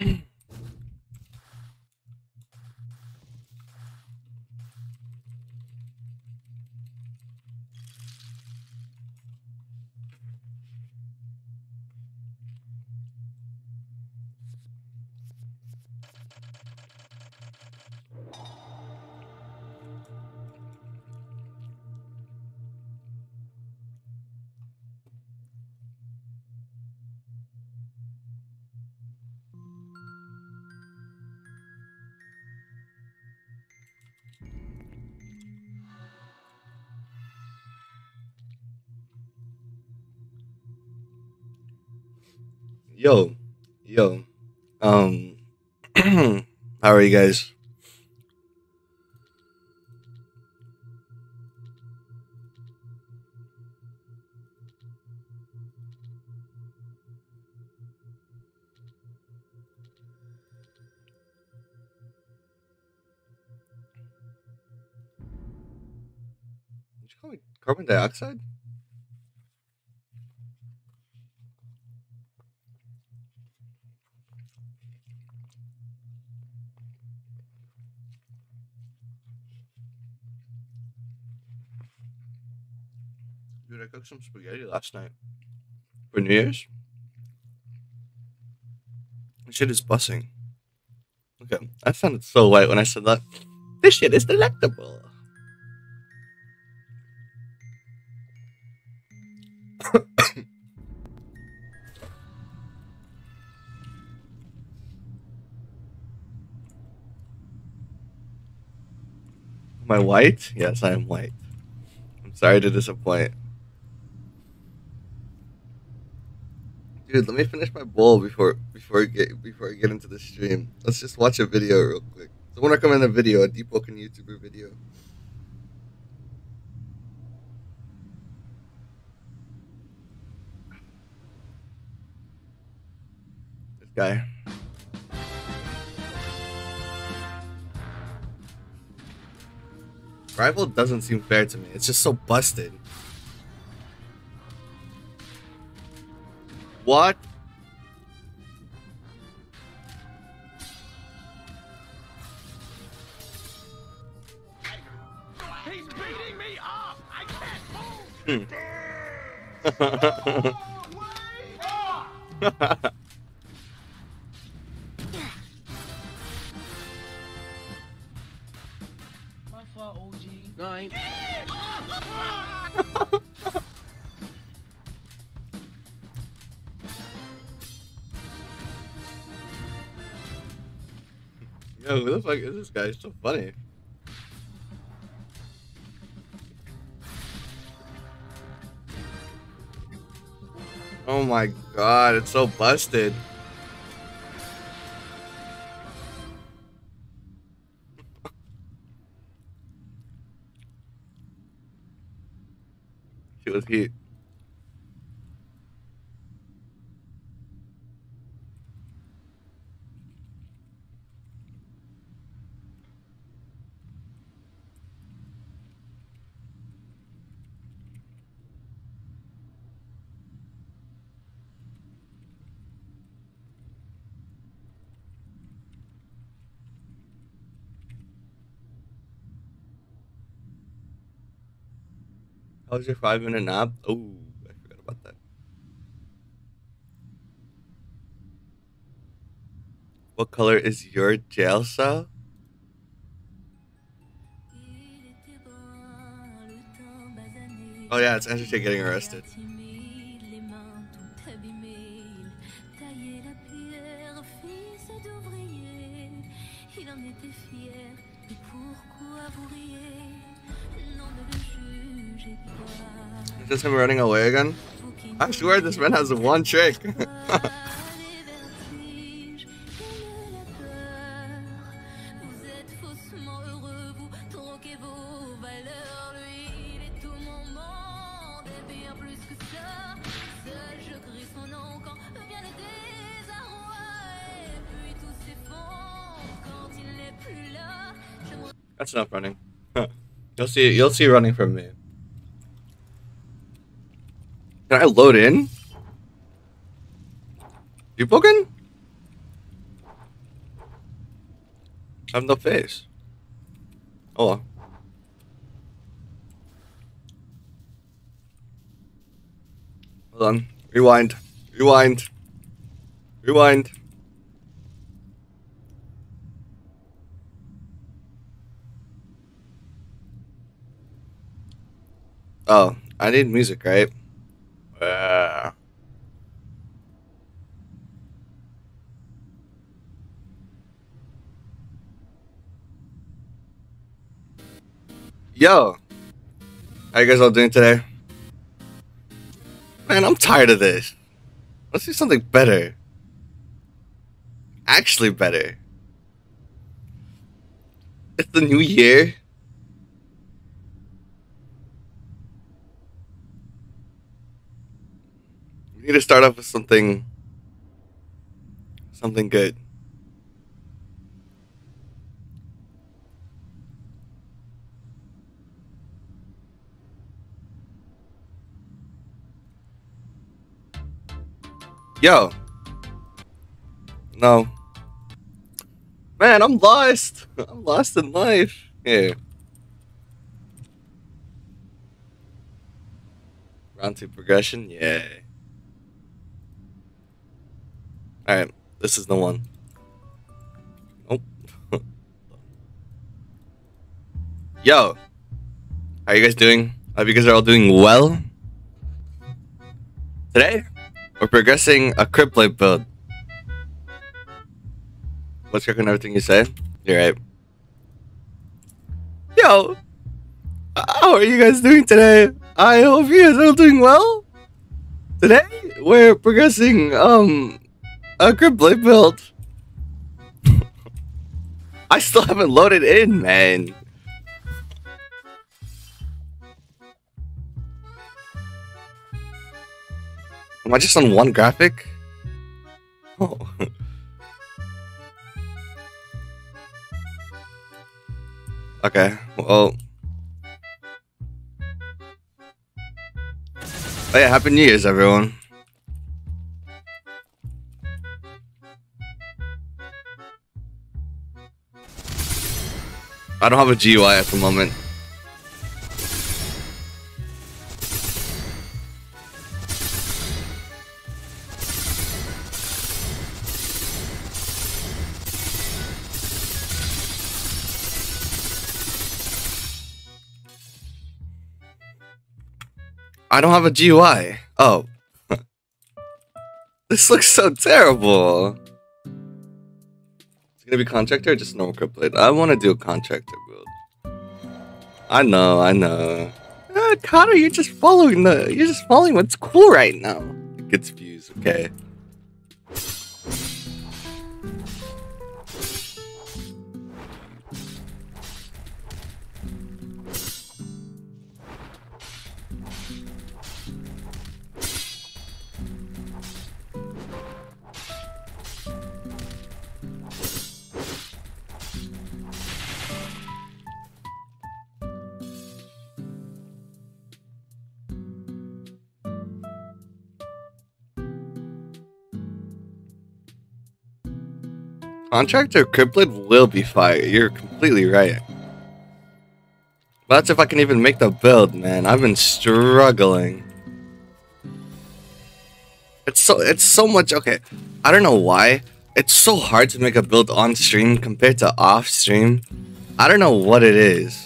mm Yo, yo. Um, how are you guys? Carbon dioxide? Dude, I some spaghetti last night for New Year's. This shit is bussing. Okay, I sounded so white when I said that. This shit is delectable. Am I white? Yes, I am white. I'm sorry to disappoint. Dude, let me finish my bowl before before I get before I get into the stream. Let's just watch a video real quick. So when I come in a video, a Deepwoken YouTuber video. This guy. Rival doesn't seem fair to me. It's just so busted. What? He's beating me up! I can't move! Hmm. My guy? So funny. Oh my god, it's so busted. She was heat. How was your five minute nap? Oh, I forgot about that. What color is your jail cell? Oh yeah, it's Andrew getting arrested. Désarroi. Et puis tout s'effondre quand il n'est plus là. Je me That's enough running. you'll see. You'll see running from me. Can I load in? You broken? I have no face. Oh. Hold on. Rewind. Rewind. Rewind. Oh, I need music, right? Uh, yo, how you guys all doing today? Man, I'm tired of this. Let's do something better. Actually, better. It's the new year. We need to start off with something. Something good. Yo. No. Man, I'm lost. I'm lost in life. Here. Round two progression? Yeah. Alright, this is the one. Oh. Yo. How are you guys doing? Hope you guys are all doing well. Today, we're progressing a Cryptblade build. Let's on everything you say. You're right. Yo! How are you guys doing today? I hope you guys are doing well. Today, we're progressing, um, a Cryptblade build. I still haven't loaded in, man. Am I just on one graphic? Oh. okay, well. Oh yeah, Happy New Year's, everyone. I don't have a GUI at the moment. I don't have a GUI. Oh. this looks so terrible. It's gonna be contractor or just normal Cryptblade? I want to do a contractor build. I know, I know. Uh, Connor, you're just following the. You're just following what's cool right now. It gets views, okay? Contractor Cryptblade will be fire. You're completely right. That's if I can even make the build, man. I've been struggling. It's so it's so much okay. I don't know why. It's so hard to make a build on stream compared to off stream. I don't know what it is.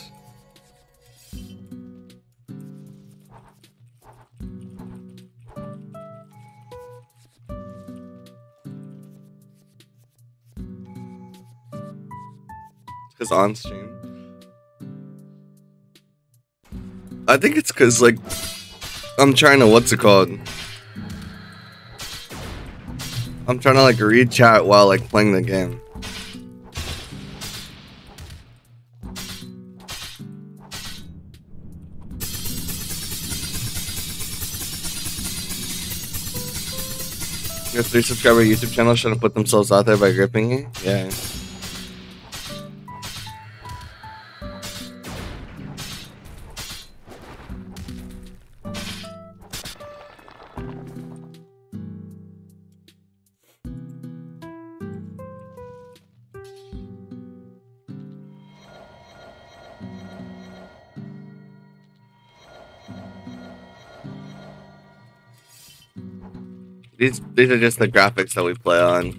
Because on stream. I think it's because, like, I'm trying to, what's it called? I'm trying to, like, read chat while, like, playing the game. Your three subscriber YouTube channel shouldn't put themselves out there by gripping you? Yeah. These these are just the graphics that we play on.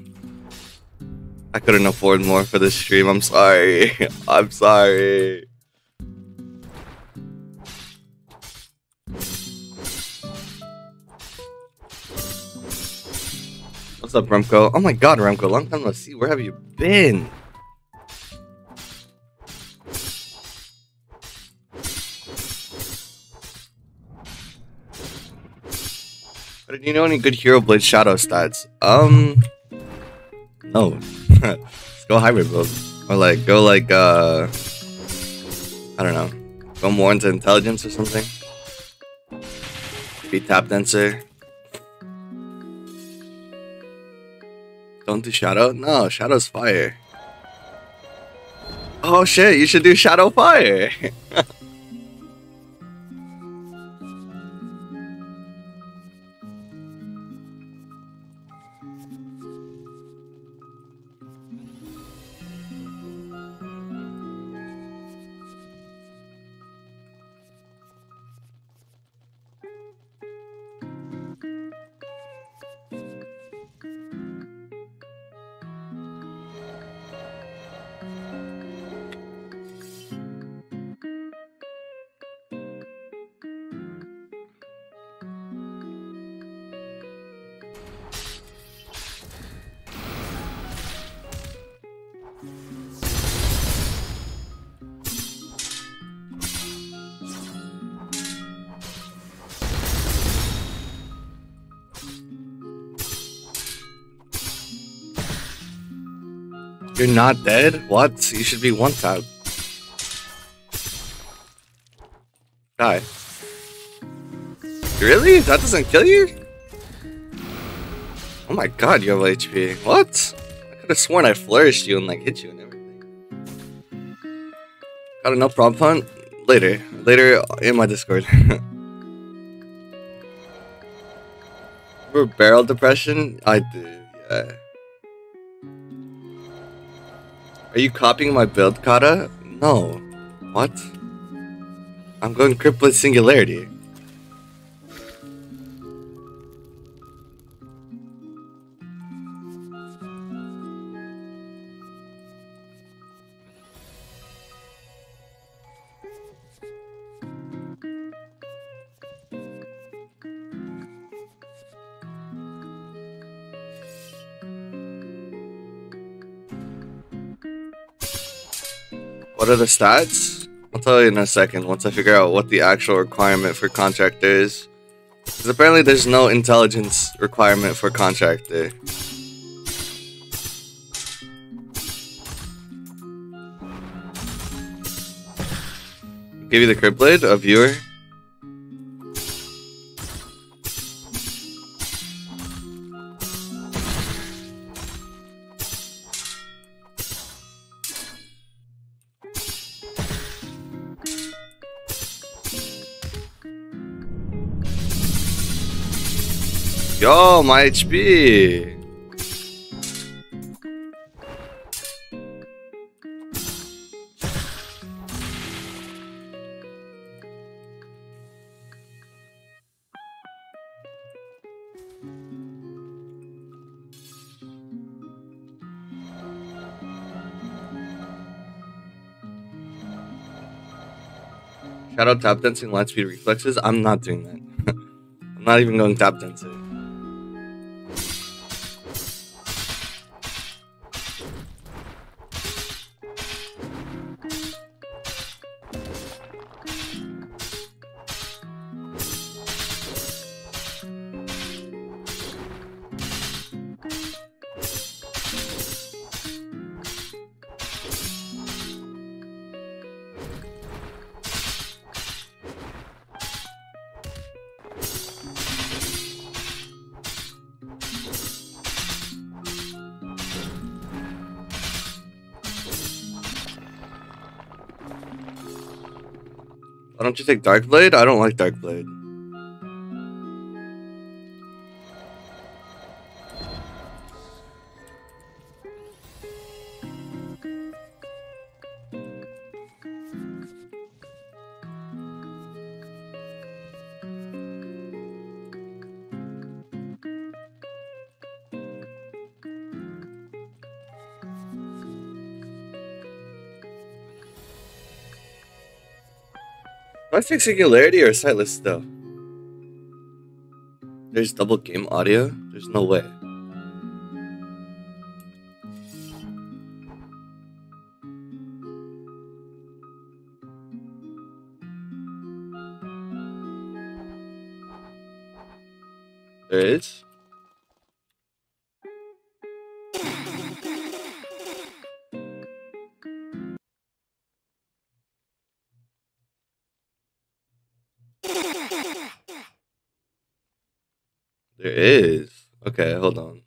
I couldn't afford more for this stream. I'm sorry. I'm sorry. What's up, Remco? Oh my god, Remco, long time no see. Where have you been? Do you know any good Hero Blade Shadow stats? Um, no. Let's go hybrid build, or like go like uh, I don't know, go more into intelligence or something. Be tap dancer. Don't do shadow. No, shadow's fire. Oh shit! You should do shadow fire. You're not dead? What? You should be one tap. Die. Really? That doesn't kill you? Oh my god, you have HP. What? I could have sworn I flourished you and like hit you and everything. Got no problem hunt? Later. Later in my Discord. Remember barrel depression? I do, yeah. Are you copying my build, Kata? No. What? I'm going Cryptblade Singularity. What are the stats? I'll tell you in a second once I figure out what the actual requirement for contractor is. Because apparently there's no intelligence requirement for contractor. Give you the crypt blade, a viewer. Yo, my HP. Shadow tap dancing, light speed reflexes. I'm not doing that. I'm not even going tap dancing. You take Darkblade? I don't like Darkblade. Am I fixing singularity or sightless still? There's double game audio? There's no way. Hold on.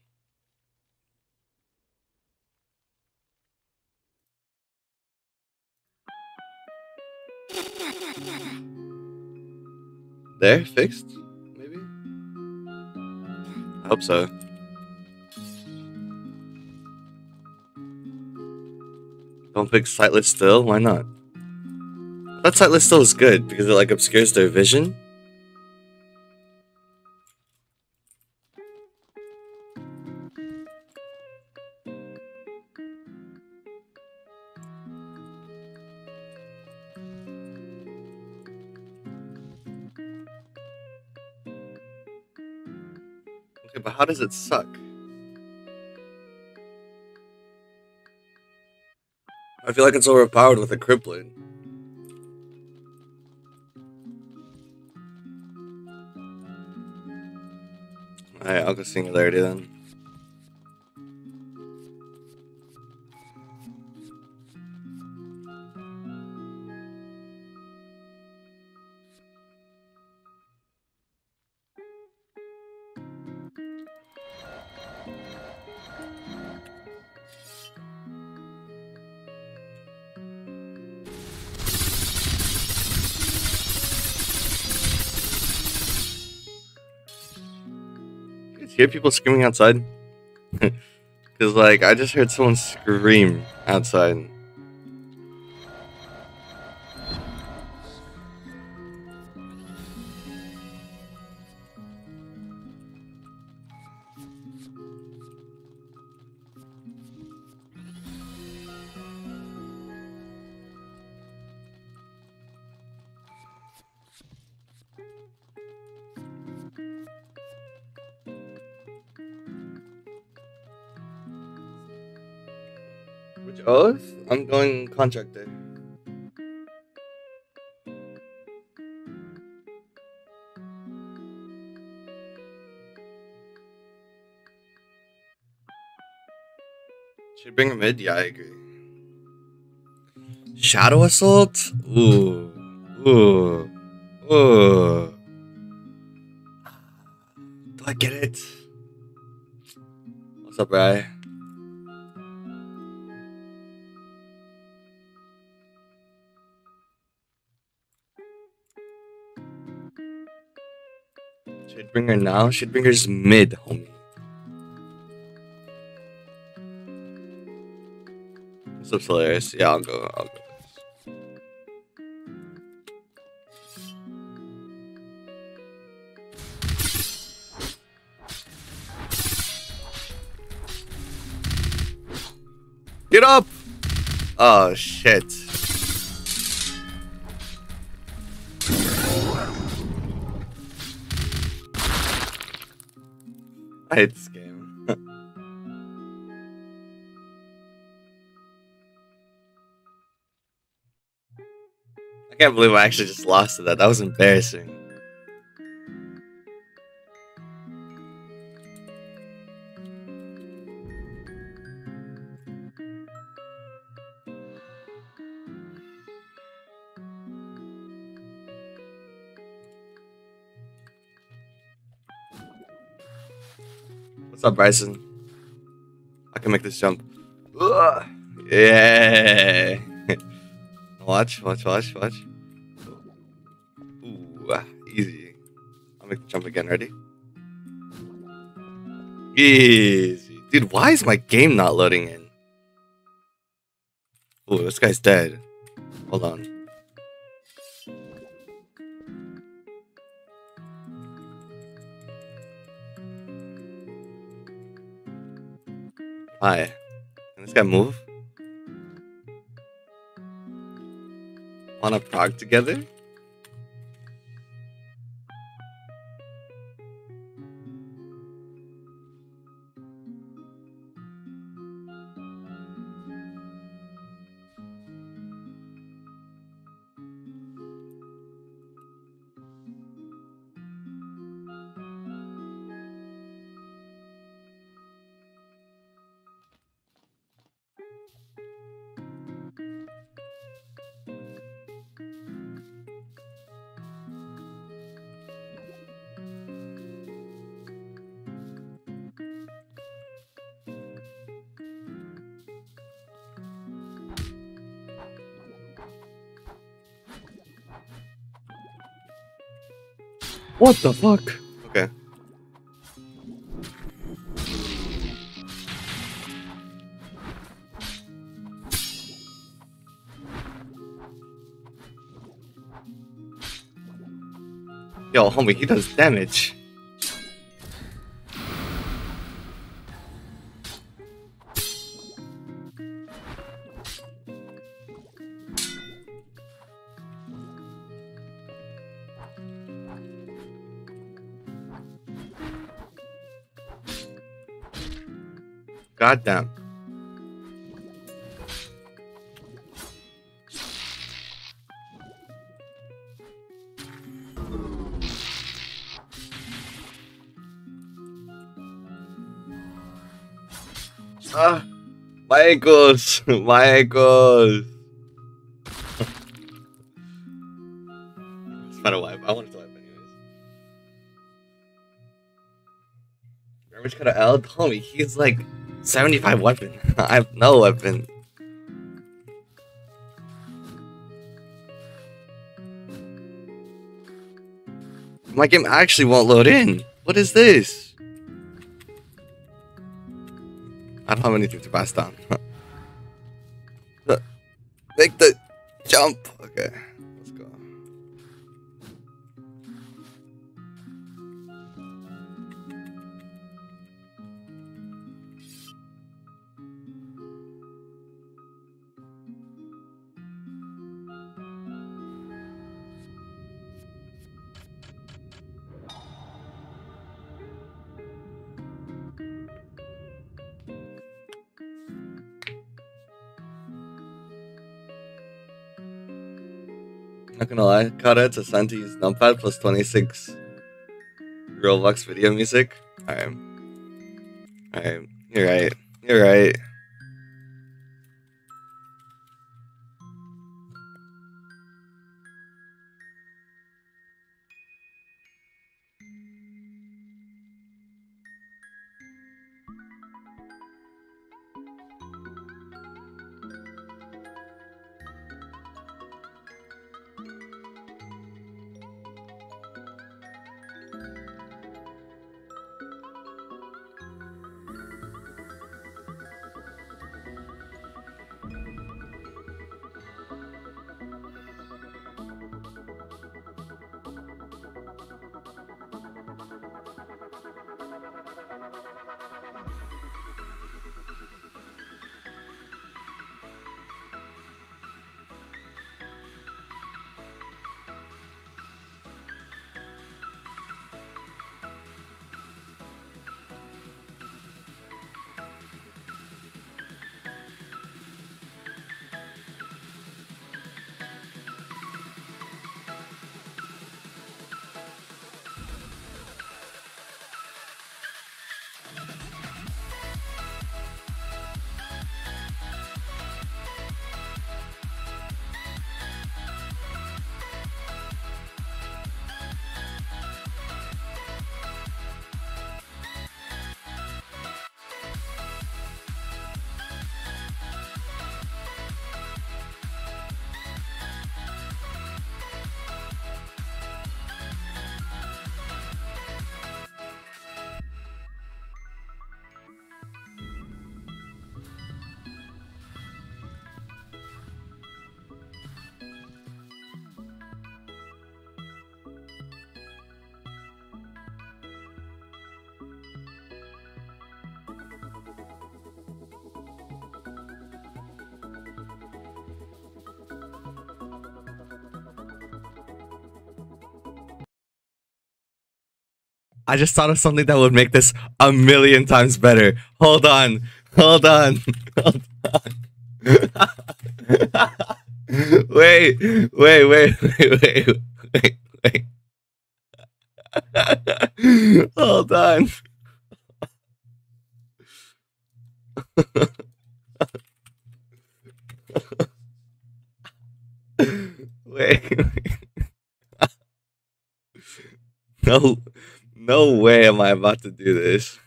There, fixed? Maybe? I hope so. Don't fix sightless still? Why not? Thought sightless still is good because it like obscures their vision. Does it suck? I feel like it's overpowered with a crippling. Alright, I'll go singularity then. Hear people screaming outside? Because, like, I just heard someone scream outside. Going contractor. Shadebringer mid? Yeah, I agree. Shadow Assault? Ooh. Ooh. Ooh. Do I get it? What's up, Rye? Shadebringer now? Shadebringer's mid, homie. What's up, Solaris? Yeah, I'll go. I'll go. Get up! Oh, shit. I hate this game. I can't believe I actually just lost to that. That was embarrassing. Up, Bryson? I can make this jump. Ugh. Yeah. watch, watch, watch, watch. Ooh, ah, easy. I'll make the jump again. Ready? Easy. Dude, why is my game not loading in? Ooh, this guy's dead. Hold on. Why? Can this guy move? Wanna prog together? What the fuck? Okay. Yo, homie, he does damage. Goddamn. Ah, my ankles, my ankles. it's not a wipe. I wanted to wipe anyways. Garbage cutter L, homie, he's like 75 weapon. I have no weapon. My game actually won't load in. What is this? I don't have anything to pass down. Kara to Santi's numpad plus 26 Roblox video music. Alright, I just thought of something that would make this a million times better. Hold on. Hold on. Hold on. wait, wait, wait, wait, wait, wait, wait. Hold on. wait. no. No way am I about to do this.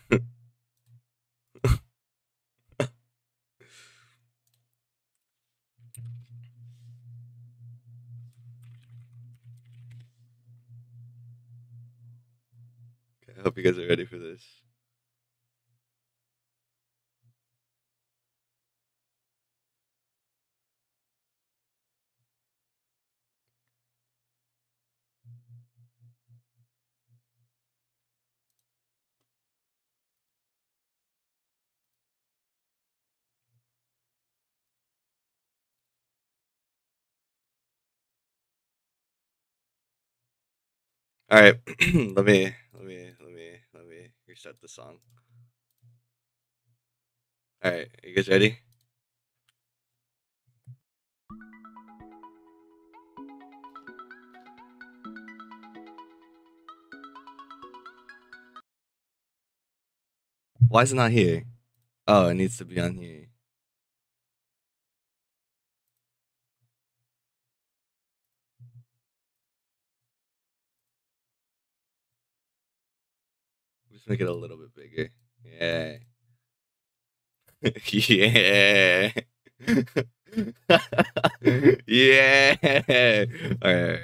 I hope you guys are ready for this. All right, let me let me let me let me reset the song. All right, you guys ready? Why is it not here? Oh, it needs to be on here. Just make it a little bit bigger. Yeah. yeah. yeah. All right.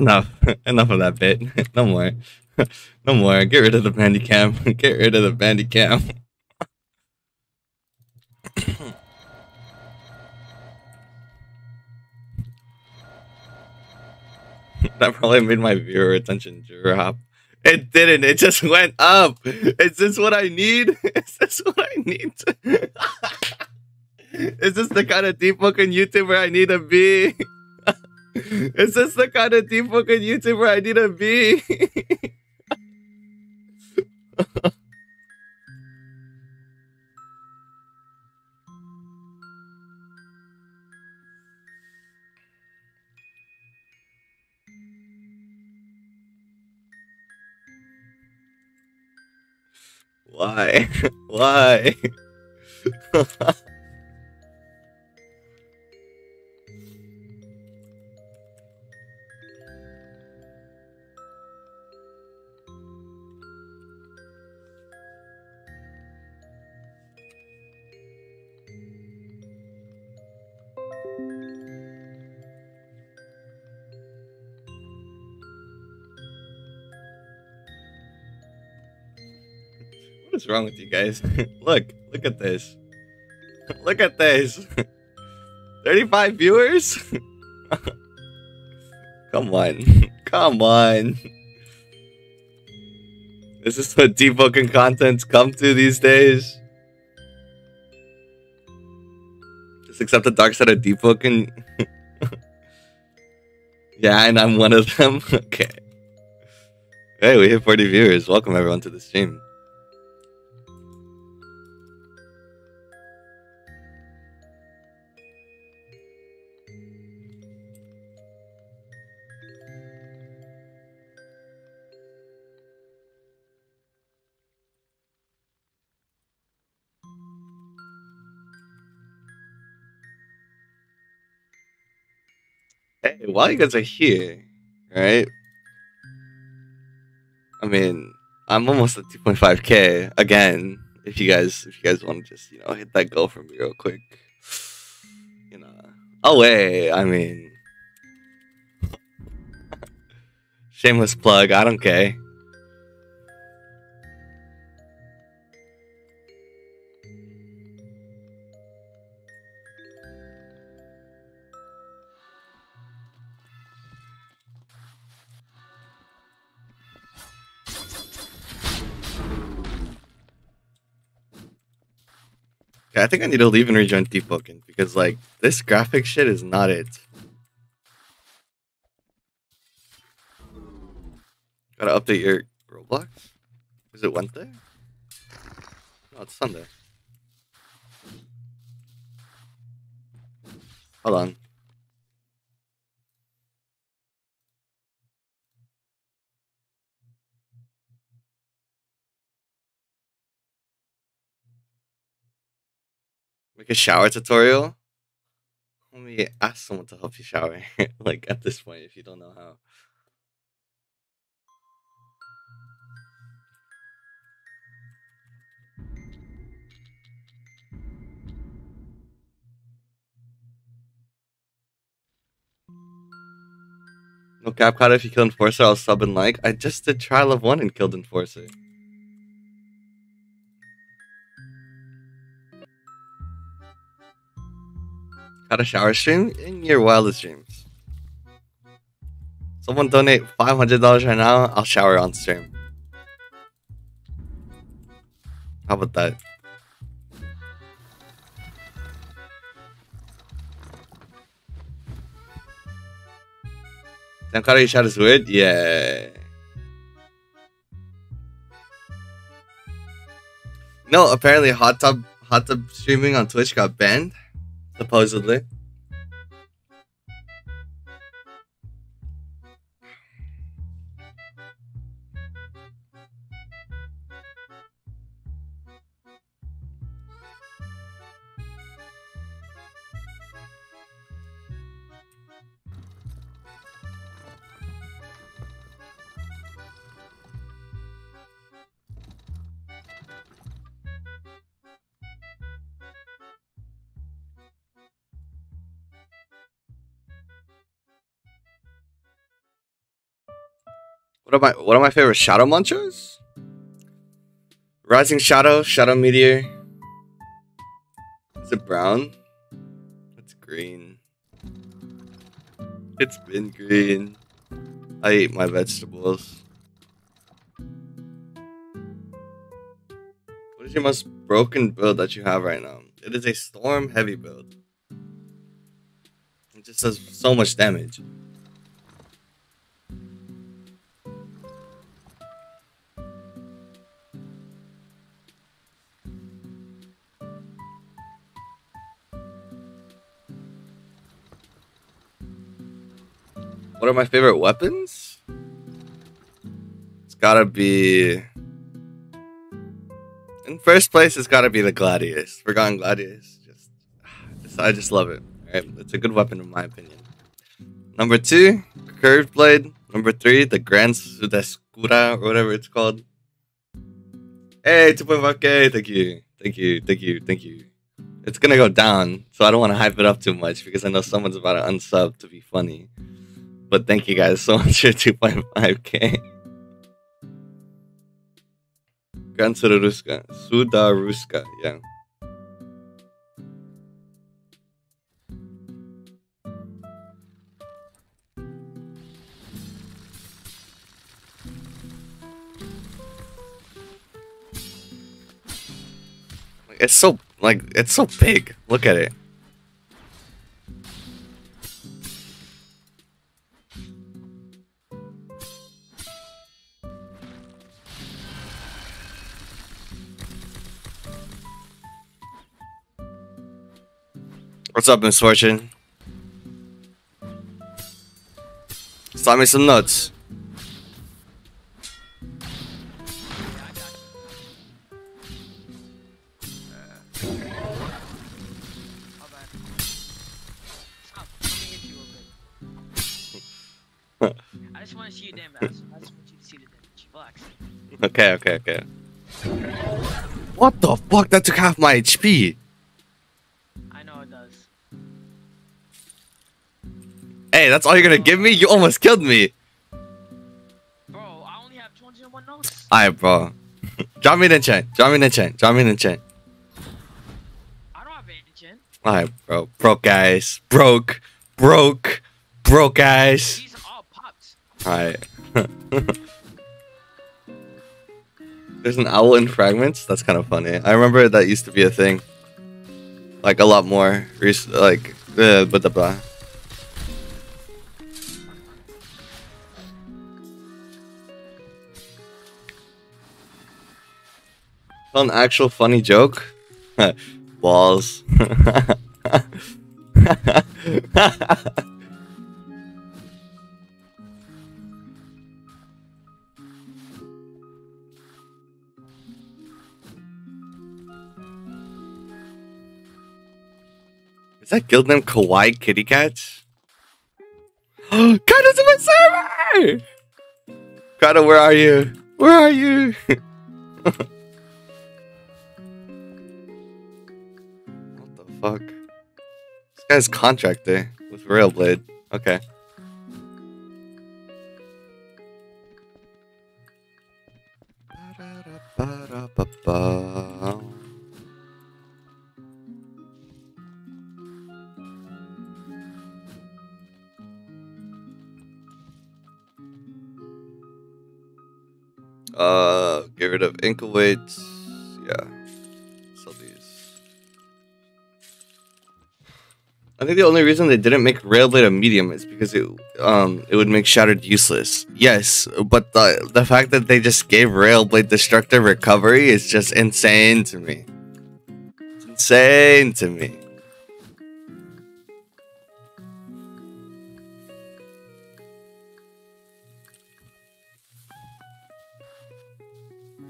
Enough. enough of that bit. no more. no more. Get rid of the bandicam. Get rid of the bandicam. that probably made my viewer attention drop. It didn't. It just went up. Is this what I need? Is this what I need? Is this the kind of deep fucking YouTuber I need to be? Is this the kind of deep fucking YouTuber I need to be? Why? Why? wrong with you guys? look, look at this. look at this. 35 viewers? Come on. Come on. This is what debugging contents come to these days? Just accept the dark side of debugging. yeah, and I'm one of them. okay. Hey, we hit 40 viewers. Welcome everyone to the stream. While you guys are here, right? I mean, I'm almost at 2.5k again. If you guys, if you guys want to just you know hit that goal for me real quick, you know. Oh wait, I mean, shameless plug. I don't care. I think I need to leave and rejoin Deepwoken because like this graphic shit is not it. Gotta update your Roblox. Is it Wednesday? No, it's Sunday. Hold on. Make a shower tutorial? Let me ask someone to help you shower. like at this point, if you don't know how. No Capcom, if you kill Enforcer, I'll sub and like. I just did Trial of One and killed Enforcer. Got a shower stream in your wildest dreams. Someone donate five hundred dollars right now. I'll shower on stream. How about that? Sankara, you shot is weird? Yeah. No, apparently hot tub hot tub streaming on Twitch got banned. Supposedly. What are my what are my favorite shadow munchers? Rising Shadow, Shadow Meteor. Is it brown? It's green. It's been green. I eat my vegetables. What is your most broken build that you have right now? It is a storm heavy build. It just does so much damage. What are my favorite weapons? It's gotta be. In first place, it's gotta be the Gladius. Forgotten Gladius. Just, just I just love it. Right? It's a good weapon in my opinion. Number two, Curved Blade. Number three, the Grand Sudescura or whatever it's called. Hey, 2.5k. Thank you. Thank you. Thank you. Thank you. It's gonna go down, so I don't want to hype it up too much because I know someone's about to unsub to be funny. But thank you guys so much for 2.5k. Gran Sudaruska. Sudaruska, yeah. It's so like it's so big. Look at it. want you to see the damage. Relax. Okay, okay, okay. What the fuck? That took half my HP. Hey, that's all you're gonna give me? You almost killed me. Bro, I only have 201 notes. Alright, bro. Drop me the chain. Drop me the chain. Drop me the chain. I don't have advantage in. Alright, bro. Broke guys. Broke. Broke. Broke guys. These are all popped. Alright. There's an owl in fragments. That's kind of funny. I remember that used to be a thing. Like a lot more. Like, uh, blah, blah, blah. An actual funny joke. Balls. Is that guild name Kawaii Kitty Cats? Kaido's in my server! Kaido, where are you? Where are you? fuck? This guy's contractor with Railblade. Okay. Uh, get rid of ankle weights. Yeah. I think the only reason they didn't make Railblade a medium is because it um it would make Shattered useless. Yes, but the the fact that they just gave Railblade destructive recovery is just insane to me. It's insane to me.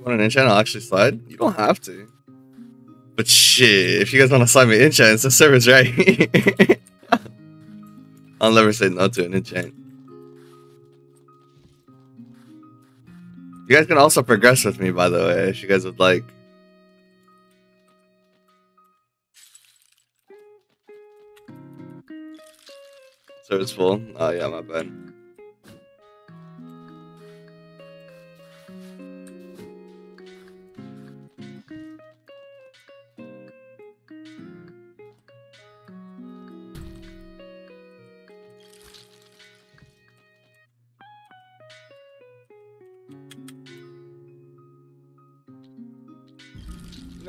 Want an enchant? I'll actually slide. You don't have to. But shit, if you guys want to slide me enchants, the server's right. I'll never say no to an enchant. You guys can also progress with me, by the way, if you guys would like. Server's full. Oh yeah, my bad.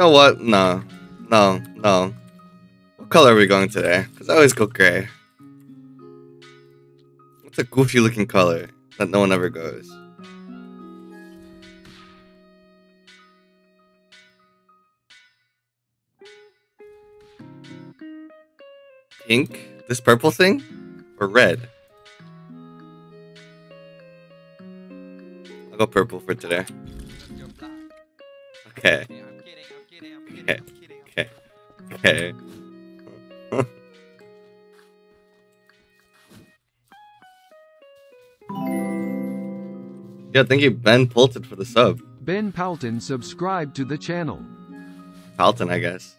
Know what? No. No, no. What color are we going today? Because I always go gray. What's a goofy looking color that no one ever goes? Pink? This purple thing? Or red? I'll go purple for today. Okay. Okay, I'm kidding. I'm okay. Okay. yeah, thank you, Ben Pulted, for the sub. Ben Palton subscribed to the channel. Palton, I guess.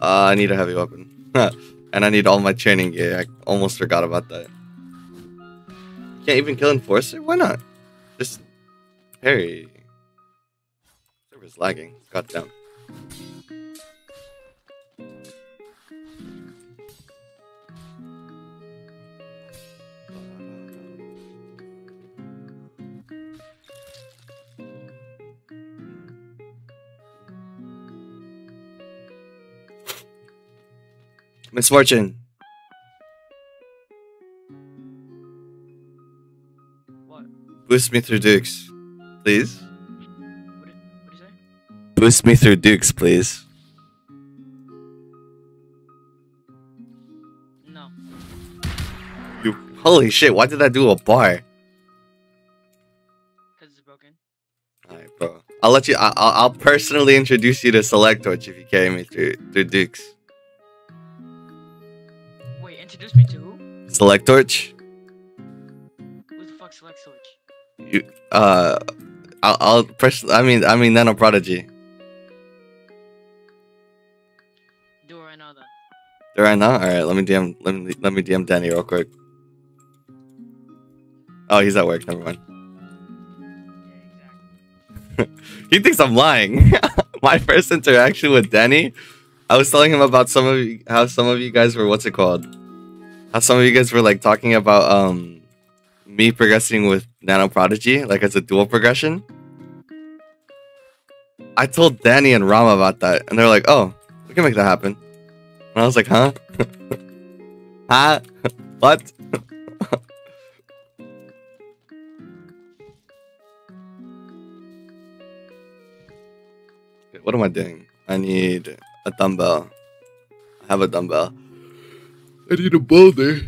Uh, I need a heavy weapon. and I need all my training gear. I almost forgot about that. Can't even kill Enforcer? Why not? Just parry. Server's lagging. God damn. Misfortune. What? Boost me through Dukes, please. Boost me through Dukes, please. No. You holy shit! Why did I do a bar? Because it's broken. Alright, bro. I'll let you. I, I'll, I'll personally introduce you to Select Torch if you carry me through through Dukes. Wait, introduce me to who? Select Torch. Who the fuck select switch? You uh, I'll, I'll pers- I mean, I mean, Nano Prodigy. Do right now. All right. Let me DM. Let me let me DM Danny real quick. Oh, he's at work. Never mind. He thinks I'm lying. My first interaction with Danny, I was telling him about some of you, how some of you guys were what's it called? How some of you guys were like talking about um me progressing with Nano Prodigy, like as a dual progression. I told Danny and Rama about that, and they're like, "Oh, we can make that happen." And I was like, "Huh? huh? what?" What am I doing? I need a dumbbell. I have a dumbbell. I need a boulder.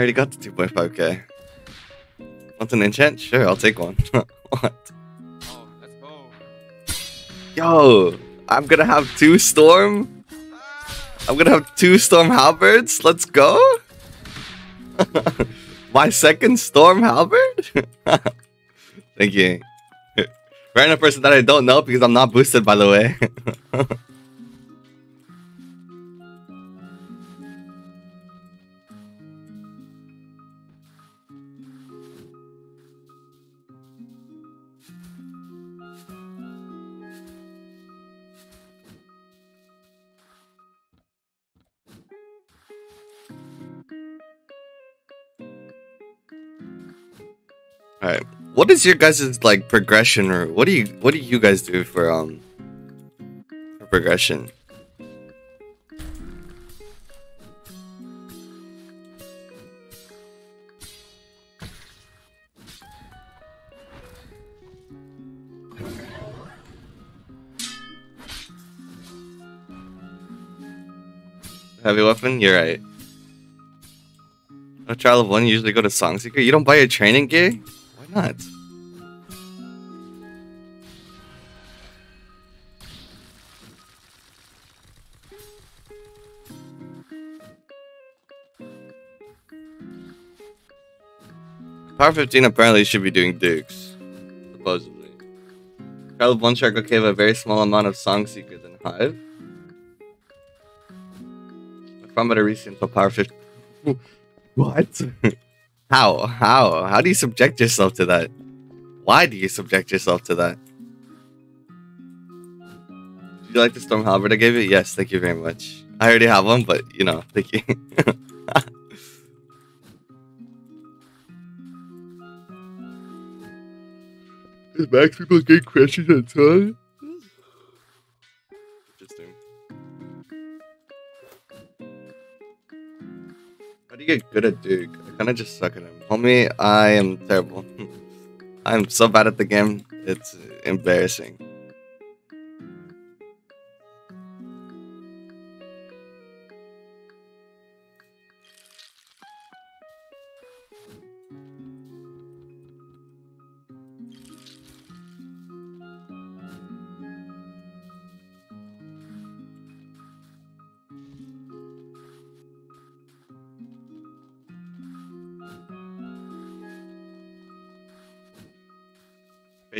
I already got the 2.5k. Want an enchant? Sure, I'll take one. what? Oh, let's go. Yo, I'm gonna have two storm. I'm gonna have two storm halberds. Let's go. My second storm halberd. Thank you. Random person that I don't know because I'm not boosted, by the way. All right. What is your guys' like progression, or what do you what do you guys do for um for progression? Heavy weapon, you're right. A trial of one usually go to Song Seeker. You don't buy your training gear? Why not? Power 15 apparently should be doing dukes. Supposedly. Trial of one shark okay a very small amount of Song Seekers and Hive. From a recent for power 15. What? How? How? How do you subject yourself to that? Why do you subject yourself to that? Did you like the Storm Halberd I gave you? Yes, thank you very much. I already have one, but you know, thank you. Is Max people get questions on time? Interesting. How do you get good at Duke? I kind of just suck at him. Homie, I am terrible. I'm so bad at the game. It's embarrassing.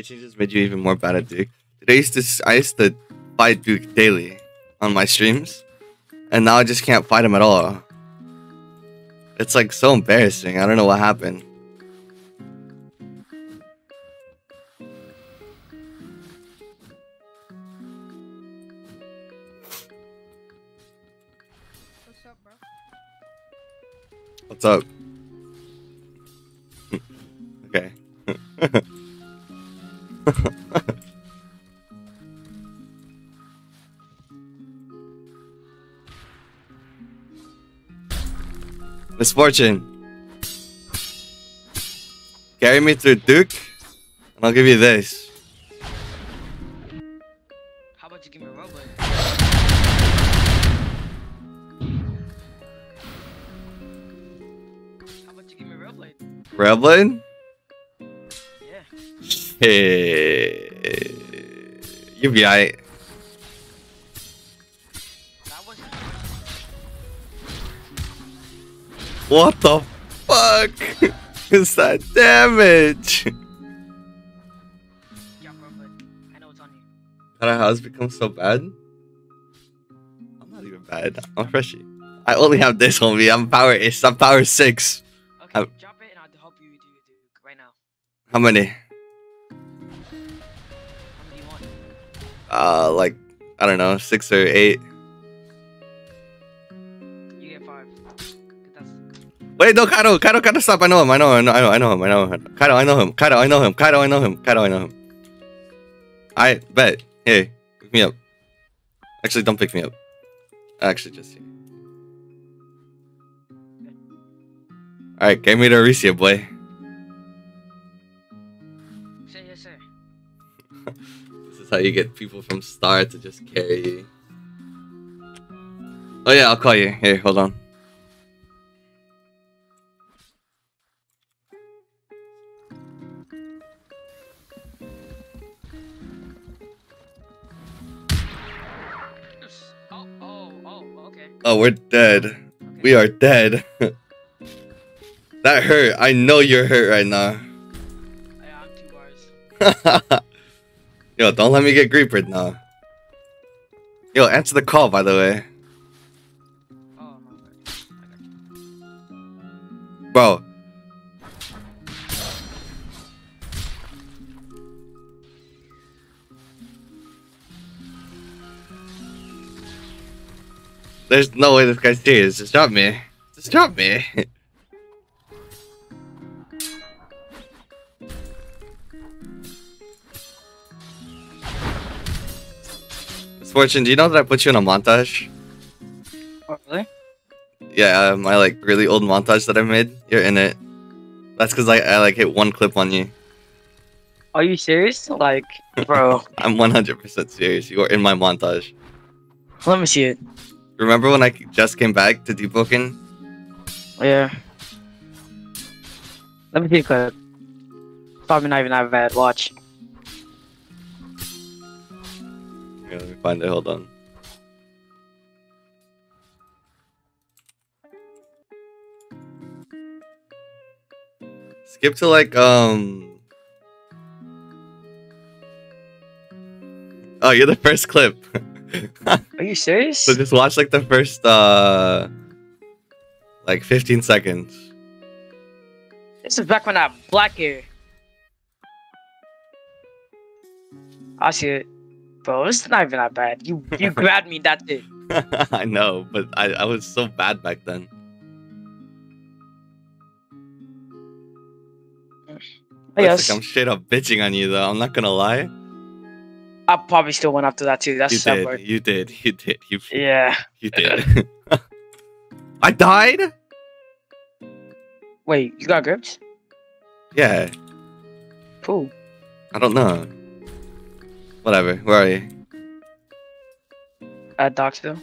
Raid just made you even more bad at Duke. Dude, I used to I used to fight Duke daily on my streams, and now I just can't fight him at all. It's like so embarrassing. I don't know what happened. What's up, bro? What's up? okay. Misfortune. Carry me through Duke, and I'll give you this. How about you give me a robot? How about you give me a robot? Hey. Eh, you be alright. What the fuck is that damage? yeah, robot. I know it's on you. How has become so bad? I'm not even bad. I'm freshy. I only have this, on me. I'm power. I'm power six. Okay, How- drop it and I'll help you do do right now. How many? Uh, like I don't know, six or eight. You get five. Wait, no, Kaido, Kaido, Kaido, stop! I know him. I know him. I know. I know him. I know him. Kaido, I know him. Kaido, I know him. Kaido, I know him. Kaido, I know him. I bet. Hey, pick me up. Actually, don't pick me up. Actually, just here. All right, get me to Erisia, boy. How you get people from Star to just carry you. Oh yeah, I'll call you. Here, hold on. Oh, oh, oh, okay. Oh, we're dead. okay. We are dead. that hurt. I know you're hurt right now. Yeah, I'm two bars. Yo, don't let me get creepered now. Yo, answer the call, by the way. Bro. There's no way this guy's serious. Just drop me. Just drop me. Misfortune, do you know that I put you in a montage? Oh, really? Yeah, uh, my like really old montage that I made. You're in it. That's because I, I like hit one clip on you. Are you serious? Like, bro, I'm 100% serious. You are in my montage. let me see it. Remember when I just came back to Deepwoken? Yeah. Let me see the clip. Probably not even that bad. Watch. Yeah, let me find it. Hold on. Skip to like um. Oh, you're the first clip. Are you serious? so just watch like the first uh, like 15 seconds. This is back when I black hair. I see it. Bro, it's not even that bad. You you grabbed me that day. I know, but I, I was so bad back then. I guess. like I'm straight up bitching on you though. I'm not gonna lie. I probably still went after that too. That's you did. You did. You did. You Yeah. you did. I died. Wait, you got grips? Yeah. Cool. I don't know. Whatever. Where are you? At Docksville.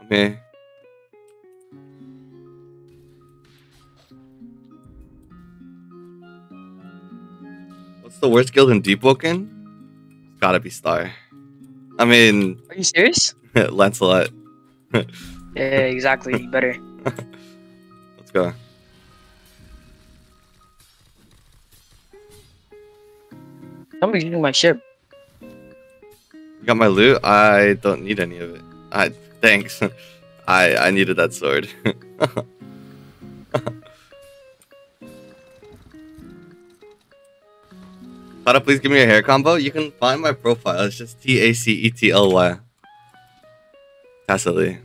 I'm here. What's the worst guild in Deepwoken? It's gotta be Star. I mean, Are you serious? Lancelot. Yeah, exactly. Better. Let's go. Somebody's using my ship. You got my loot? I don't need any of it. I thanks. I I needed that sword. Tata, please give me a hair combo. You can find my profile. It's just T A C E T L Y. Tassily.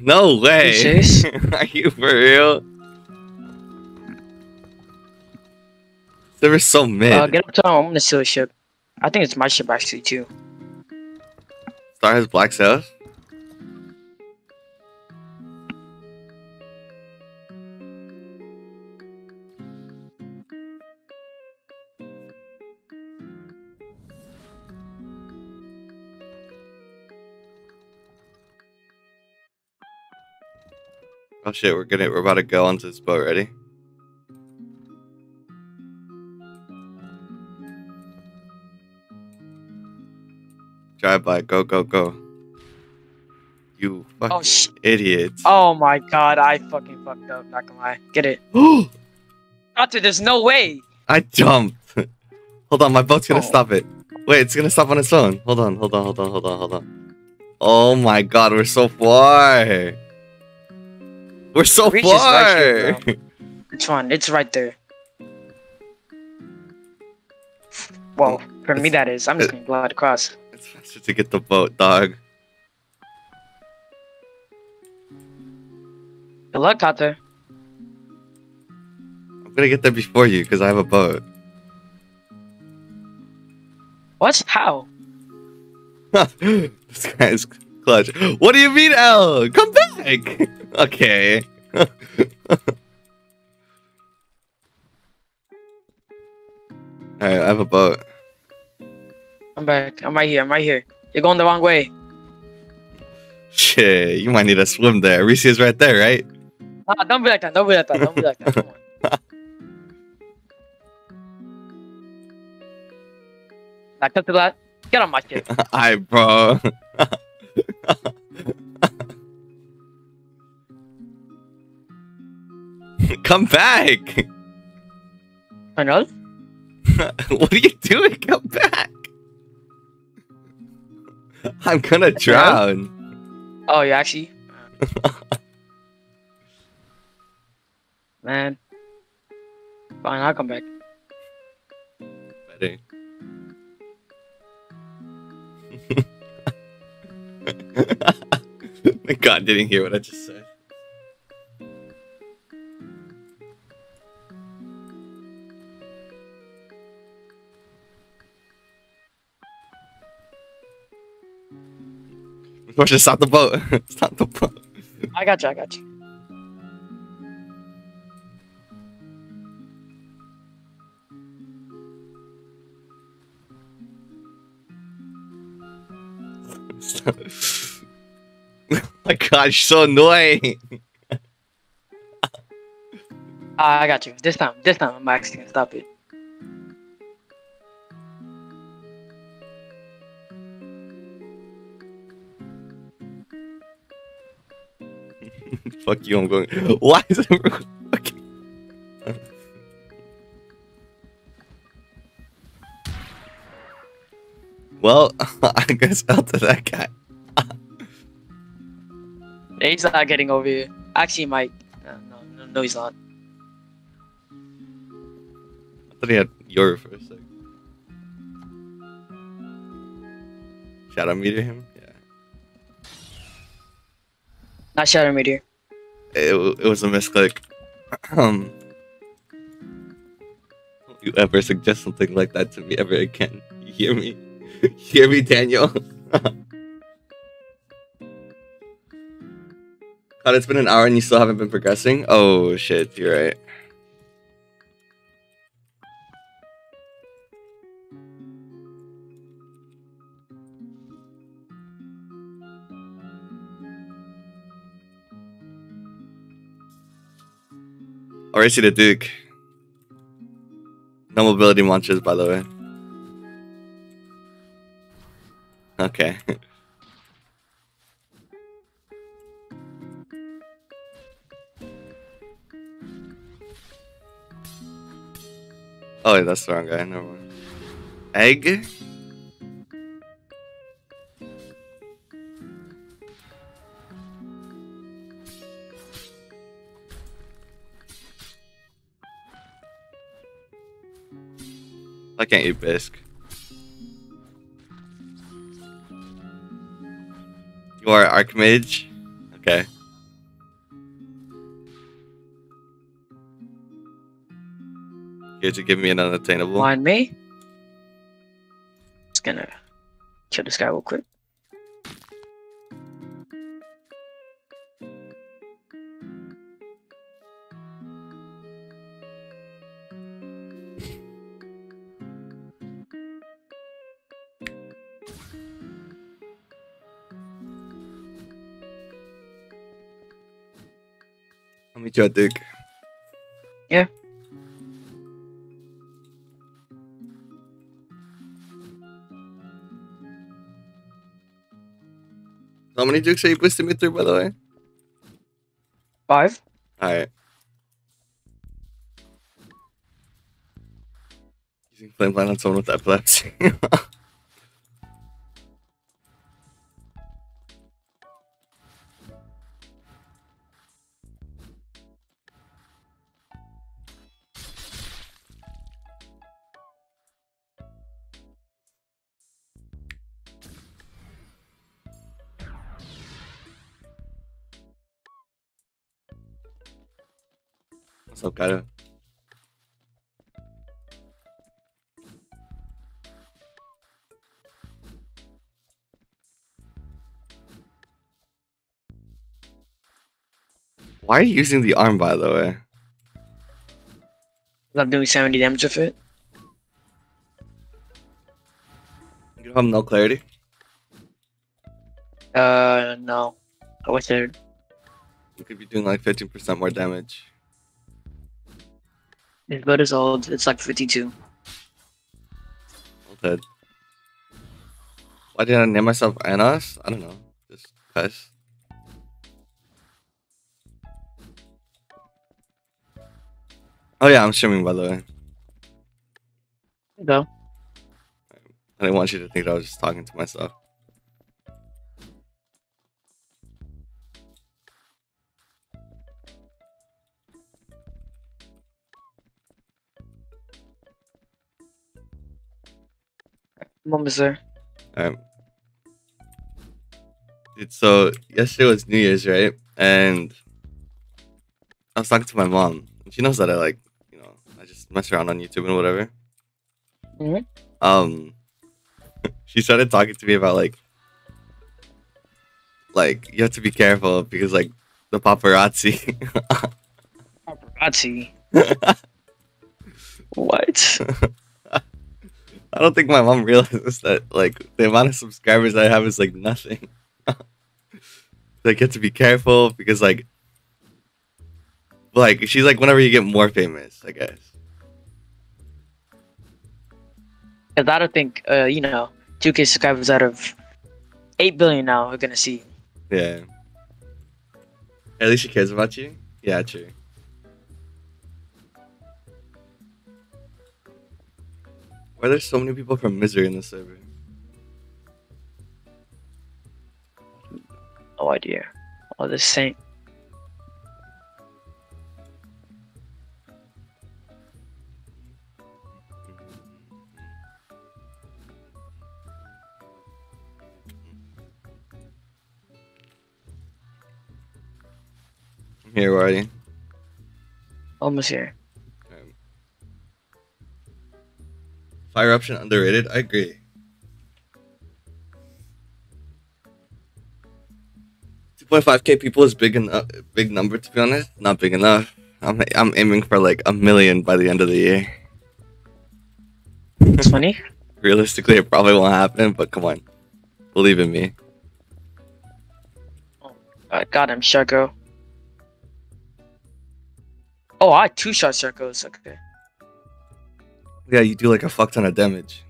No way. serious? Are you for real? They were so mid. Uh, get up to I'm gonna steal a ship. I think it's my ship actually too. Star has black sails. Oh shit, we're gonna we're about to go onto this boat, ready? Drive by, go, go, go. You oh, fucking Oh sh! idiots. Oh my god, I fucking fucked up. Not gonna lie. Get it? Doctor, there's no way. I jumped. hold on, my boat's gonna Oh. stop it. Wait, it's gonna stop on its own. Hold on, hold on, hold on, hold on, hold on. Oh my god, we're so far. We're so Reach far. right here, It's one. It's right there. Well, for me that is. I'm just gonna glide across. it's faster to get the boat, dog. Good luck, Doctor. I'm gonna get there before you because I have a boat. What? How? this guy's clutch. What do you mean, L? Come back. okay. Alright, I have a boat. I'm back. I'm right here. I'm right here. You're going the wrong way. Shit, you might need to swim there. Erisia's right there, right? Ah, don't be like that. Don't be like that. Don't be like that. Come on. Now, cut to that. Get on my ship. Hi, bro. Come back. Arnold? what are you doing? Come back. I'm gonna drown. Oh, you actually? Man. Fine, I'll come back. Better. God didn't hear what I just said. Supposed stop the boat. stop the boat. I got you. I got you. my God, you're so annoying. Ah, I got you. This time. This time, I'm actually gonna stop it. Fuck you, I'm going. Why is it? fucking. Well, I guess out to that guy. He's not getting over here. Actually, he might. No, no, no, he's not. I thought he had your for a sec. Shadow meter him? Not Shadow Meteor. It, it was a misclick. Um, don't you ever suggest something like that to me ever again? You hear me? hear me, Daniel? God, it's been an hour and you still haven't been progressing? Oh shit, you're right. Alright, the Duke. No mobility munches, by the way. Okay. oh, wait, that's the wrong guy. Never mind. Egg? I can't eat bisque. You are Archmage? Okay. Here to give me an unattainable. Mind me. Just gonna kill this guy real quick. I'll meet you at Duke. Yeah. How many Dukes are you boosting me through, by the way? Five. Alright. Using flame blind on someone with epilepsy. Why are you using the arm, by the way? I'm doing 70 damage with it. You have no clarity? Uh, no. I wish I You could be doing like 15% more damage. His build is old. It's like 52. Well dead. Why did I name myself Anos? I don't know. Just cuz. Oh yeah, I'm streaming by the way. Go. I didn't want you to think I was just talking to myself. Moment, sir. Um, dude, so yesterday was New Year's, right? And I was talking to my mom. She knows that I like, you know, I just mess around on YouTube and whatever. Mhm. Um, she started talking to me about like, like you have to be careful because like the paparazzi. Paparazzi. What? I don't think my mom realizes that like the amount of subscribers I have is like nothing. like you have to be careful because like like she's like whenever you get more famous, I guess. Because I don't think, uh, you know, 2K subscribers out of 8 billion now are going to see. Yeah. At least she cares about you? Yeah, true. Why are there so many people from Misery in the server? No idea. All the same. Here already. Almost here. Fire option underrated. I agree. Two point five k people is big enough. Big number to be honest. Not big enough. I'm I'm aiming for like a million by the end of the year. It's funny. Realistically, it probably won't happen. But come on, believe in me. Oh I got him, Sharko. Oh, I two shot Sharkos. Okay. Yeah, you do like a fuck ton of damage.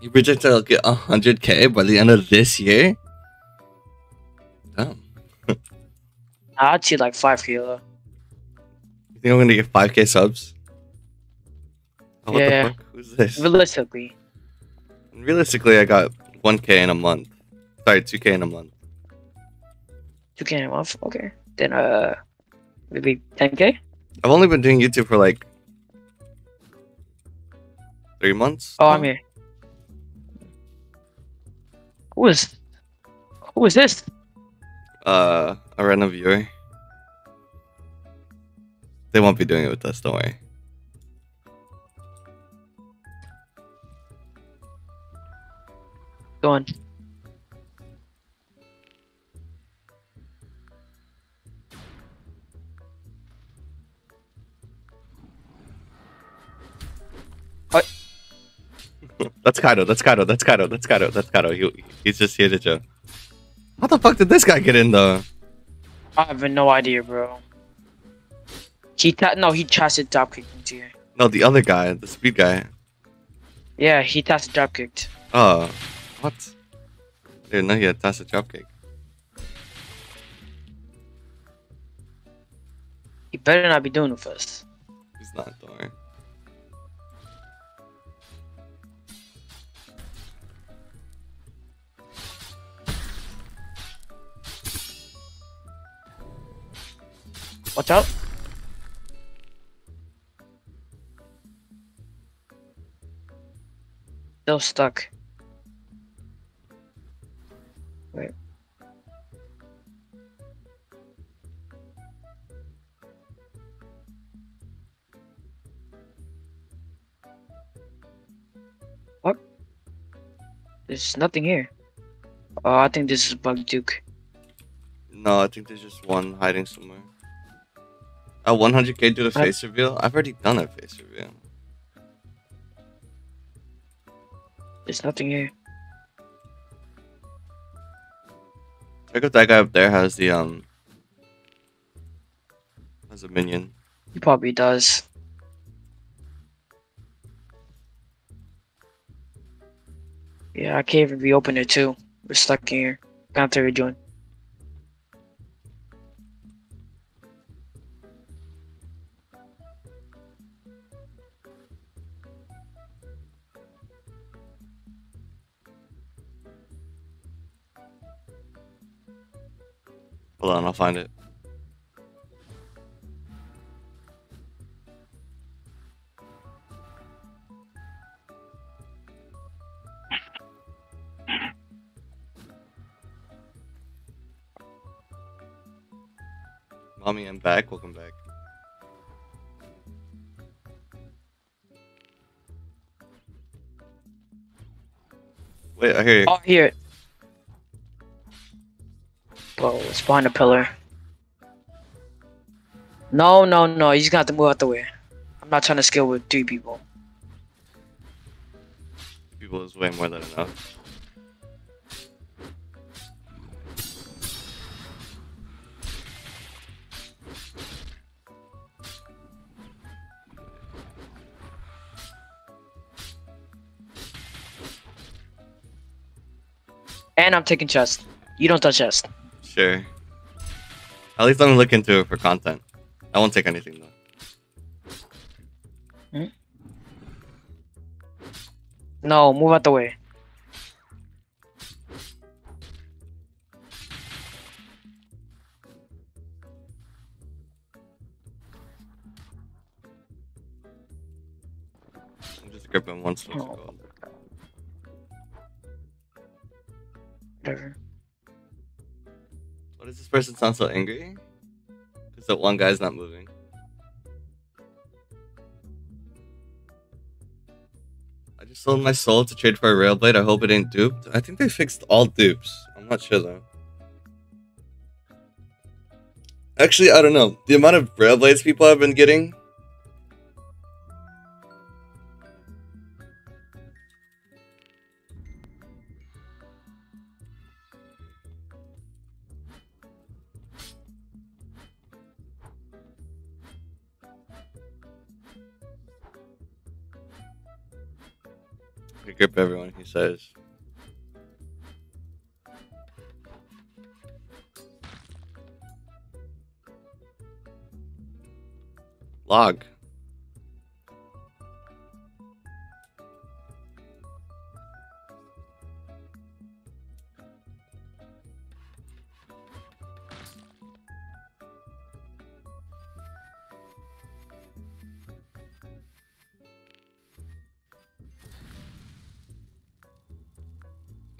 You project to get 100k by the end of this year? Damn. I'd see like five kilo. You think I'm gonna get 5k subs? Oh, what Yeah. the fuck? Who's this? Realistically, Realistically, I got 1k in a month. Sorry, 2k in a month. Two K a month. Okay. Then uh, maybe ten K. I've only been doing YouTube for like three months. Oh, now. I'm here. Who is? Who is this? Uh, a random viewer. They won't be doing it with us, don't worry. Go on. That's Kaido, that's Kaido, that's Kaido, that's Kaido, that's Kaido. He, he's just here to chill. How the fuck did this guy get in though? I have no idea, bro. He ta- no, he tested drop kicked into you. No, the other guy, the speed guy. Yeah, he tested drop kicked. Oh, what? I didn't know he had tossed a dropkick. He better not be doing it first. He's not, don't worry. Watch out. Still stuck. Wait. What? There's nothing here. Oh, I think this is Bug Duke. No, I think there's just one hiding somewhere. A 100k do the face reveal? I've already done a face reveal. There's nothing here. Check out that guy up there has the um has a minion. He probably does. Yeah, I can't even reopen it too. We're stuck in here. To rejoin. Hold on, I'll find it. Mommy, I'm back. Welcome back. Wait, I hear you. Oh, here. Whoa, it's behind a pillar. No, no, no. he's gonna have to move out the way. I'm not trying to scale with three people. People is way more than enough. And I'm taking chest. You don't touch chest. Sure. At least I'm gonna look into it for content. I won't take anything though. Hmm? No, move out the way. I'm just gripping one source oh. Whatever. Why does this person sound so angry? Because that one guy's not moving. I just sold my soul to trade for a Railblade. I hope it ain't duped. I think they fixed all dupes. I'm not sure though. Actually, I don't know. The amount of Railblades people have been getting. Grip everyone, he says. Log.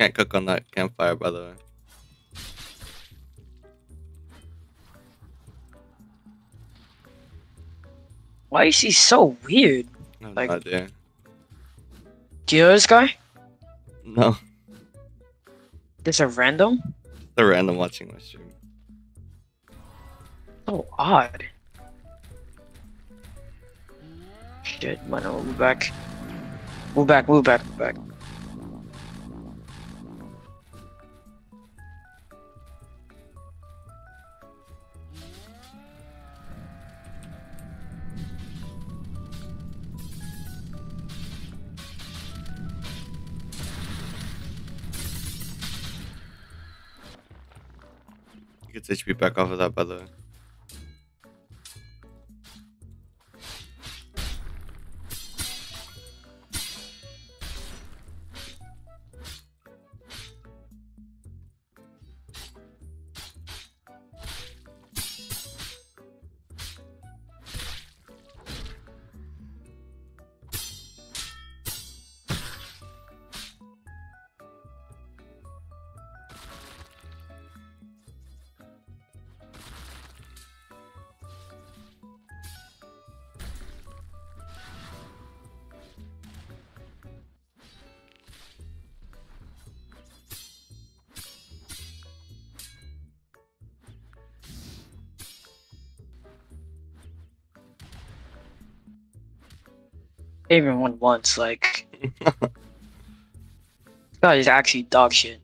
Can't cook on that campfire, by the way. Why is he so weird? No Like- idea. Do you know this guy? No, This a random? they're random watching my stream. So odd. Shit, man, I'll move back. Move back, move back, move back. Gets HP back off of that, by the way. Even won once, like. guy is actually dog shit.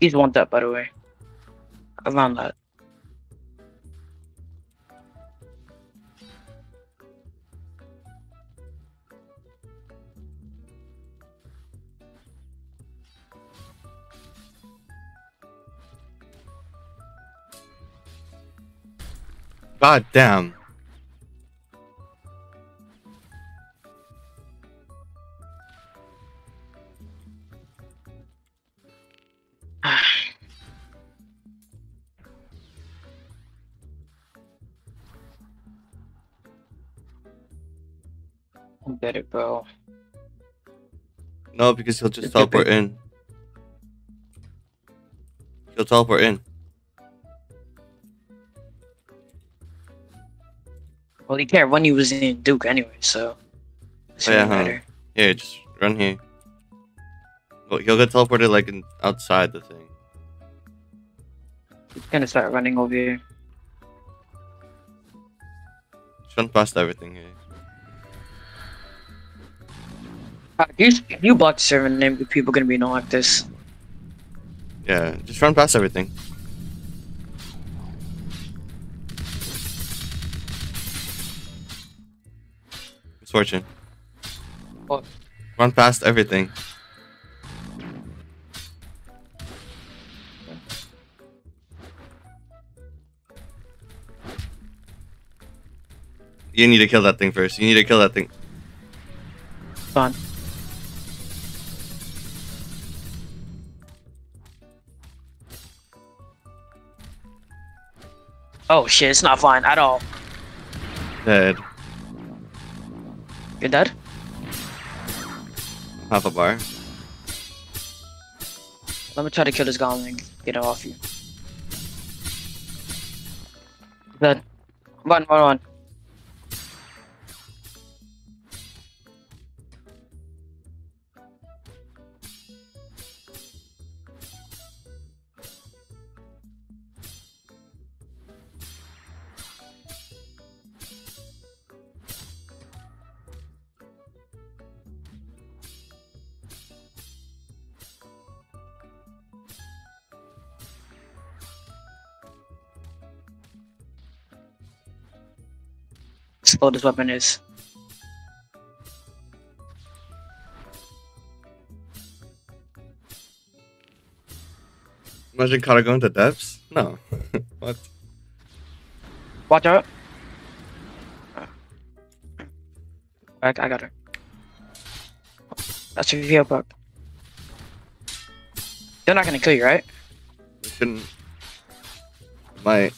He's one that, by the way. Around that. God damn. No, because he'll just teleport in. He'll teleport in. Well, he can't when he was in Duke anyway, so. Oh, yeah, huh. Here, just run here. Well, he'll get teleported like in, outside the thing. He's gonna start running over here. Just run past everything here. You, you block the server name, people gonna be knowing like this. Yeah, just run past everything. Misfortune. What? Run past everything. You need to kill that thing first. You need to kill that thing. Fun. Oh shit, it's not flying at all. Dead. You're dead? Half a bar. Let me try to kill this goblin. and get it off you. Dead. Run, run, run. Slow this weapon is. Imagine Kara going to depths? No. what? Watch out. I, I got her. That's your heal bug. They're not gonna kill you, right? We shouldn't. Might.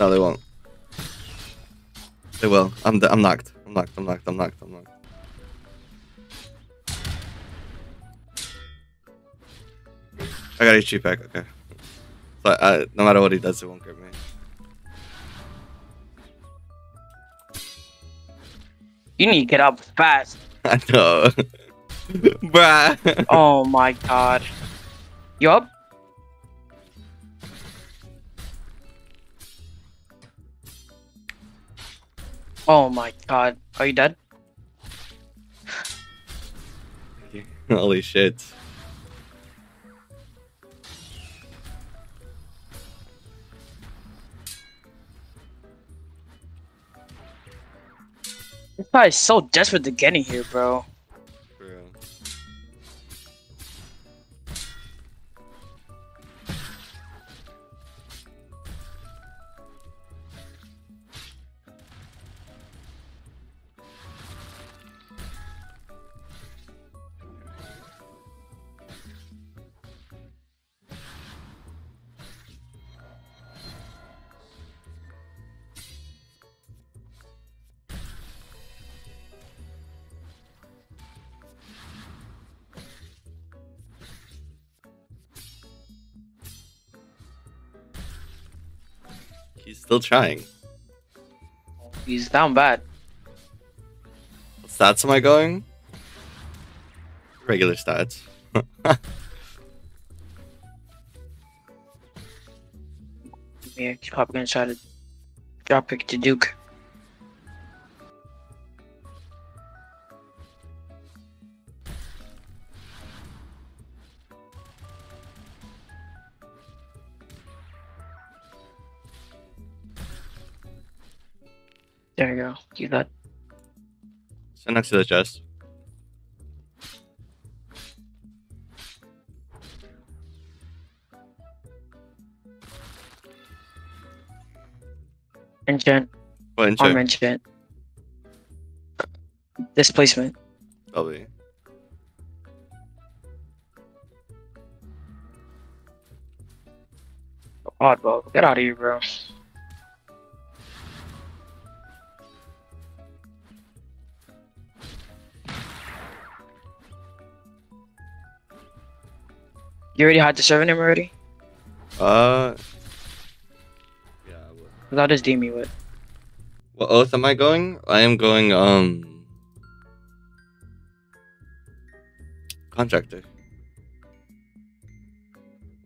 No, they won't. They will. I'm. I'm knocked. I'm knocked. I'm knocked. I'm knocked. I'm knocked. I got HP pack. Okay. But uh, no matter what he does, it won't get me. You need to get up fast. I know. Bruh. Oh my god. You up? Oh my god. Are you dead? Holy shit. This guy is so desperate to get in here, bro. Still trying. He's down bad. What stats am I going? Regular stats. Yeah, he's probably gonna try to drop pick to Duke. There you go. Do that. Stand next to the chest. Enchant. What Arm enchant? enchant. Displacement. Probably. Oddball. Get out of here, bro. You already had the servant him already? Uh. Yeah. What, Cause I'll just deem you with. what oath am I going? I am going, um. Contractor.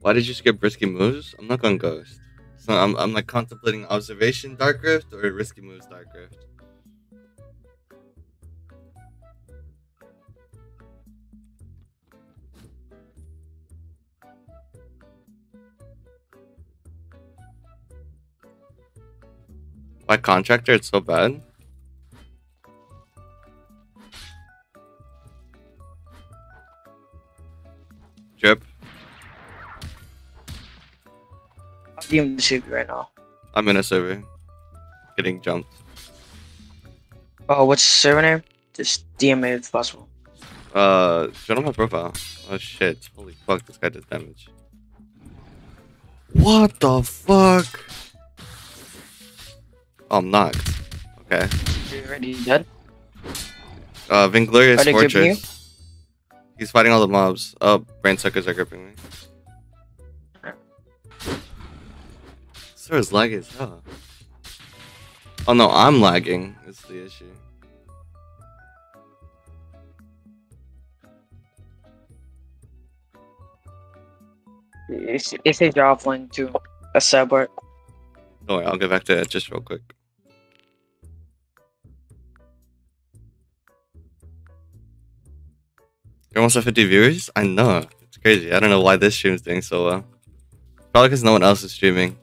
Why did you skip risky moves? I'm not going ghost. So I'm, I'm like contemplating observation dark rift or risky moves dark rift. Why contractor? It's so bad. Drip. I'll deem the server right now. I'm in a server. Getting jumped. Oh, what's the server name? Just DM it if possible. Uh, show them my profile. Oh shit! Holy fuck! This guy does damage. What the fuck? Oh, I'm knocked. Okay. You already dead? Uh, Vinglorious Are they gripping you? Fortress. He's fighting all the mobs. Oh, brain suckers are gripping me. Sir is lagging as hell. Oh no, I'm lagging. Is the issue. It it says you're offline too. A subword. Don't worry, I'll get back to it just real quick. You're almost at 50 viewers? I know. It's crazy. I don't know why this stream's doing so well. Probably because no one else is streaming.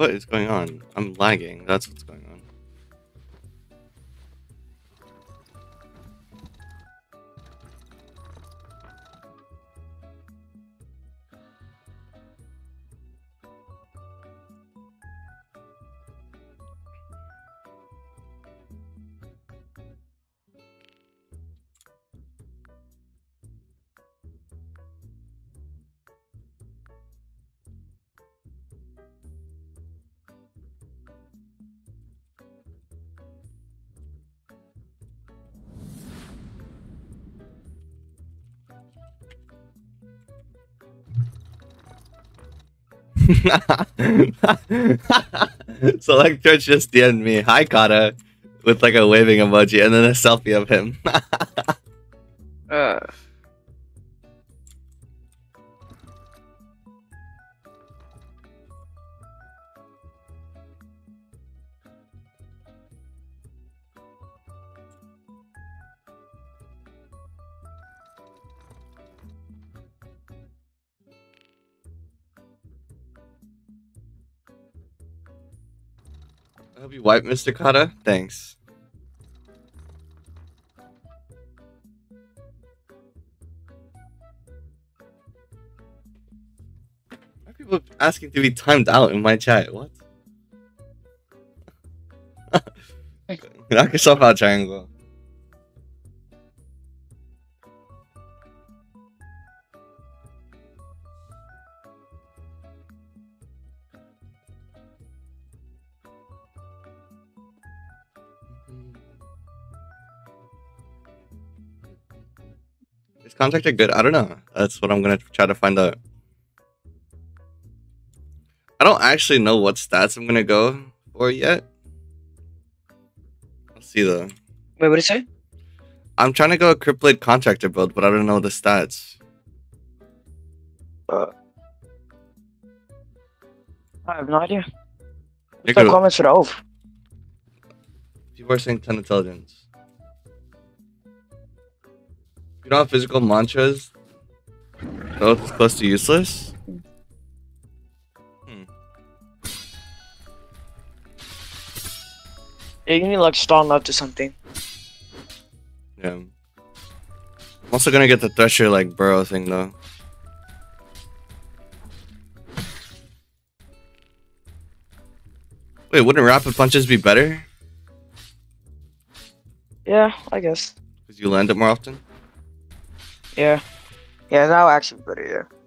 What is going on? I'm lagging. That's what's going on. so like Church just DM'd me, hi Kata, with like a waving emoji and then a selfie of him. Uh, wipe Mr. Kata. Thanks. Why are people asking to be timed out in my chat? What? Knock yourself out, Triangle. Is contractor good? I don't know. That's what I'm gonna try to find out. I don't actually know what stats I'm gonna go for yet. I'll see though. wait, what did you say? I'm trying to go a Crippled contractor build, but I don't know the stats. Uh, I have no idea. You're What's the good. comments for the oath? People are saying 10 intelligence. You don't have physical mantras? Oh, it's close to useless? Hmm. Yeah, you need like stall up to something. Yeah. I'm also gonna get the Thresher like burrow thing though. Wait, wouldn't rapid punches be better? Yeah, I guess. Because you land it more often? Yeah. Yeah, now actually better, yeah.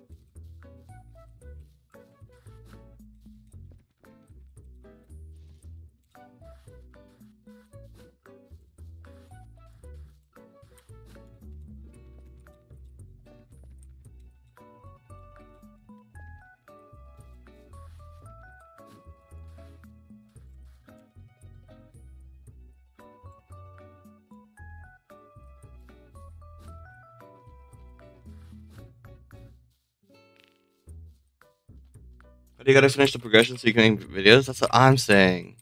But you gotta finish the progression so you can make videos? That's what I'm saying.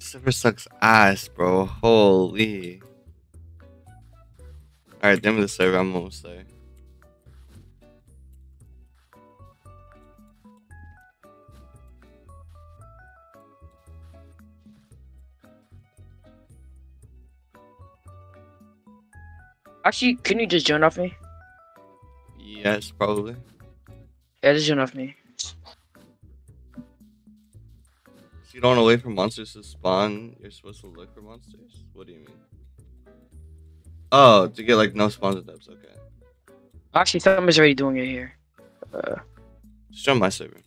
Server sucks ass, bro. Holy. Alright, name of the server, I'm almost there. Actually, can you just join off me? Yes, probably. Yeah, just join off me. So you don't want to wait for monsters to spawn, you're supposed to look for monsters? What do you mean? Oh, to get like no spawns and depths, okay. Actually, somebody's already doing it here. Uh, Just join my server.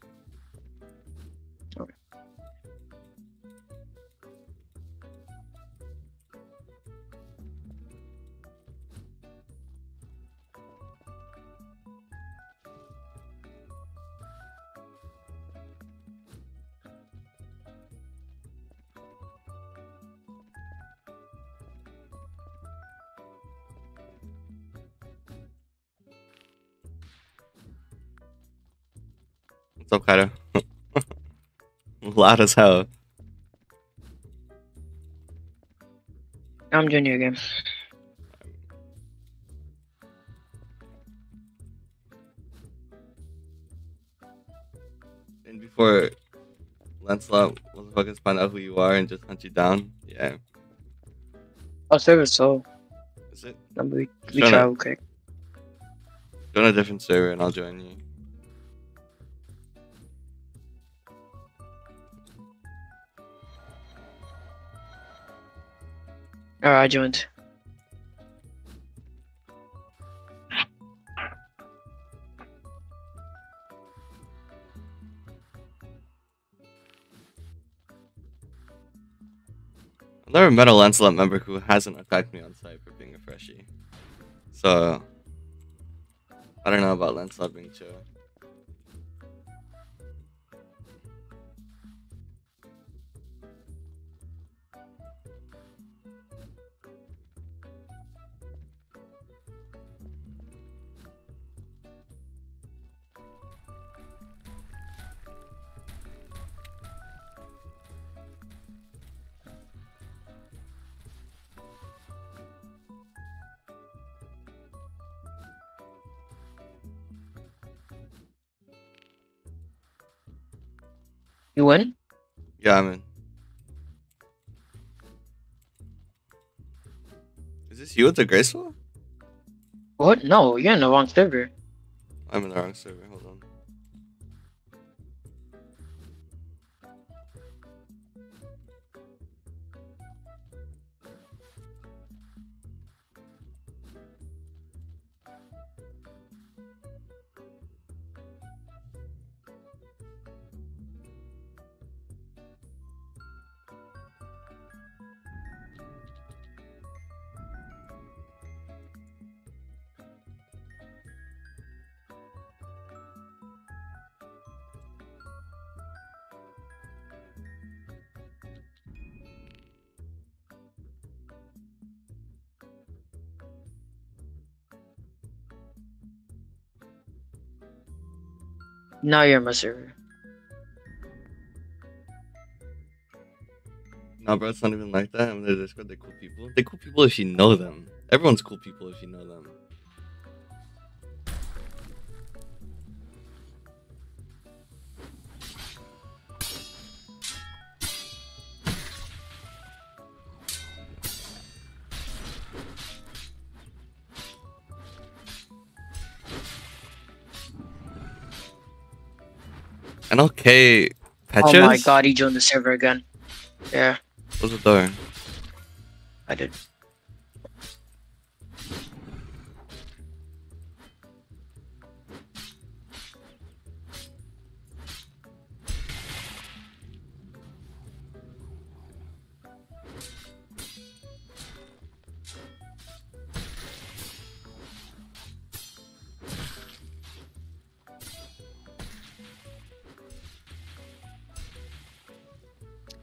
What's up, Kaido? Loud as hell. I'm joining you again. And before Lancelot motherfuckers find out who you are and just hunt you down, yeah. Oh, server so. Is it? Let me we try real quick. Join a different server and I'll join you. Alright, I joined. I've never met a Lancelot member who hasn't attacked me on site for being a freshie. So, I don't know about Lancelot being chill. You win? Yeah, I'm in. Is this you with the graceful? What? No, you're in the wrong server. I'm in the wrong server. Hold on. Now you're my server. No, bro, it's not even like that. I'm in the Discord. They're cool people. They're cool people if you know them. Everyone's cool people if you know them. Okay, Petrus? Oh my god, he joined the server again. Yeah, Close the door. I did.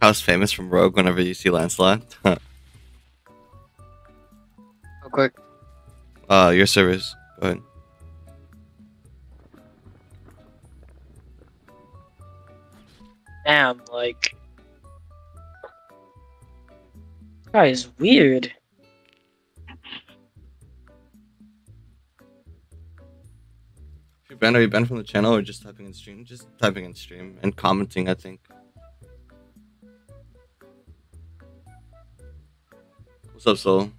Was famous from Rogue whenever you see Lancelot. Real quick. uh, your service. Go ahead. Damn, like. This guy is weird. If you banned, are you banned from the channel or just typing in stream? Just typing in stream and commenting, I think. What's up, Soul?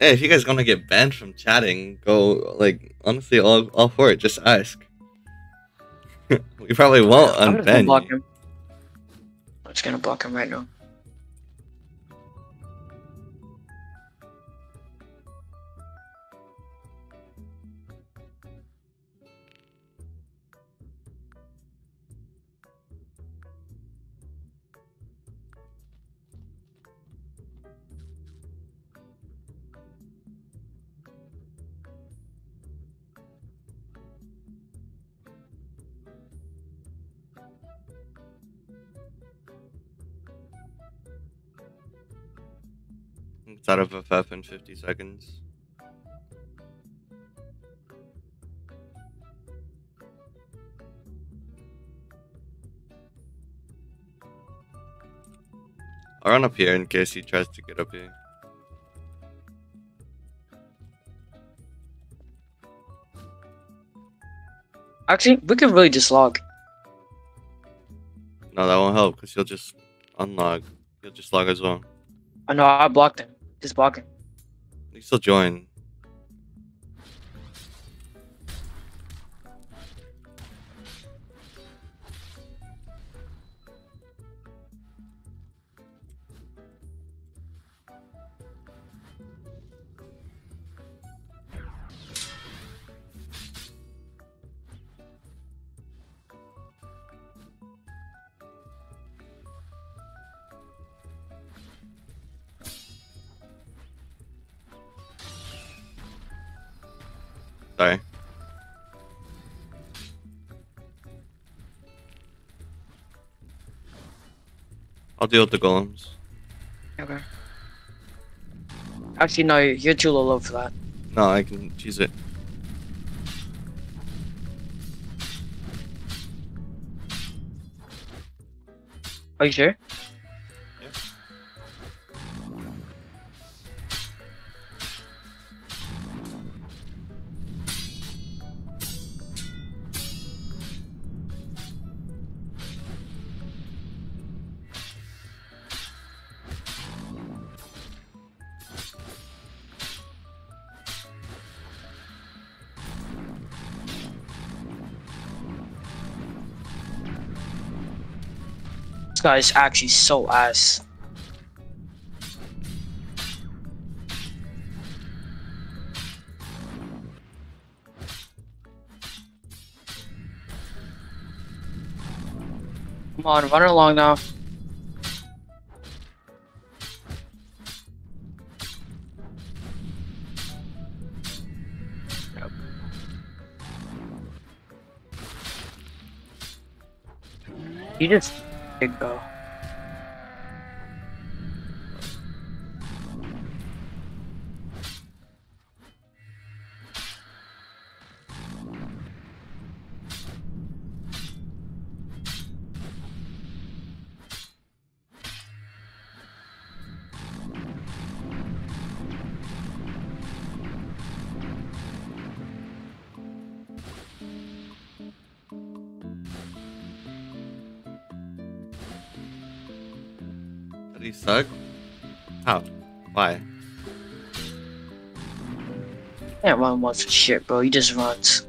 Hey, if you guys gonna get banned from chatting, go like honestly all all for it. Just ask. we probably won't I'm gonna unban block you. him. I'm just gonna block him right now. Out of FF in 50 seconds. I'll run up here in case he tries to get up here. Actually, we can really just log. No, that won't help because he'll just unlog. He'll just log as well. I know I blocked him. Just him. You still join. I'll deal with the golems. Okay. Actually, no, you're too low for that. No, I can choose it. Are you sure? Guy is actually so ass. Come on, run along now. You just go. Much shit, bro. He just runs.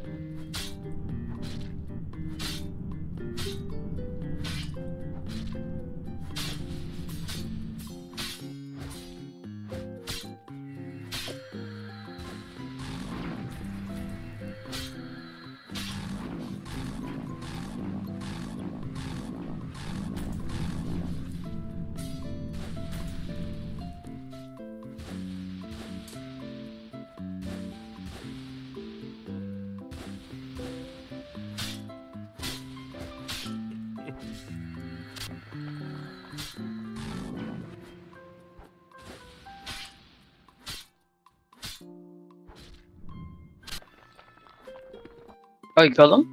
Oh,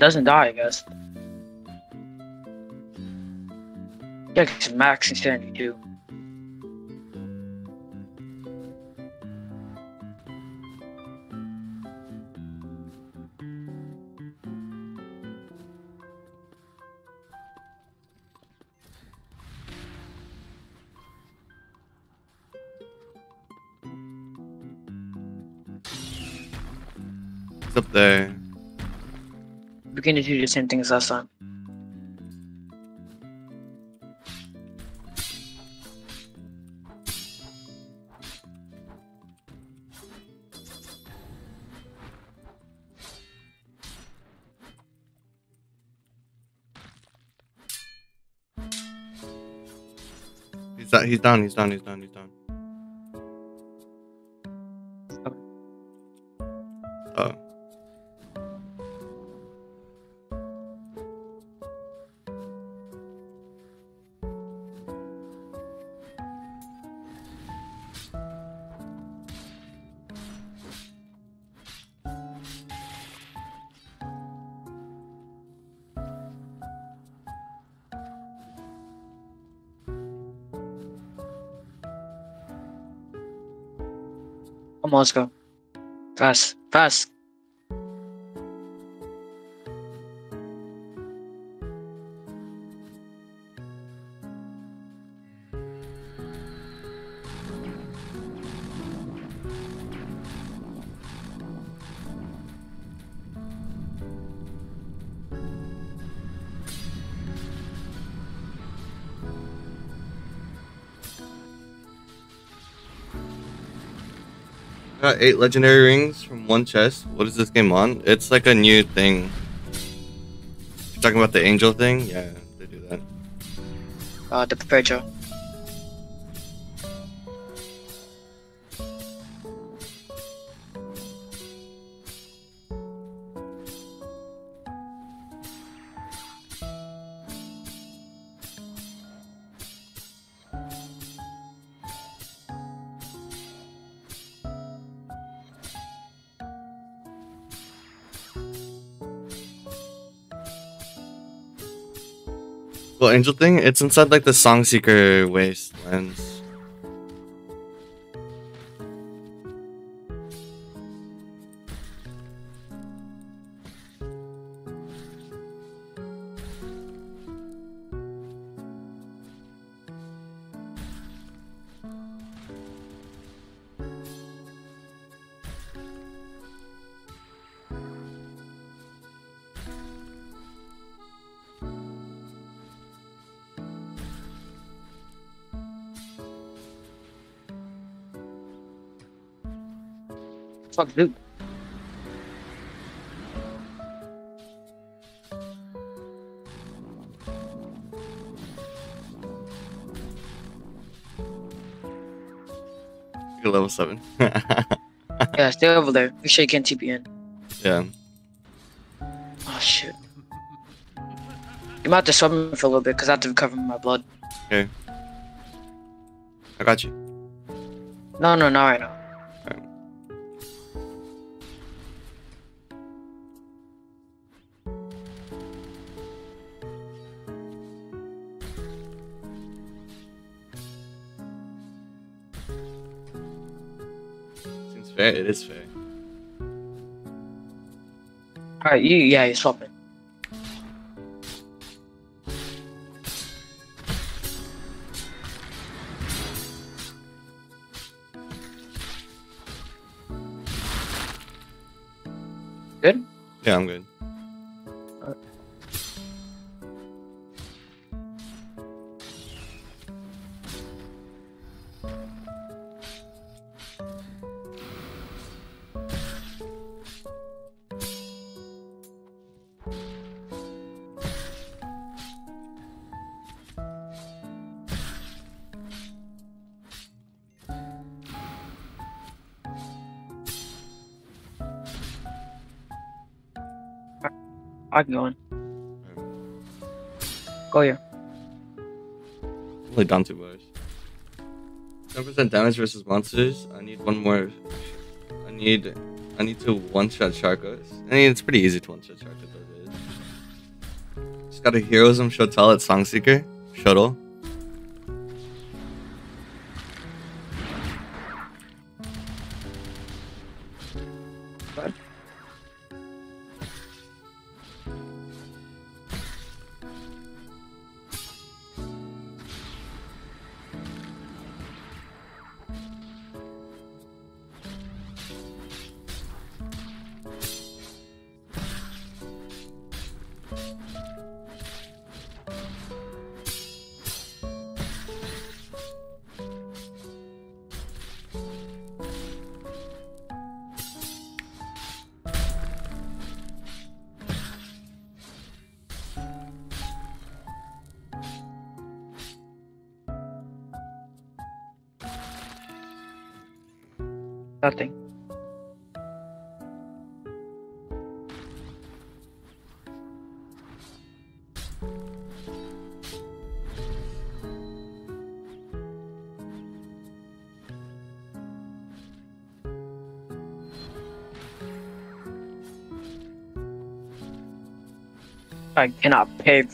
doesn't die, I guess. Yeah, 'cause max insanity too. Gonna do the same thing as last time. He's down. He's down. He's down. Let's go. Eight legendary rings from one chest. What is this game on? It's like a new thing. You're talking about the angel thing? Yeah, they do that. Uh, the Pedro. Angel thing? It's inside like the Song Seeker wastelands. 7. Yeah, stay over there. Make sure you can't TP in. yeah. Oh shit. You might have to swim for a little bit because I have to recover my blood. Okay. I got you. No, no, not right now. It is fair. Alright, you, yeah, you're swapping. Good? 10% damage versus monsters. I need one more. I need. I need to one shot Sharkos. I mean, it's pretty easy to one shot Sharkos. Just got a heroism Shotel at Songseeker. Shuttle.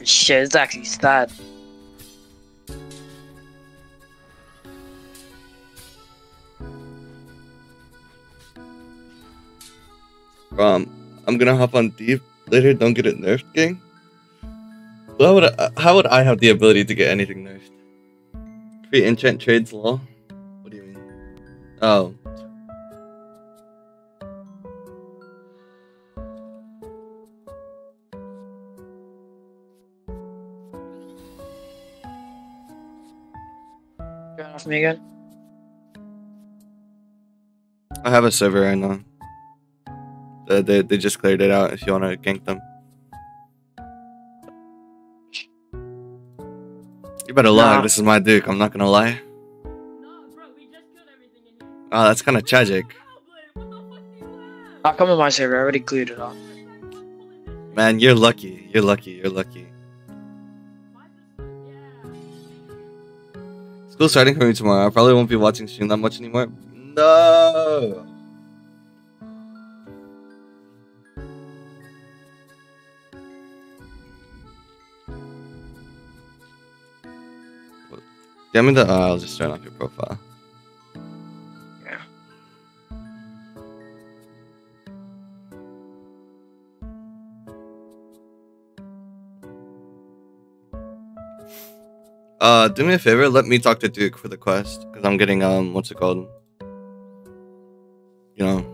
Shit. It's actually sad. Um, I'm gonna hop on deep later. Don't get it nerfed, gang. How would I, how would I have the ability to get anything nerfed? Free enchant trades law. What do you mean? Oh, Turn me again. I have a server right now. Uh, they they just cleared it out. If you wanna gank them, you better log. Nah. This is my Duke. I'm not gonna lie. Oh, that's kind of tragic. Not come in my server. I already cleared it off. Man, you're lucky. You're lucky. You're lucky. School starting for me tomorrow. I probably won't be watching stream that much anymore. No. Give me the. Uh, I'll just turn off your profile. Uh, do me a favor. Let me talk to Duke for the quest because I'm getting um, what's it called? You know,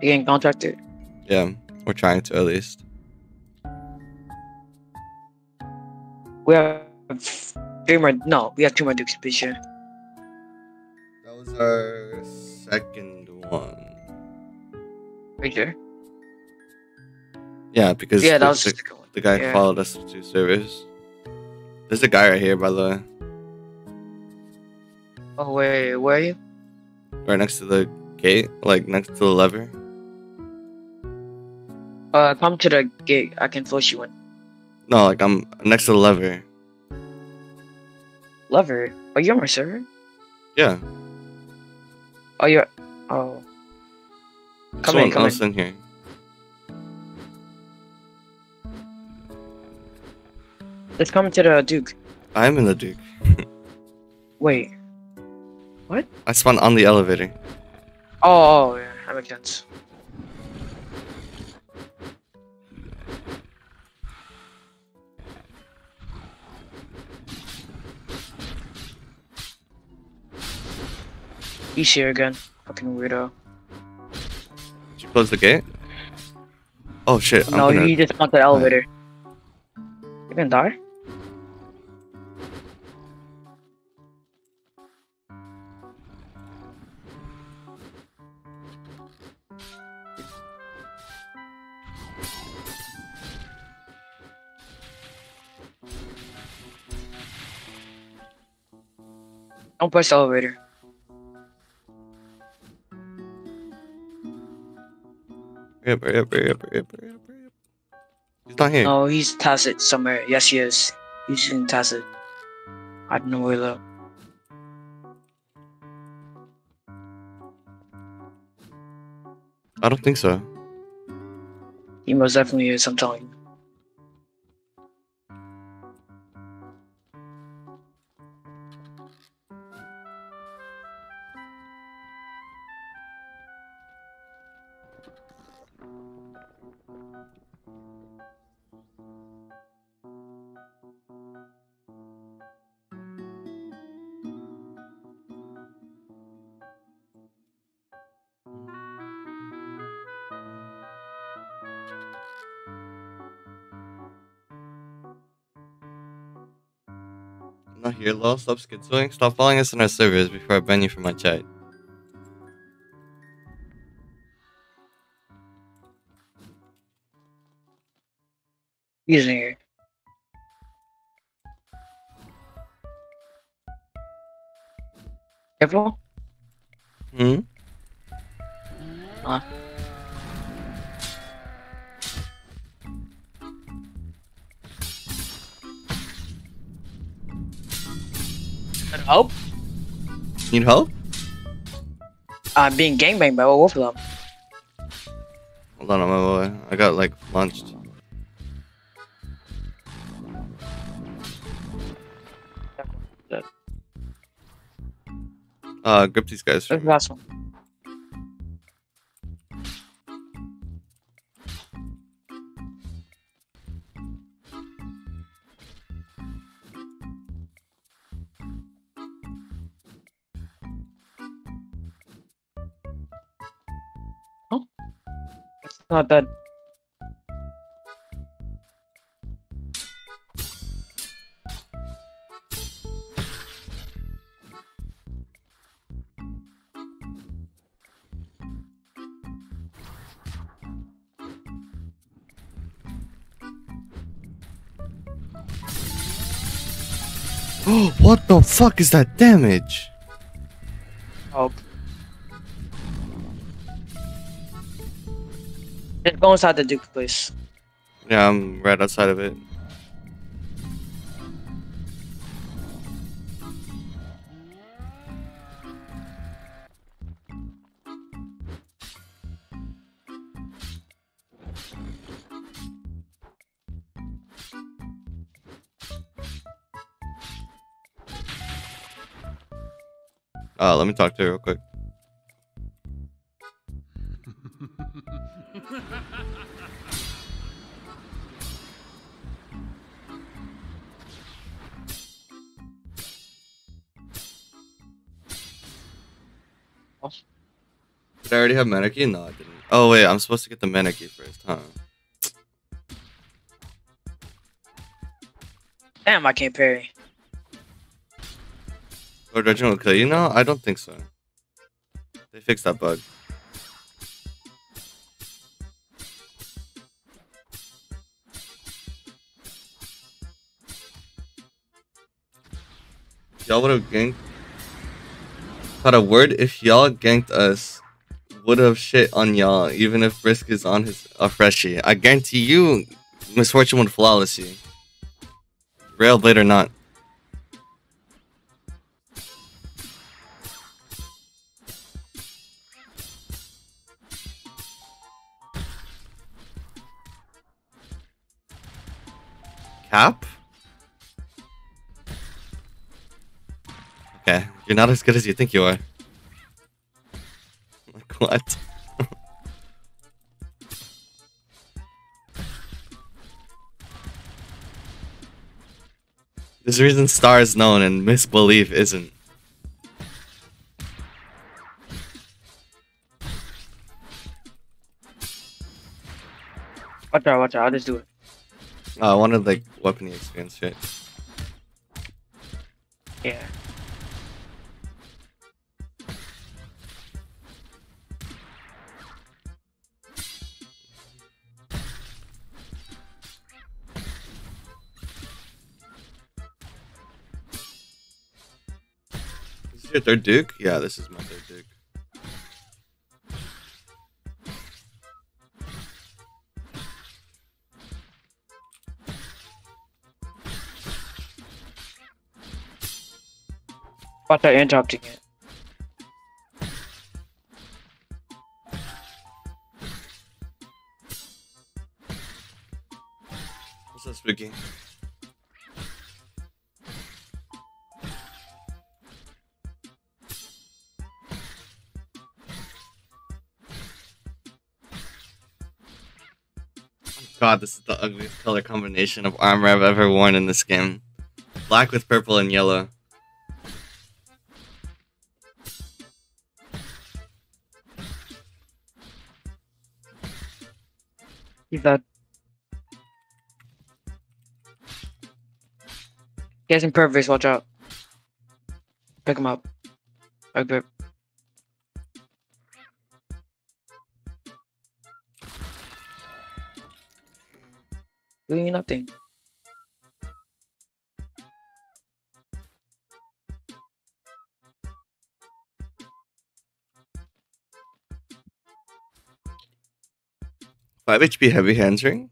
You getting contracted? yeah, we're trying to at least. We have three more. No, we have two more Dukes this year. That was our second one. Right there. Yeah, because Yeah, that was just a good one. The guy yeah. followed us to service. There's a guy right here, by the way, Oh wait, where are you? right next to the gate, like next to the lever. Uh, come to the gate. I can force you in. No, like I'm next to the lever. Lever. Are you're on my server. Yeah, Oh, you're. Oh, Come in, come else in here. Let's come to the Duke. I'm in the Duke. Wait. What? I spawned on the elevator. Oh, oh, oh yeah, that makes sense. He's here again. Fucking weirdo. You close the gate. Oh shit! I'm no, gonna- you just went to the elevator. You gonna die? Don't push the elevator. Hurry up! Hurry up! Hurry up! He's not here. No, he's tacet somewhere. Yes, he is. He's in tacet. I don't know where though. I don't think so. He most definitely is. I'm telling you. Here, lol. Stop schizoing. Stop following us on our servers before I ban you from my chat. In here. Careful. Need help? I'm being gangbanged by both of them. Hold on, I'm on my way. I got like launched. Uh, grip these guys. For me. last one? Not what the fuck is that damage? Go inside the Duke, place. Yeah, I'm right outside of it. Uh, let me talk to her real quick. Already have mana key? No, I didn't. Oh wait, I'm supposed to get the mana key first, huh? Damn, I can't parry. Lord Reginald will kill you now? I don't think so. They fixed that bug. Y'all would have ganked. Had a word if y'all ganked us. Would have shit on y'all, even if Risk is on his a freshie. I guarantee you, Misfortune would flawless you. Railblade or not. Cap? Okay, you're not as good as you think you are. What? There's a reason Star is known and Misbelief isn't. Watch out, watch out. I'll just do it. Oh, I wanted like weapon experience shit. Yeah. Third Duke? Yeah, this is my third Duke. Watch out, interrupting it. God, this is the ugliest color combination of armor I've ever worn in this game. Black with purple and yellow. He's dead. He has impervious, watch out. Pick him up. Okay. Doing nothing. Five HP heavy hands ring.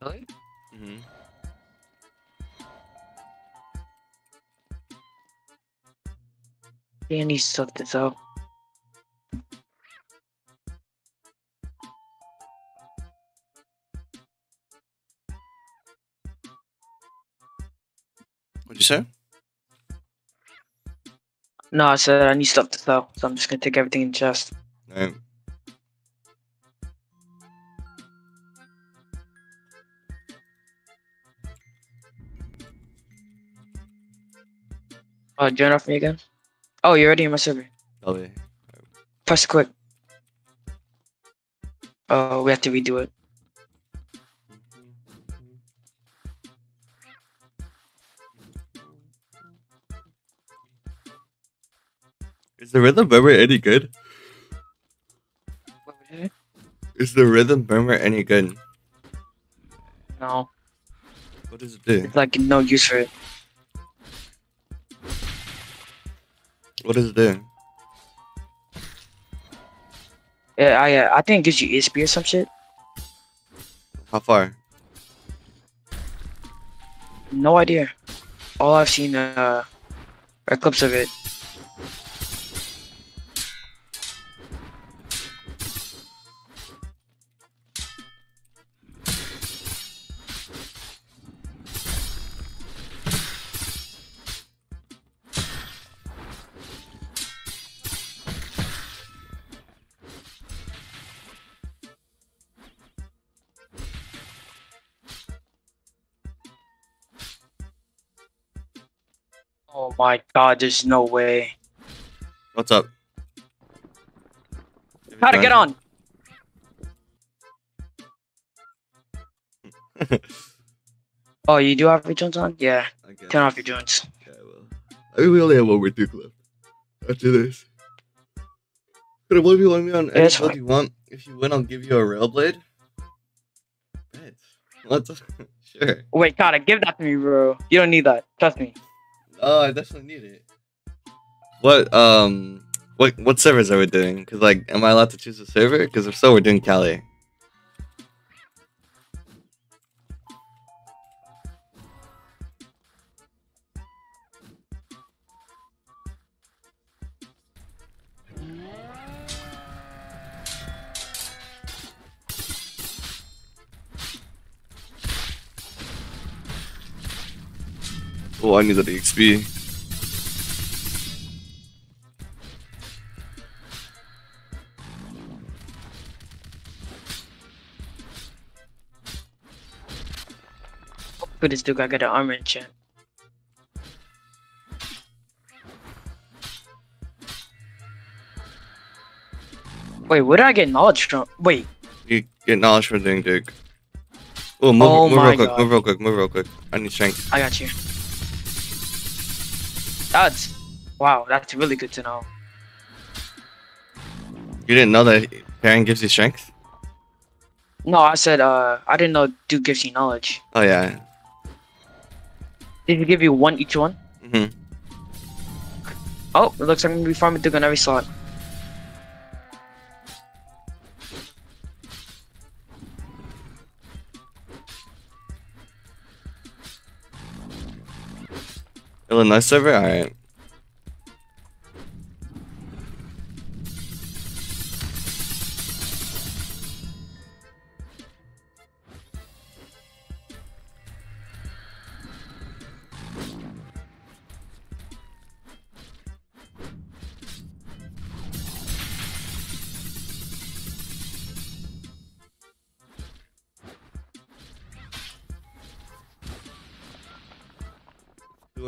Really? Yeah, needs something, so. What'd you No, I said I need stuff to sell, so I'm just gonna take everything in chest. Oh, join off me again? Oh, you're already in my server. Probably. Press quick. Oh, we have to redo it. Is the rhythm murmur any good? Is the rhythm murmur any good? No, What does it do? it's like no use for it. What does it do? Yeah, I uh, I think it gives you ESP or some shit. How far? No idea. All I've seen uh, are clips of it. My god, there's no way. What's up? How to get on? Oh, you do have your joints on? Yeah. Turn off your joints. Yeah, I will. I mean, we only have one more Duke left. After this. But what if you want me on any build you want? If you win, I'll give you a rail blade. Bet. What? sure. Wait, Kata, give that to me, bro. You don't need that. Trust me. Oh, I definitely need it. What um what what servers are we doing? Cause like am I allowed to choose a server? Cause if so we're doing Cali. Oh, I need the XP. Put this dude, I got an armor enchant. Wait, where did I get knowledge from? Wait, You Get knowledge from doing Duke. Oh, move, Oh move real quick, God. move real quick, move real quick. I need strength. I got you. Wow. That's really good to know. You didn't know that pairing gives you strength? No, I said uh, I didn't know Duke gives you knowledge. Oh yeah. Did he give you one each one? Mm hmm Oh, it looks like I'm gonna be farming Duke on every slot. Illinois server? Alright.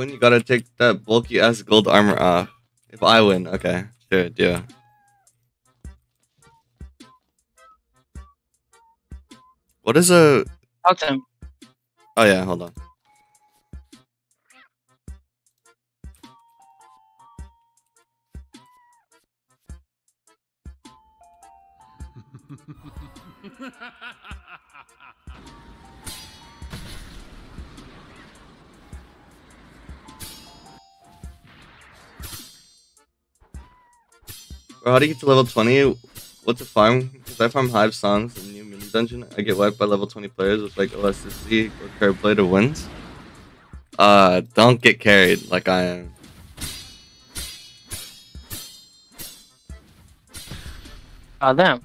Win, you gotta take that bulky ass gold armor off. If I win, okay. Do it, do it. What is a. Talk to him. Oh yeah, hold on. Bro, how do you get to level 20? What's the farm? Because I farm Hive Songs, the new mini dungeon. I get wiped by level 20 players with like elasticity or curve blade or wins. Uh, don't get carried like I am. Uh, them.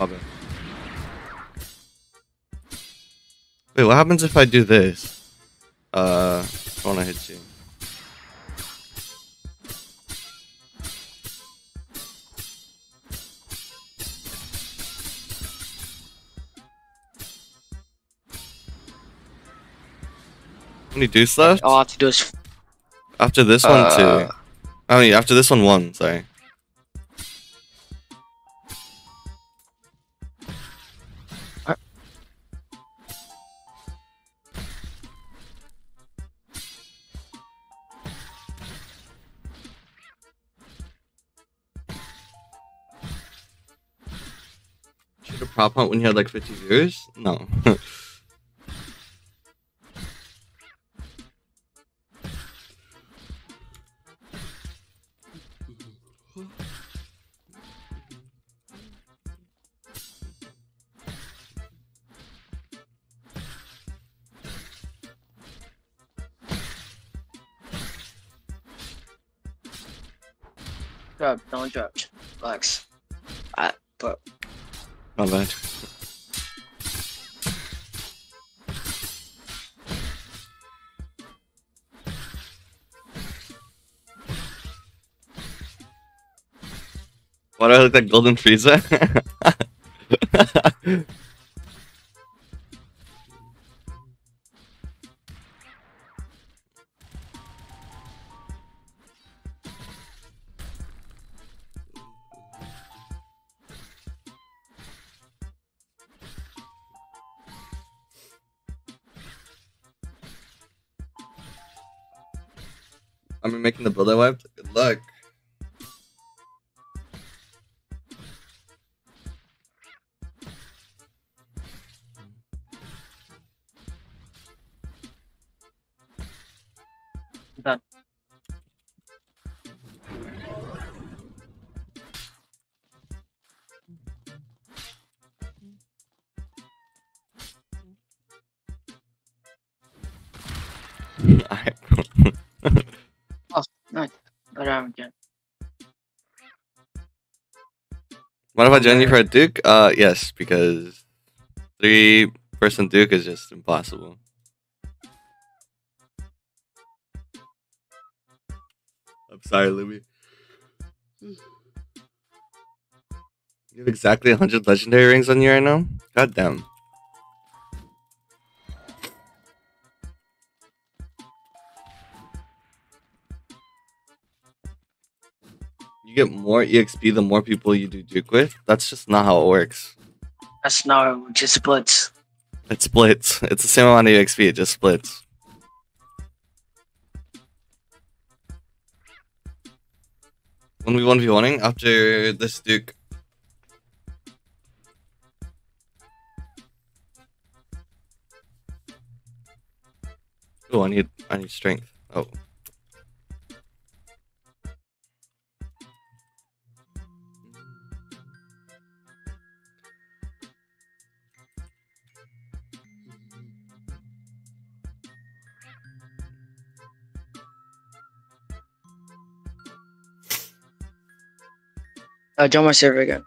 My. Wait, what happens if I do this? Uh, I wanna hit you. How many deuce left? All I have to do is After this one, Uh, two. I mean, after this one, one. Sorry. Prop hunt when you had like 50 viewers? No. drop. Don't drop. Bad. Why do I look like Golden Frieza? I'm making You for Duke? Uh, yes, because three person Duke is just impossible. I'm sorry, Libby. You have exactly 100 legendary rings on you right now? God damn. You get more EXP the more people you do Duke with. That's just not how it works. That's not it just splits. It splits. It's the same amount of EXP, it just splits. When we 1v1ing after this Duke. Oh, I need I need strength. Oh. Uh, join my server again.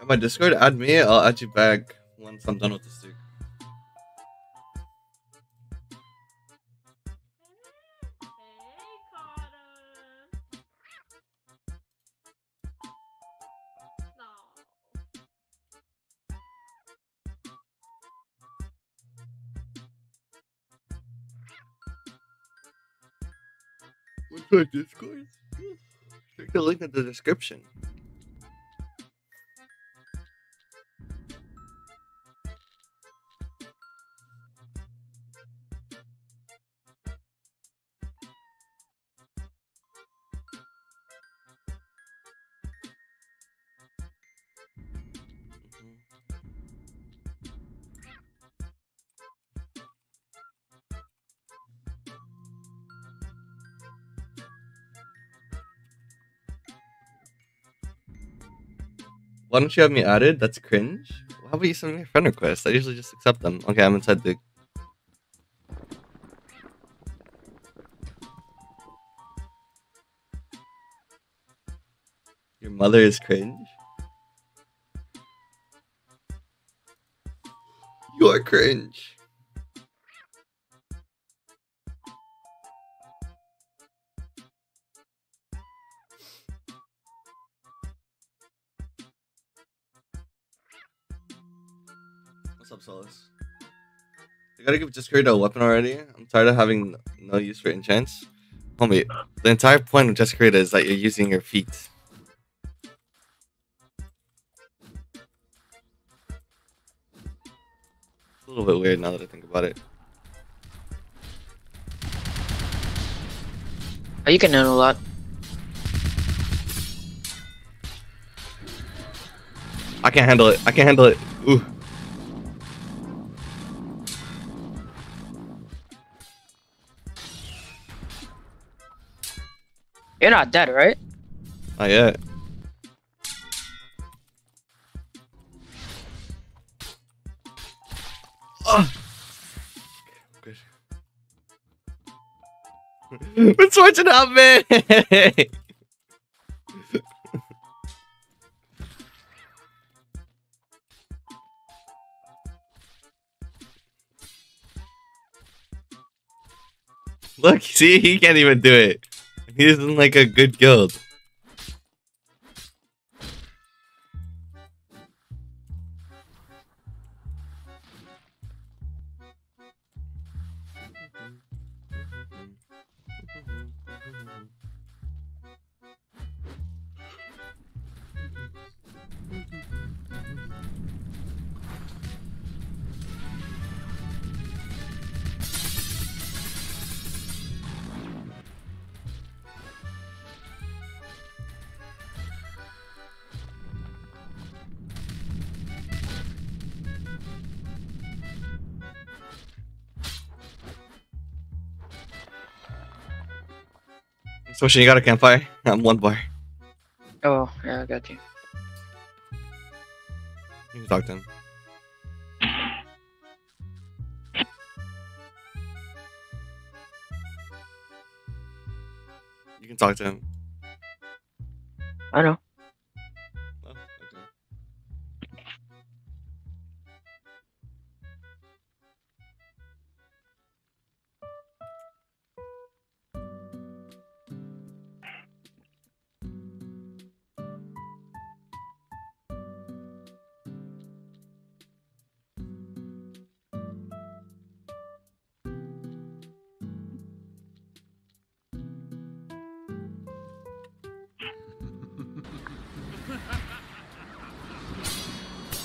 At my Discord, add me. I'll add you back once I'm done with this Discord? Check the link in the description. Why don't you have me added? That's cringe. How about you send me a friend request? I usually just accept them. Okay, I'm inside the. Your mother is cringe. You are cringe. I gotta give Discord a weapon already. I'm tired of having no use for enchants. Homie, the entire point of Desecrator is that you're using your feet. It's a little bit weird now that I think about it. Oh, you can handle that. I can't handle it. I can't handle it. Ooh. You're not dead, right? Not yet. Oh. Good. Been switching up, man. Look, see, he can't even do it. He's in like a good guild. Switching, you got a campfire? I'm one bar. Oh, yeah, I got you. You can talk to him. You can talk to him. I know.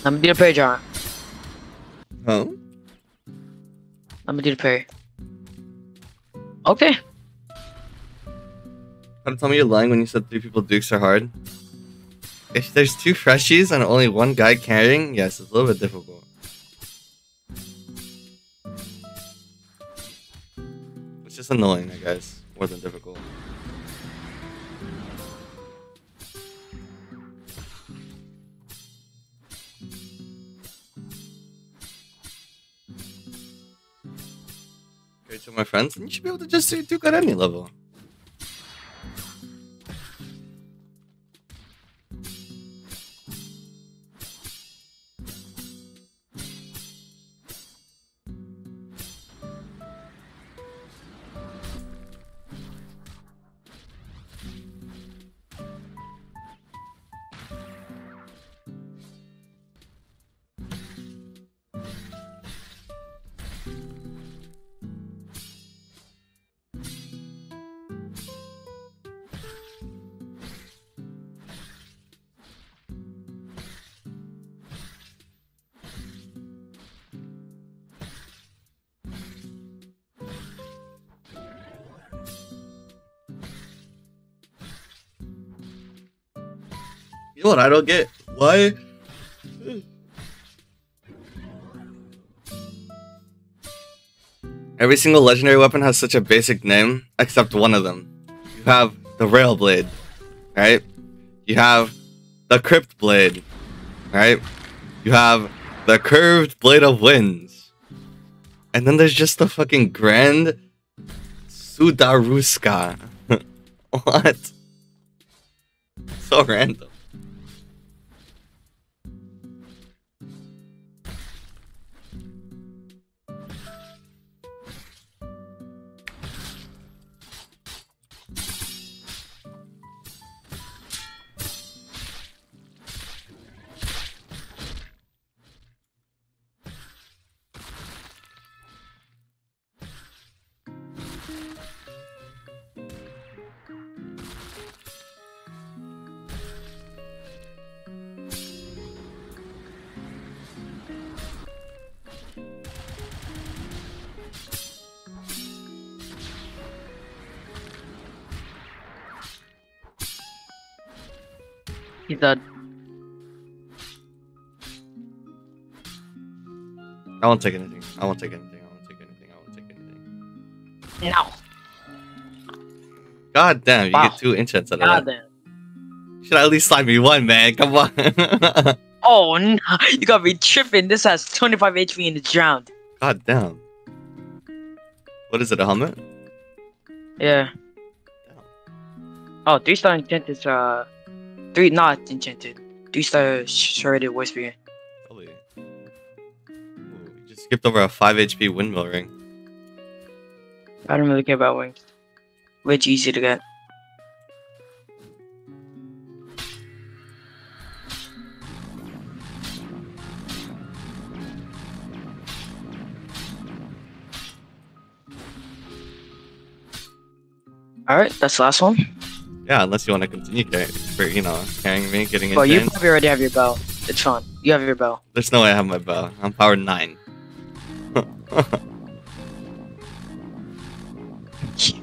Let me do the parry, John. Huh? I'm gonna do the prayer. Okay. How to tell me you're lying when you said three people dukes are hard? If there's two freshies and only one guy carrying, yes, it's a little bit difficult. It's just annoying, I guess, more than difficult. To my friends, and you should be able to just do duke at any level. I don't get? Why? Every single legendary weapon has such a basic name, except one of them. You have the Rail Blade, right? You have the Crypt Blade, right? You have the Curved Blade of Winds. And then there's just the fucking Grand Sudaruska. what? So random. Dead. I won't take anything. I won't take anything. I won't take anything. I won't take anything. No. God damn, you get two enchants out of God that. damn. Should I at least slide me one, man. Come on. Oh no! You gotta be tripping. This has 25 HP and it's drowned. God damn. What is it, a helmet? Yeah. Oh, three star enchanted. Uh, three not enchanted. Three star shredded voice being. Holy. Ooh, you just skipped over a 5 HP windmill ring. I don't really care about wings. Which easy to get. Alright, that's the last one. Yeah, unless you want to continue carrying, for, you know, carrying me, getting Well, you probably already have your bell. It's fun. You have your bell. There's no way I have my bow. I'm power 9.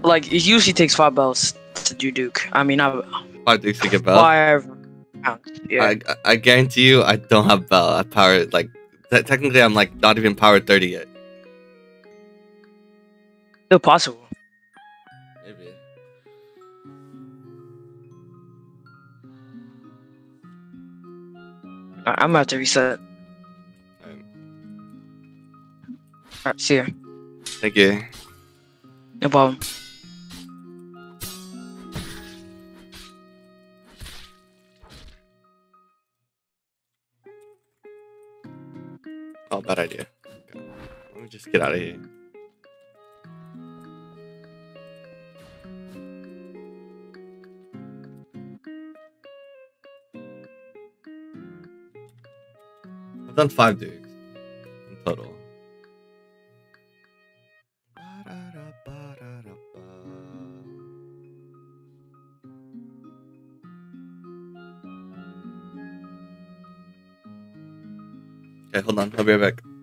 Like, it usually takes five bells to do Duke. I mean, I, Five dukes to get bell. five. Yeah. I, I guarantee you, I don't have bell. I power like technically, I'm like not even power 30 yet. Still possible. I'm about to reset. Alright, see ya. thank you. No problem. Oh, bad idea. Let me just get out of here. I've done five dukes in total. Okay, hold on. I'll be right back.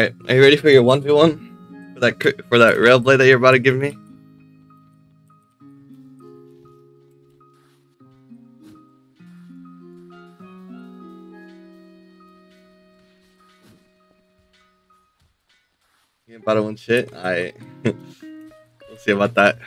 All right, are you ready for your one v one for that for that rail blade that you're about to give me? You about to win shit? I we'll see about that.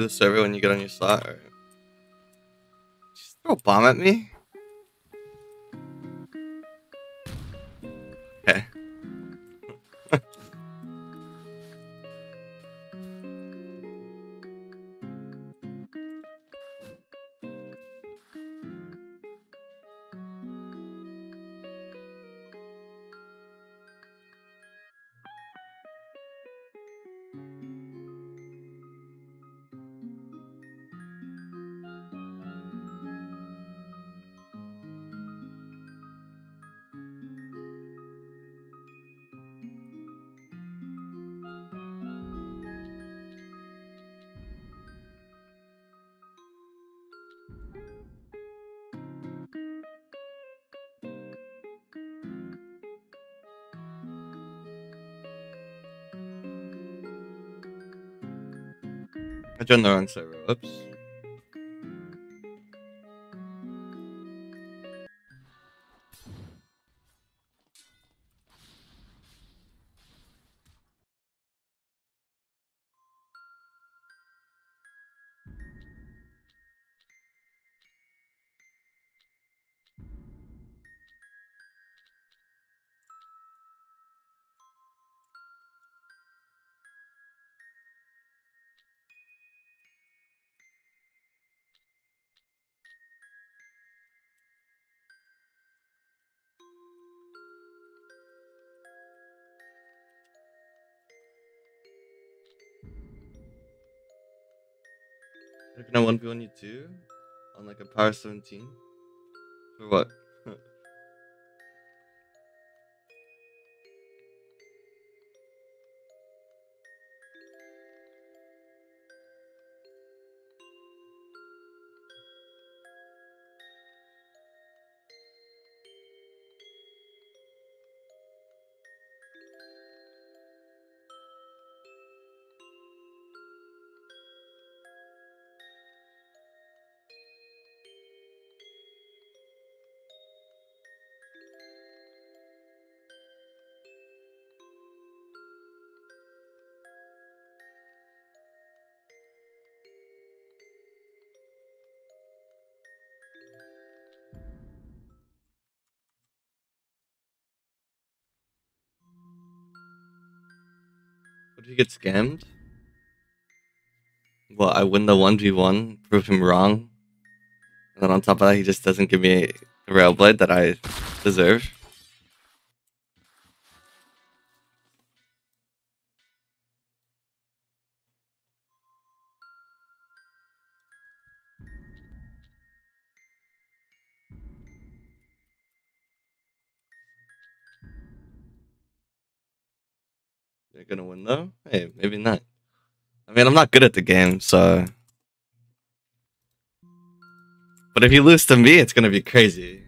The server when you get on your slot, or just throw a bomb at me? I joined the power 17. You get scammed? Well, I win the one v one, prove him wrong, and then on top of that, he just doesn't give me the rail blade that I deserve. gonna win though. Hey, maybe not. I mean, I'm not good at the game, so. But if you lose to me, it's gonna be crazy.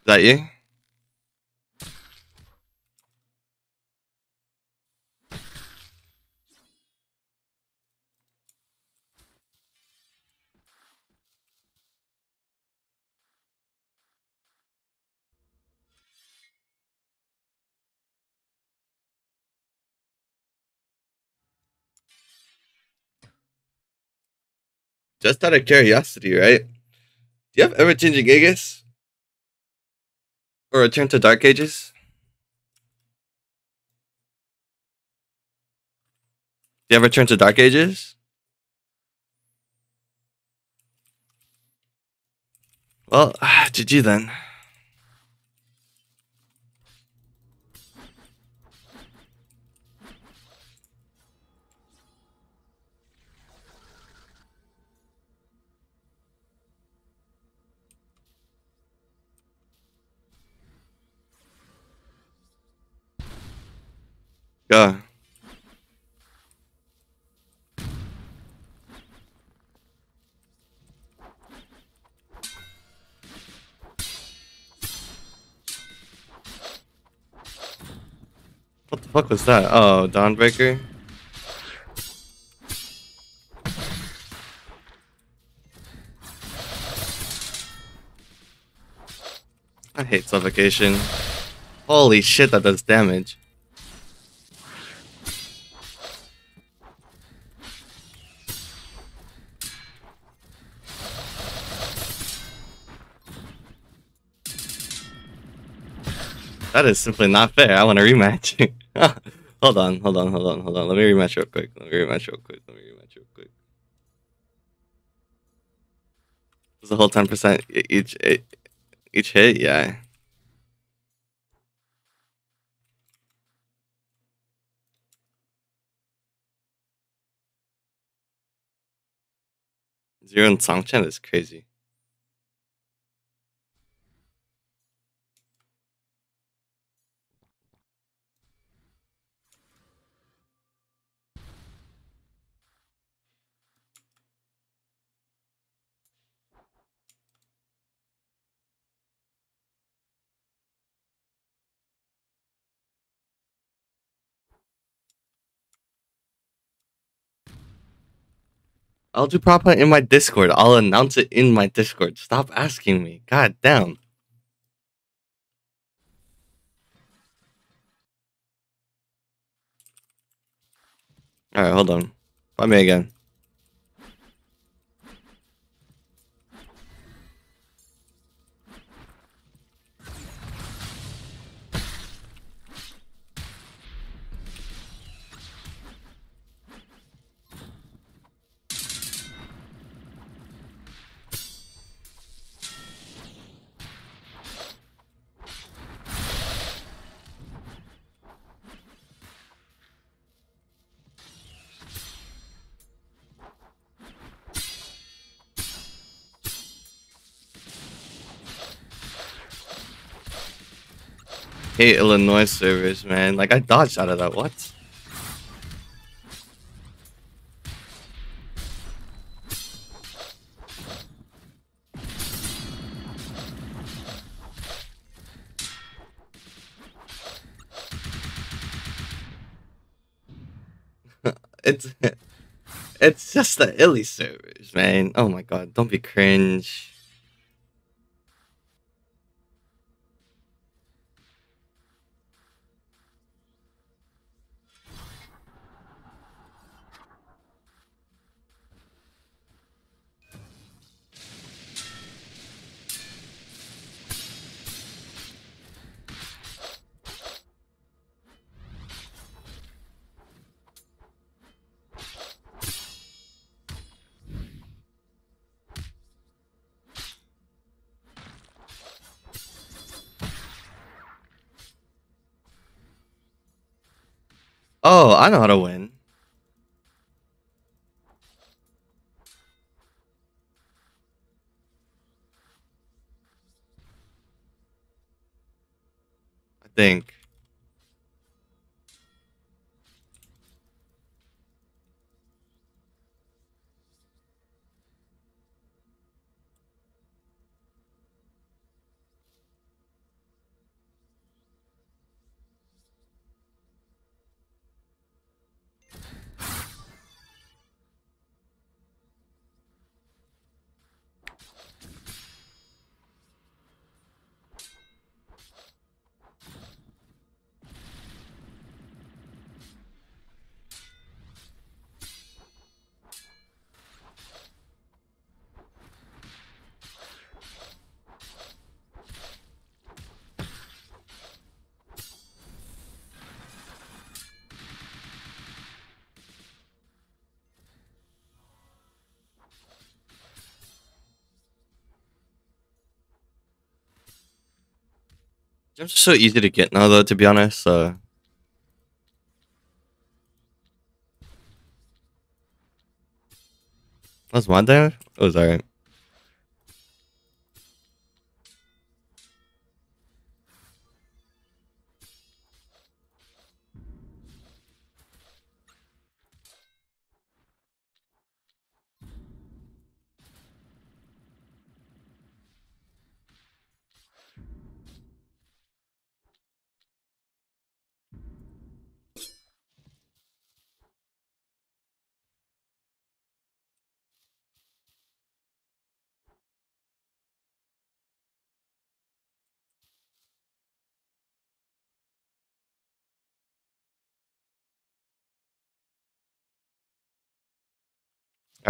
Is that you? Just out of curiosity, right? Do you have ever changing Aegis? Or Return to Dark Ages? Do you ever turn to Dark Ages? Well, GG then. What the fuck was that? Oh, Dawnbreaker? I hate suffocation. Holy shit, that does damage. That is simply not fair. I want a rematch. hold on, hold on, hold on, hold on. Let me rematch real quick. Let me rematch real quick. Let me rematch real quick. Is a whole ten percent each each hit? Yeah. Zero and Songchen is crazy. I'll do proper in my Discord. I'll announce it in my Discord. Stop asking me. God damn. Alright, hold on. Find me again. Hate Illinois servers, man. Like I dodged out of that. What? it's it's just the illy servers, man. Oh my god, don't be cringe. Oh, I know how to win. I think. Are so easy to get now, though. To be honest, so was mine there? It was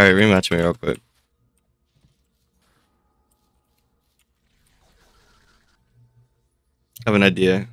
alright. Rematch me real quick. I have an idea.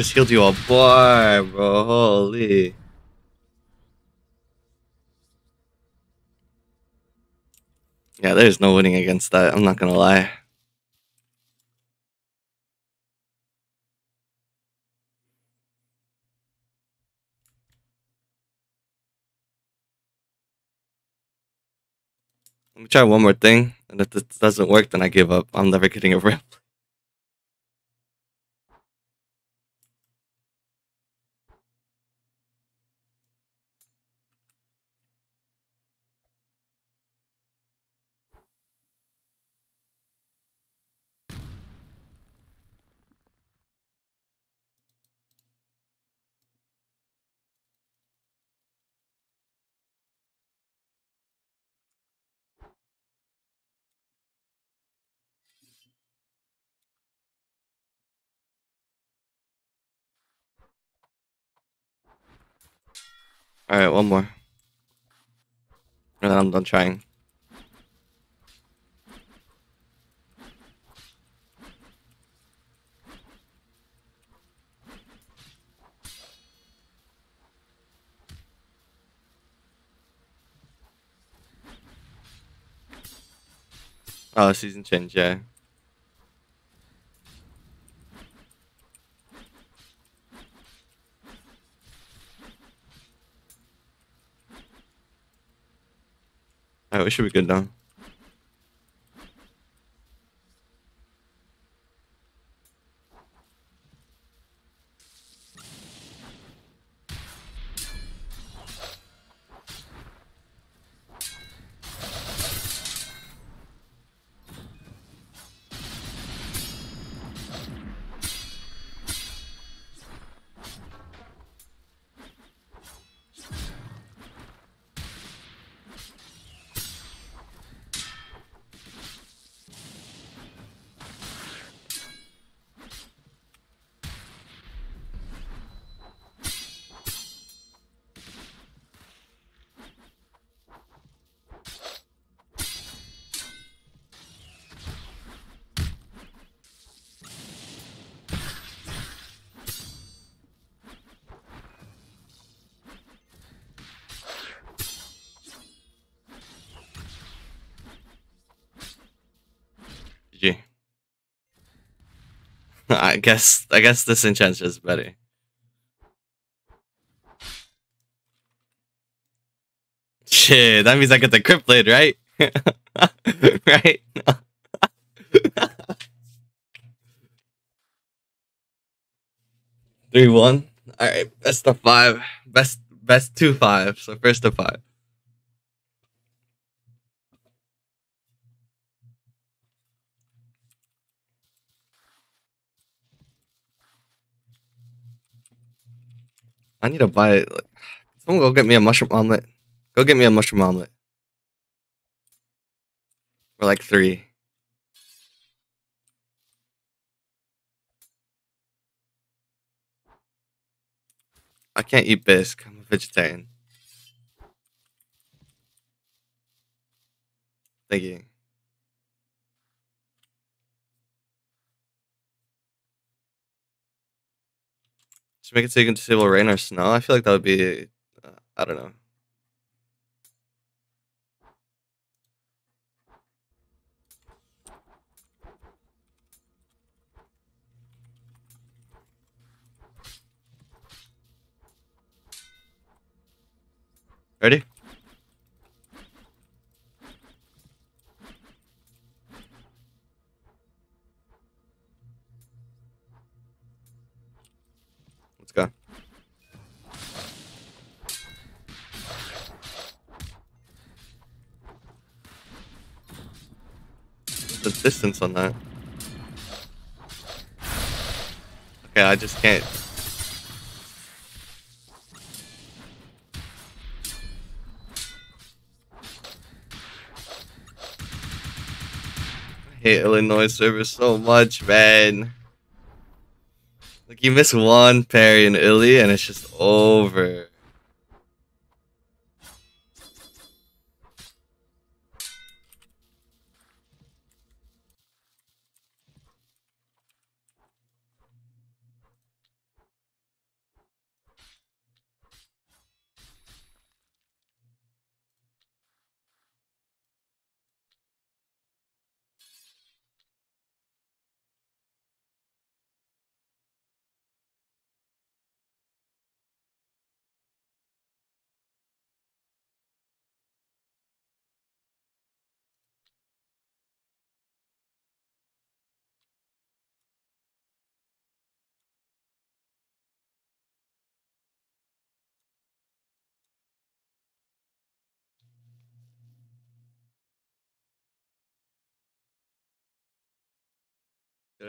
Just healed you all. Boy, bro. Holy. Yeah, there's no winning against that. I'm not gonna lie. Let me try one more thing, and if this doesn't work, then I give up. I'm never getting a rip. Alright, one more. And I'm done trying. Oh, season change, yeah. Alright, we should be good now. Guess I guess this enchant is better. Shit, that means I get the crypt blade, right? right? Three one. All right, best of five. Best best two five. So first of five. I need to buy. Like, someone go get me a mushroom omelet. Go get me a mushroom omelet. Or like three. I can't eat bisque. I'm a vegetarian. Thank you. Make it so you can disable rain or snow. I feel like that would be. Uh, I don't know. Ready? Let's go. The distance on that. Okay, I just can't. I hate Illinois service so much, man. Like you miss one parry in Illy and it's just over.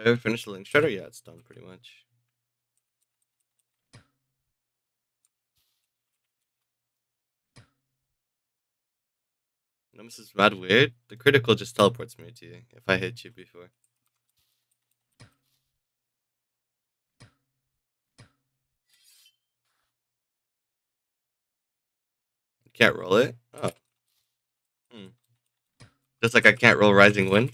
I ever finish the link shredder? Yeah, it's done pretty much. Nemesis is mad weird. The critical just teleports me to you if I hit you before. You can't roll it? Oh. Hmm. Just like I can't roll Rising Wind?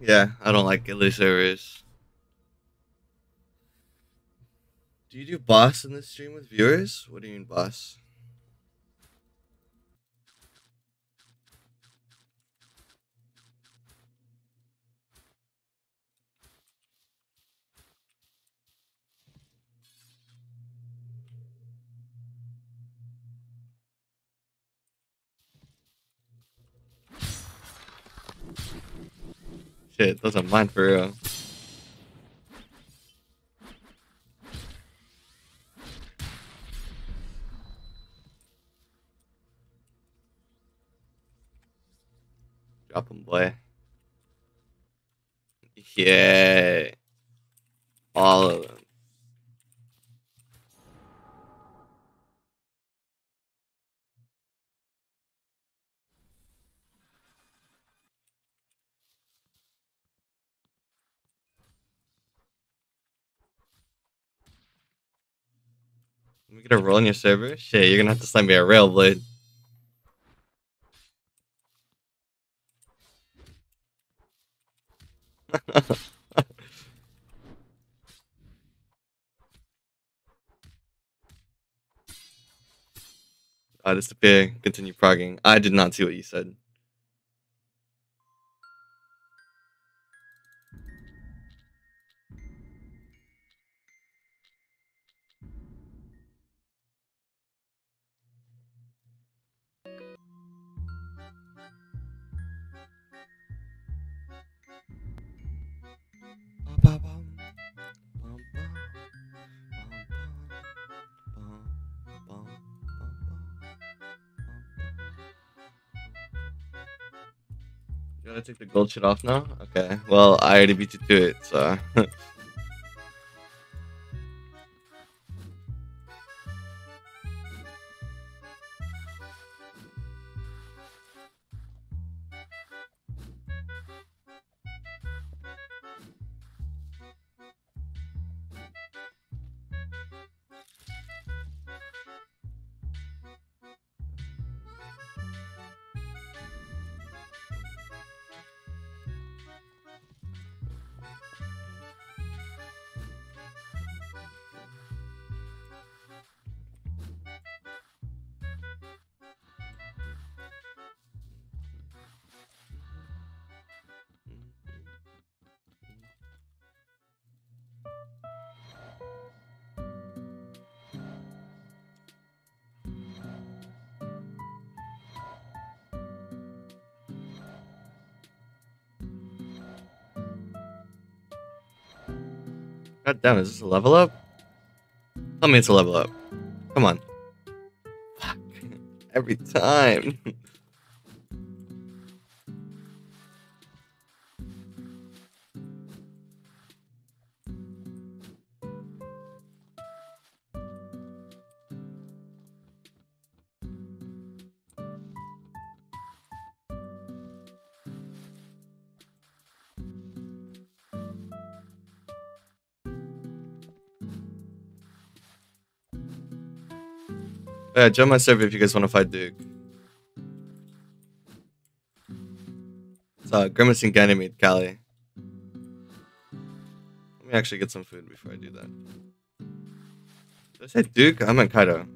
Yeah, I don't like Illy servers. Do you do boss in this stream with viewers? What do you mean boss? Shit, those are mine for real. Drop them, boy. Yeah. All of them. Get a roll on your server? Shit, you're gonna have to send me a rail blade. Ah, disappear. Continue progging. I did not see what you said. Gotta take the gold shit off now? Okay. Well, I already beat you to it, so. God damn, is this a level up? Tell me it's a level up. Come on. Fuck. Every time. Yeah, join my server if you guys want to fight Duke. It's uh, Grimace and Ganymede, Cali. Let me actually get some food before I do that. Did I say Duke? I'm meant Kaido.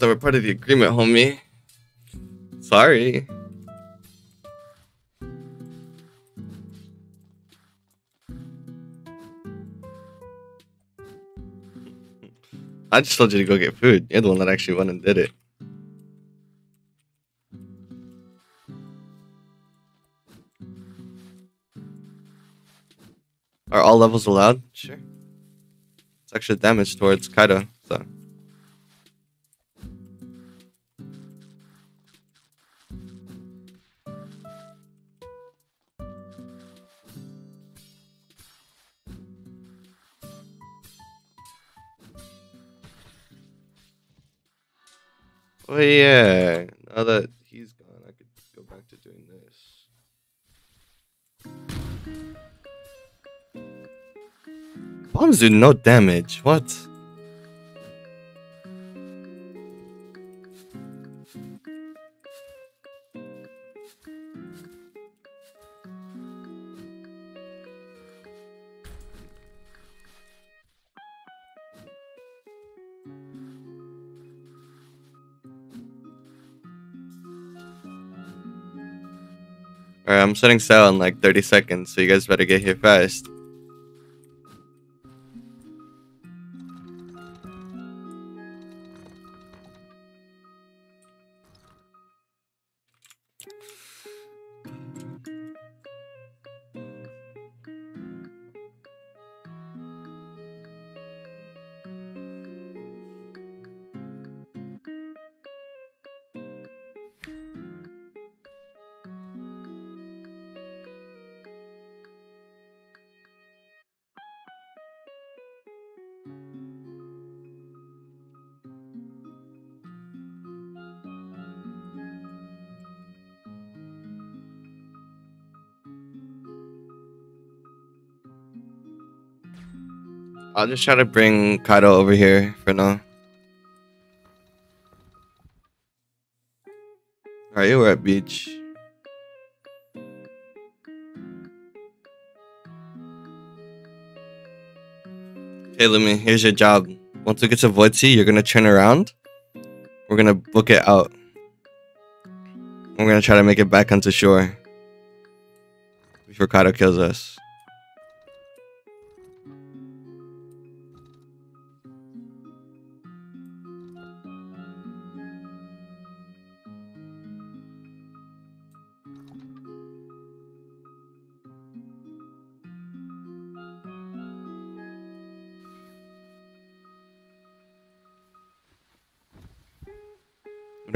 That were part of the agreement, homie. Sorry. I just told you to go get food. You're the one that actually went and did it. Are all levels allowed? Sure. It's extra damage towards Kaido, Oh, yeah, now that he's gone, I could go back to doing this. Bombs do no damage. What? Setting sail in like 30 seconds, so you guys better get here fast. I'll just try to bring Kaido over here for now. Alright, you were at beach. Okay, Lumi, here's your job. Once we get to Void Sea, you're gonna turn around. We're gonna book it out. We're gonna try to make it back onto shore. Before Kaido kills us.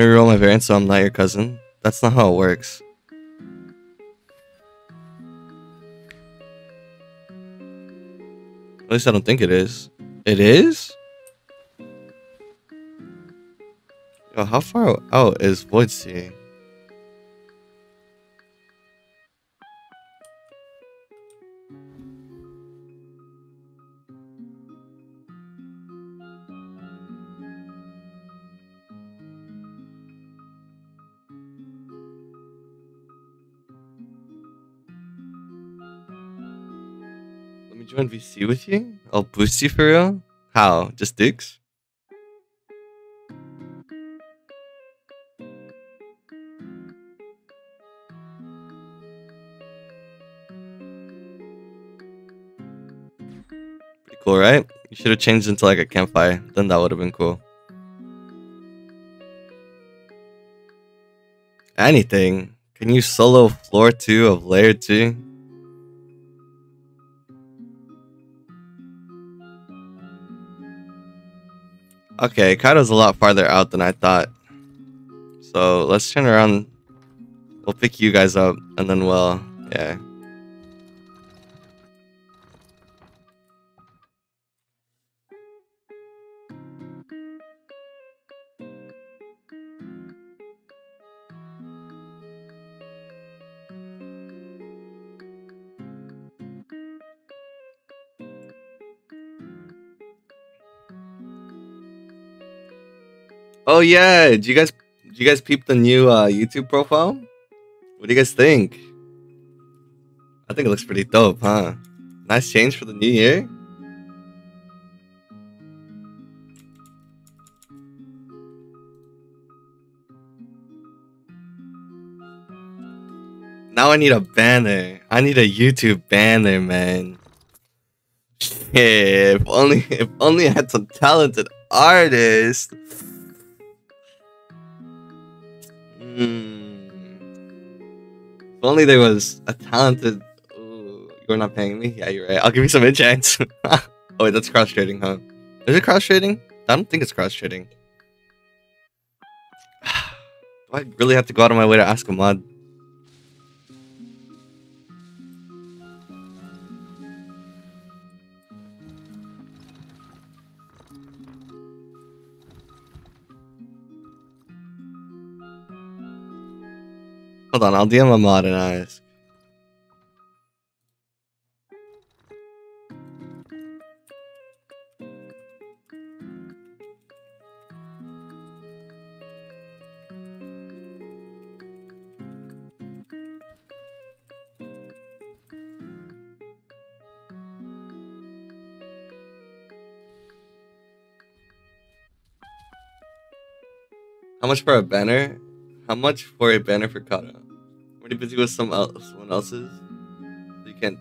Roll my variant so I'm not your cousin. That's not how it works. At least I don't think it is. It is? Yo, how far out is Void Sea? Join VC with you? I'll boost you for real? How? Just dicks? Pretty cool, right? You should have changed into like a campfire. Then that would have been cool. Anything. Can you solo floor two of layer two? Okay, Kaido's a lot farther out than I thought. So let's turn around. We'll pick you guys up and then we'll, yeah. Oh yeah, did you guys did you guys peep the new uh, YouTube profile? What do you guys think? I think it looks pretty dope, huh? Nice change for the new year. Now I need a banner. I need a YouTube banner, man. Shit, if only if only I had some talented artists. Hmm. If only there was a talented. Ooh, you're not paying me? Yeah, you're right. I'll give you some enchants. oh, wait, that's cross trading, huh? Is it cross trading? I don't think it's cross trading. Do I really have to go out of my way to ask a mod? Hold on, I'll DM a mod and ask. How much for a banner? How much for a banner for Kata? I'm already busy with some else, someone else's. You can't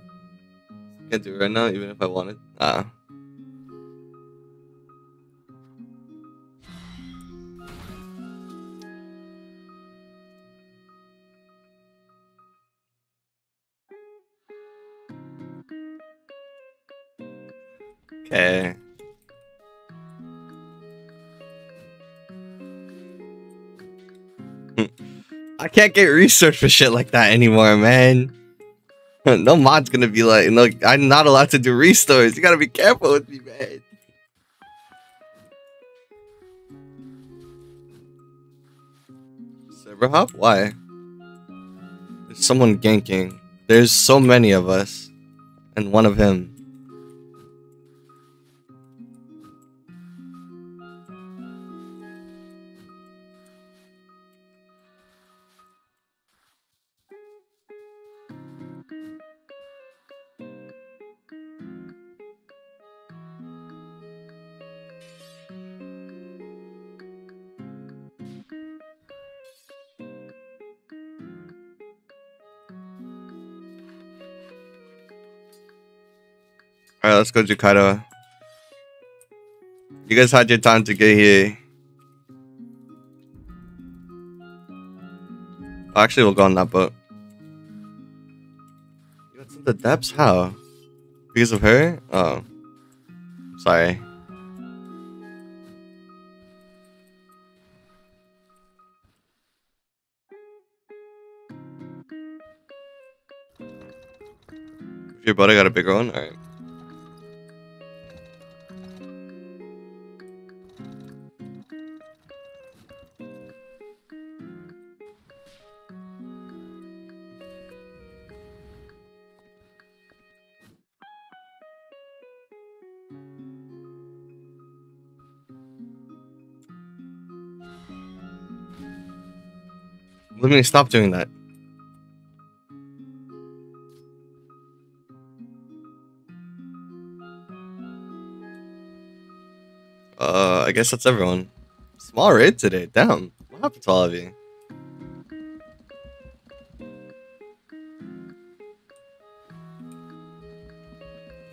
can't do it right now, even if I wanted. Ah. Can't get research for shit like that anymore, man. No mod's gonna be like, no, I'm not allowed to do restores. You gotta be careful with me, man. Server hop? Why? There's someone ganking. There's so many of us, and one of him. Let's go Jakarta. You guys had your time to get here. Actually, we'll go on that boat. You got to the depths? How? Because of her? Oh. Sorry. Your brother got a bigger one? Alright. Let me stop doing that. Uh, I guess that's everyone. Small raid today. Damn. What happened to all of you?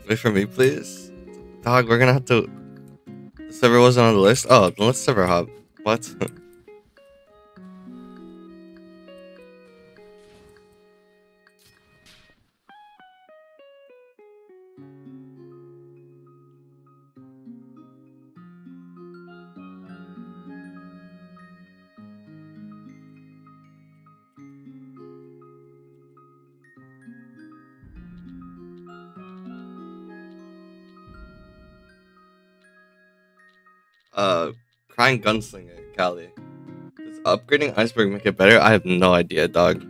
Wait for me, please. Dog, we're gonna have to. The server wasn't on the list. Oh, let's server hop. What? gunslinger Cali. Does upgrading iceberg make it better? I have no idea, dog.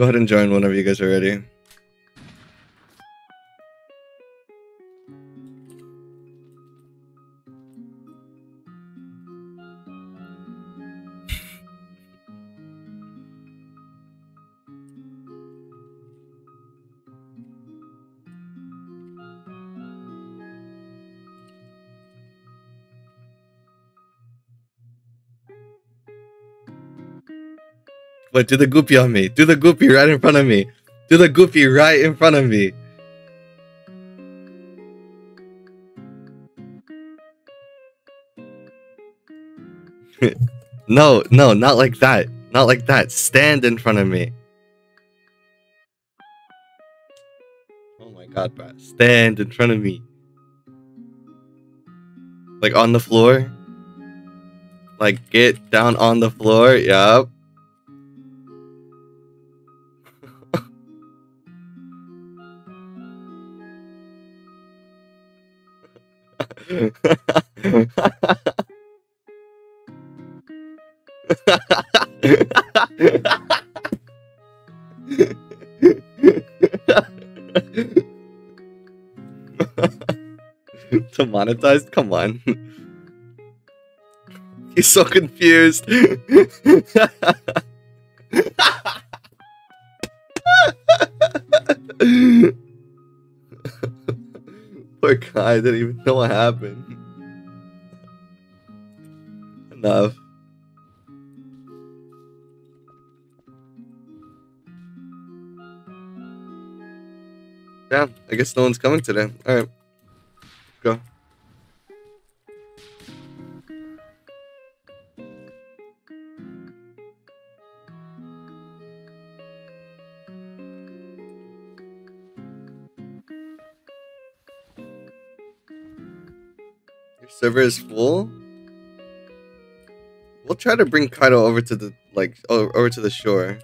Go ahead and join whenever you guys are ready. Do the goopy on me. Do the goopy right in front of me. Do the goopy right in front of me. no, no, not like that. Not like that. Stand in front of me. Oh my god, bro. Stand in front of me. Like on the floor. Like get down on the floor. Yup. Demonetized? Come on. He's so confused. Poor guy I didn't even know what happened. Enough. Yeah, I guess no one's coming today. Alright. Server is full? We'll try to bring Kaido over to the like over to the shore.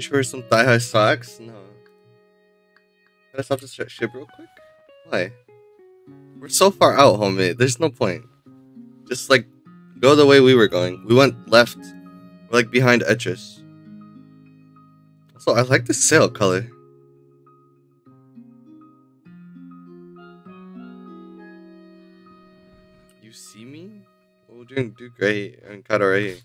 Sure some thigh high socks? No. Can I stop this ship real quick? Why? We're so far out, homie. There's no point. Just like go the way we were going. We went left. We're like behind Etchus. Also, I like the sail color. You see me? We're doing do great and cut already.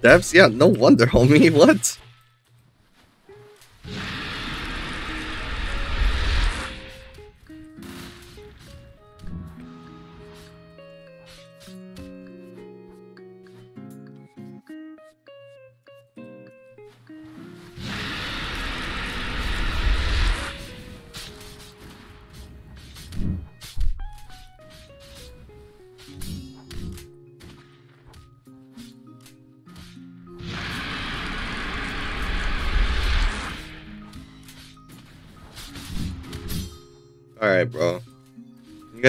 Devs, yeah, no wonder, homie. What?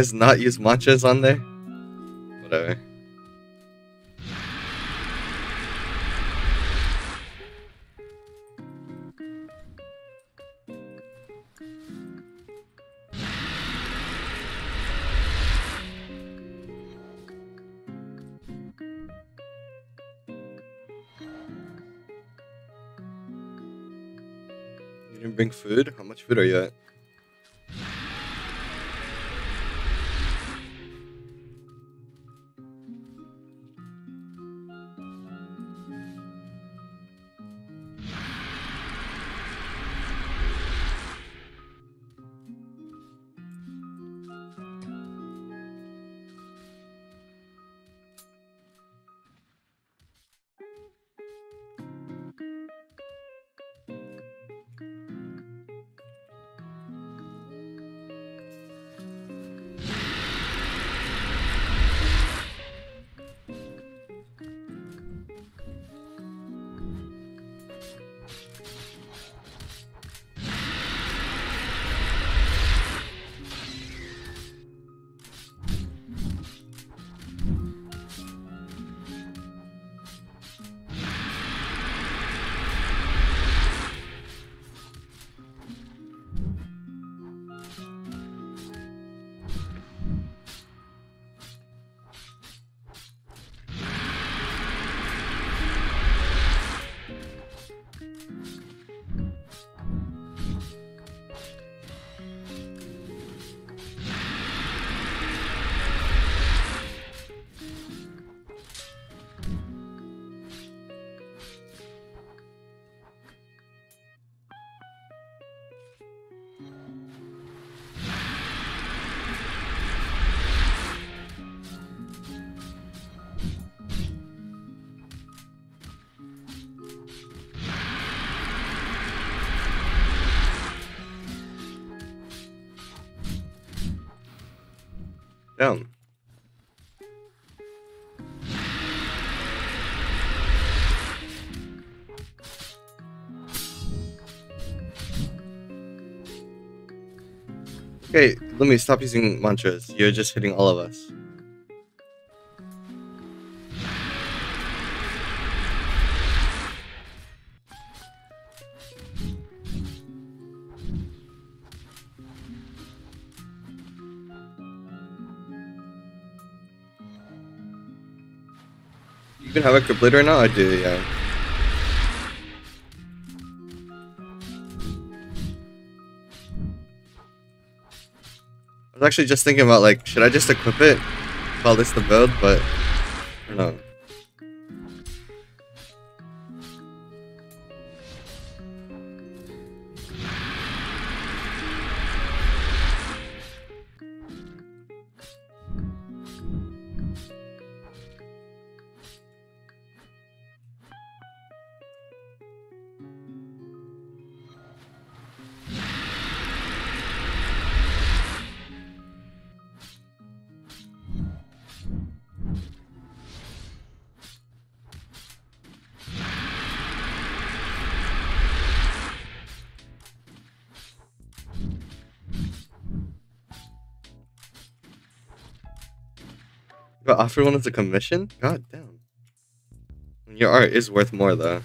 Guys not use matchas on there? Whatever. You didn't bring food? How much food are you at? Let me stop using mantras. You're just hitting all of us. You can have a completer now? I do, yeah. Was actually just thinking about like, should I just equip it? Call this the build, but I don't know. offer one as a commission? God damn. Your art is worth more though.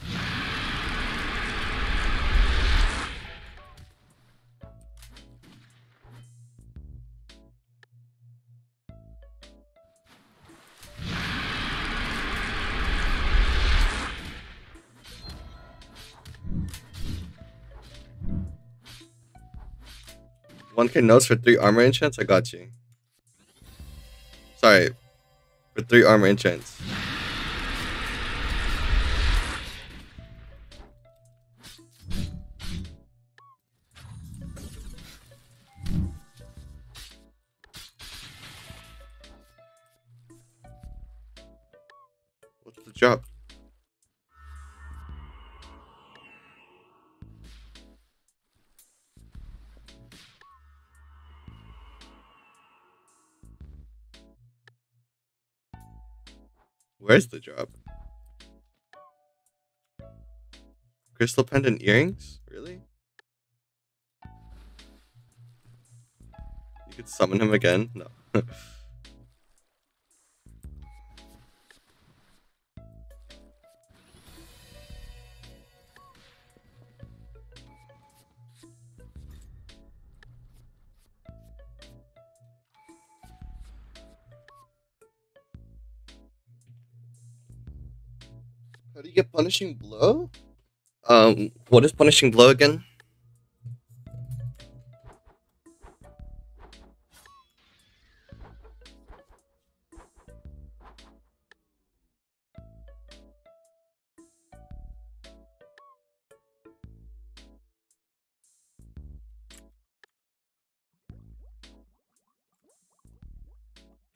One can nose for three armor enchants? I got you. Sorry, for three armor enchants. Where's the drop? Crystal pendant earrings? Really? You could summon him again? No. punishing blow? Um, what is punishing blow again?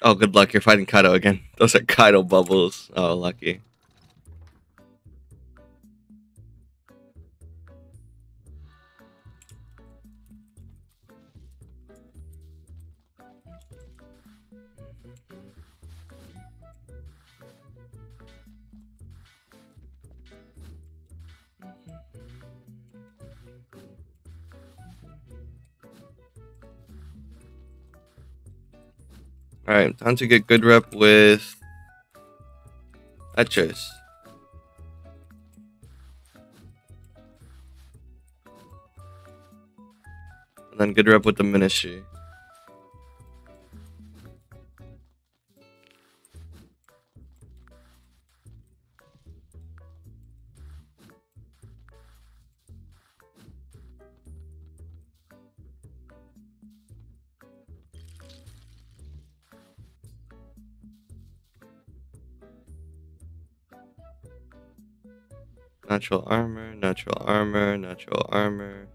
Oh, good luck. You're fighting Kaido again. Those are Kaido bubbles. Oh, lucky. Time to get good rep with Etchers. And then good rep with the Ministry. Natural armor, natural armor, natural armor.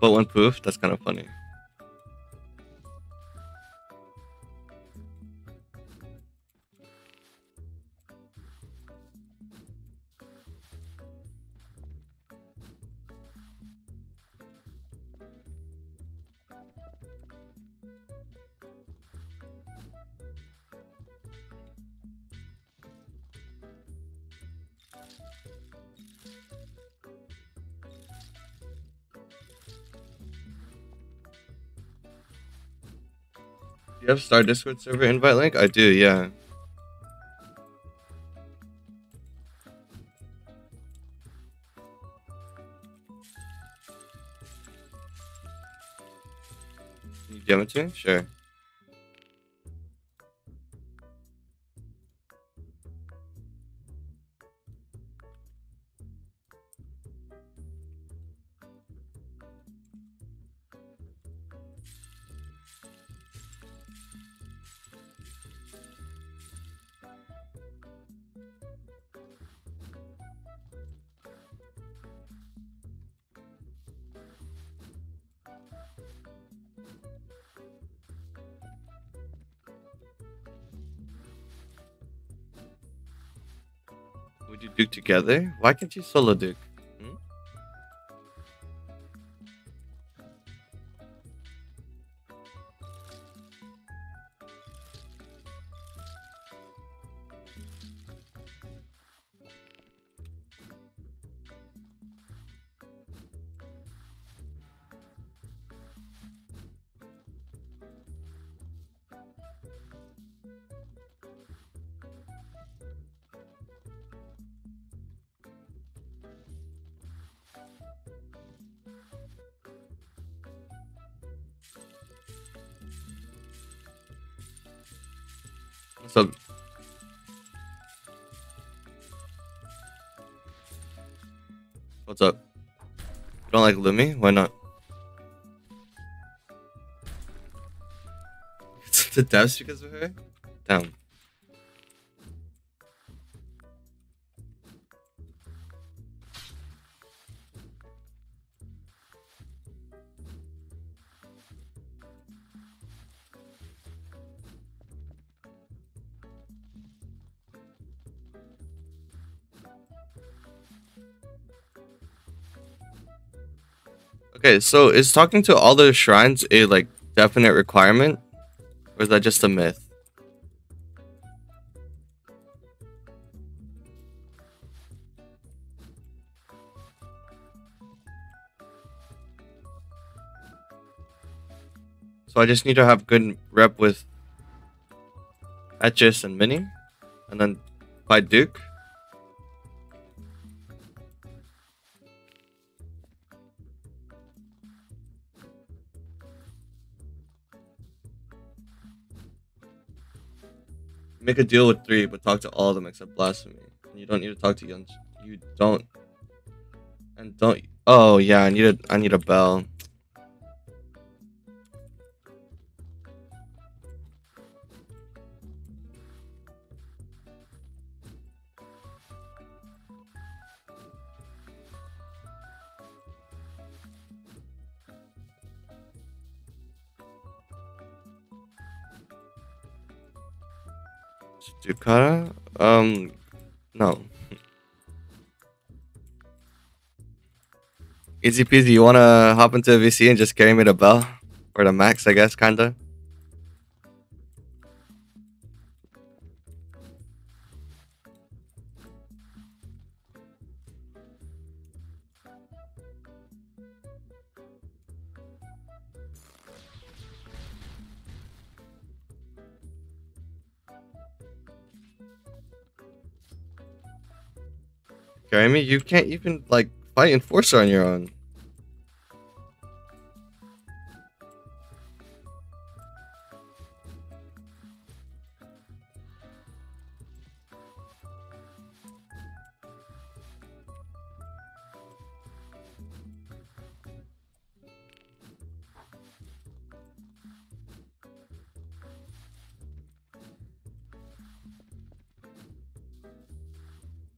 But one poof, that's kind of funny. You have Star Discord server invite link? I do, yeah. Can you give it to? Sure. Together? Why can't you solo duke? You don't like Lumi? Why not? It's the deaths because of her? Damn. So is talking to all the shrines a like definite requirement? Or is that just a myth? So I just need to have good rep with Etchis and Mini, and then by Duke. Make a deal with three, but talk to all of them except blasphemy. And You don't need to talk to young. You don't. And don't. Oh yeah, I need a. I need a bell. Ducara? Um, no. Easy peasy. You wanna hop into a VC and just carry me to Bell or the max? I guess, kinda. Me? You can't even like fight Enforcer on your own.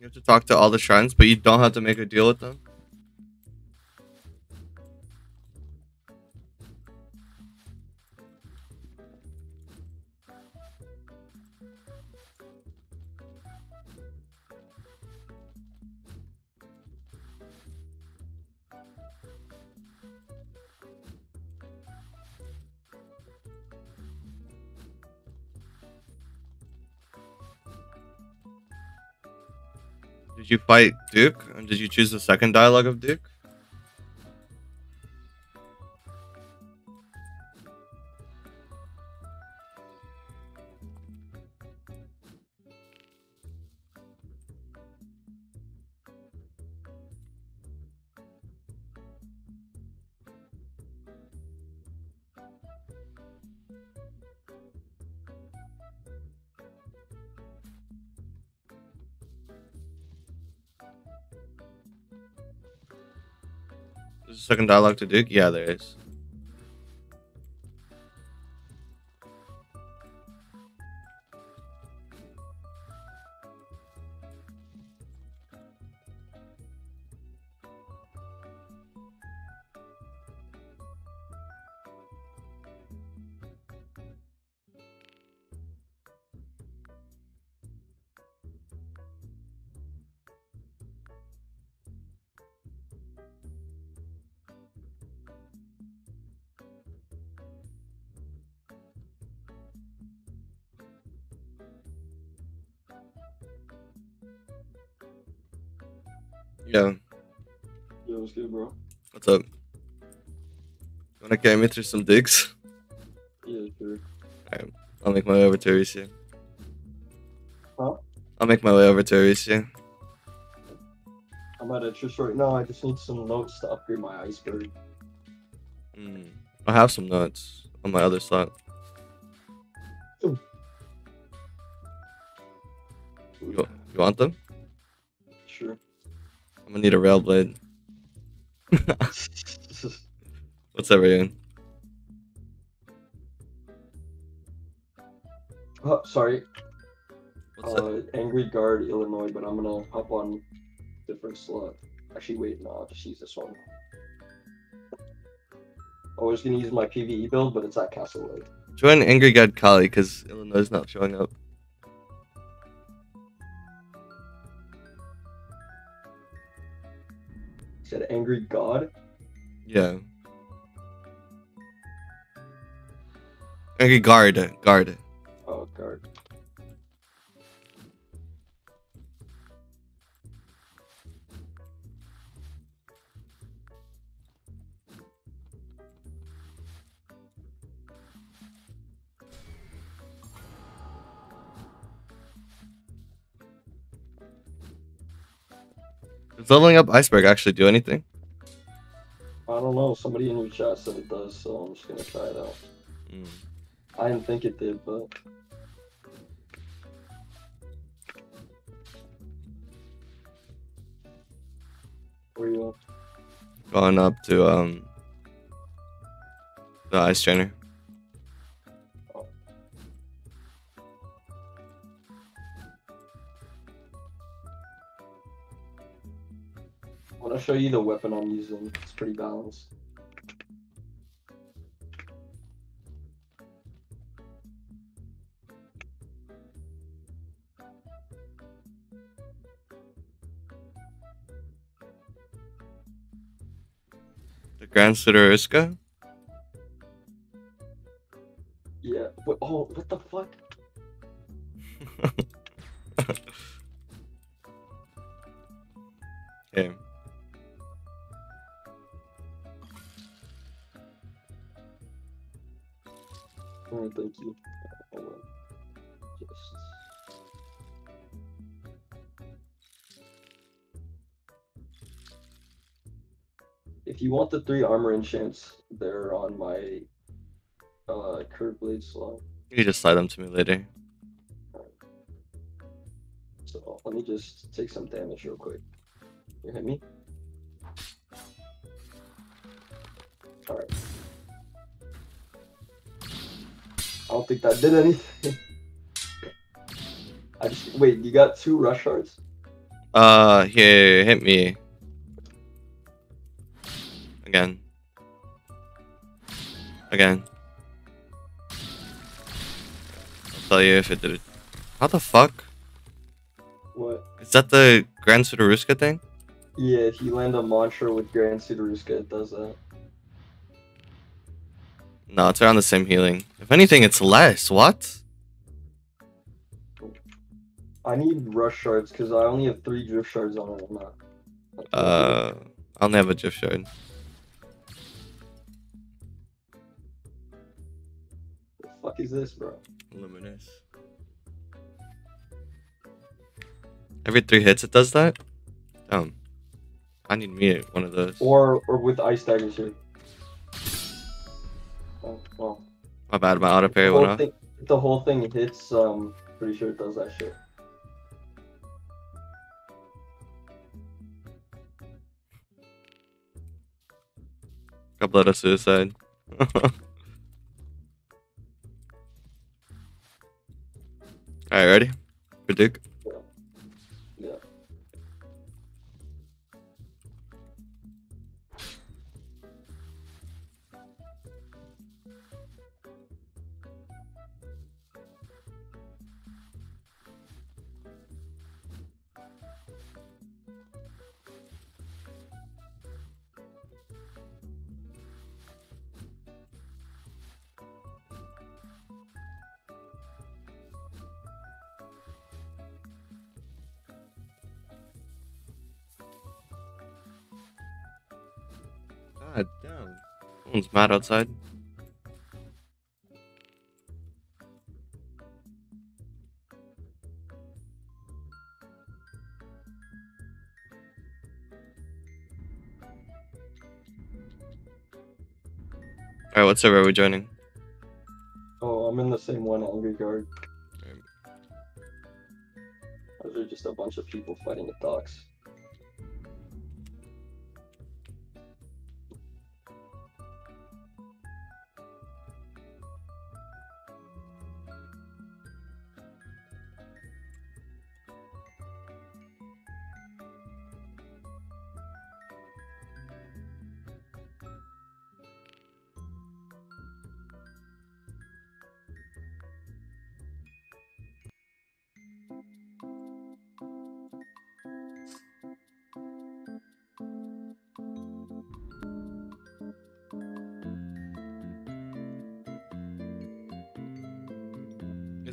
You have to talk to all the shrines, but you don't have to make a deal with them. You fight Duke? And did you choose the second dialogue of Duke? Dialogue to Duke? Yeah, there is. Through some digs? Yeah, sure. I'll make my way over to Erisia. Huh? I'll make my way over to Erisia. I'm at a church right now. I just need some notes to upgrade my iceberg. Mm. I have some notes on my other slot. Ooh. You, you want them? Sure. I'm gonna need a rail blade. What's up, Ryan? Sorry. Uh, Angry Guard, Illinois, but I'm gonna hop on different slot. Actually, wait, no, I'll just use this one. I was gonna use my PVE build, but it's at Castle Lake. Join Angry Guard Kali because Illinois is not showing up. Said Angry God. Yeah. Angry Guard. Guard. Leveling up Iceberg actually do anything? I don't know. Somebody in your chat said it does, so I'm just gonna try it out. Mm. I didn't think it did, but where you at? Going up to um the ice trainer. I want to show you the weapon I'm using. It's pretty balanced. The Grand Sudaruska? Yeah. What, oh, what the fuck? Okay. Thank you. Hold on. Just... If you want the three armor enchants, they're on my uh curve blade slot. You can just slide them to me later. So let me just take some damage real quick. You hit me? Alright. I don't think that did anything. I just wait, you got two rush shards? Uh, here, hit me. Again. Again. I'll tell you if it did it. How the fuck? What? Is that the Grand Sudaruska thing? Yeah, if you land a mantra with Grand Sudaruska, it does that. No, it's around the same healing. If anything, it's less. What? I need rush shards because I only have three drift shards on it. I'm not. Uh, I only have a GIF shard. the fuck is this, bro? Luminous. Every three hits, it does that? Um, I need me one of those. Or or with ice daggers here. My bad, my auto parry went off. thing, if the whole thing hits, um, pretty sure it does that shit. Got blood of suicide. Alright, ready? For God damn. Someone's mad outside. Alright, what server are we joining? Oh, I'm in the same one, Angry Guard. Those are just a bunch of people fighting the docks.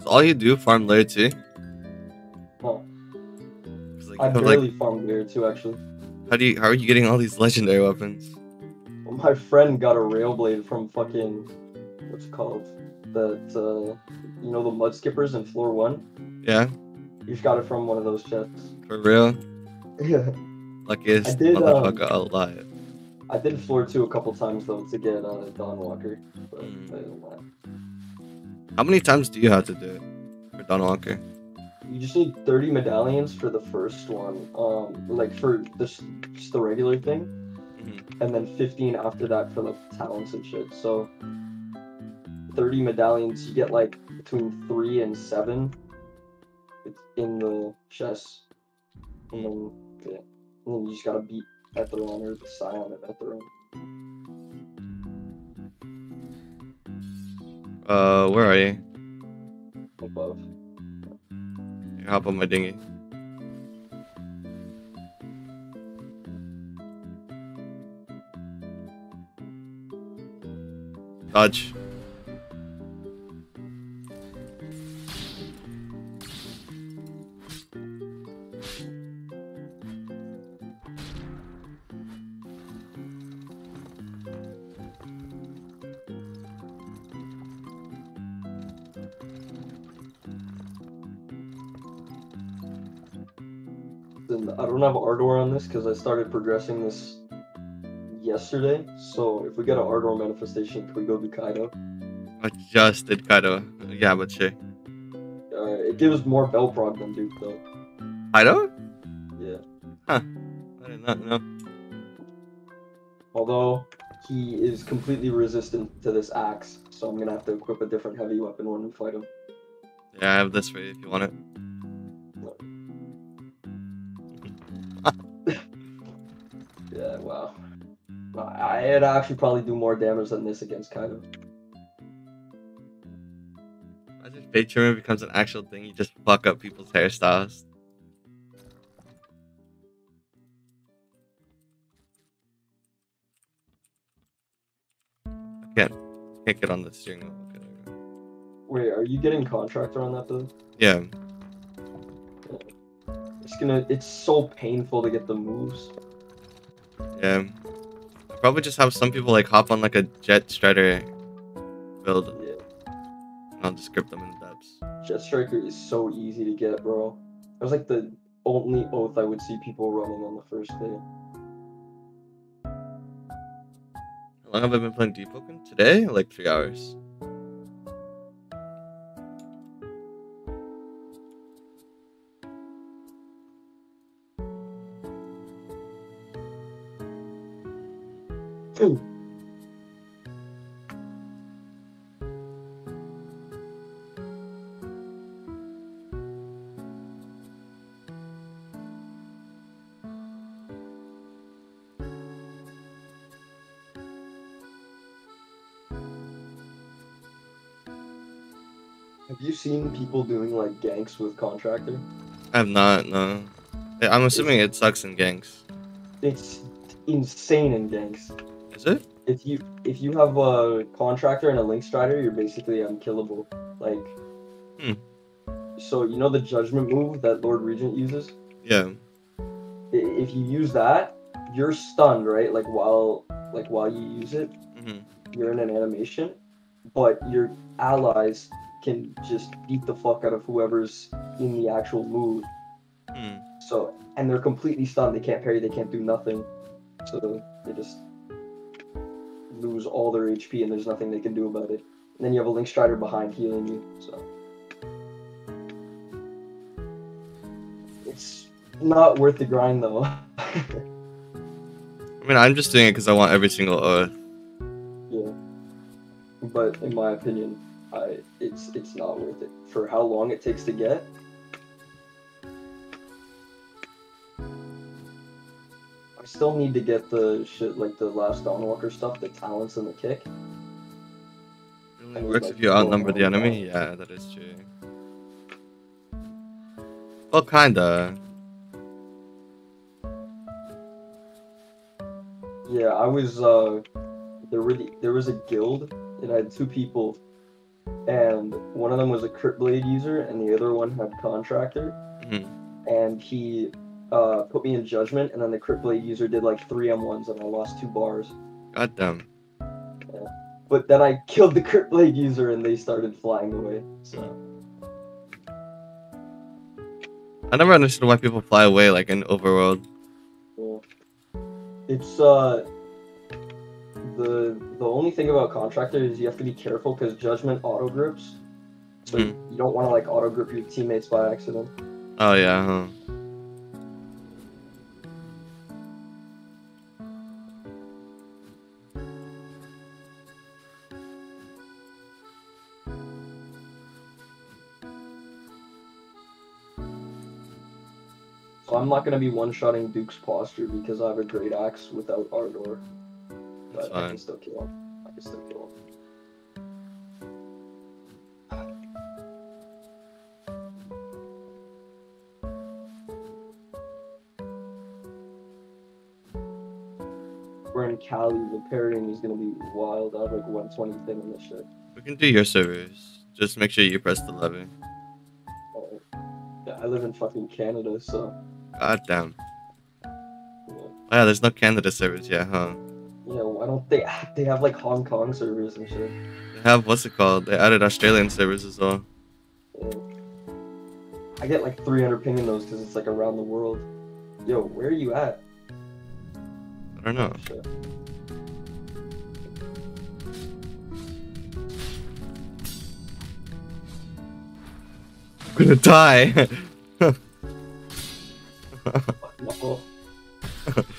All you do farm layer 2? No, 'Cause, like, I you barely like, farmed there too, actually. how do you how are you getting all these legendary weapons? My friend got a rail blade from fucking what's it called? That uh you know the mud skippers in floor one? Yeah, He just got it from one of those chests. for real. Yeah. Luckiest I did, um, motherfucker alive. I did floor two a couple times though to get uh Dawn Walker. But Mm. I didn't want How many times do you have to do it for Dawn Walker? You just need 30 medallions for the first one. Um like for this just the regular thing. Mhm. And then 15 after that for like talents and shit. So 30 medallions, you get like between three and seven It's in the chest. And then, yeah. and then you just gotta beat Ethiron or the Scion of Ethiron. Uh, where are you? above. Here, hop on my dinghy. Dodge. Have Ardor on this because I started progressing this yesterday. So if we get an Ardor manifestation, can we go do Kaido? I just did Kaido. Yeah, but sure. Uh, it gives more Belprog than Duke though. Kaido? Yeah. Huh. I did not know. Although he is completely resistant to this axe, so I'm gonna have to equip a different heavy weapon when we fight him. Yeah, I have this for you if you want it. Wow, I'd actually probably do more damage than this against Kaido. Imagine if Fate Trimmer becomes an actual thing, you just fuck up people's hairstyles. I can't, can't get on the steering wheel. Okay, there we go. Wait, are you getting contractor on that though? Yeah, It's gonna. It's so painful to get the moves. yeah. I'll probably just have some people like hop on like a jet strider build, Yeah, and I'll just grip them in the depths. Jet Striker is so easy to get, bro. It was like the only oath I would see people running on the first day. How long have I been playing Deep? Today? Like three hours. Have you seen people doing like ganks with contractor? I have not, no. I'm assuming it sucks in ganks. It's insane in ganks. Is it? If you if you have a contractor and a link strider, you're basically unkillable. Like, Hmm. so you know the judgment move that Lord Regent uses. Yeah. If you use that, you're stunned, right? Like while like while you use it, Mhm. you're in an animation, but your allies can just beat the fuck out of whoever's in the actual move. Hmm. So and they're completely stunned. They can't parry. They can't do nothing. So they just lose all their HP, and there's nothing they can do about it. And then you have a Link Strider behind healing you. So it's not worth the grind, though. I mean, I'm just doing it because I want every single oath. yeah. But in my opinion, I it's it's not worth it for how long it takes to get. I still need to get the shit like the last Dawnwalker stuff, the talents and the kick. It only works like if you outnumber the on that. enemy. Yeah, that is true. Well, kinda. Yeah, I was uh there were the, there was a guild. and I had two people, and one of them was a Crypt Blade user, and the other one had Contractor. Mhm. And he uh put me in Judgment, and then the Crypt Blade user did like three M1s, and I lost two bars. God damn. But then I killed the Crypt Blade user, and they started flying away. So I never understood why people fly away like in Overworld. yeah. it's uh the the only thing about Contractor is you have to be careful because Judgment auto grips. So Hmm. you don't want to like auto grip your teammates by accident. Oh yeah, huh? So I'm not gonna be one-shotting Duke's posture because I have a great axe without Ardor. But I can still kill him. I can still kill him. We're in Cali, the parrying is gonna be wild. I have like 120 thing on this shit. We can do your servers. Just make sure you press the levy. Oh, yeah, I live in fucking Canada, so God damn. yeah. Oh, yeah, there's no Canada servers yet, huh? Yeah, why don't they? They have like Hong Kong servers and shit. They have what's it called? They added Australian servers as well. Yeah. I get like 300 ping in those because it's like around the world. Yo, where are you at? I don't know. Shit. I'm gonna die.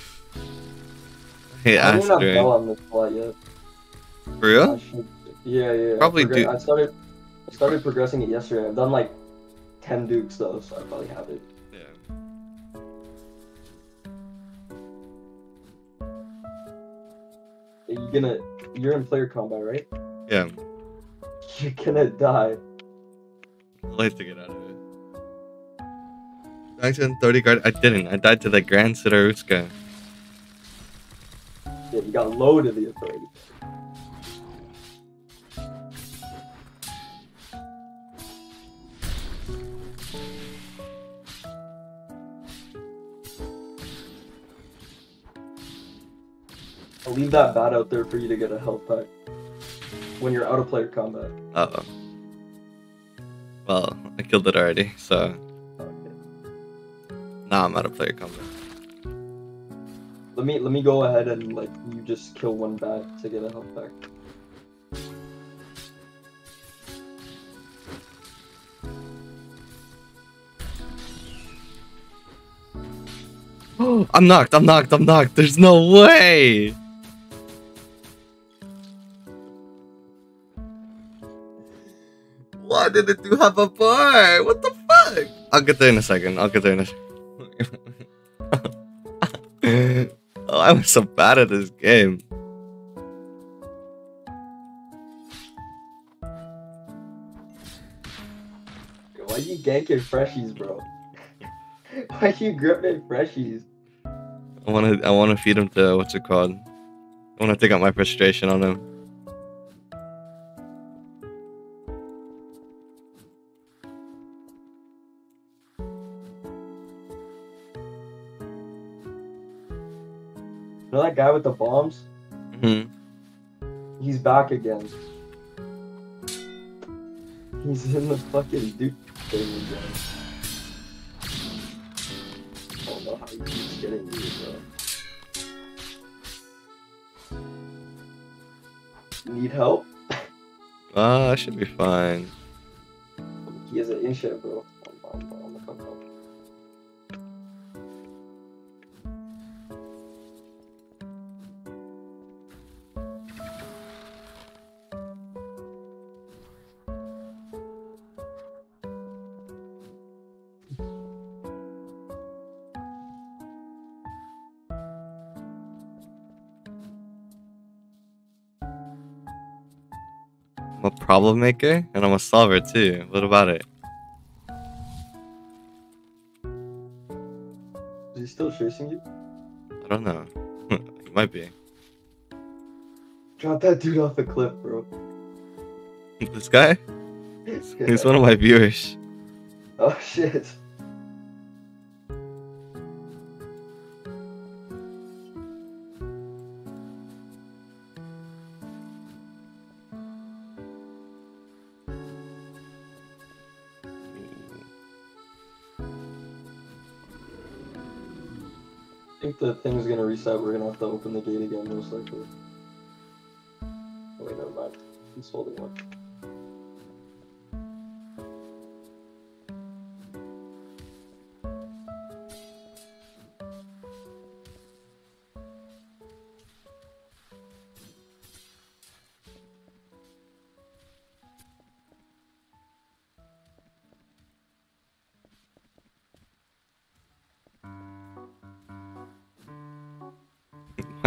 Hey, I don't even have Bell on this plot yet. For real? Should- Yeah, yeah. I Probably progr- do- I started, I started progressing it yesterday. I've done like 10 dukes though, so I probably have it. Yeah. Are you gonna? You're in player combat, right? Yeah. You're gonna die. I'd like to get out of it. 930 guard. I didn't. I died to the Grand Sudaruska. Yeah, you got low to the authority. I'll leave that bat out there for you to get a health pack when you're out of player combat. Uh oh. Well, I killed it already, so Okay. now I'm out of player combat. Let me let me go ahead and like you just kill one bat to get a health pack. I'm knocked. I'm knocked. I'm knocked. There's no way. Why did it do have a bar? What the fuck? I'll get there in a second. I'll get there in a second. oh, I'm so bad at this game. Why you ganking freshies, bro? Why you gripping freshies? I want to. I want to feed him to what's it called? I want to take out my frustration on him. That guy with the bombs? hmm He's back again. He's in the fucking Duke thing again. I don't know how he keeps getting me, bro. Need help? Ah, I should be fine. He has an in shit, bro. Problem maker and I'm a solver too. What about it? Is he still chasing you? I don't know. he might be. Drop that dude off the cliff, bro. This guy? He's one of my viewers. Oh shit. We're gonna have to open the gate again, most likely. Oh, wait, never mind. He's holding one.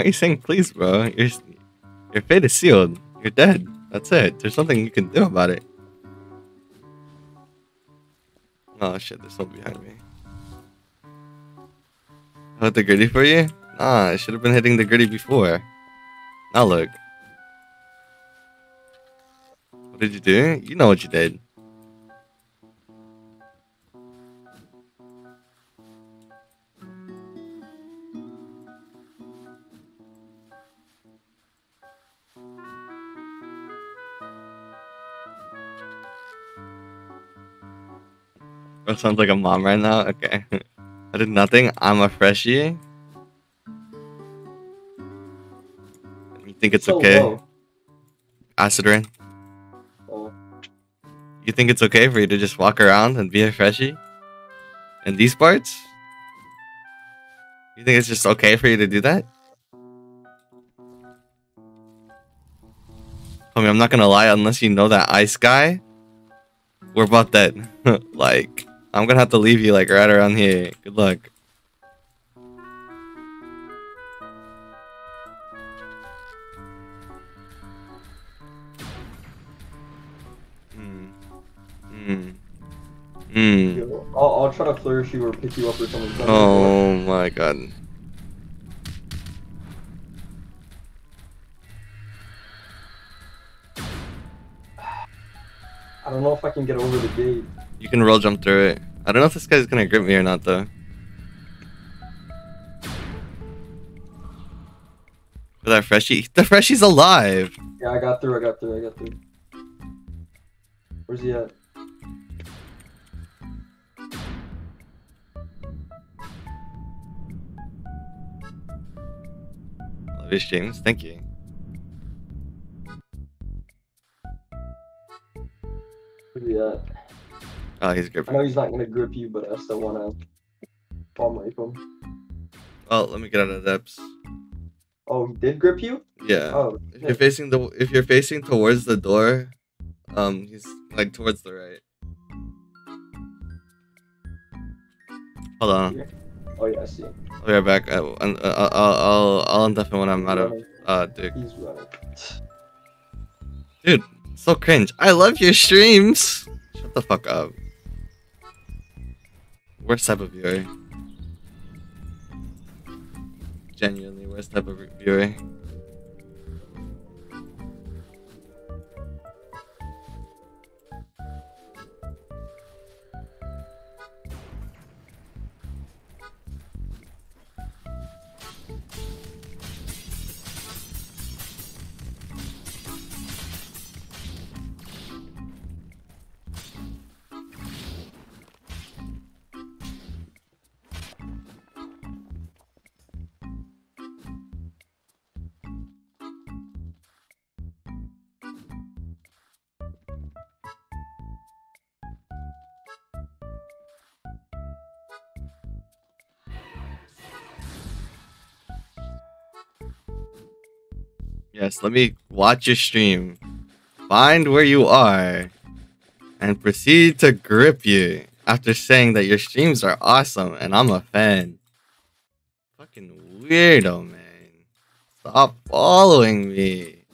Why are you saying please, bro? Your your fate is sealed. You're dead. That's it. There's nothing you can do about it. Oh shit, there's someone behind me. Hit the gritty for you? Nah, I should have been hitting the gritty before. Now look. What did you do? You know what you did. That sounds like a mom right now. Okay. I did nothing. I'm a freshie. You think it's So okay? low. Acid rain. Oh, You think it's okay for you to just walk around and be a freshie? In these parts? You think it's just okay for you to do that? I mean, I'm not gonna lie, unless you know that ice guy, we're about that. like, I'm gonna have to leave you like right around here. Good luck. Hmm. Hmm. Hmm. I'll, I'll try to flourish you or pick you up or something. Oh my god. I don't know if I can get over the gate. You can roll jump through it. I don't know if this guy's gonna grip me or not though. But that freshie, the freshie's alive. Yeah, I got through. I got through. I got through. Where's he at? Love your streams. Thank you. Where's he at? Oh, he's I know he's not gonna grip you, but I still wanna palm rape him. Oh, let me get out of the depths. Oh, he did grip you? Yeah. Oh, If you're facing the, if you're facing towards the door, um, he's like towards the right. Hold on. oh yeah, I see. I'll be right back. I, I'll, I'll, I'll, I'll undeafen when I'm out of uh, Duke. He's running. Dude, so cringe. I love your streams. Shut the fuck up. Worst type of viewer. Genuinely worst type of viewer. Yes, let me watch your stream. Find where you are. And proceed to grip you after saying that your streams are awesome and I'm a fan. Fucking weirdo, man. Stop following me.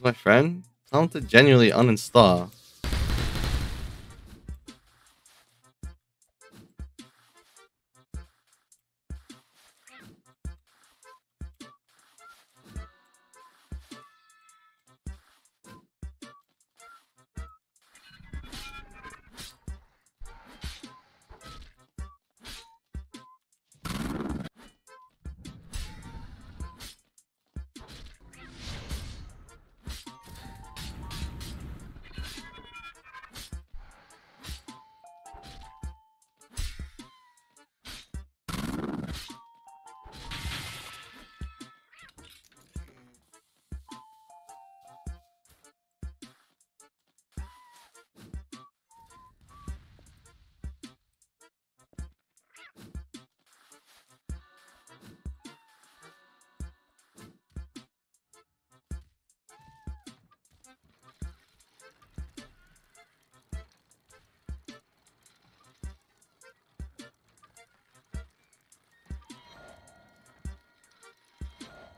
My friend? Tell him to genuinely uninstall.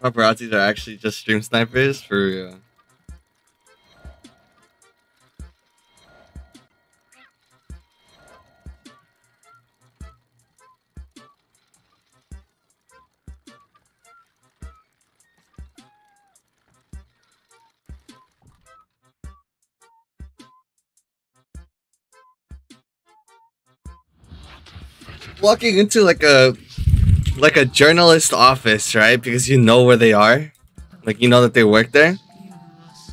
Paparazzis are actually just stream snipers for real. Walking into like a like a journalist office, right? Because you know where they are. Like you know that they work there.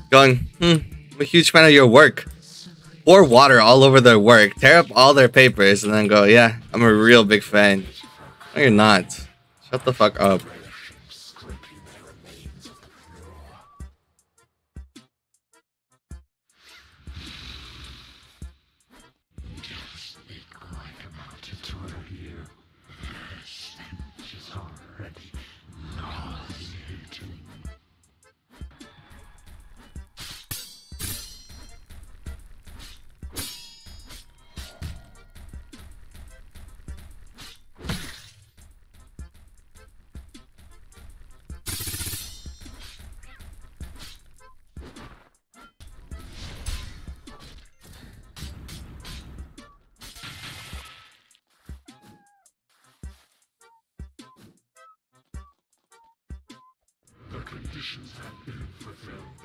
Going, hmm, I'm a huge fan of your work. Pour water all over their work, tear up all their papers, and then go, yeah, I'm a real big fan. No, you're not. Shut the fuck up.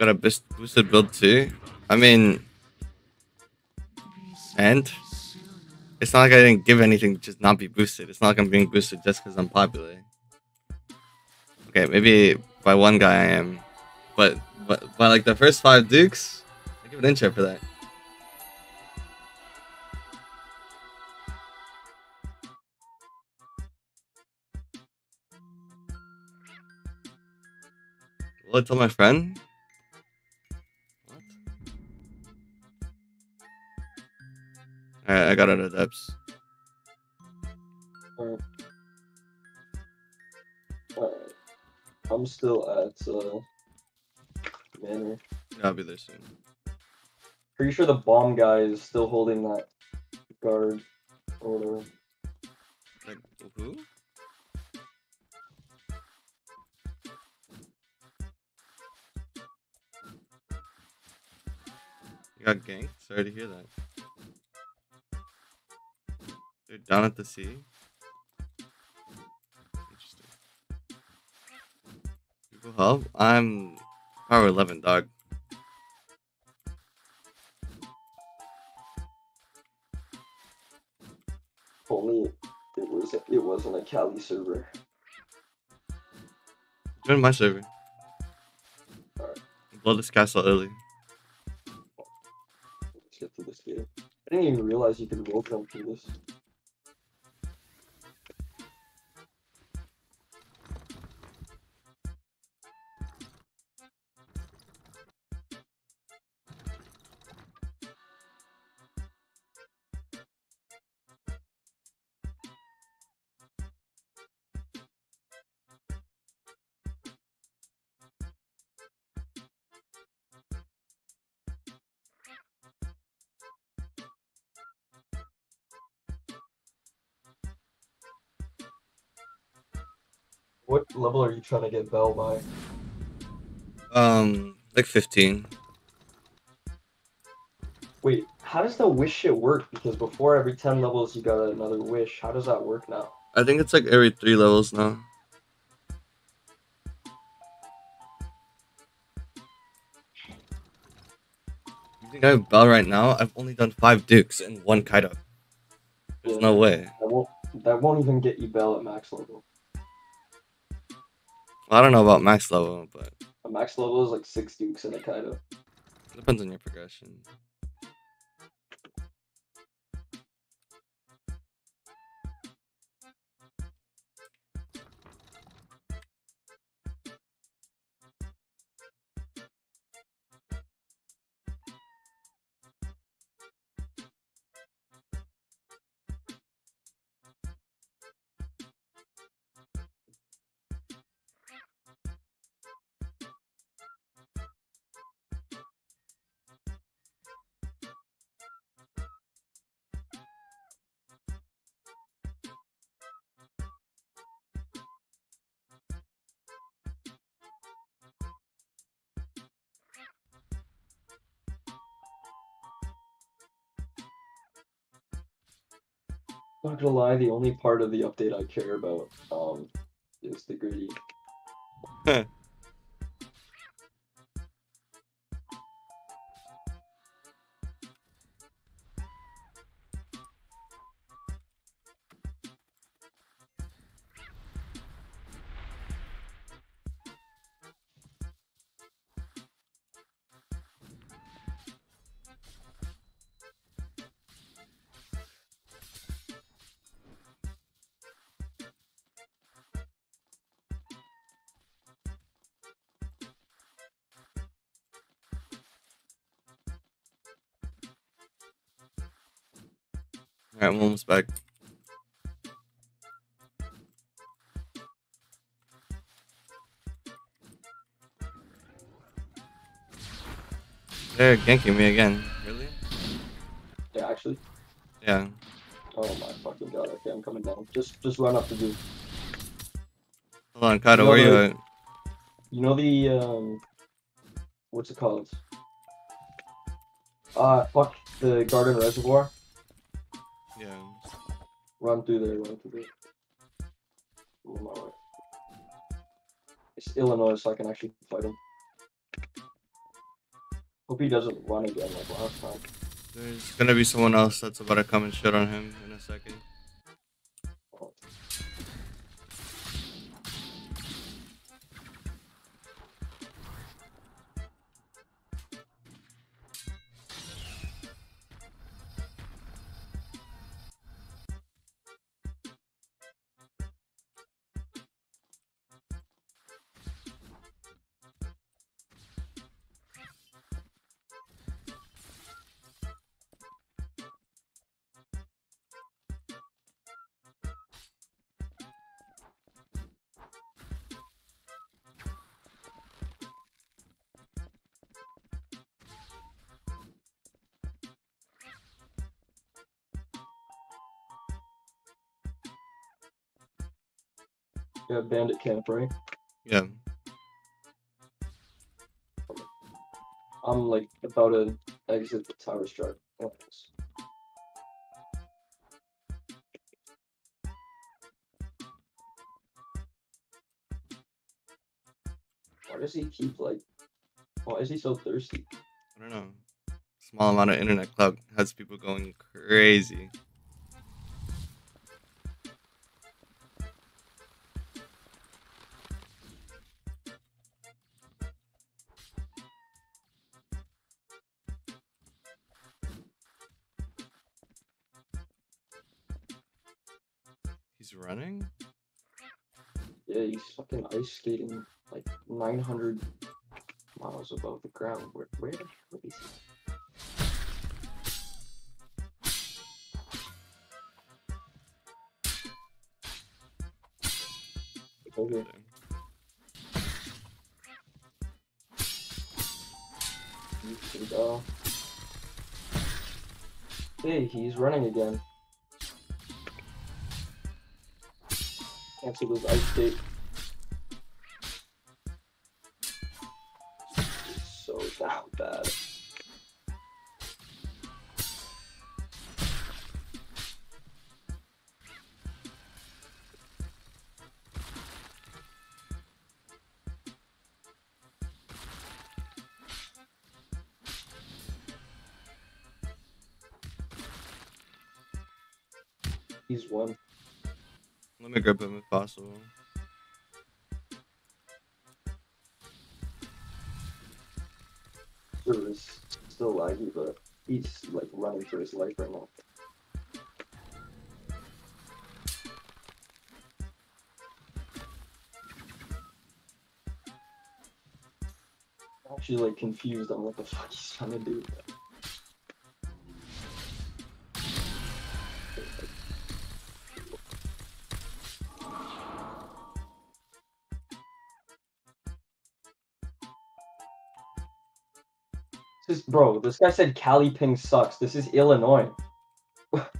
Got a boost, boosted build too. I mean, and it's not like I didn't give anything to just not be boosted. It's not like I'm being boosted just because I'm popular. Okay, maybe by one guy I am, but but by like the first five dukes, I give an intro for that. Will I tell my friend? Alright, I got out of depths. Alright. Alright. I'm still at uh Manor. I'll be there soon. Pretty sure the bomb guy is still holding that guard or whatever. Like, who? You got ganked? Sorry to hear that. They're down at the sea? Interesting. People help? I'm power 11, dog. Only it was it wasn't a Cali server. Join my server. Alright. Blow this castle early. Let's get to this game. I didn't even realize you could roll jump through this. Level are you trying to get Bell by? Um, like 15. Wait, how does the wish shit work? Because before every 10 levels you got another wish. How does that work now? I think it's like every three levels now. You think I have Bell right now? I've only done five Dukes and one Kaido. There's Yeah. no way. That won't that won't even get you Bell at max level. I don't know about max level, but A max level is like six dukes in a Kaido. depends on your progression. Not gonna lie, the only part of the update I care about um is the greedy. Back. They're ganking me again. Really? Yeah, actually. Yeah. Oh my fucking god, okay, I'm coming down. Just just run up to do. Hold on, No, where you at? You know the um what's it called? Uh fuck the garden reservoir. Run through there, run through there. Way. It's Illinois, so I can actually fight him. Hope he doesn't run again like last time. There's gonna be someone else that's about to come and shit on him in a second. Bandit camp, right? Yeah. I'm like about to exit the tower strike. Why does he keep like? Why is he so thirsty? I don't know. Small amount of internet clout has people going crazy. Grab him if possible. Server still laggy, but he's like running for his life right now. I'm Actually, like confused on what the fuck he's trying to do. Bro, this guy said Cali ping sucks. This is Illinois. Why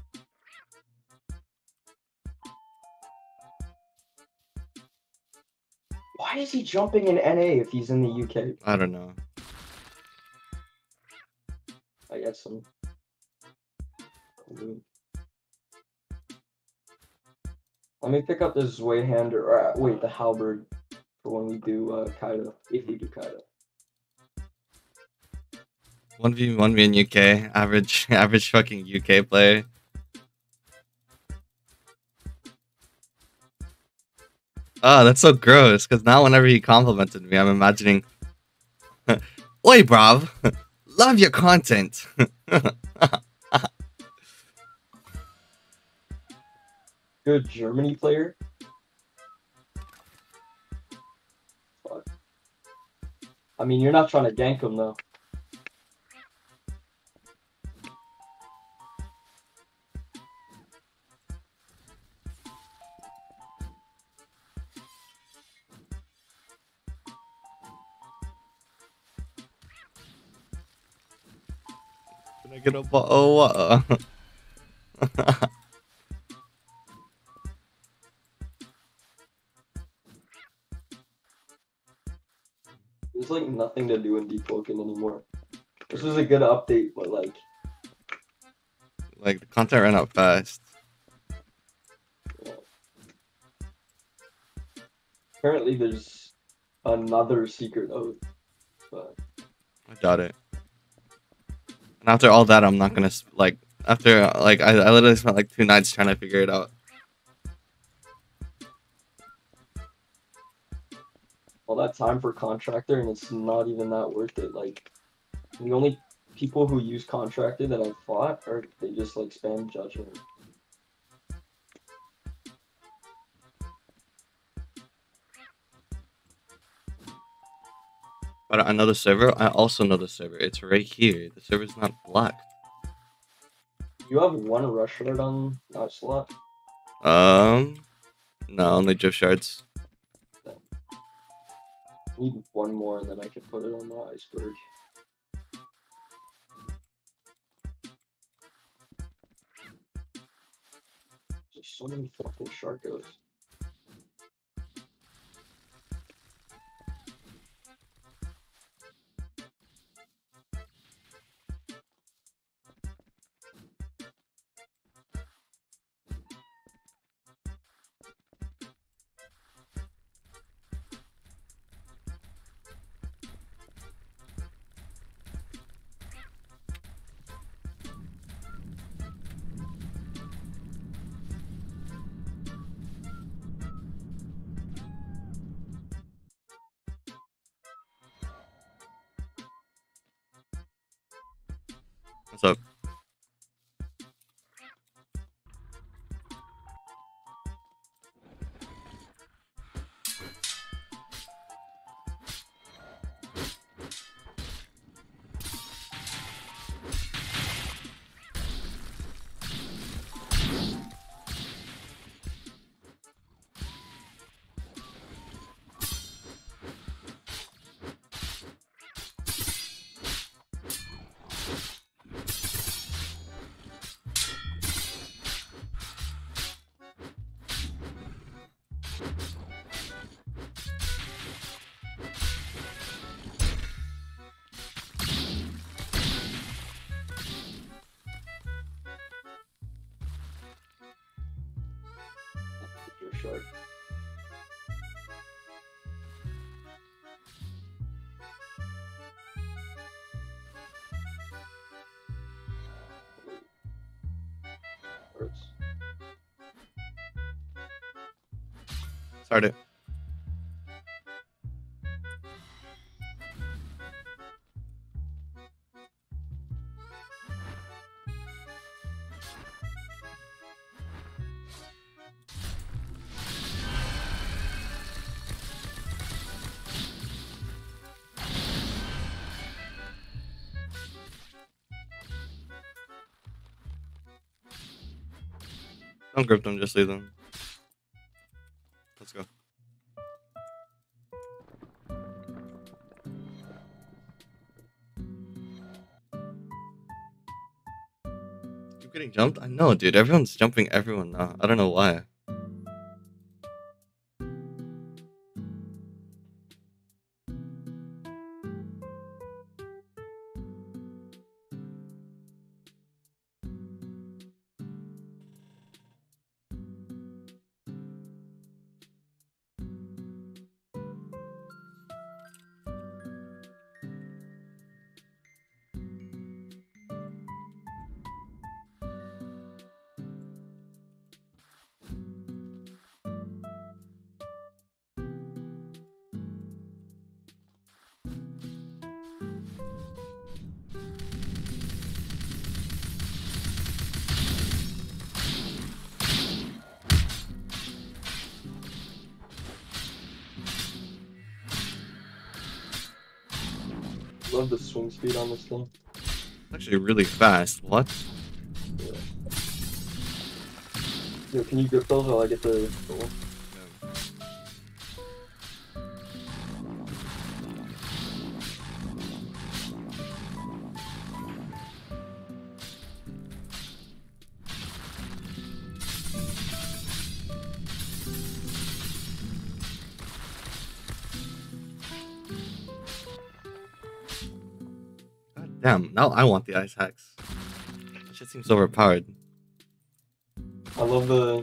is he jumping in NA if he's in the UK? I don't know. I get some. Let me pick up this Zweihander, or uh, wait, the Halberd for when we do uh, Kaido, if we do Kaido. One v one v in UK. Average average fucking UK player. Oh, that's so gross. Because now whenever he complimented me, I'm imagining. Oi, bruv. Love your content. Good Germany player. I mean, you're not trying to gank him though. I get a bottle of water? There's like nothing to do in Deepwoken anymore. This was a good update, but like, like the content ran out fast. apparently there's another secret oath. But I doubt it. And after all that, I'm not gonna like. After like, I, I literally spent like two nights trying to figure it out. all that time for contractor, and it's not even that worth it. Like, the only people who use contractor that I've fought are they just like spam judgment. I know the server. I also know the server. It's right here. The server's not blocked. You have one rush alert on that slot. Um, no, only drift shards. need one more, and then I can put it on the iceberg. There's so many fucking sharkos. Don't grip them, just leave them. Let's go. Keep getting jumped? I know, dude. Everyone's jumping everyone now. I don't know why. Speed on this thing. Actually, really fast. What? Yo, can you grip those while I get the goal? Damn. Now I want the ice hacks. That shit seems overpowered. I love the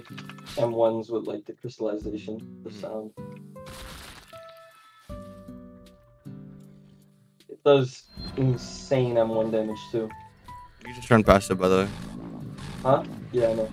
M1s with like the crystallization, the Mhm. sound. It does insane M1 damage too. You just run past it, by the way. Huh? Yeah, I know.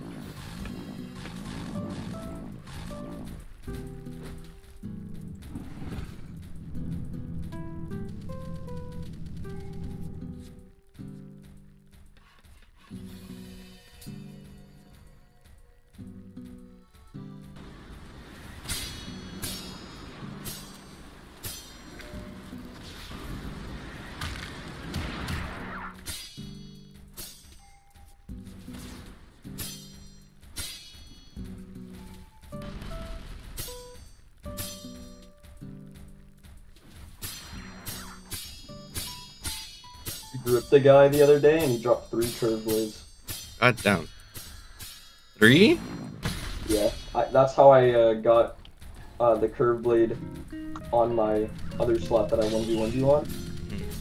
Guy the other day and he dropped three Crypt Blades. God damn. Three? Yeah, I, that's how I uh, got uh, the Crypt Blade on my other slot that I 1v1v on.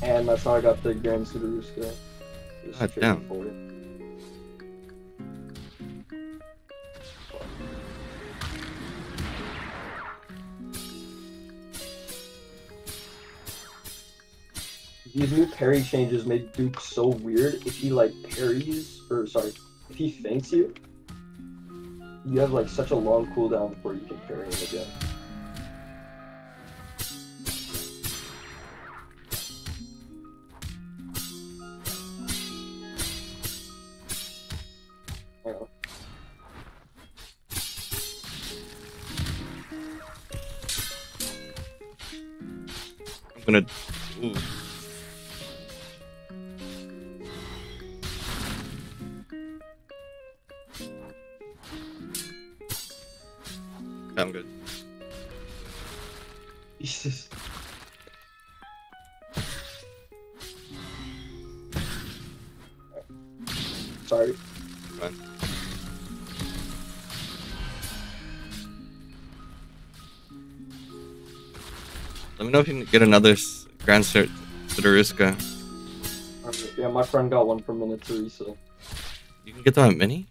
And that's how I got the Grand. Just God damn. forward. Parry changes made Duke so weird. If he like parries, or sorry, if he feints you, you have like such a long cooldown before you can parry him again. Know if you can get another Grand Cert Sudaruska. Uh, yeah, my friend got one from Minotaur, so You can get them at Mini?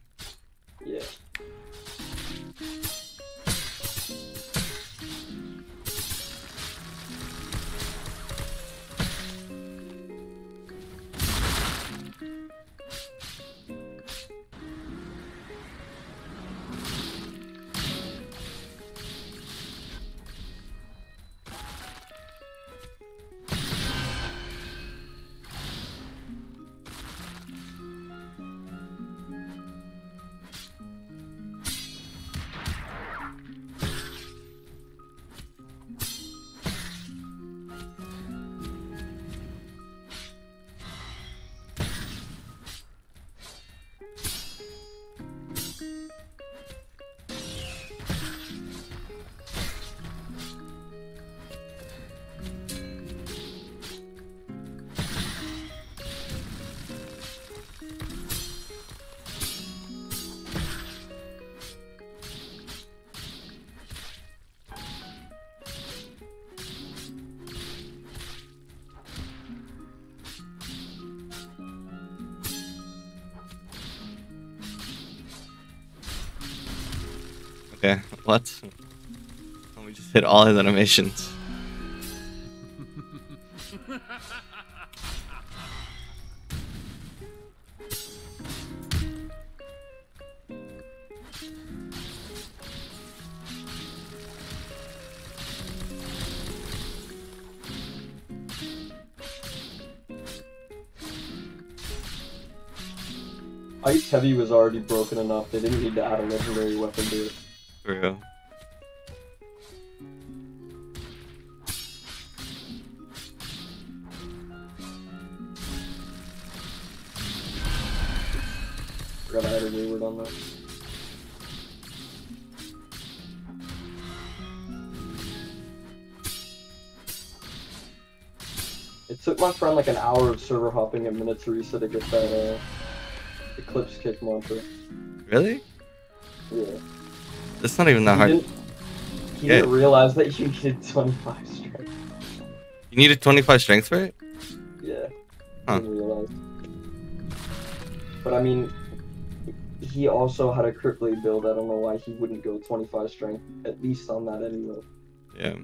All his animations. Ice Heavy was already broken enough. They didn't need to add a legendary weapon to it. For My friend like an hour of server hopping at Minityrsa to get that uh, Eclipse kick mantra. Really? Yeah. That's not even that he hard. Didn't, he Yeah. didn't realize that you needed 25 strength. You needed 25 strength for it? Yeah. Huh. Didn't realize. But I mean, he also had a blade build. I don't know why he wouldn't go 25 strength, at least on that anyway. Yeah.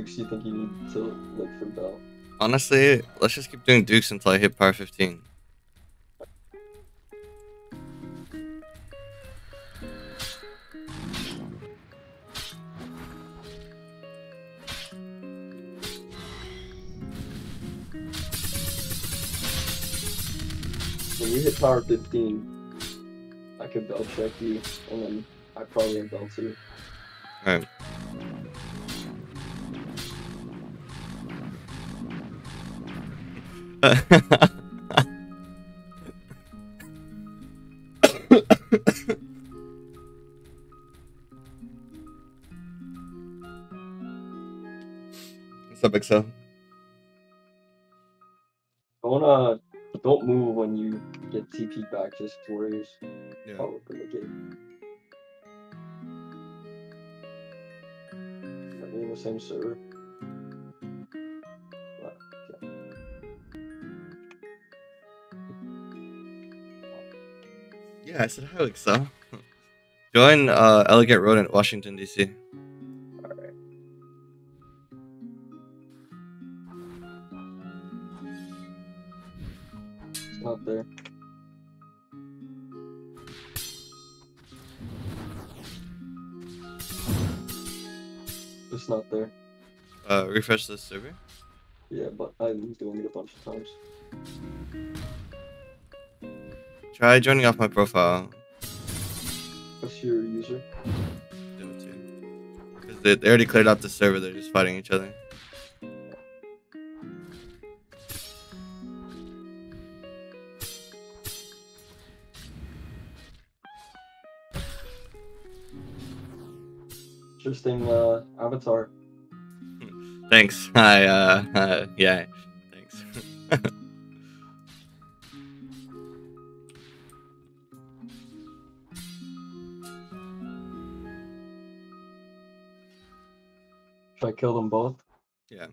Dukes do you think you need to lick for Bell? Honestly, let's just keep doing dukes until I hit par 15. When you hit power 15, I could bell check you, and then I probably have bell too. Alright. What's up, Excel? Don't uh, don't move when you get TP back. Just warriors. Yeah. Open the gate. Are we in the same server? Yeah, I said hi, Excel. Join uh, Elegant Road in Washington, D.C. Alright. It's not there. It's not there. Uh, refresh this server. Yeah, but I'm doing it a bunch of times. Try joining off my profile. What's your user? Because they, they already cleared out the server, they're just fighting each other. Interesting uh, avatar. Thanks. Hi, uh, uh yeah. Thanks. Should I kill them both? yeah.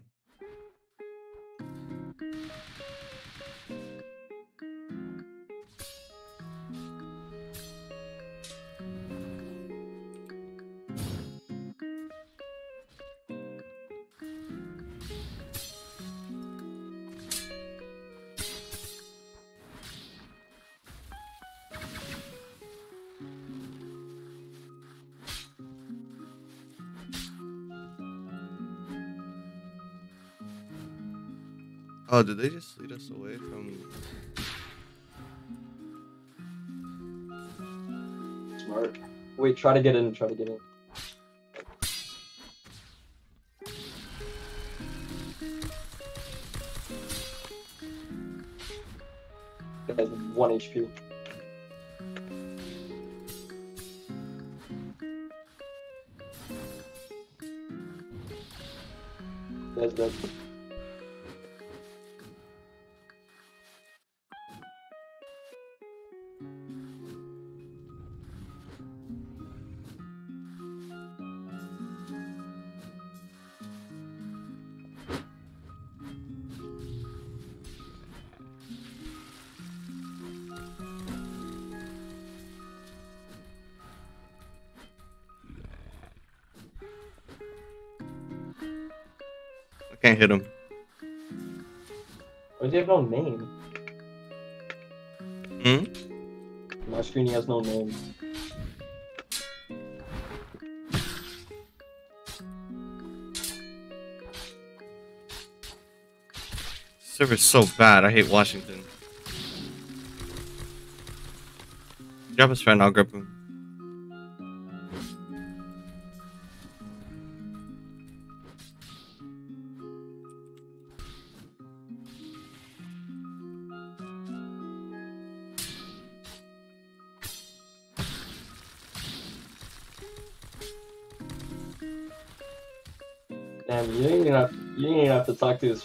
Oh, did they just lead us away from? Smart. Wait, try to get in. Try to get in. It has one HP. That's dead. Hit him. Why does he have no name? Hmm? My screen he has no name. Server's so bad. I hate Washington. Grab his friend. I'll grab him.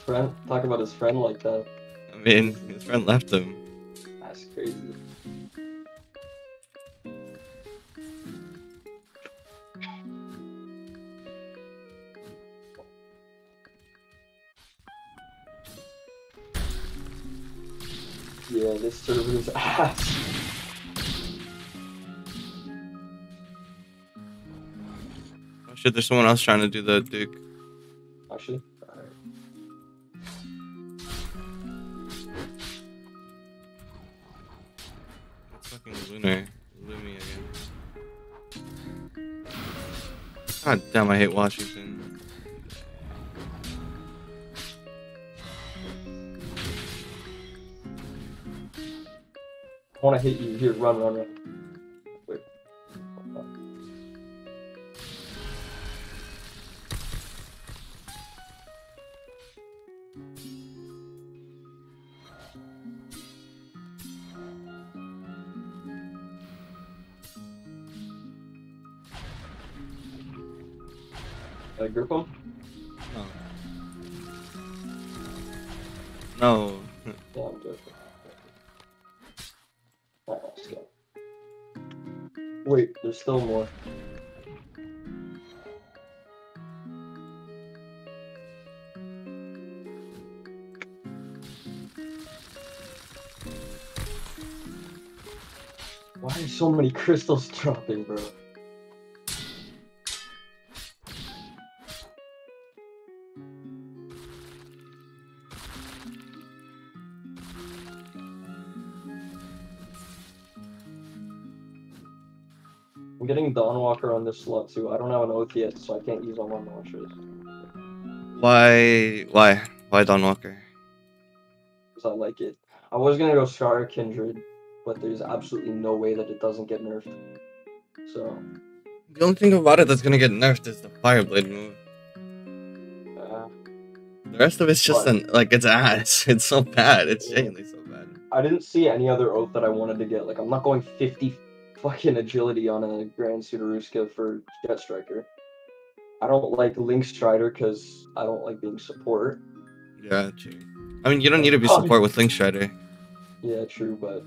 Friend talk about his friend like that. I mean, his friend left him. That's crazy. Yeah, this server's ass. Oh shit, there's someone else trying to do the Duke. God damn, I hate Washington. I wanna hit you. Here, run, run, run. So many crystals dropping, bro? I'm getting Dawnwalker on this slot too. I don't have an oath yet, so I can't use all my launchers. Why? Why? Why Dawn Walker? Because I like it. I was gonna go Star Kindred, but there's absolutely no way that it doesn't get nerfed. So, The only thing about it that's gonna get nerfed is the Fireblade move. uh, The rest of it's just an like it's ass. It's so bad. It's genuinely so bad. I didn't see any other oath that I wanted to get. Like, I'm not going 50 fucking agility on a Grand Sudaruska for Jet Striker. I don't like Link Strider because I don't like being support. Yeah, true. I mean, you don't need to be Oh. support with Link Strider. Yeah, true, but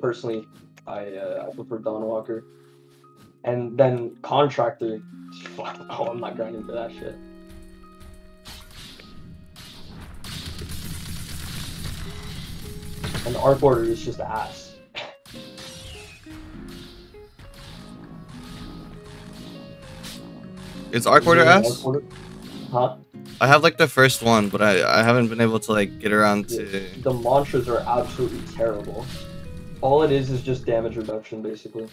personally, I uh, I prefer Dawnwalker. And then Contractor, fuck, oh, I'm not grinding for that shit. And the Arcwarder is just ass. Is Arcwarder ass? Huh? I have like the first one, but I I haven't been able to like get around to. The mantras are absolutely terrible. All it is is just damage reduction, basically.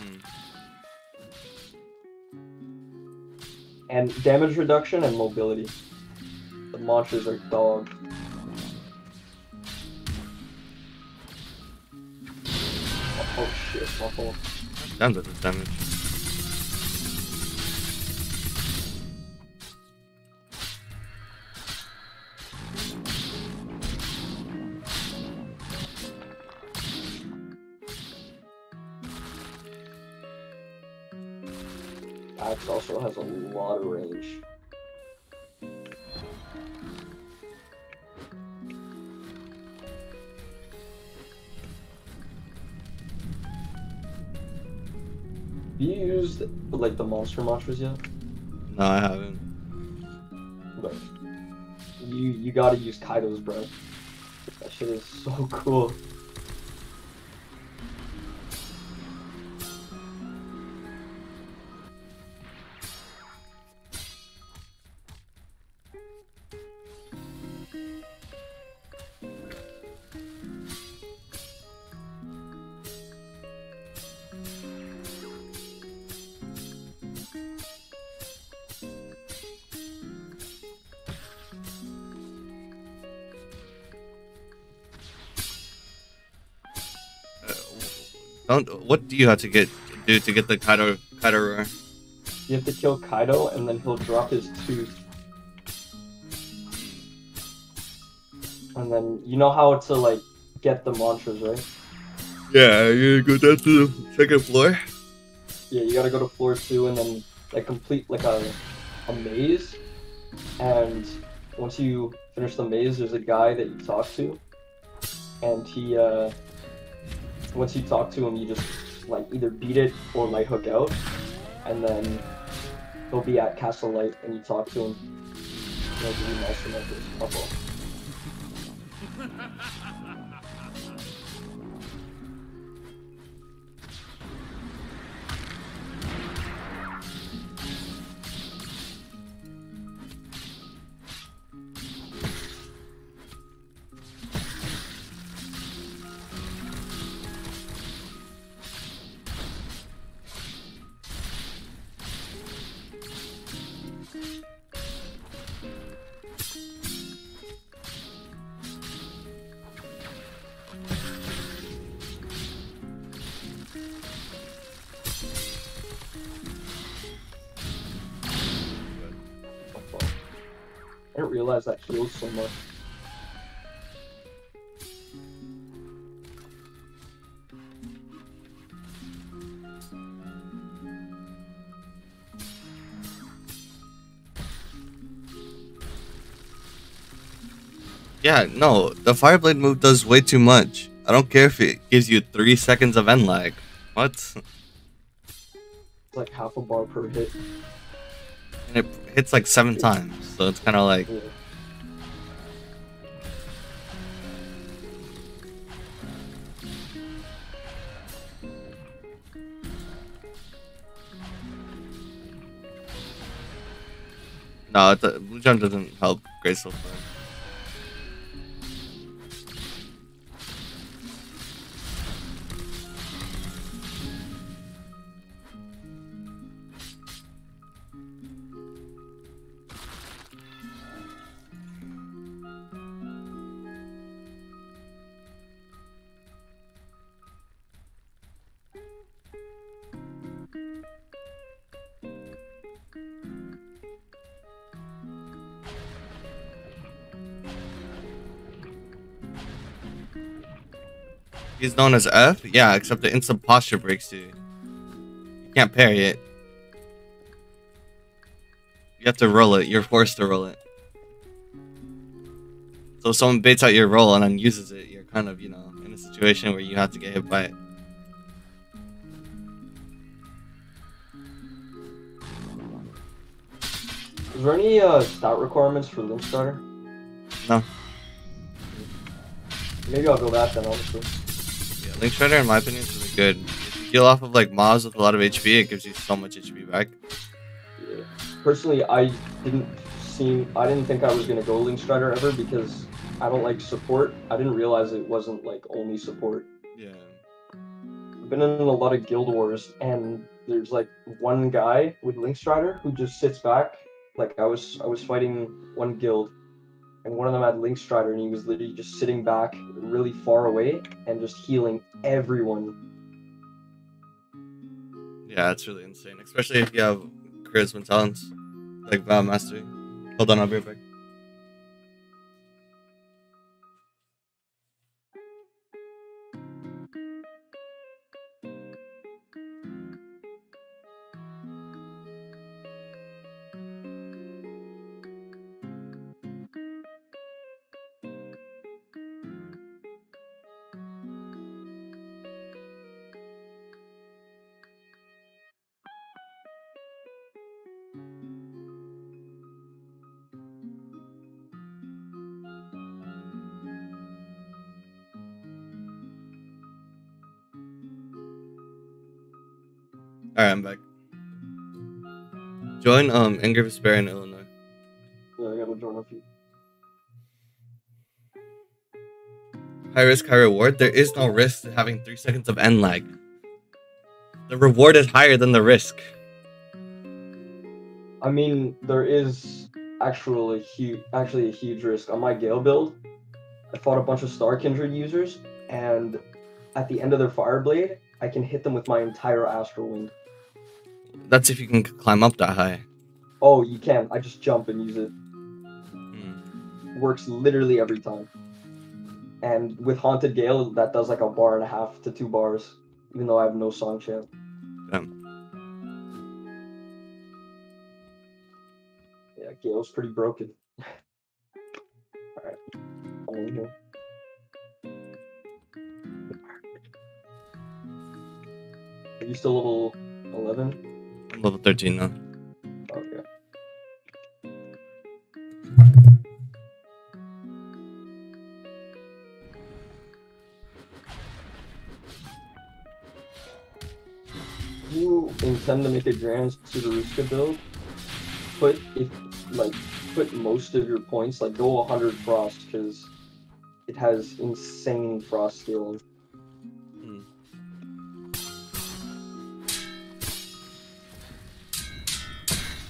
Hmm. And damage reduction and mobility. The mantras are dog. Oh shit, my fault. That does damage. Also has a lot of range. Have you used like the monster mantras yet? No, I haven't. But you you gotta use Kaido's bro. That shit is so cool. What do you have to get do to get the Kaido Kaido roar? You have to kill Kaido, and then he'll drop his tooth. And then you know how to like get the mantras, right? Yeah, you go down to the second floor. Yeah, you gotta go to floor two and then like complete like a a maze. And once you finish the maze, there's a guy that you talk to, and he uh once you talk to him, you just like either beat it or light hook out, and then he'll be at Castle Light and you talk to him. Master realize that heals so much. Yeah, no, the Fireblade move does way too much. I don't care if it gives you three seconds of end lag. What? It's like half a bar per hit. And it hits like seven times, so it's kind of like Yeah. No, it, Jump doesn't help Graceful. He's known as F? Yeah, except the instant posture breaks you. You can't parry it. You have to roll it. You're forced to roll it. So if someone baits out your roll and then uses it, you're kind of, you know, in a situation where you have to get hit by it. Is there any uh, stat requirements for Link Strider? No. Maybe I'll go that then, honestly. Link Strider, in my opinion, is really good. If you heal off of like mobs with a lot of HP, it gives you so much HP back. Yeah. Personally, I didn't seem, I didn't think I was gonna go Link Strider ever because I don't like support. I didn't realize it wasn't like only support. Yeah. I've been in a lot of guild wars, and there's like one guy with Link Strider who just sits back. Like I was, I was fighting one guild, and one of them had Link Strider, and he was literally just sitting back, really far away, and just healing everyone. Yeah, that's really insane. Especially if you have charisma talents like Vow Mastery. Hold on, I'll be right back. Um Ingrid Despair in Illinois. Yeah, I gotta join. High risk, high reward. There is no risk to having three seconds of end lag. The reward is higher than the risk. I mean, there is actually huge, actually a huge risk on my Gale build. I fought a bunch of Star Kindred users, and at the end of their Fire Blade, I can hit them with my entire astral wind. That's if you can climb up that high. Oh, you can. I just jump and use it. Hmm. Works literally every time. And with Haunted Gale, that does like a bar and a half to two bars, even though I have no song chant. Damn. Yeah, Gale's pretty broken. Alright. I'm in here. Are you still level 11? I'm level 13 now. Intend to make a Grand Sudaruska build, put if like put most of your points like go 100 frost because it has insane frost scaling. Hmm.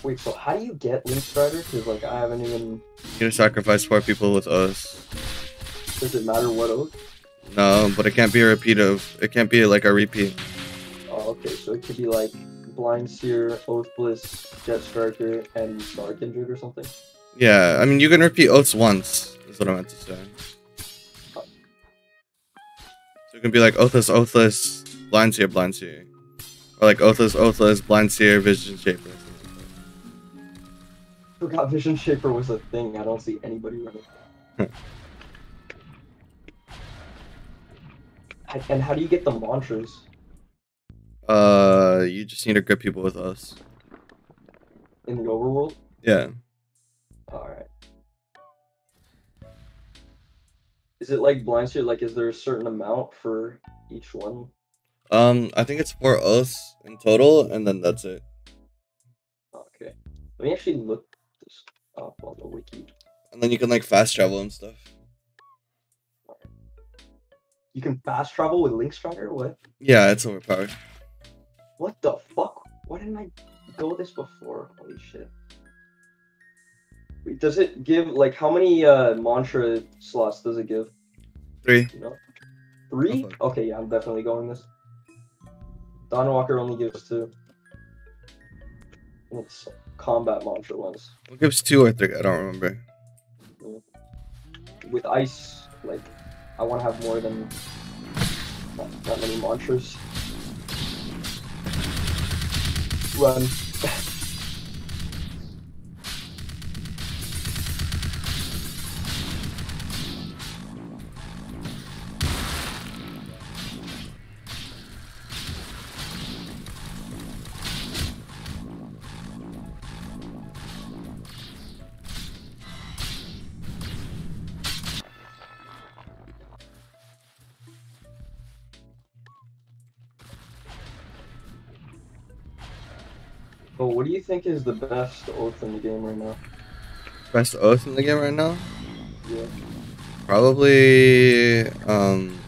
Wait, so how do you get Link Strider? Because like I haven't even. You sacrifice four people with us. Does it matter what oath? No, but it can't be a repeat of. It can't be like a repeat. Oh, okay, so it could be like Blind Seer, Oath Bliss, Jet Striker, and Star Kindred or something. Yeah, I mean you can repeat oaths once. Is what I meant to say. So it can be like oathless, oathless, blind seer, blind seer, or like oathless, oathless, blind seer, vision shaper. Forgot Vision Shaper was a thing. I don't see anybody running. And- and how do you get the mantras? Uh, you just need to grip people with us. in the overworld? Yeah. Alright. Is it like blind seer? Like, is there a certain amount for each one? Um, I think it's four oaths in total, and then that's it. Okay. Let me actually look this up on the wiki. And then you can like fast travel and stuff. You can fast travel with Link Strider? What? Yeah, it's overpowered. What the fuck? Why didn't I go this before? Holy shit. Wait, does it give like how many uh mantra slots does it give? Three. You know? Three? Okay, yeah, I'm definitely going this. Dawn Walker only gives two. It's combat mantra ones. What gives two or three? I don't remember. With ice, like I wanna have more than that many mantras. Run. Think is the best oath in the game right now? Best oath in the game right now? Yeah. Probably um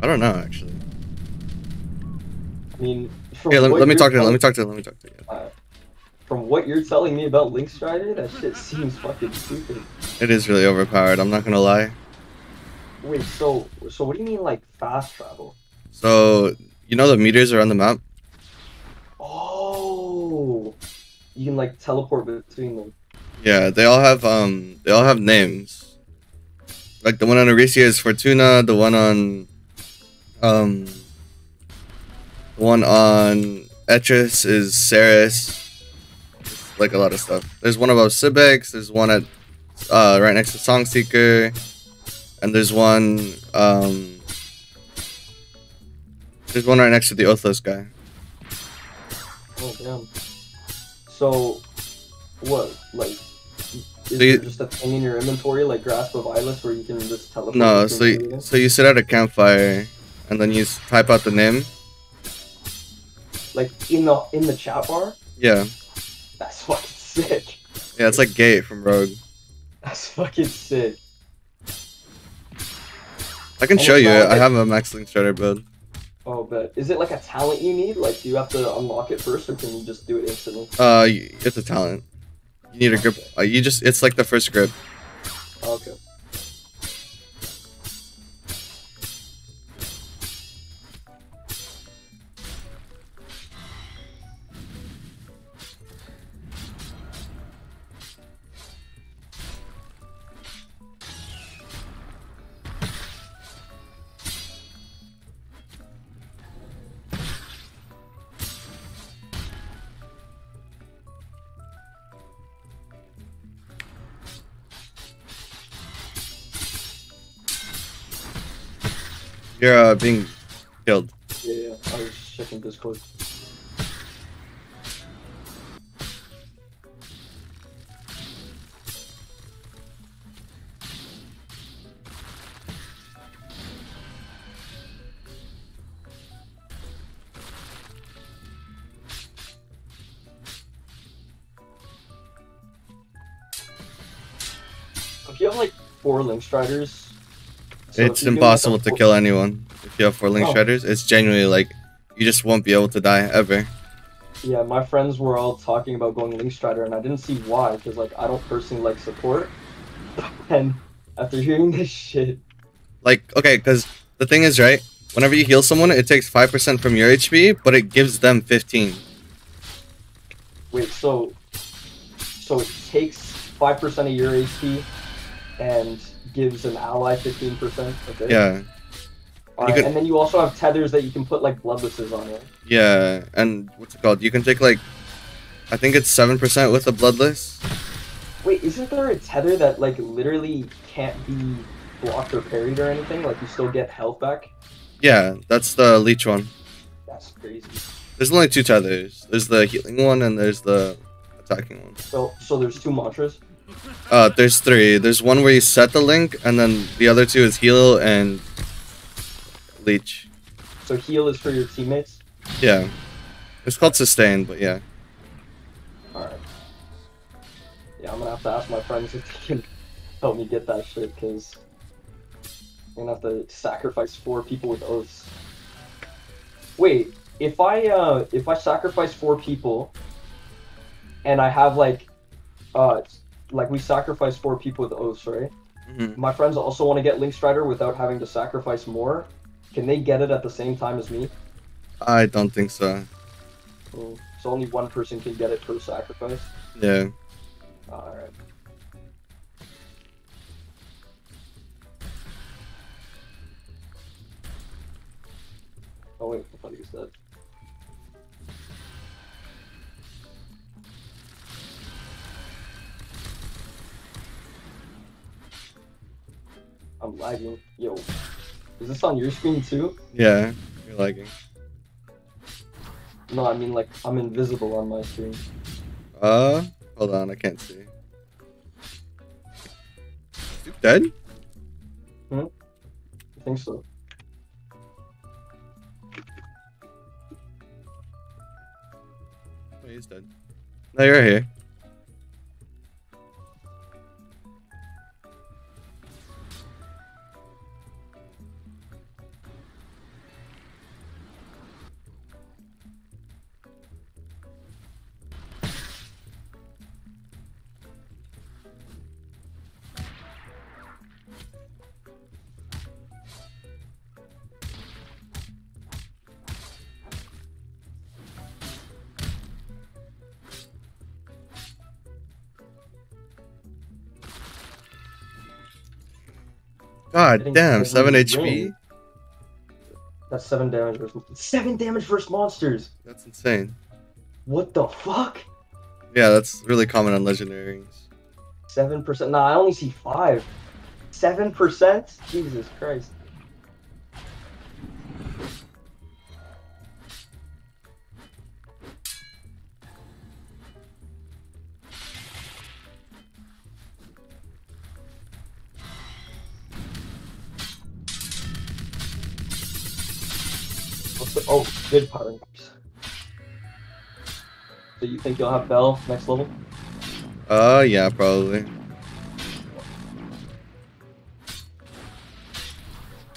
I don't know actually. I mean, from let, what let me you're talk to him. Let me talk to him. Let me talk to him. uh, From what you're telling me about Link Strider, that shit seems fucking stupid. It is really overpowered. I'm not gonna lie. Wait, so so what do you mean like fast travel? So you know the meters are on the map. Oh, you can like teleport between them. Yeah, they all have um they all have names. Like the one on Erisia is Fortuna. The one on um the one on Etris is Ceres. Like a lot of stuff. There's one above Sibex. There's one at uh right next to Song Seeker, and there's one um there's one right next to the Oathlos guy. Oh damn. So, what like? Is So you- there just a thing in your inventory like Grasp of Eyeless where you can just teleport? No, so you, so you sit at a campfire, and then you type out the name. like in the in the chat bar. Yeah, That's fucking sick. yeah, it's like Gate from Rogue. That's fucking sick. I can Oh, show you. I have a Max Link Strider build. Oh, but is it like a talent you need? Like, do you have to unlock it first, or can you just do it instantly? Uh, it's a talent. You need a grip. Uh, you just it's like the first grip. Okay. You're uh, being killed. Yeah, yeah. I was checking Discord. If you have like four Link Striders, so it's you're doing, like, a impossible to kill anyone if you have four link Oh. shredders. It's genuinely like you just won't be able to die ever. Yeah, my friends were all talking about going Link Strider, and I didn't see why, because like I don't personally like support. And after hearing this shit, Like okay, because the thing is right. Whenever you heal someone, it takes five percent from your HP, but it gives them fifteen. wait, so so it takes five percent of your HP and gives an ally fifteen percent. Okay. Yeah, Alright, could- and then you also have tethers that you can put like bloodlesses on it. yeah, and what's it called? You can take like, I think it's seven percent with a bloodless. Wait, isn't there a tether that like literally can't be blocked or parried or anything? Like you still get health back? Yeah, that's the leech one. That's crazy. There's only two tethers. There's the healing one and there's the attacking one. So so there's two mantras. Uh, there's three. There's one where you set the link, and then the other two is heal and leech. So heal is for your teammates. Yeah, it's called sustain, but yeah. Alright. Yeah, I'm gonna have to ask my friends if they can help me get that shit, because I'm gonna have to sacrifice four people with oaths. Wait, if I uh if I sacrifice four people and I have like uh like we sacrifice four people with oaths, right? Mhm. My friends also want to get Link Strider without having to sacrifice more. Can they get it at the same time as me? I don't think so. Mm, So only one person can get it per sacrifice. Yeah. Alright. Oh wait, I thought he I'm lagging. Yo. Is this on your screen too? Yeah, you're lagging. No, I mean like I'm invisible on my screen. Uh, hold on, I can't see. You dead? I think so. Oh, he's dead. No, you're here. God damn, seven HP. drained. That's seven damage versus seven damage versus monsters. That's insane. What the fuck? Yeah, that's really common on legendaries. Seven percent. Nah, I only see five. Seven percent? Jesus Christ. Good power increase. So you think you'll have Bell next level? Uh, yeah, probably.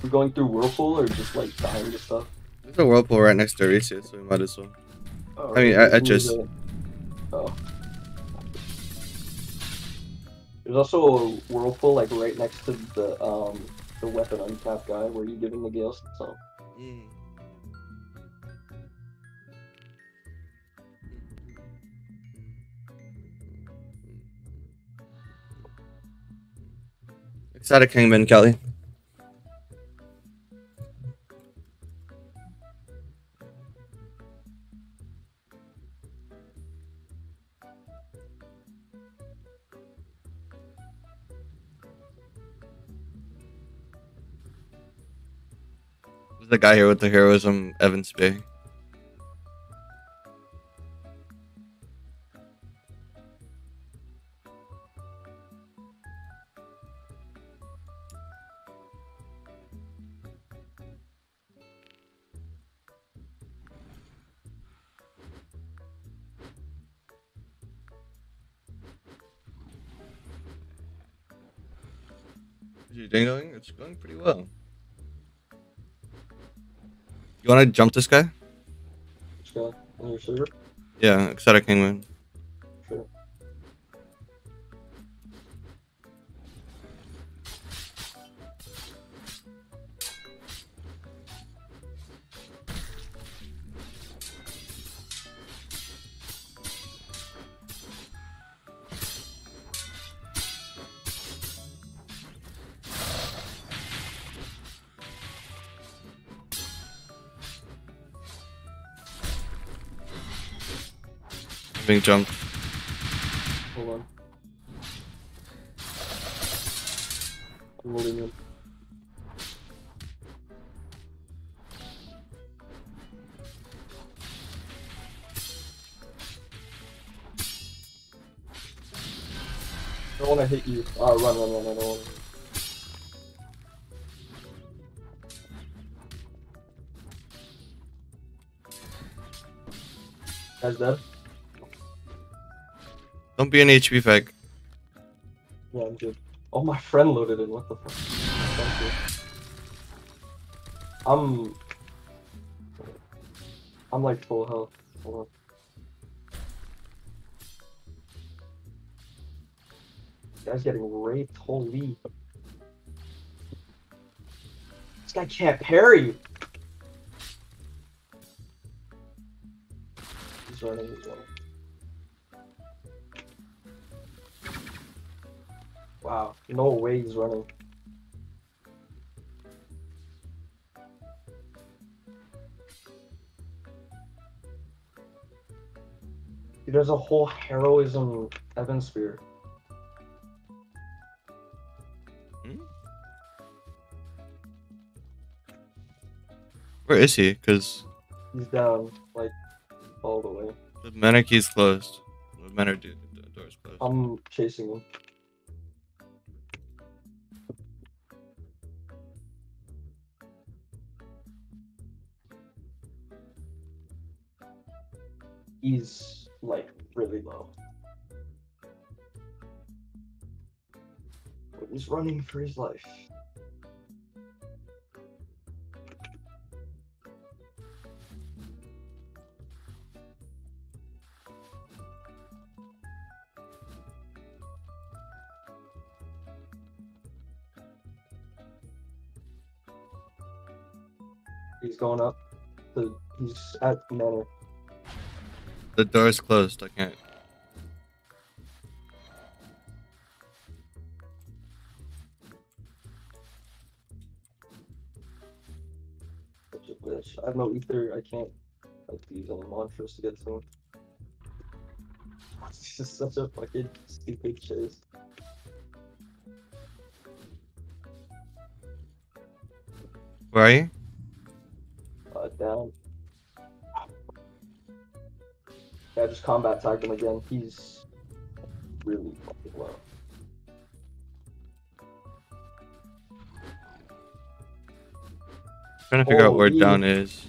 We're going through Whirlpool or just like dying to stuff? There's a whirlpool right next to Erisia, so we might as well. Oh, I mean, I- I just- a- Oh. There's also a whirlpool like right next to the um the weapon uncapped guy where you give him the gales. So Exotic Hangman, Kelly. Who's the guy here with the heroism? Evan Spay. Your? It's going pretty well. You want to jump this guy? Which guy? On your server? Yeah, Exotic Hangman. Being jumped. Hold on. I'm holding him. I don't want to hit you. Ah, run, run, run. I don't want to. Guy's dead? Don't be an HP fag. Yeah, I'm good. Oh, my friend loaded in. What the fuck? Thank you. I'm. I'm like full health. Hold on. Guy's getting raped. Holy. This guy can't parry. He's running. He's running. Wow, no way he's running. There's a whole heroism Evan Spear. Hmm? Where is he? Because He's down, like, all the way. the mana key's closed. The the door's closed. I'm chasing him. He's like really low. He's running for his life. He's going up. The, he's at the manor. The door's closed. I can't. Such a bitch. I have no ether. I can't like use any mantras to get to him. It's just such a fucking stupid chase. Where are you? Uh, down. Yeah, just combat tagged him again. He's really fucking low. trying to figure out where down is.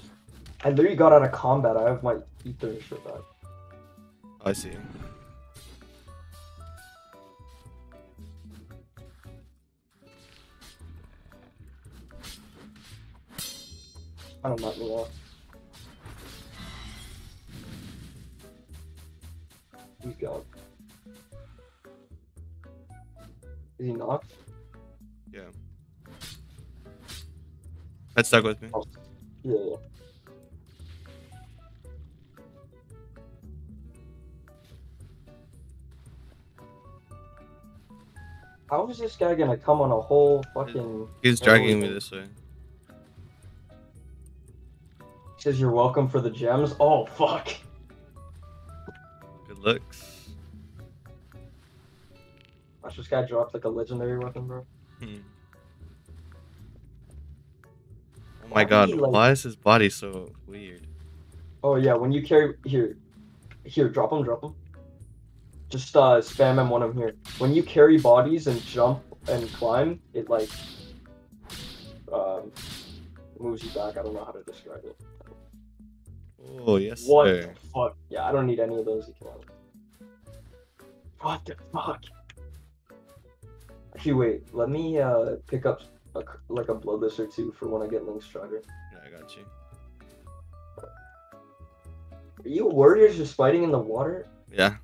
I literally got out of combat. I have my ether and shit back. I see. I don't knock me off. He's gone. Is he knocked? Yeah. Head stuck with me. Oh. Yeah. yeah. How is this guy gonna come on a whole fucking? He's dragging me this way. Says you're welcome for the gems. Oh fuck! Looks. Watch this guy drops like a legendary weapon, bro. Hmm. Oh my Why god, like- why is his body so weird? Oh yeah, when you carry here, here, drop them, drop them. Just uh, spam M1 of here. When you carry bodies and jump and climb, it like um, moves you back. I don't know how to describe it. Oh yes, What sir. the fuck? Yeah, I don't need any of those. You can have them. What the fuck? Actually, wait. Let me uh pick up a, c- like a bloodless or two for when I get Link Strider. Yeah, I got you. Are you warriors just fighting in the water? Yeah.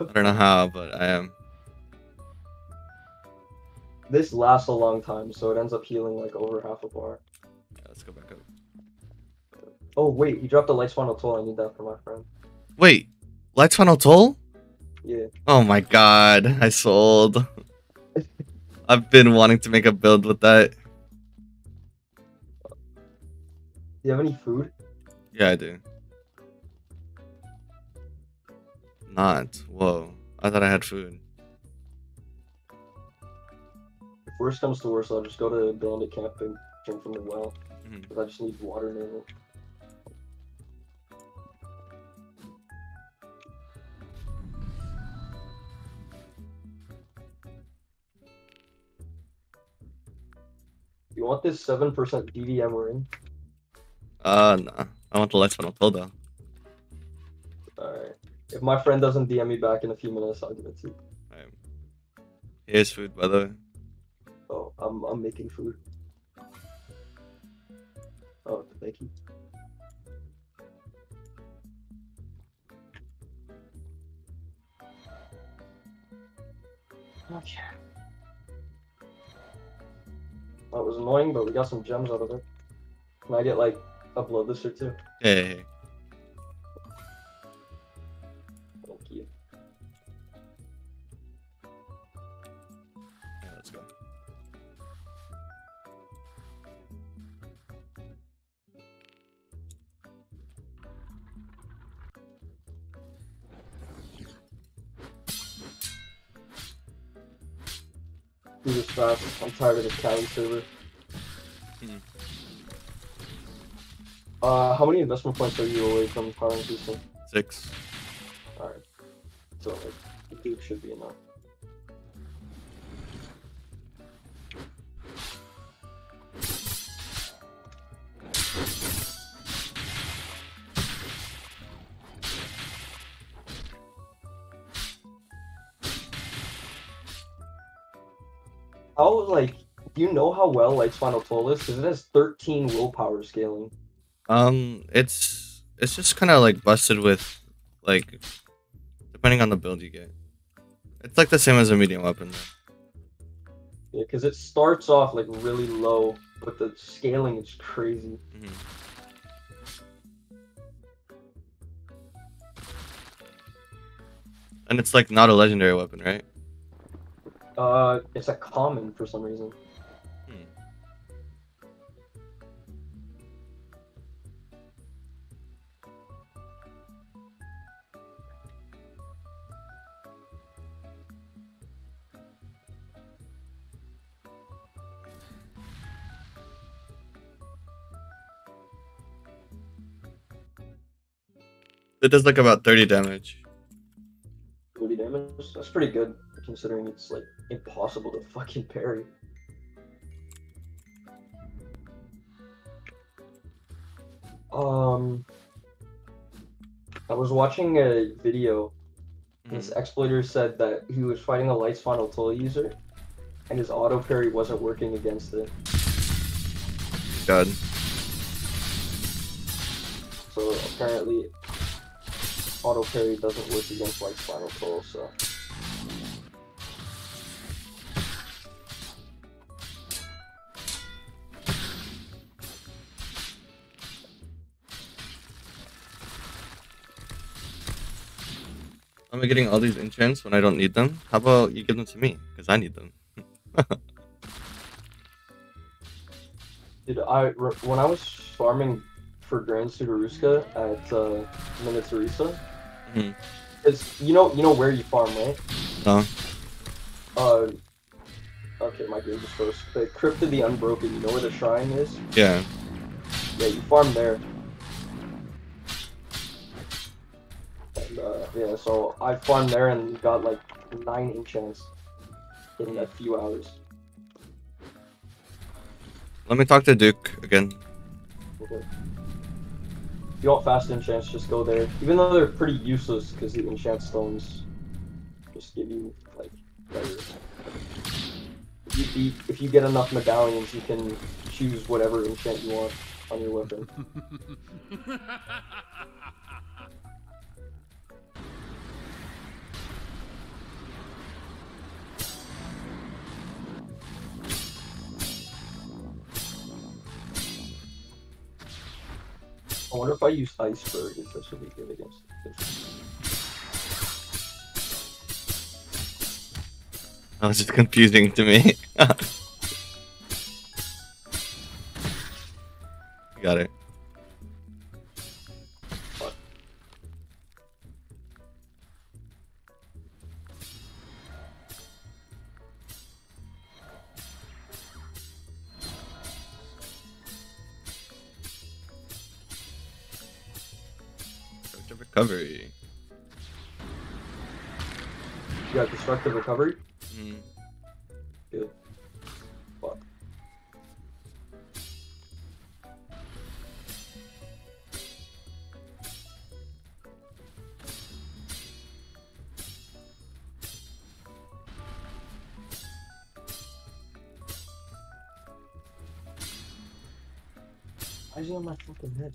I don't know how, but I am. This lasts a long time, so it ends up healing like over half a bar. Yeah, let's go back up. Oh wait, he dropped a light final toll. I need that for my friend. Wait, light Final Toll? Yeah. Oh my god, I sold. I've been wanting to make a build with that. Do you have any food? Yeah, I do. Not. Whoa. I thought I had food. If worst comes to worst, I'll just go to bandit camp and drink from the well. Mhm. 'cause I just need water mainly. You want this seven percent DDM ring? Uh, nah. I want the Lights Final Toll though. Alright. If my friend doesn't DM me back in a few minutes, I'll give it to you. Alright. Here's food, by the way. Oh, I'm I'm making food. Oh, thank you. Okay. That was annoying, but we got some gems out of it. Can I get like a bloodless or two? Yeah, yeah, Do this fast. I'm tired of this Cali server. Hmm. Uh, how many investment points are you away from power increasing? Six. Alright. So, like, the should be enough. How, like, you know how well like Spinal Toll is? Because it has 13 willpower scaling. Um, it's it's just kind of like busted with, like, depending on the build you get. It's like the same as a medium weapon. Though. Yeah, because it starts off, like, really low, but the scaling is crazy. Mm -hmm. And it's like not a legendary weapon, right? Uh, it's a common for some reason. Hmm. It does like about 30 damage. 30 damage. That's pretty good, considering it's, like, impossible to fucking parry. Um, I was watching a video. This exploiter said that he was fighting a Light's Final Toll user, and his auto parry wasn't working against it. God. So apparently, auto parry doesn't work against Light's Final Toll. So I'm getting all these enchants when I don't need them. How about you give them to me? Because I need them. Dude, I when I was farming for Grand Sudaruska at uh, Minityrsa, Mhm. it's you know you know where you farm, right? No. Uh, okay. Okay, my game just froze. The Crypt of the Unbroken, you know where the shrine is? Yeah. Yeah, you farm there. And, uh, yeah, so I farmed there and got like nine enchants in a few hours. Let me talk to Duke again. Okay. If you want fast enchants, just go there. Even though they're pretty useless because the enchant stones just give you like better. If you beat, if you get enough medallions, you can choose whatever enchant you want on your weapon. I wonder if I use iceberg if this would be good against this. That was just confusing to me. Got it. Recovery. You got destructive recovery? Mm. Good. Fuck. Why is he on my fucking head?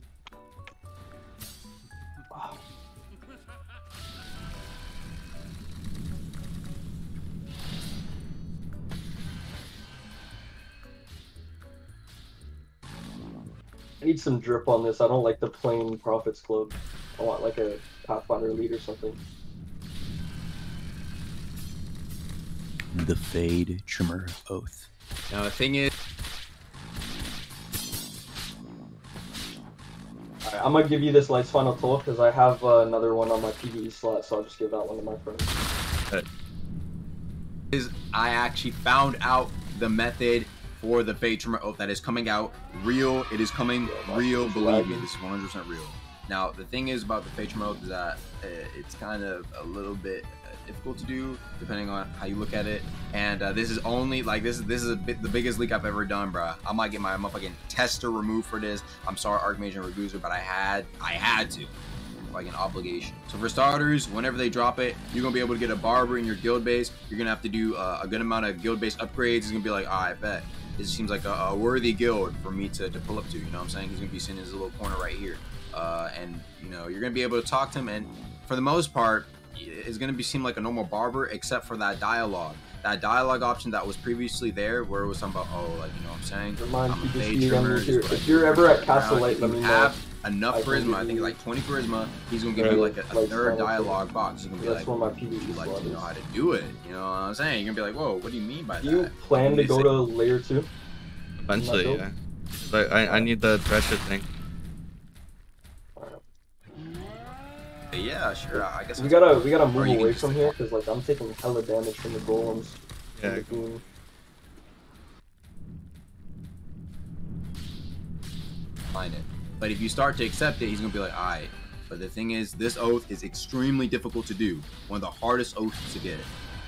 I need some drip on this. I don't like the plain Prophets Club. I want like a Pathfinder lead or something. The Fade Trimmer Oath. Now the thing is, Alright, I'm gonna give you this Light's Final Toll because I have uh, another one on my PvE slot, so I'll just give that one to my friend. is I actually found out the method for the Fade Trimmer Oath that is coming out real. It is coming real. Believe me, this is 100% real. Now the thing is about the Fade Trimmer Oath is that uh, it's kind of a little bit uh, difficult to do depending on how you look at it. And uh, this is only like this is this is a bit, the biggest leak I've ever done, bruh. I might get my motherfucking tester removed for this. I'm sorry, Archmage and Reguzer, but I had I had to like an obligation. So for starters, whenever they drop it, you're gonna be able to get a barber in your guild base. You're gonna have to do uh, a good amount of guild base upgrades. It's gonna be like, oh, I bet this seems like a, a worthy guild for me to, to pull up to. You know what I'm saying? He's gonna be sitting in his little corner right here, uh, and you know you're gonna be able to talk to him. And for the most part, it's gonna be seem like a normal barber, except for that dialogue. That dialogue option that was previously there, where it was something about, oh, like you know what I'm saying. Remind I'm a you just fade need trimmer, if you're- if you're ever at. Castle Light, let me know. Have enough I charisma. I think like 20 charisma. He's gonna give Yeah, you like a, a like third dialogue Fantasy. box. He's gonna be That's like, where my would PvE you like to know how to do it? You know what I'm saying? You're gonna be like, whoa, what do you mean by Do that? you plan to go like- to layer two? Eventually, build? yeah. 'Cause I, I, I need the Thresher thing. Yeah, sure. I guess We gotta we gotta move away from here because like I'm taking hella damage from the golems. Yeah. and the goon. find it. But if you start to accept it, he's gonna be like, alright. But the thing is, this oath is extremely difficult to do. One of the hardest oaths to get.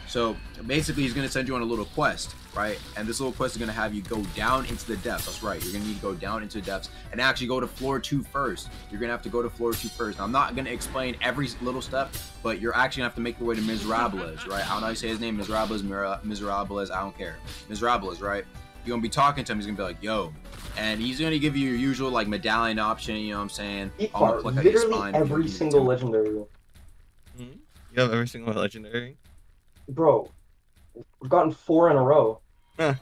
So basically, he's gonna send you on a little quest, right? And this little quest is gonna have you go down into the depths. That's right. You're gonna need to go down into the depths and actually go to floor two first. You're gonna have to go to floor two first. Now, I'm not gonna explain every little step, but you're actually gonna have to make your way to Miserables, right? I don't know how you say his name, Miserables, Miserables. I don't care. Miserables, right? You're gonna be talking to him. He's gonna be like, "Yo," and he's gonna give you your usual like medallion option. You know what I'm saying? Eat I'm gonna pluck literally spine, every you the single temple. legendary. Hmm? You have every single legendary? Bro, we've gotten four in a row. Huh.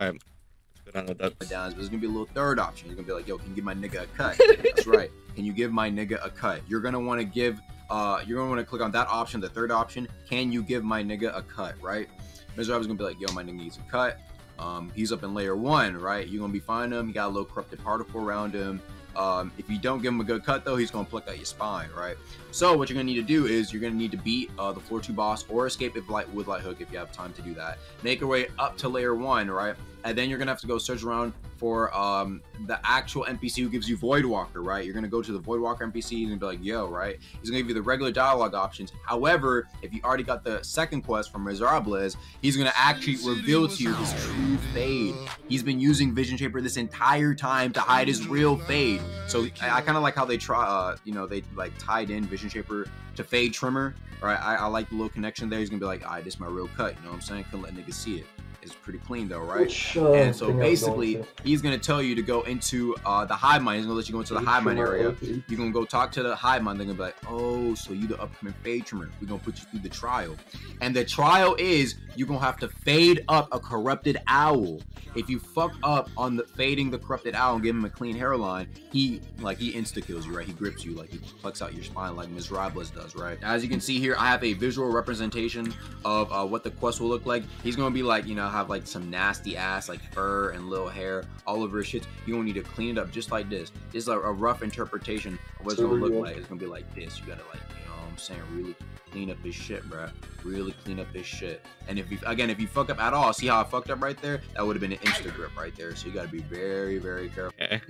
Alright, let's go down the depths. medallions, but there's gonna be a little third option. You're gonna be like, yo, can you give my nigga a cut? That's right. Can you give my nigga a cut? You're gonna want to give, uh, you're gonna want to click on that option, the third option. Can you give my nigga a cut? Right? Miserable's gonna be like, yo, my nigga needs a cut. Um, he's up in layer one, right? You're gonna be finding him. He got a little corrupted particle around him. Um, if you don't give him a good cut though, he's gonna pluck out your spine, right? So what you're gonna need to do is you're gonna need to beat uh, the floor two boss or escape if light with light hook if you have time to do that. Make your way up to layer one, right? And then you're gonna have to go search around for um, the actual NPC who gives you Voidwalker, right? You're gonna go to the Voidwalker NPC and be like, yo, right? He's gonna give you the regular dialogue options. However, if you already got the second quest from Miserables, he's gonna actually reveal to you his true fade. He's been using Vision Shaper this entire time to hide his real fade. So I, I kind of like how they try, uh, you know, they like tied in Vision Shaper to Fade Trimmer. Right, I, I like the little connection there. He's gonna be like, "All right, this is my real cut." You know what I'm saying? Couldn't let niggas see it. It's pretty clean though, right? Which, uh, and so I'm going basically, he's gonna tell you to go into uh, the hive mind. He's gonna let you go into the hive mind area. You're gonna go talk to the hive mind. They're gonna be like, "Oh, so you the upcoming fade trimmer? We're gonna put you through the trial." And the trial is you're gonna have to fade up a corrupted owl. If you fuck up on the fading the corrupted owl and give him a clean hairline, he like he insta kills you, right? He grips you, like he plucks out your spine, like Miserables does, right? As you can see here, I have a visual representation of uh, what the quest will look like. He's gonna be like, you know, have like some nasty ass like fur and little hair all over his shit. You gonna need to clean it up just like this. This is a, a rough interpretation of what it's gonna look good. like. It's gonna be like this. You gotta like, you know what I'm saying, really clean up his shit, bruh. Really clean up his shit. And if you again, if you fuck up at all, see how I fucked up right there? That would have been an insta grip right there. So you gotta be very, very careful. Okay.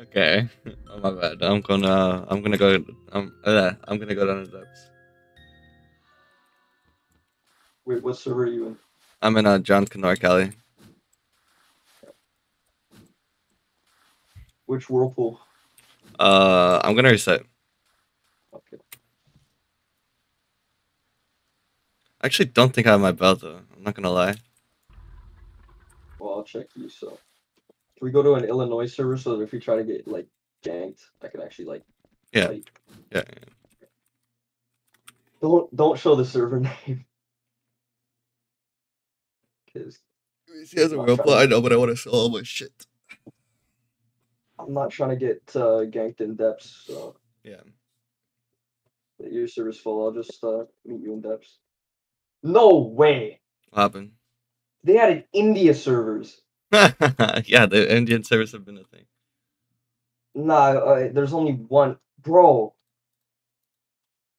Okay. Oh my bad. I'm gonna. I'm gonna go. I'm. Uh, I'm gonna go down the depths. Wait, what server are you in? I'm in uh, John Kenor Cali. Which whirlpool? Uh, I'm gonna reset. Okay. I actually don't think I have my belt though. I'm not gonna lie. Well, I'll check you. So, can we go to an Illinois server so that if we try to get like ganked, I can actually like. Yeah. fight? Yeah. Don't don't show the server name. Because He has a whirlpool. trying I know, but I want to sell all my shit. I'm not trying to get uh, ganked in depths. So Yeah. your server's full. I'll just uh, meet you in depths. No way. What happened? They added India servers. yeah, the Indian servers have been a thing. Nah, uh, there's only one, bro.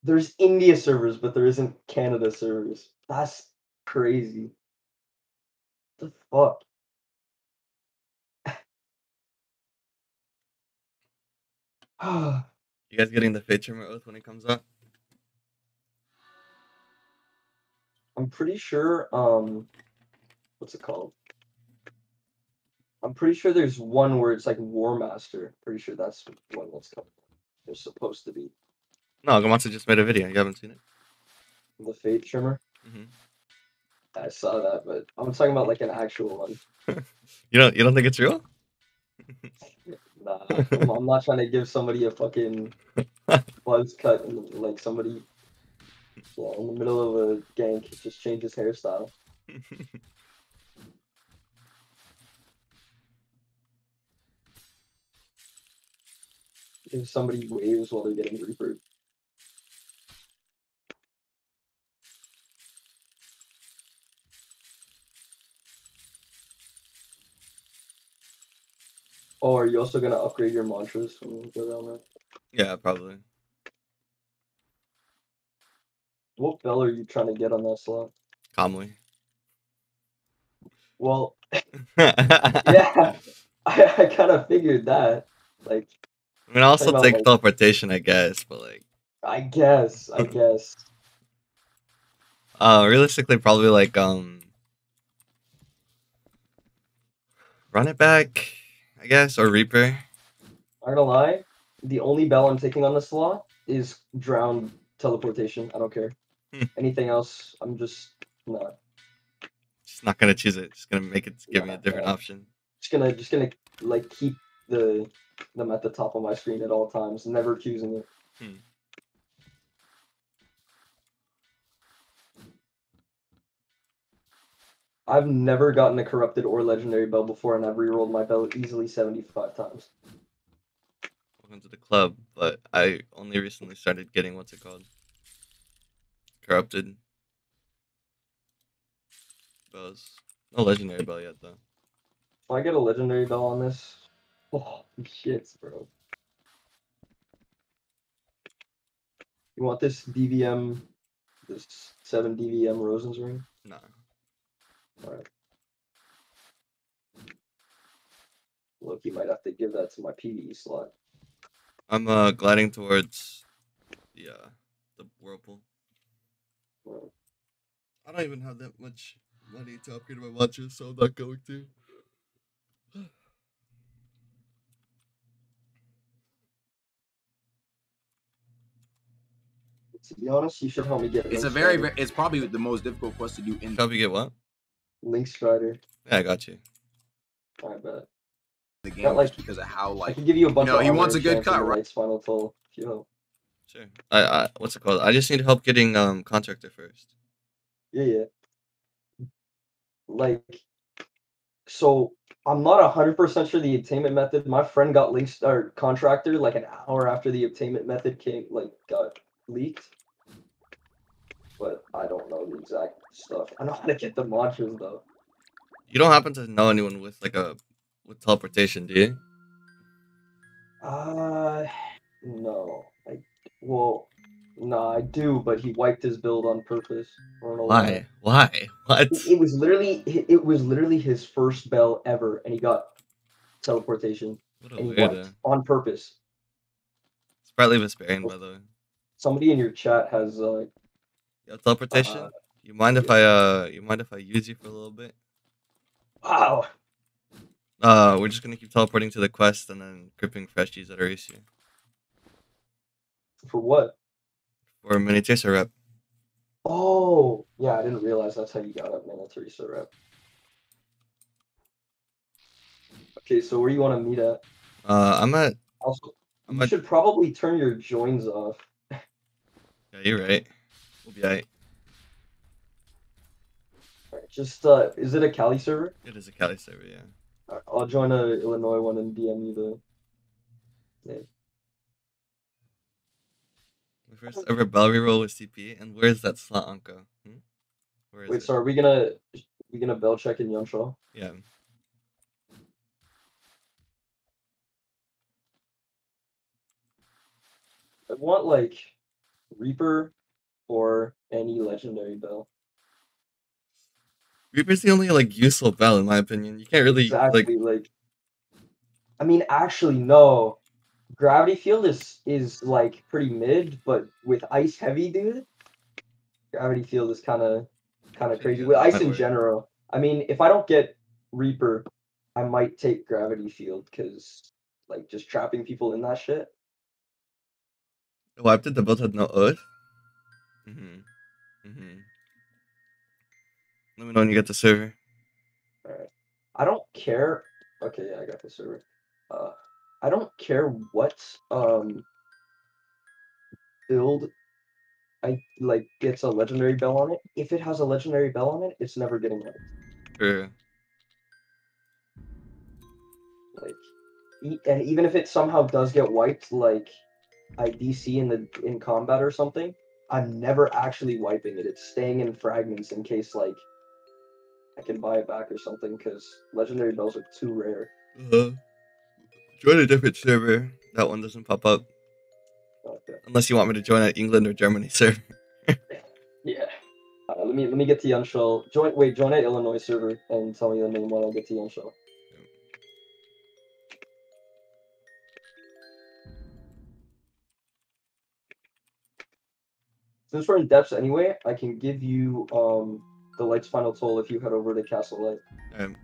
There's India servers, but there isn't Canada servers. That's crazy. The fuck? You guys getting the Fade Trimmer Oath when it comes up? I'm pretty sure. Um, what's it called? I'm pretty sure there's one where it's like War Master. Pretty sure that's one that's coming. There's supposed to be No, Gamatsu just made a video. You haven't seen it? the Fate Trimmer. Mhm. I saw that, but I'm talking about like an actual one. You don't. You don't think it's real? Nah, I'm, I'm not trying to give somebody a fucking buzz cut and like somebody yeah, in the middle of a gank just change his hairstyle. If somebody waves while they're getting reapered. Oh, are you also gonna upgrade your mantras when you go down there? yeah, probably. What bell are you trying to get on that slot? Calmly. Well, yeah. I, I kind of figured that. Like, I mean, I also about, take like- teleportation, I guess, but like, I guess, I guess. uh, realistically, probably like, um, run it back, I guess, or Reaper. I'm gonna lie. The only bell I'm taking on the slot is drown teleportation. I don't care. Hmm. Anything else, I'm just not. Just not gonna choose it. Just gonna make it give me a different yeah. option. Just gonna, just gonna like keep the them at the top of my screen at all times, never choosing it. Hmm. I've never gotten a corrupted or legendary bell before, and I've rerolled my bell easily 75 times. Welcome to the club, but I only recently started getting what's it called? Corrupted bells. No legendary bell yet, though. I get a legendary bell on this. Oh, shit, bro. You want this DVM, this 7 DVM Rosen's ring? No. Nah. Alright. Look, you might have to give that to my PVE slot. I'm uh gliding towards the uh the whirlpool. Well, I don't even have that much money to upgrade my watches, so I'm not going to. To be honest, you should help me get. It's a very, very it's probably the most difficult quest to do in Help you get what? Link Strider. Yeah, I got you. I bet. the game Got, like- because of how like I like can give you a bunch know, of. he wants a good cut, right? Knight's Final Toll. If you help. Sure. I, I what's it called? I just need help getting um contractor first. Yeah, yeah. Like, so I'm not hundred percent sure the obtainment method. My friend got linked or contractor like an hour after the obtainment method came like got leaked. But I don't know the exact stuff. I know how to get the modules though. You don't happen to know anyone with like a with teleportation, do you? Uh, no. I well, no, I do, but he wiped his build on purpose. Don't Why? Why? What? It, it was literally it was literally his first bell ever, and he got teleportation, What a and he weirdo. wiped on purpose. Sprightly Vesperian, by the way. Somebody in your chat has uh, Yo, teleportation. Uh, you mind if I uh you mind if I use you for a little bit? wow. Uh, we're just gonna keep teleporting to the quest and then gripping freshies at Erisia For what? for a Minityrsa rep. Oh, yeah, I didn't realize that's how you got up Minityrsa rep. Okay, so where you want to meet at? Uh, I'm at. Also, I'm you at. should probably turn your joins off. Yeah, you're right. We'll be alright. Just uh, is it a Cali server? It is a Cali server, yeah. Alright, I'll join a Illinois one and DM you the name. My first ever bell reroll with CP, and where's that slot, Anko? Hmm? Where is Wait, it? so are we gonna we gonna bell check in Yun'Shul? Yeah. I want like Reaper or any legendary bell. Reaper's the only like useful bell in my opinion. You can't really Exactly, like. like, I mean, actually, no. Gravity Field is is like pretty mid, but with Ice Heavy, dude, Gravity Field is kind of kind of crazy. With Ice in general, I mean, if I don't get Reaper, I might take Gravity Field because like just trapping people in that shit. Wiped it. The build had no oath. Mhm. Mhm. Let me know when you get the server. Alright. I don't care. Okay, yeah, I got the server. Uh, I don't care what um build I like gets a legendary bell on it. If it has a legendary bell on it, it's never getting hit. Sure. Like, e- and even if it somehow does get wiped, like I DC in the in combat or something, I'm never actually wiping it. It's staying in fragments in case like I can buy it back or something. Because legendary bells are too rare. Uh, join a different server. That one doesn't pop up Okay. unless you want me to join an England or Germany server. Yeah. Uh, let me let me get to Yun'Shul. Join wait, join at Illinois server and tell me the name when I get to Yun'Shul. Since we're in depths anyway, I can give you um the light's final toll if you head over to Castle Light. Um,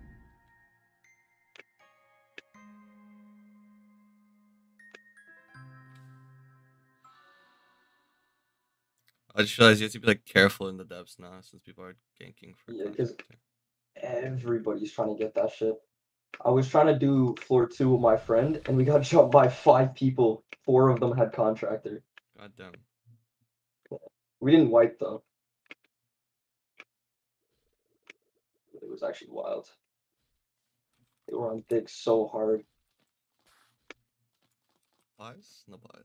I just realized you have to be like careful in the depths now since people are ganking for Yeah, 'cause- contractor. Everybody's trying to get that shit. I was trying to do floor two with my friend, and we got jumped by five people. Four of them had contractor. God damn. We didn't wipe though. Was actually wild. They were on dick so hard. Buys? No buys.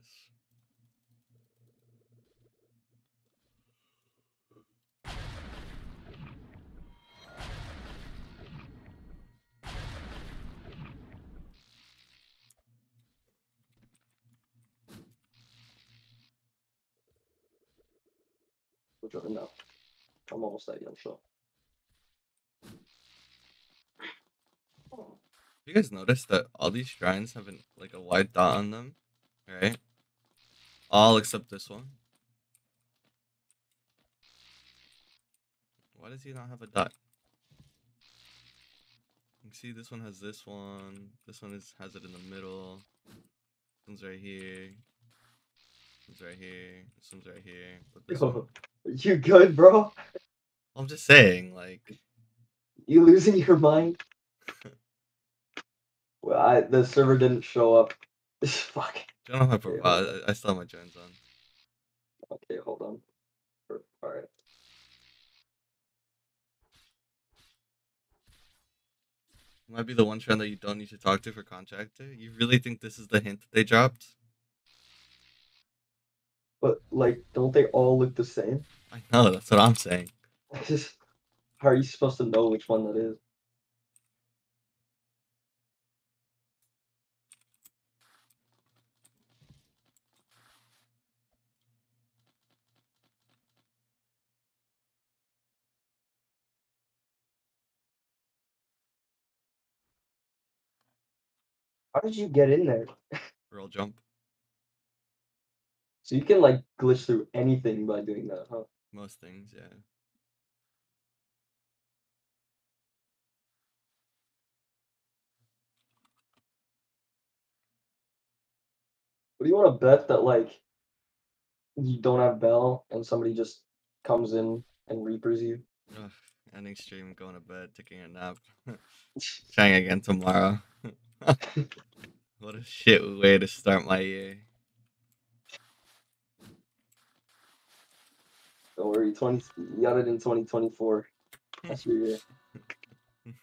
join now. I'm almost at Yun'Shul. You guys notice that all these shrines have an, like a white dot on them, right? All except this one. Why does he not have a dot? You see, this one has this one. This one is has it in the middle. This one's right here. This one's right here. This one's right here. But this one, You good, bro? I'm just saying, like, You losing your mind? well, I the server didn't show up. Fuck. join on my Okay, profile. hold I, I still have my joins on. Okay, hold on. All right. Might be the one trend that you don't need to talk to for contractor. You really think this is the hint they dropped? But like, don't they all look the same? I know, that's what I'm saying. Just how are you supposed to know which one that is? How did you get in there? Real jump. So you can like glitch through anything by doing that, huh? Most things, yeah. What do you want to bet that like you don't have bell and somebody just comes in and reapers you? Ugh, ending stream, going to bed, taking a nap. Trying again tomorrow. what a shit way to start my year. Don't worry, twenty you got it in twenty twenty four. That's your year.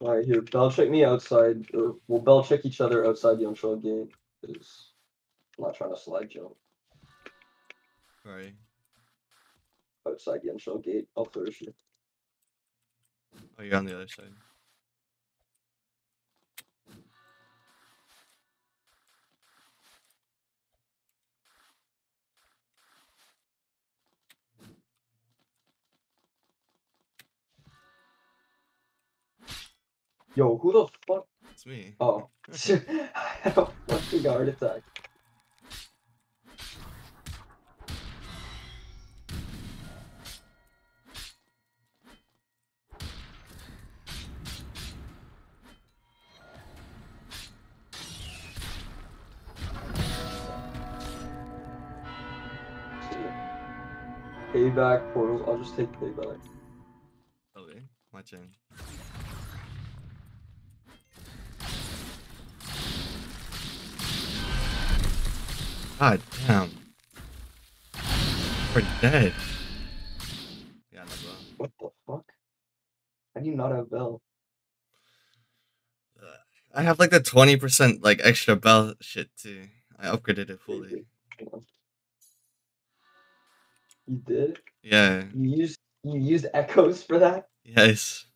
Alright, here, bell check me outside. Or we'll bell check each other outside the Trail Gate. Because I'm not trying to slide jump Right. outside the Trail Gate. I'll finish you. Oh, you're on the other side. Yo, who the fuck? It's me. Oh. I had a fucking heart attack. Payback portals. I'll just take payback. Okay, my turn. God damn. We're dead. Yeah, no. What the fuck? How do you not have bell? I have like the 20% like extra bell shit too. I upgraded it fully. You did? Yeah, You used you used echoes for that? yes.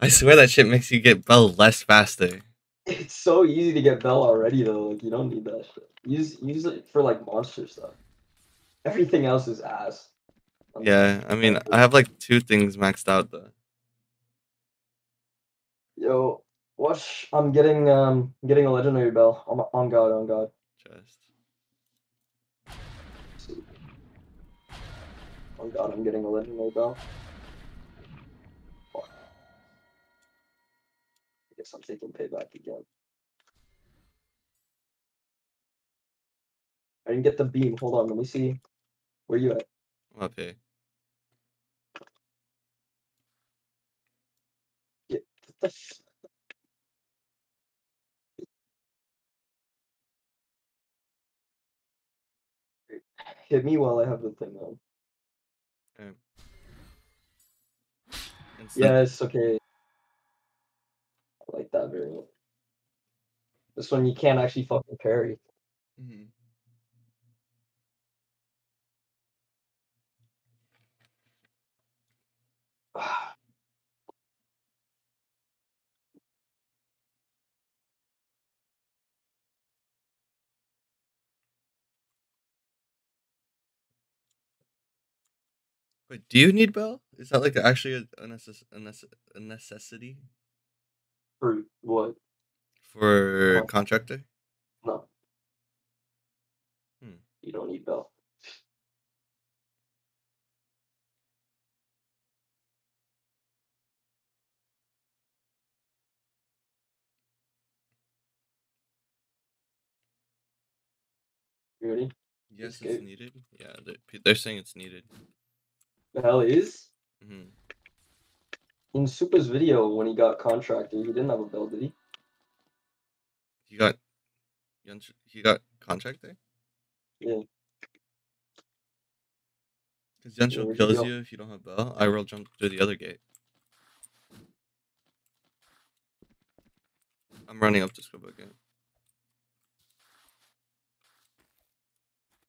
I swear that shit makes you get bell less faster. It's so easy to get bell already though. Like you don't need that shit. Use use it for like monster stuff. Everything else is ass. Um, Yeah, I mean, I have like two things maxed out though. Yo, watch. I'm getting um getting a legendary bell. I'm on God, on God. Just. Oh on God, I'm getting a legendary bell. Fuck. I guess I'm taking payback again. I didn't get the beam. Hold on, let me see. Where you at? I'm up here. The Hit me while I have the thing on. It's yes, like... okay. I like that very much. This one you can't actually fucking parry. Mm-hmm. Wait, do you need Bell? Is that like actually a, a, necess- a, necess- a necessity For what? for Oh. contractor? No. Hmm. You don't need Bell. You ready? Yes, Okay. it's needed. Yeah, they're, they're saying it's needed. The hell is? Hmm In Supa's video when he got contractor, he didn't have a bell, did he? He got, he got contractor. Yeah. Because where'd you kills you if you don't have Bell. I will jump through the other gate. I'm running up to Scuba again.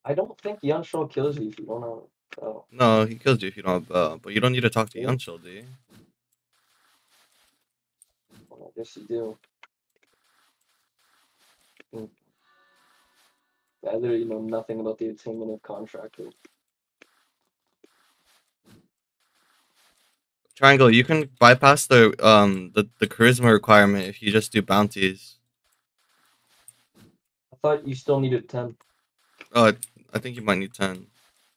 I don't think Yun'Shul kills you if you don't have bell. No, he kills you if you don't have Bell. But you don't need to talk to. Yun'Shul, do you? Well, I guess you do. Hmm. I literally know nothing about the attainment of contractor. Triangle, you can bypass the um the, the charisma requirement if you just do bounties. I thought you still needed 10. Oh, I- I think you might need ten.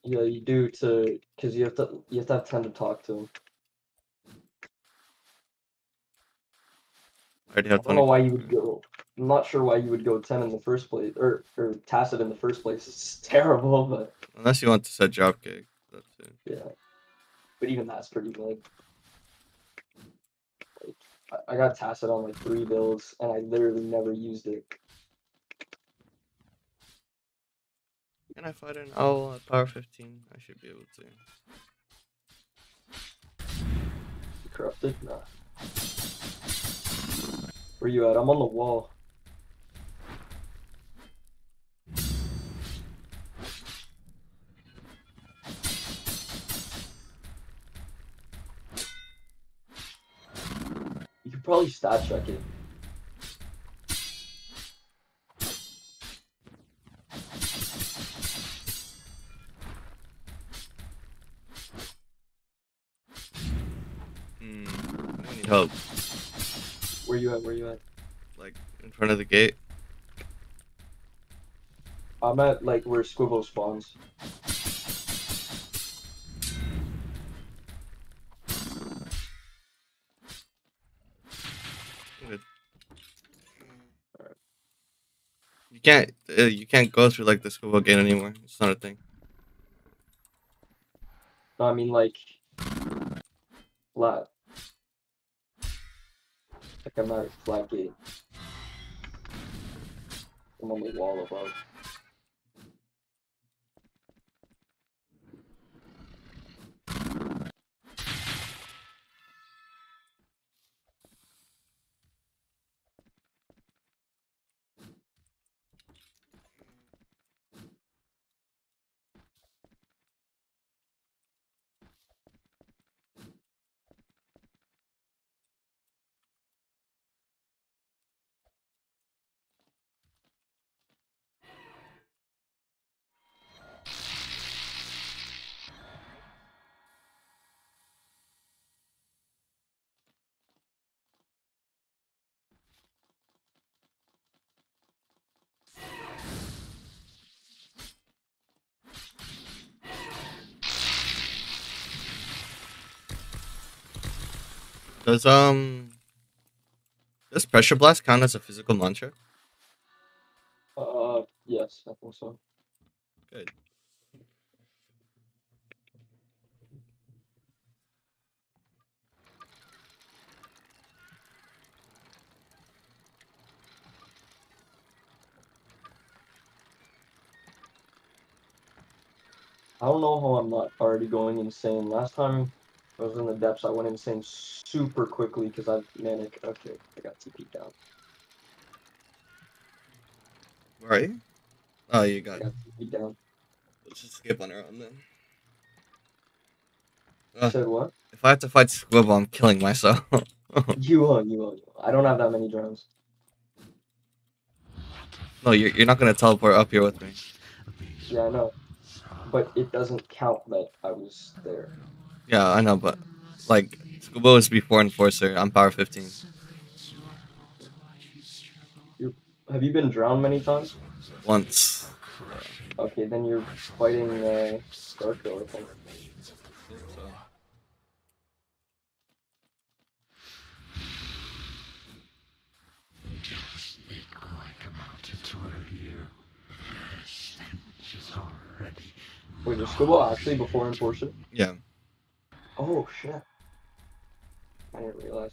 Yeah, you do to because you have to you have to have 10 to talk to him. I already I have don't know why you would go. I'm not sure why you would go 10 in the first place or or tacet in the first place. It's terrible, but Unless you want to set dropkick. That's it. yeah. But even that's pretty good. Like, I, I got tacet on like three builds and I literally never used it. Can I fight an owl oh, at power 15? I should be able to. Corrupted? Nah. Where you at? I'm on the wall. You could probably stat check it. Help. Where you at? Where you at? Like in front of the gate. I'm at like where Squibble spawns. You can't. Uh, you can't go through like the scuba gate anymore. It's not a thing. No, I mean like flat. Like I'm a flat gate. I'm on the wall above. Does um. Does pressure blast count as a physical mantra? Uh, yes, I think so. Good. I don't know how I'm not already going insane. Last time I was in the depths, I went insane super quickly because I manic. Okay, I got TP down. Where are you? Oh, you got got TP down. Let's just skip on our own then. You Ugh, said what? if I have to fight Squibble, I'm killing myself. You will, you will. I don't have that many drones. no, you're, you're not gonna teleport up here with me. Yeah, I know. but it doesn't count that I was there. Yeah, I know, but like Scuba was before Enforcer. I'm power 15. Have you been drowned many times? Once. Okay, then you're fighting uh, Darko, I think. Wait, is Scuba actually before Enforcer? Yeah. Oh shit. I didn't realize.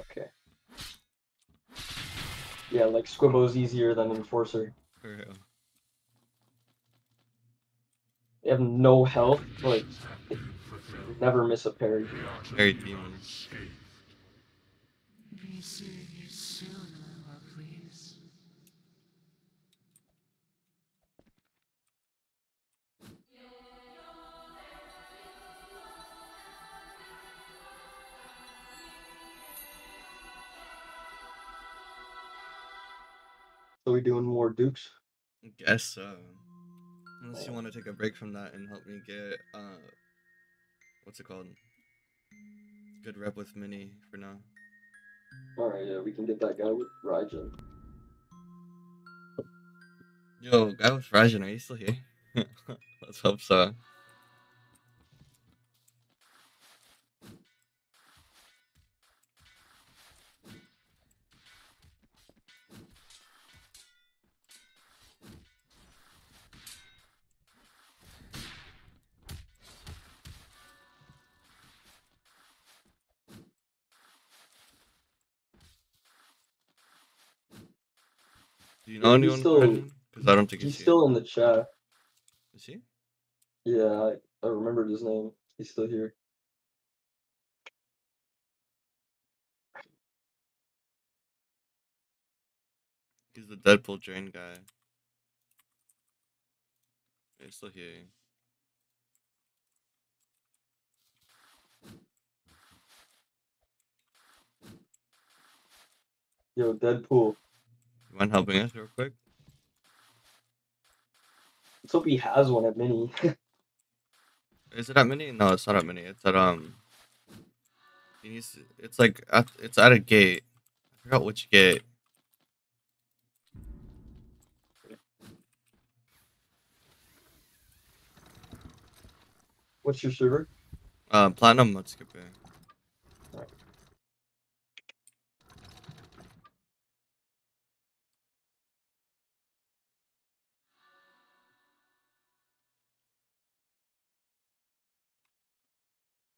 Okay. Yeah, like Squibbo's easier than Enforcer. For real. They have no health, like they never miss a parry. Very demon. So we doing more Dukes? I guess so. Unless you want to take a break from that and help me get uh, what's it called? Good rep with Mini for now. Alright, yeah, we can get that guy with Raijin. Yo, guy with Rajan, are you still here? Let's hope so. Do you know anyone? still- Because I don't think He's he's, still in the chat. Is he? Yeah, I, I remembered his name. He's still here. He's the Deadpool drain guy. He's still here. Yo, Deadpool. You mind helping us real quick? Let's hope he has one at Mini. Is it at mini? No, it's not at mini. It's at um. He needs. To, it's like at, it's at a gate. I forgot which gate. What's your server? Uh, platinum. Let's skip it.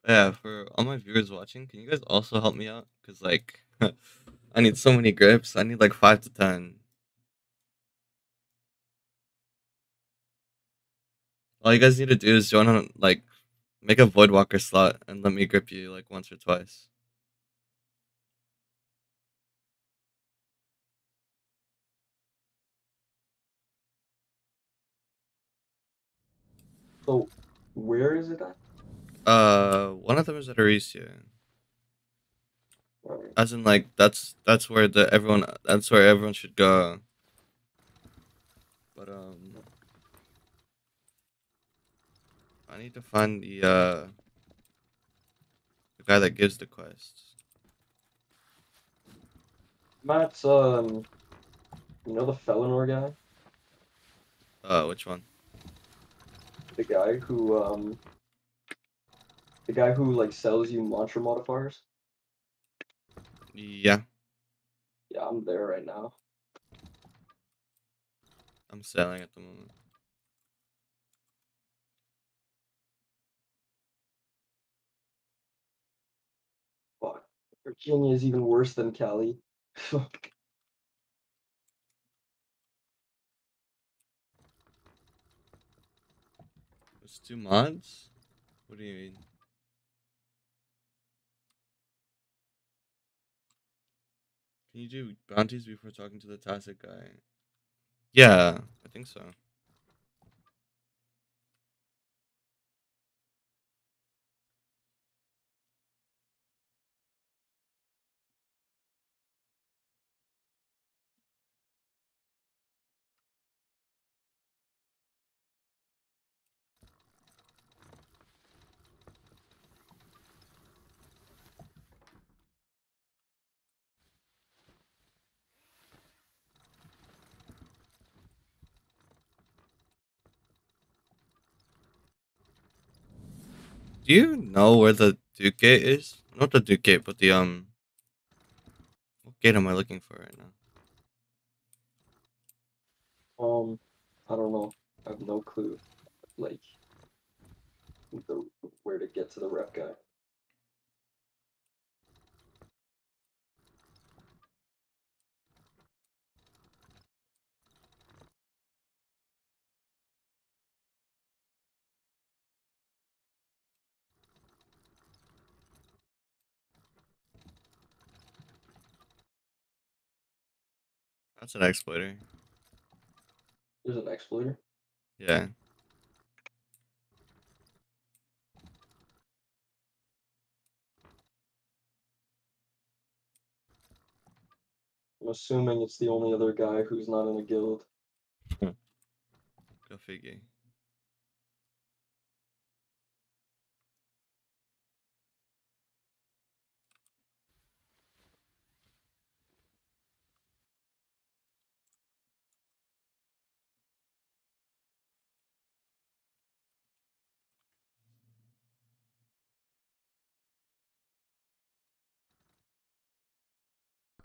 Yeah, for all my viewers watching, can you guys also help me out? Cause like, I need so many grips. I need like five to ten. All you guys need to do is join on like, make a Voidwalker slot and let me grip you like once or twice. So, where is it at? Uh, one of them is at Erisia. As in, like that's that's where the everyone that's where everyone should go. But um, I need to find the uh the guy that gives the quests. Matt's, um, you know the Felinor guy? Uh, which one? The guy who, um, the guy who, like, sells you mantra modifiers? Yeah, Yeah, I'm there right now. I'm selling at the moment. Fuck. Virginia is even worse than Cali. It's two mods. What do you mean? Can you do bounties before talking to the Tacet guy? Yeah, I think so. Do you know where the Duke Gate is? Not the Duke Gate, but the um. What gate am I looking for right now? Um, I don't know. I have no clue. Like, the, where to get to the rep guy. That's an exploiter. There's an exploiter. Yeah. I'm assuming it's the only other guy who's not in a guild. Go figure.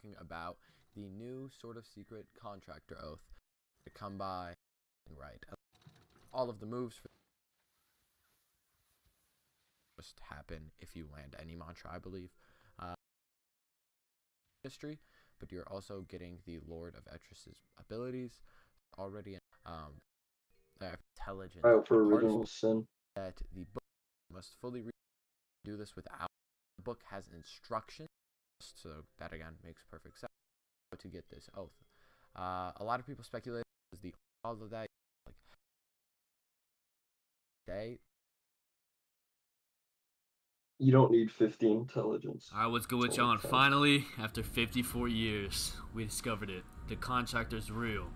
Talking about the new sort of secret contractor oath to come by and write all of the moves for just happen if you land any mantra, I believe. Uh, history, but you're also getting the Lord of Etris's abilities already. Um, intelligence Out for original sin. that the book must fully read. Do this without the book has instructions, so that again makes perfect sense how to get this oath. Uh, a lot of people speculate is the all of that like day You don't need 50 intelligence. Alright, what's good with It's y'all? only And 10. finally, after 54 years, we discovered it. The contractor's real.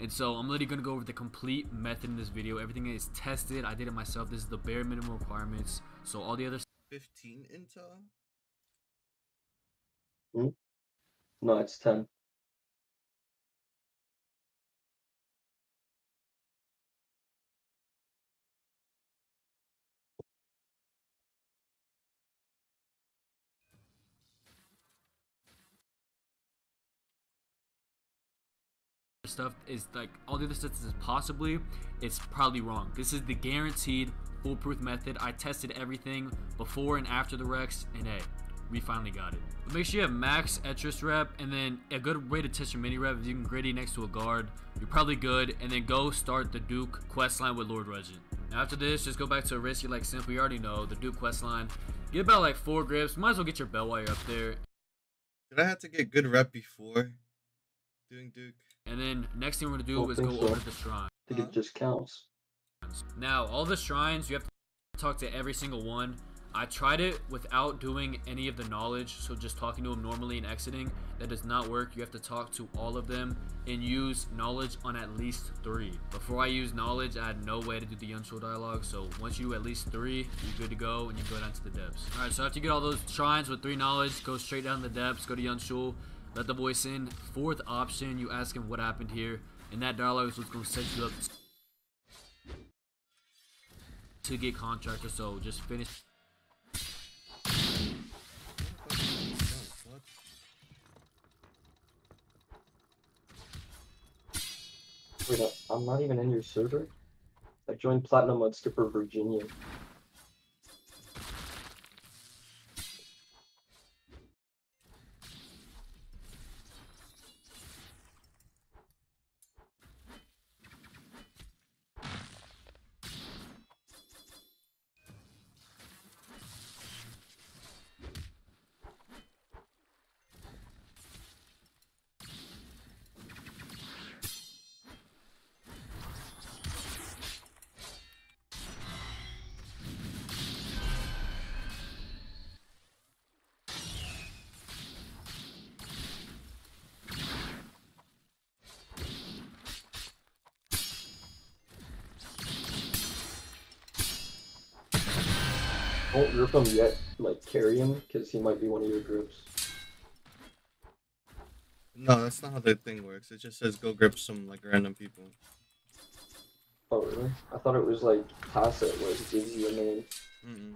And so I'm literally gonna go over the complete method in this video. Everything is tested. I did it myself. This is the bare minimum requirements. So all the other 15 intel? Hmm? No, it's 10. stuff is like all the other stuff is possibly it's probably wrong this is the guaranteed foolproof method i tested everything before and after the rex and hey we finally got it but make sure you have max Etris rep and then a good way to test your mini rep is you can gritty next to a guard you're probably good and then go start the duke quest line with lord regent now after this just go back to a risky like simple you already know the duke quest line get about like four grips might as well get your bell while you're up there Did I have to get good rep before doing Duke? and then next thing we're gonna do is go so. over to the shrine I think it just counts. Now, all the shrines, you have to talk to every single one. I tried it without doing any of the knowledge, so just talking to them normally and exiting. That does not work. You have to talk to all of them and use knowledge on at least three. Before I use knowledge, I had no way to do the Yun'Shul dialogue, so once you do at least three, you're good to go and you go down to the depths. Alright, so after you get all those shrines with three knowledge, go straight down the depths, go to Yun'Shul, let the voice in. Fourth option, you ask him what happened here, and that dialogue is what's going to set you up to get contractor. So just finish. Wait, I'm not even in your server? I joined Platinum on Skipper Virginia. Don't rip him yet, like carry him, because he might be one of your groups. No, that's not how the thing works. It just says go grip some like random people. Oh really? I thought it was like tacet, where it gives you a name. Mm-mm.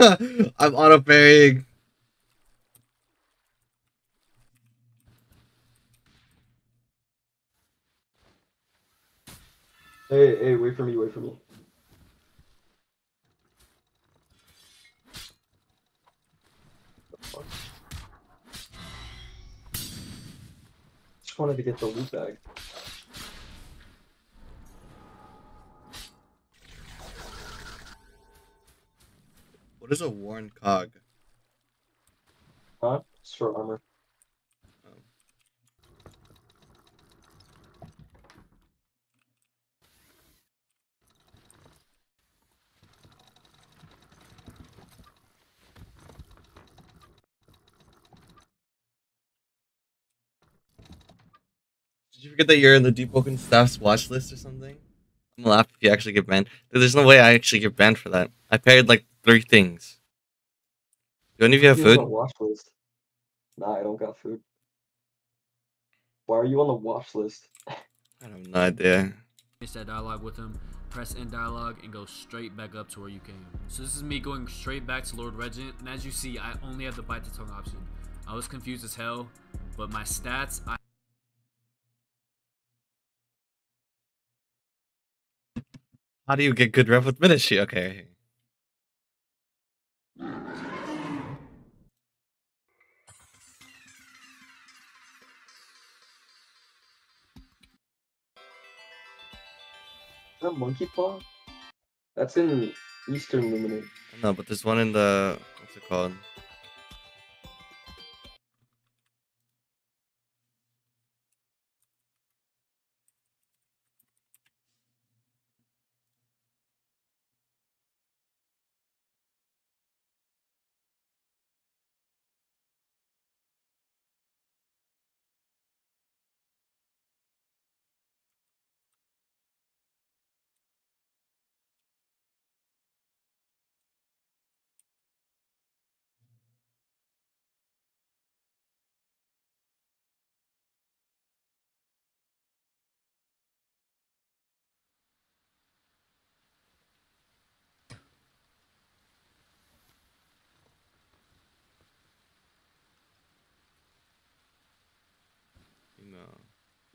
I'm auto parrying. Hey, hey, wait for me, wait for me. Just wanted to get the loot bag. What is a worn cog? Huh? It's for armor. Did you forget that you're in the Deepwoken Staff's watch list or something? I'm gonna laugh if you actually get banned. There's no way I actually get banned for that. I parried like three things. Do any of you have food? the watch list. Nah, I don't got food. Why are you on the watch list? I have no idea. Finish that dialogue with him, press end dialogue, and go straight back up to where you came. So this is me going straight back to Lord Regent, and as you see, I only have the bite the tongue option. I was confused as hell, but my stats, I How do you get good rep with Minishi? Okay. That monkey paw? That's in Eastern Luminate. No, but there's one in the what's it called?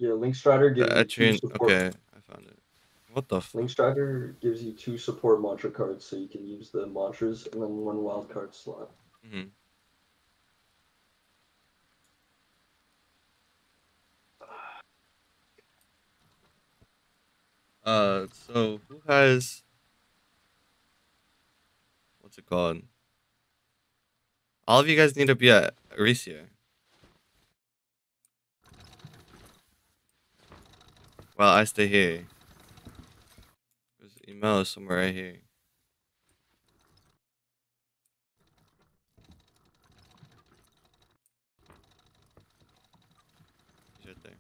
Yeah, Link Strider gives you two support. Okay, I found it. What the? F- Link Strider gives you two support mantra cards, so you can use the mantras and then one wild card slot. Mhm. Uh, so who has what's it called? All of you guys need to be at Erisia. While I stay here. There's email is somewhere right here. There.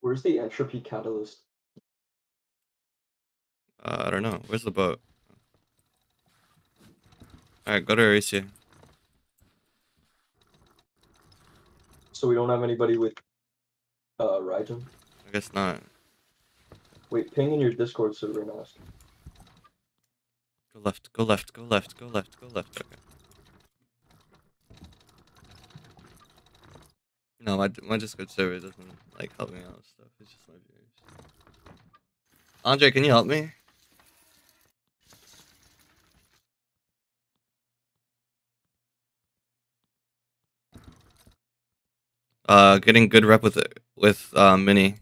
Where's the entropy catalyst? Uh, I don't know. Where's the boat? Alright, go to Erisia. So we don't have anybody with uh Raijin? I guess not. Wait, ping in your Discord server and ask. Go left, go left, go left, go left, go left. Okay. No, my my Discord server doesn't like help me out with stuff. It's just my viewers. Andre, can you help me? Uh, getting good rep with it with uh, mini.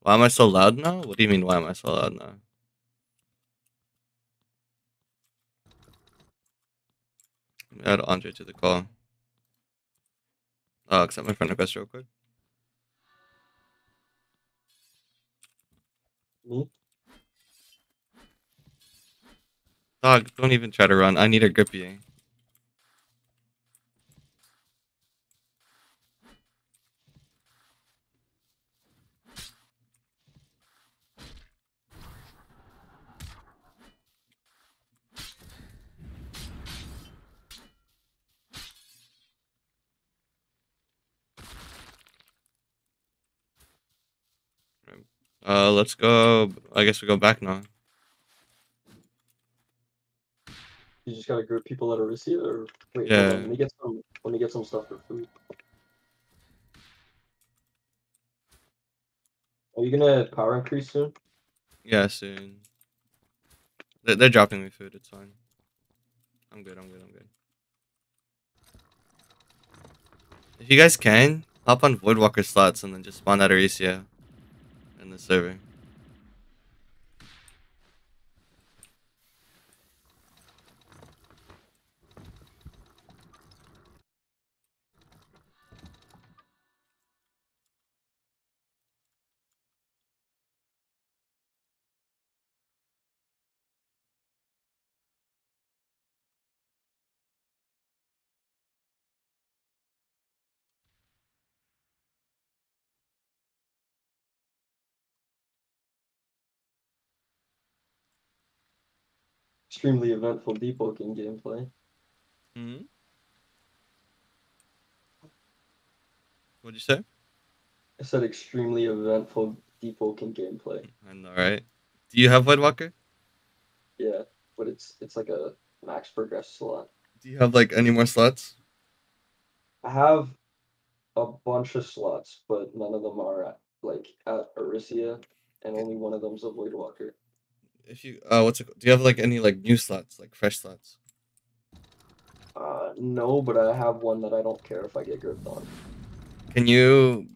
Why am I so loud now? What do you mean? Why am I so loud now? Add Andre to the call. Uh, oh, accept my friend request real quick. Dog, don't even try to run. I need a grippy. Uh, let's go. I guess we go back now. You just gotta group people at Erisia, or wait, Yeah. on, let me get some. Let me get some stuff for food. Are you gonna power increase soon? Yeah, soon. They're, they're dropping me food. It's fine. I'm good. I'm good. I'm good. If you guys can, hop on Voidwalker slots and then just spawn at Erisia in the server. Extremely eventful debulking gameplay. Hmm. What'd you say? I said extremely eventful debulking gameplay. I know, right? Do you have Voidwalker? Yeah, but it's it's like a max progress slot. Do you have like any more slots? I have a bunch of slots, but none of them are at, like at Erisia, and only one of them's a Voidwalker. If you uh, what's it? Do you have like any like new slots, like fresh slots? Uh, no, but I have one that I don't care if I get gripped on. Can you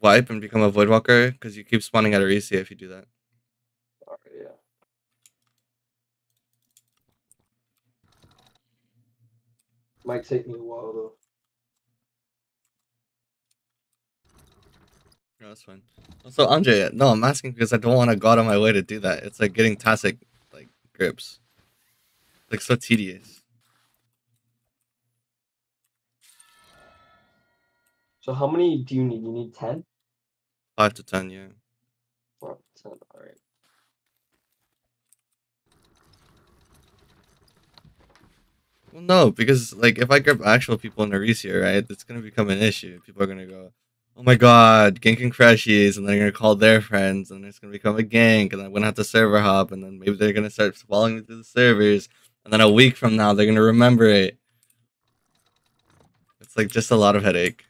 wipe and become a Voidwalker? Because you keep spawning at Erisia if you do that. Alright, yeah. Might take me a while though. No, that's fine. Also, Andre, no, I'm asking because I don't want to go out of my way to do that. It's like getting Tastic like grips. Like so tedious. So how many do you need? You need ten? Five to ten, yeah. Five to ten. Alright. Well, no, because like if I grab actual people in Erisia, right, it's gonna become an issue. People are gonna go, "Oh my god, ganking crashies," and they're gonna call their friends, and it's gonna become a gank, and I'm gonna have to server hop, and then maybe they're gonna start following me through the servers, and then a week from now they're gonna remember it. It's like just a lot of headache.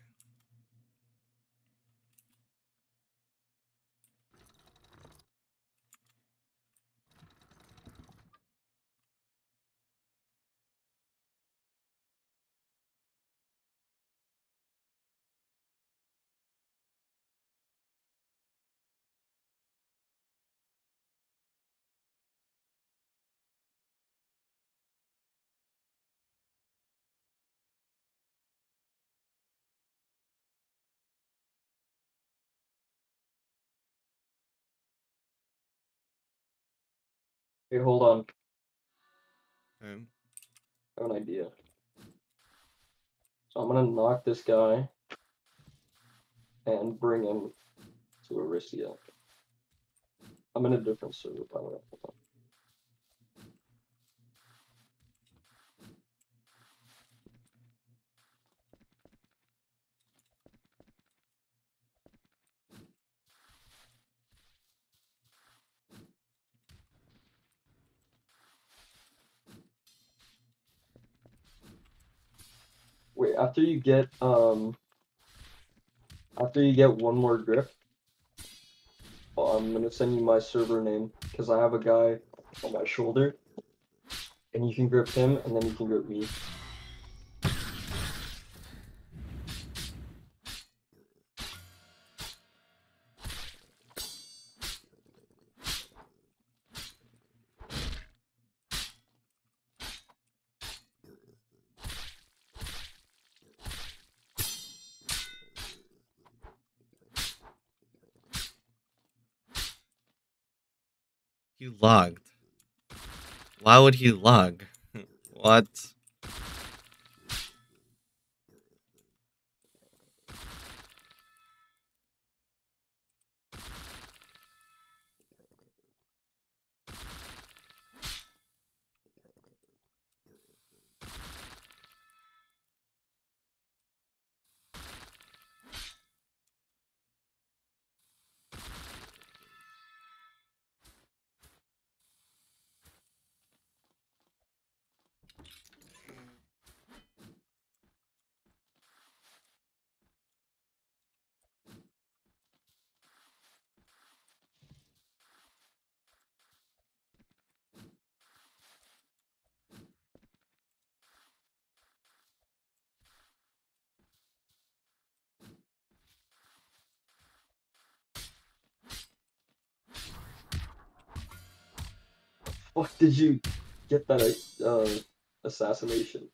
Wait, hold on. I have an idea. So I'm gonna knock this guy and bring him to Erisia. I'm in a different server, by the way. Wait, after you get um After you get one more grip, well, I'm gonna send you my server name because I have a guy on my shoulder, and you can grip him, and then you can grip me. Logged. Why would he log? what? Fuck did you get that uh, assassination?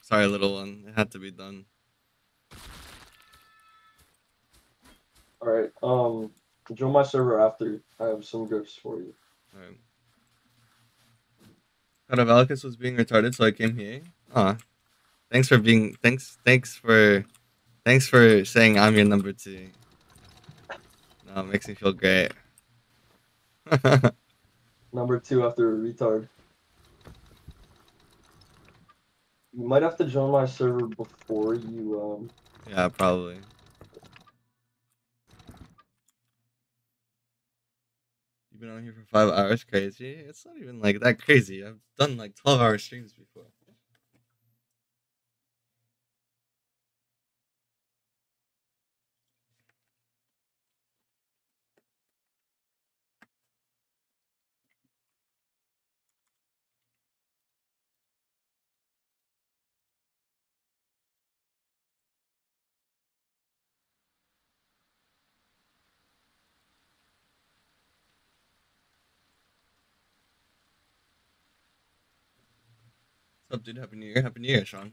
Sorry, little one. It had to be done. Alright, um, join my server after. I have some grips for you. Alright. Caravalicus was being retarded, so I came here. Aw. Thanks for being thanks thanks for thanks for saying I'm your number two. No, it makes me feel great. Number two after a retard. You might have to join my server before you, um, yeah, probably. You've been on here for five hours, crazy. It's not even like that crazy. I've done like twelve hour streams before. Up, dude? Happy New Year. Happy New Year, Sean.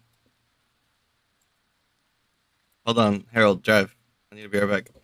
Hold on, Harold, drive. I need to be right back.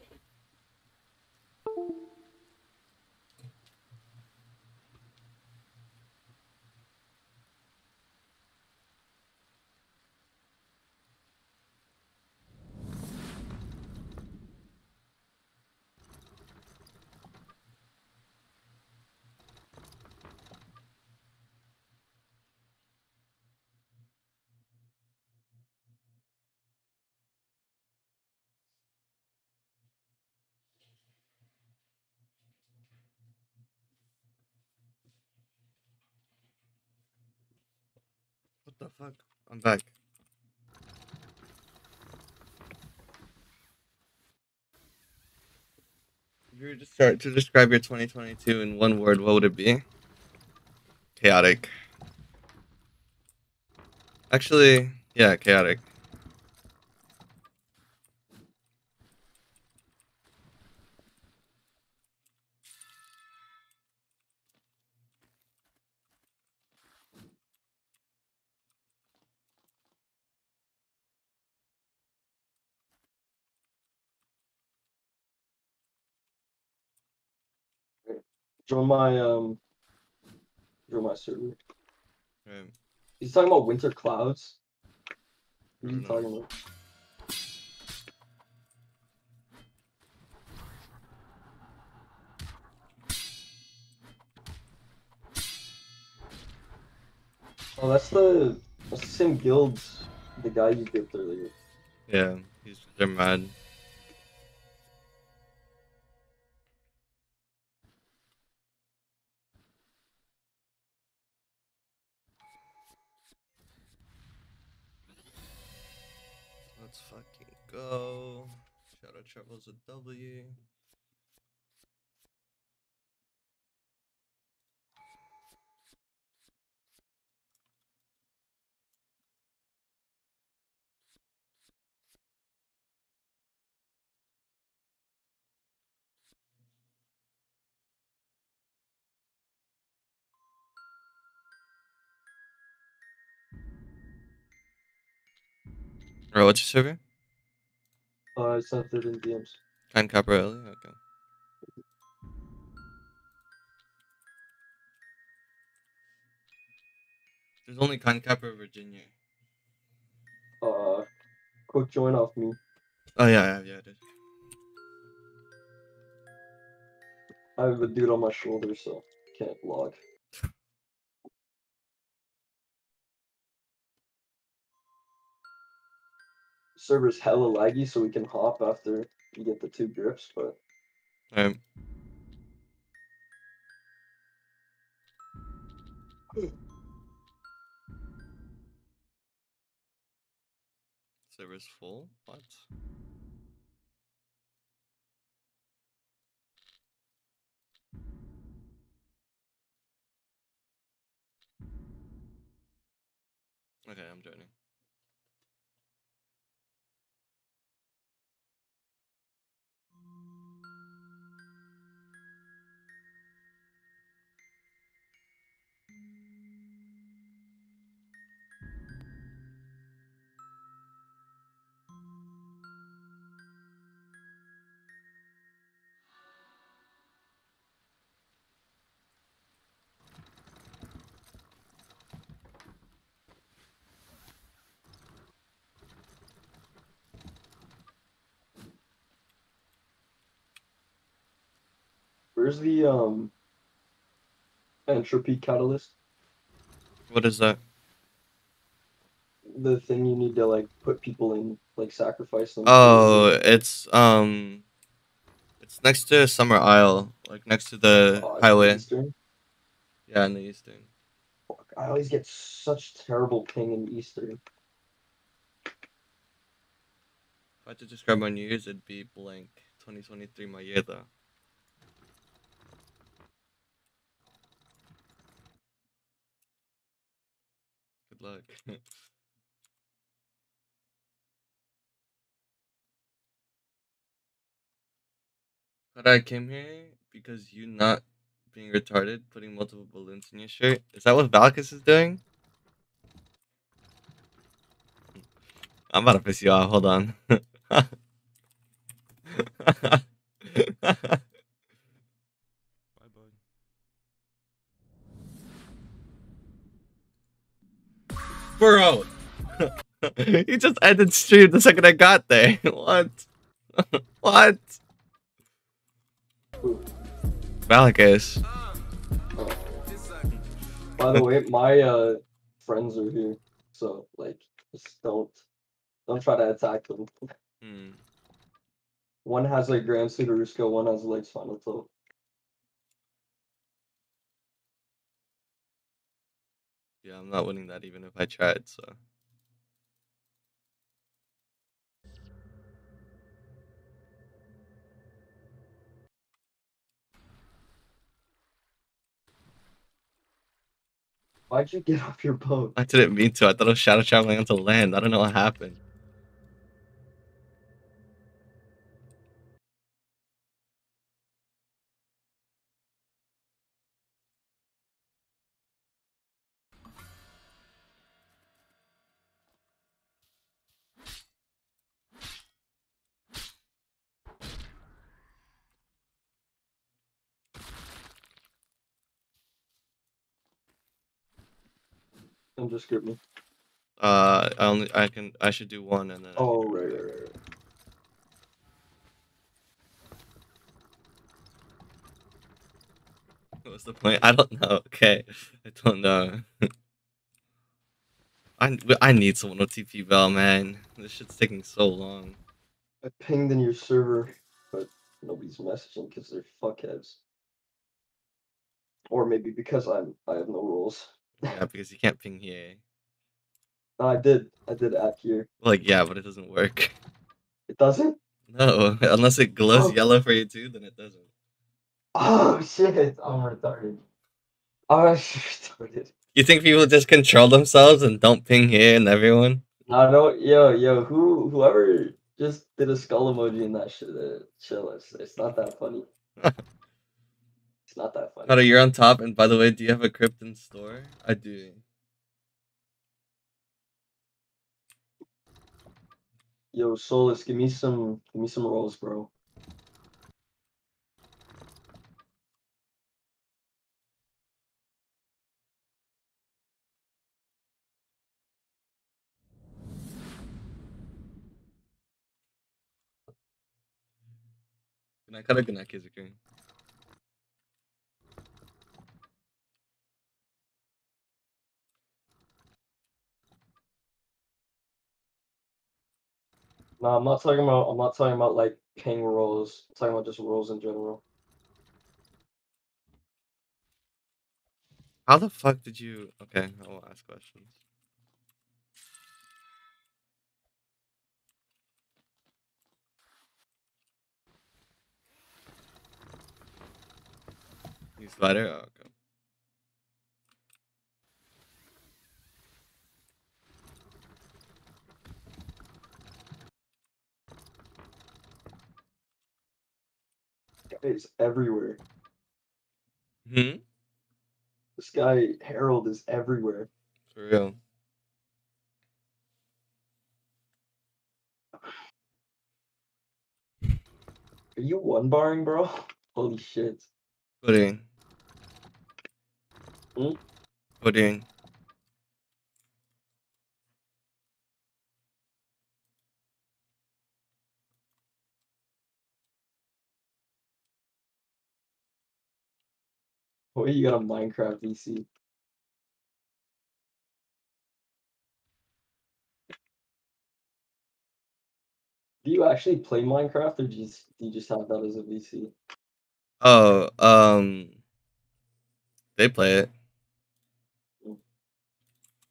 What the fuck? I'm back. If you were to start to describe your 2022 in one word, what would it be? Chaotic. Actually, yeah, chaotic. Join my, um, join my server. Right. He's talking about winter clouds. What are you talking about? Oh, that's the that's the same guild the guy you dipped earlier. Yeah, he's they're mad. Go. Shadow Travels a W. What's your server? Uh, I sent it in DMs. Kind Caparelli? Okay. There's only Kind Capra Virginia. Uh, quick join off me. Oh yeah, yeah, yeah, I did. I have a dude on my shoulder, so can't log. Server's hella laggy, so we can hop after you get the two grips, but Um, server's full? What? Okay, I'm joining. Where's the um entropy catalyst? What is that? The thing you need to like put people in, like sacrifice them. Oh, it's um, it's next to Summer Isle, like next to the Oh, highway. Eastern? Yeah, in the eastern. Fuck, I always get such terrible ping in Eastern. If I had to describe my New Year's, it'd be blank. 2023, my year though. Good luck. but I came here because you not being retarded, putting multiple balloons in your shirt. Is that what Valkus is doing? I'm about to piss you off. Hold on. Bro, he just ended stream the second I got there. What? what? Valkus. By the way, my uh friends are here, so like just don't don't try to attack them. Hmm. One has a Grand Sudaruska, one has a Legs Final Yeah, I'm not winning that even if I tried, so. Why'd you get off your boat? I didn't mean to. I thought I was shadow traveling onto land. I don't know what happened. And just me. Uh, I only I can I should do one and then. Oh right, right, right. right. What's the point? I don't know. Okay, I don't know. I I need someone with TP Bell, man. This shit's taking so long. I pinged in your server, but nobody's messaging because they're fuckheads. Or maybe because I'm I have no rules. Yeah, because you can't ping here. No, I did I did at here. Like, yeah, but it doesn't work. It doesn't? No, unless it glows Oh. yellow for you too, then it doesn't. Oh shit! I'm retarded. I'm retarded. You think people just control themselves and don't ping here and everyone? I know, yo, yo, who, whoever just did a skull emoji in that shit, uh, chill. It's, it's not that funny. it's not that funny. Carter, you're on top. And by the way, do you have a crypt in store? I do. Yo, Solus, give me some, give me some rolls, bro. Good night, Carter. Good night, Kizuki. No, I'm not talking about. I'm not talking about like ping rolls. I'm talking about just rolls in general. How the fuck did you? Okay, I will ask questions. You Oh. It's everywhere. Hmm. This guy Harold is everywhere. For real. Are you one barring, bro? Holy shit. Pudding. Hmm? Pudding. What you got a Minecraft VC? Do you actually play Minecraft or do you just, do you just have that as a VC? Oh, um, they play it.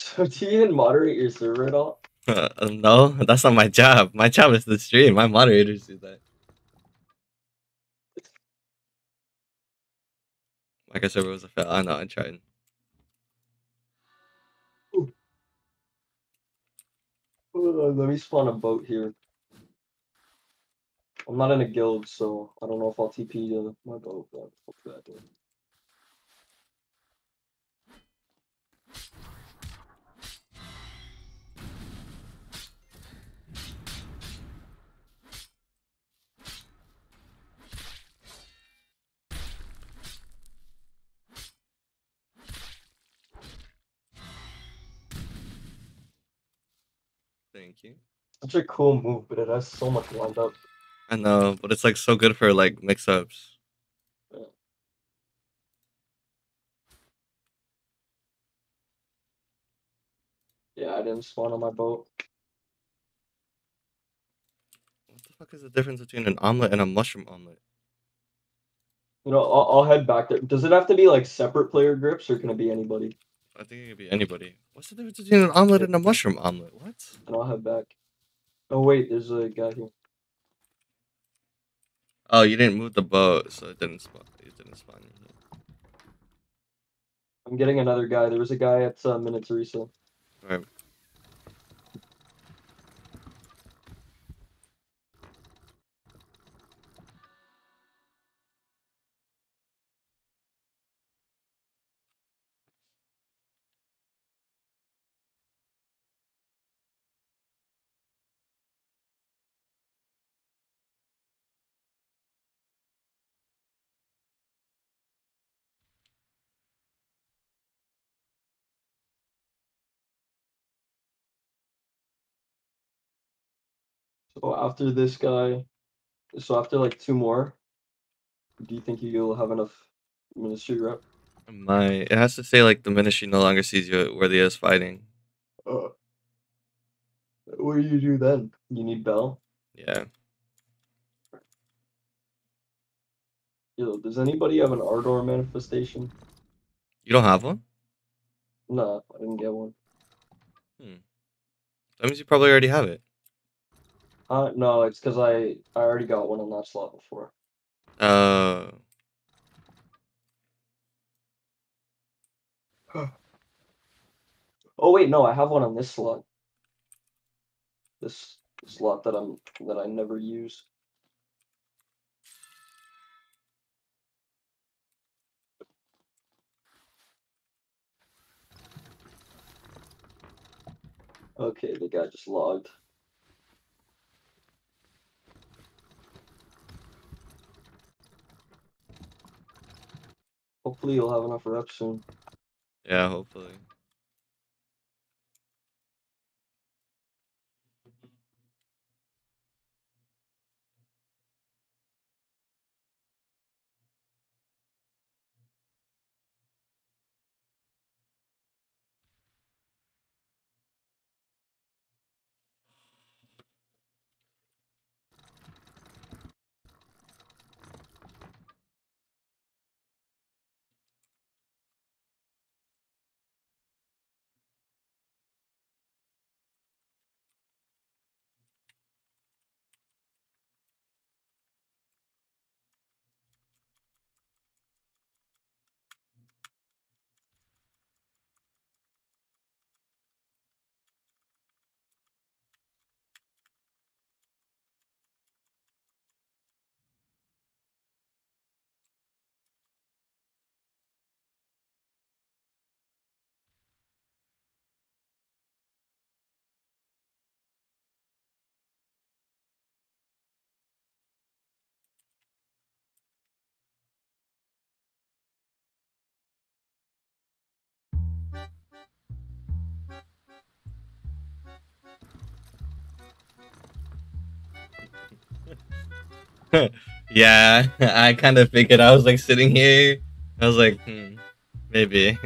So do you even moderate your server at all? No, that's not my job. My job is to stream. My moderators do that. Like I said, it was a fail. I know. I tried. Hold on, let me spawn a boat here. I'm not in a guild, so I don't know if I'll TP to my boat, but. You. Such a cool move, but it has so much wind up. I know, but it's like so good for like mix ups. Yeah, I didn't spawn on my boat. What the fuck is the difference between an omelet and a mushroom omelet? You know, I'll, I'll head back there. Does it have to be like separate player grips, or can it be anybody? I think it could be anybody. What's the difference between an omelet and a mushroom omelet? What? And I'll head back. Oh wait, there's a guy here. Oh, you didn't move the boat, so it didn't spawn. It didn't spawn. I'm getting another guy. There was a guy at uh, Minityrsa. Alright. So after this guy, so after like two more, do you think you'll have enough ministry rep? My it has to say like the ministry no longer sees you worthy as fighting. Uh, what do you do then? You need Bell. Yeah. Yo, does anybody have an Ardor manifestation? You don't have one? Nah, I didn't get one. Hmm. That means you probably already have it. Uh, no, it's because I I already got one on that slot before. Uh, Oh wait, no, I have one on this slot. This slot that I'm that I never use. Okay, the guy just logged. Hopefully you'll have enough reps soon. yeah, hopefully. yeah, I kind of figured. I was like sitting here. I was like, hmm, maybe.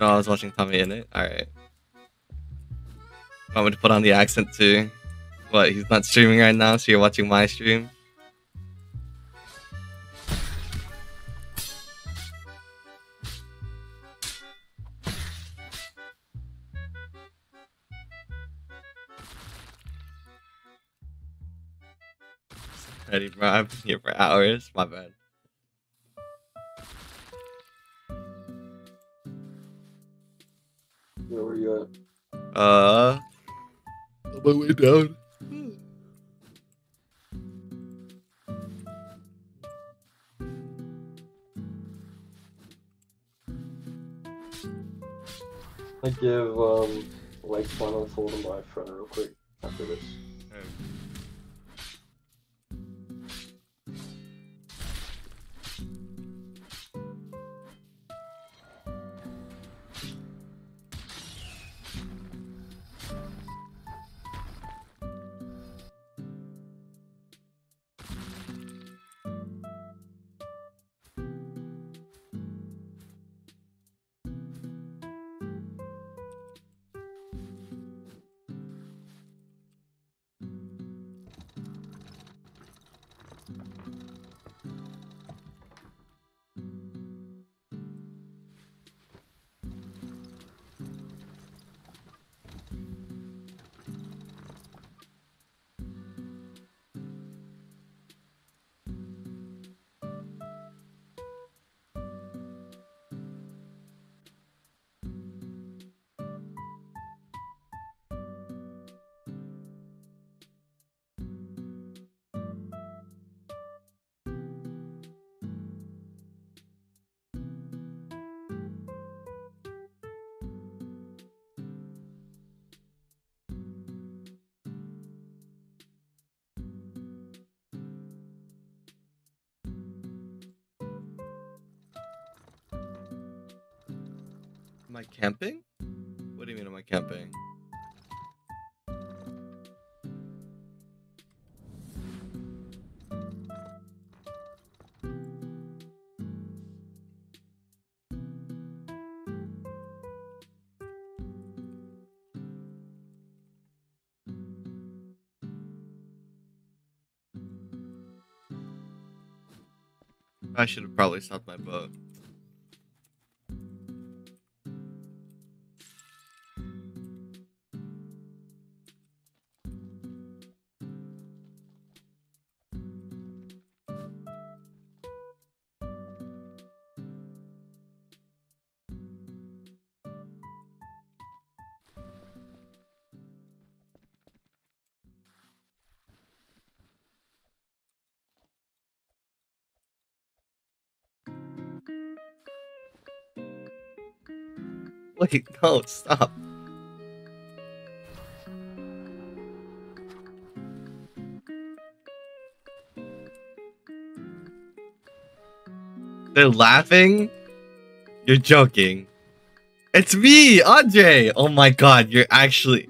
No, I was watching TommyInnit. All right. Want me to put on the accent too? What? He's not streaming right now, so you're watching my stream. Ready, bro? I've been here for hours. My bad. Where were you at? Uh, on my way down. I give um like final fold to my friend real quick after this. camping? What do you mean am I camping? I should have probably stopped my boat. Wait, no, oh, stop. They're laughing? You're joking. It's me, Andre! Oh my god, you're actually.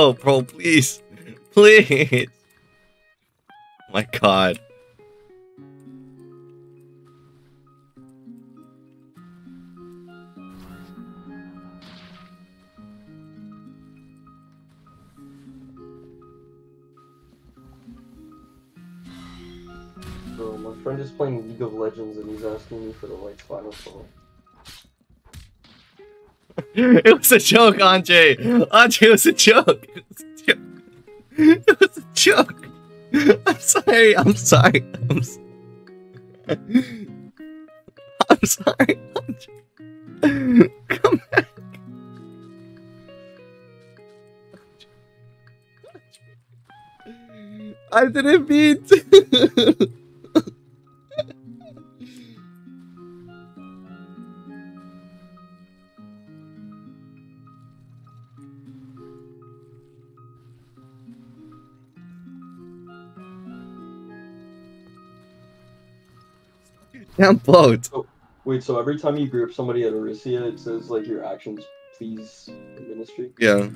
Bro, please. Please. Oh my god. Bro, my friend is playing League of Legends and he's asking me for the like final song. it was a joke, Andre. Andre, it was a joke. Sorry. I'm sorry. I'm, s- I'm sorry. Come back. I didn't mean to. Damn boat. So, wait, so every time you group somebody at Erisia, it says like your actions please ministry? Yeah.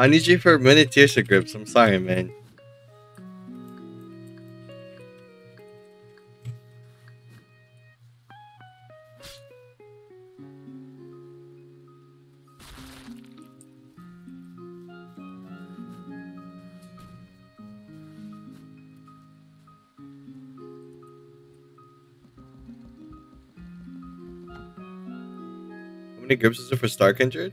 I need you for Minityrsa grips. I'm sorry, man. How many grips is it for Star Kindred?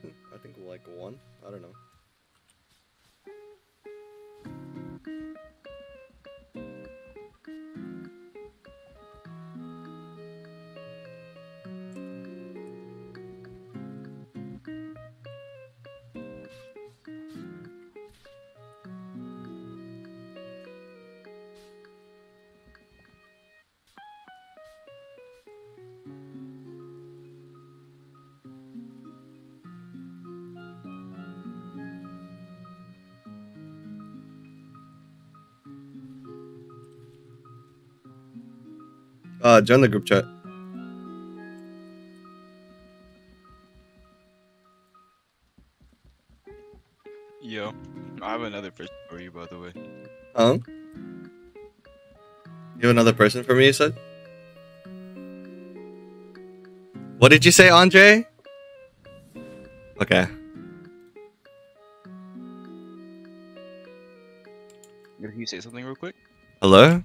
Join the group chat. Yo, I have another person for you, by the way. Um, you have another person for me. You said. What did you say, Andre? Okay. Can you say something real quick? Hello.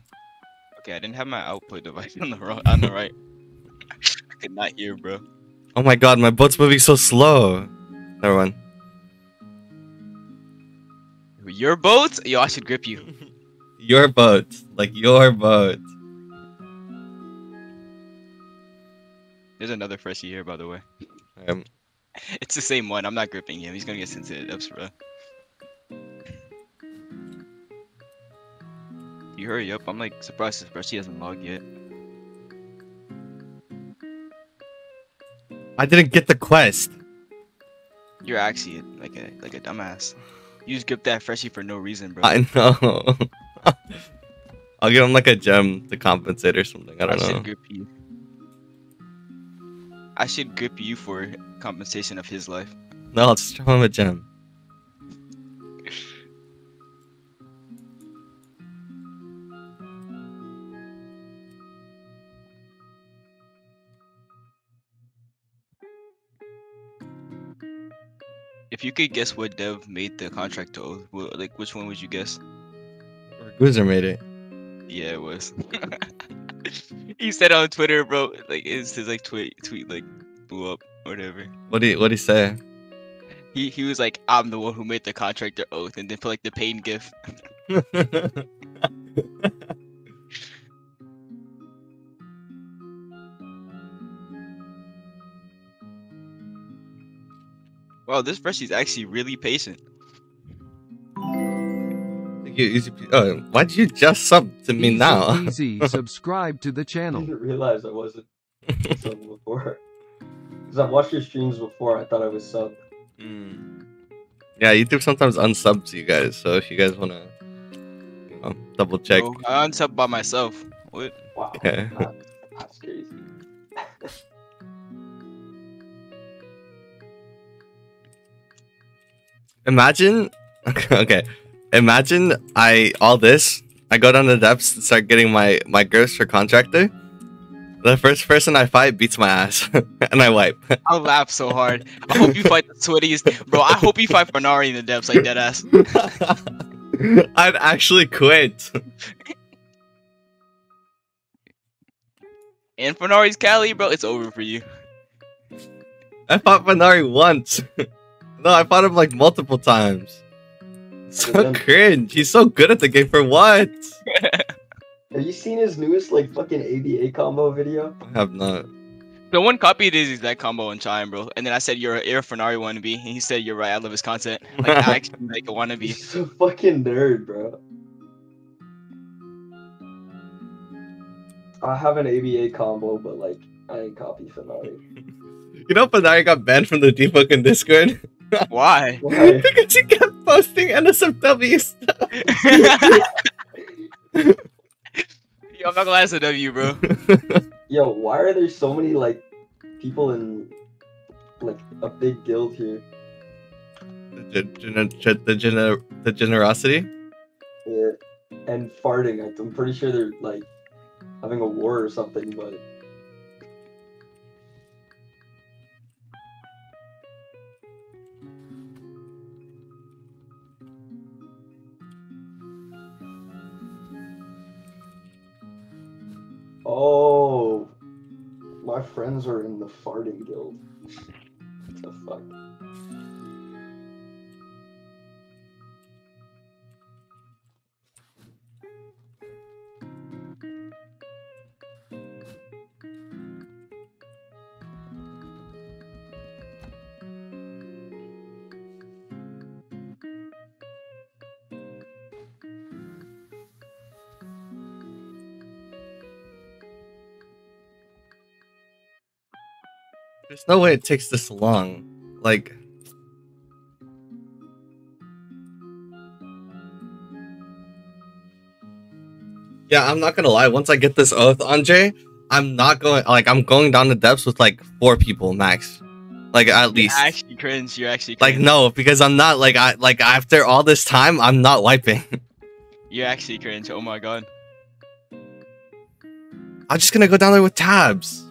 Didn't have my output device on the wrong, on the right. I could not hear, bro. Oh my god, my boat's moving so slow. Never mind. Your boat? Yo, I should grip you. Your boat, like your boat. There's another freshie here, by the way. Um, It's the same one. I'm not gripping him. He's gonna get sensitive ups, bro. You hurry up. I'm like surprised this freshie hasn't logged yet. I didn't get the quest. You're actually like a like a dumbass. You just grip that freshie for no reason, bro. I know. I'll give him like a gem to compensate or something. I don't should know. grip you. I should grip you for compensation of his life. No, I'll just throw him a gem. If you could guess what dev made the Contractor Oath, like which one would you guess? Goozer made it. Yeah, it was. he said on Twitter, bro, like his his like tweet tweet like blew up whatever. What you What you say? He he was like, I'm the one who made the contractor oath, and then put like the pain gif. Wow, this freshie's actually really patient. You, you, oh, why'd you just sub to me Easy now? peasy, subscribe to the channel. I channel. didn't realize I wasn't subbed before. Because I've watched your streams before, I thought I was subbed. Hmm. yeah, YouTube sometimes unsubs you guys, so if you guys wanna, you know, double check. Bro, I unsubbed by myself. What? Wow. Yeah. That's crazy. Imagine, okay, imagine I all this. I go down the depths and start getting my my grips for contractor. The first person I fight beats my ass, and I wipe. I'll laugh so hard. I hope you fight the Twitties. Bro, I hope you fight Bernari in the depths like dead ass. I'd actually quit. And Bernari's Cali, bro, it's over for you. I fought Benari once. No, I fought him like multiple times. So cringe. He's so good at the game for what? Have you seen his newest like fucking ABA combo video? I have not. Someone copied his exact combo in Chime, bro. And then I said, You're an Air Fenari wannabe. And he said, You're right. I love his content. Like, I actually like a wannabe. He's so fucking nerd, bro. I have an ABA combo, but like I ain't copy Fenari. You know, Benari got banned from the Deepwoken Discord Why? Why? because he kept posting NSFW stuff. Yo, I'm not gonna ask a W, bro. Yo, why are there so many like people in like a big guild here? The Gen- gen- gen- the, gener- the generosity. Yeah. And farting. I'm pretty sure they're like having a war or something, but Oh, my friends are in the farting guild. What the fuck? There's no way it takes this long. Like. Yeah, I'm not gonna lie. Once I get this oath, Andre, I'm not going. Like, I'm going down the depths with like four people max. Like at You're least. actually cringe. You're actually Like no, because I'm not like I like after all this time, I'm not wiping. You're actually cringe. Oh my god. I'm just gonna go down there with tabs.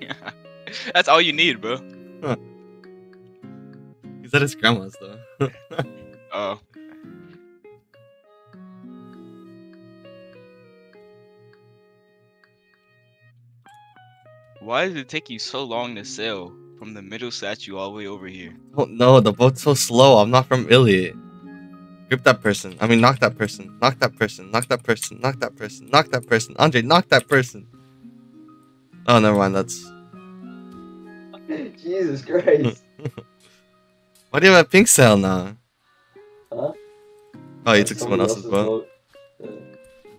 That's all you need, bro. He's at his grandma's though. Oh. Why did it take you so long to sail from the middle statue all the way over here? Oh no, the boat's so slow. I'm not from Iliad. Grip that person. I mean, knock that person. Knock that person. Knock that person. Knock that person. Knock that person. Andre, knock that person. Oh, never mind. That's. Jesus Christ. Why do you have a pink cell now? Huh? Oh, you took someone somebody else's boat. Yeah.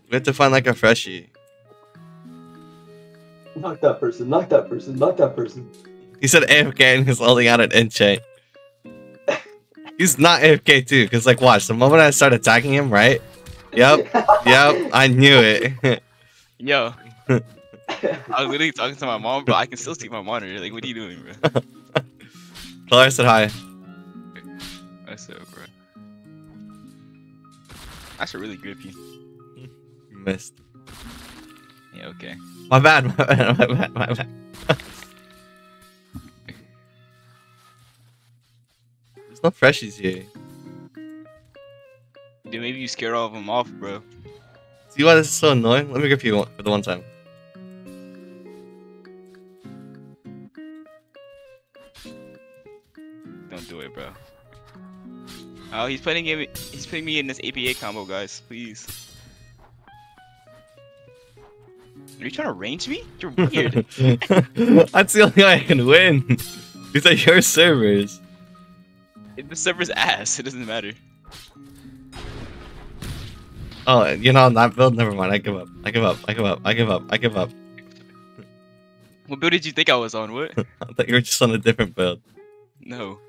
We have to find like a freshie. Knock that person, knock that person, knock that person. He said AFK and he's holding out an enchant. He's not AFK too, because like watch, the moment I start attacking him, right? Yep, yep, I knew it. Yo. I was literally talking to my mom, bro. I can still see my monitor. Like, what are you doing, bro? I said hi. I said, bro. I should really grip you. You missed. Yeah, okay. My bad, my bad, my bad, my bad. There's no freshies here. Dude, maybe you scared all of them off, bro. See why this is so annoying? Let me grip you one- for the one time. Don't do it, bro. Oh, he's putting him. He's putting me in this APA combo, guys. Please. Are you trying to range me? You're weird. That's the only way I can win. These are your servers. the server's ass. It doesn't matter. Oh, you know, not on that build? Never mind. I give up. I give up. I give up. I give up. I give up. What build did you think I was on? What? I thought you were just on a different build. No.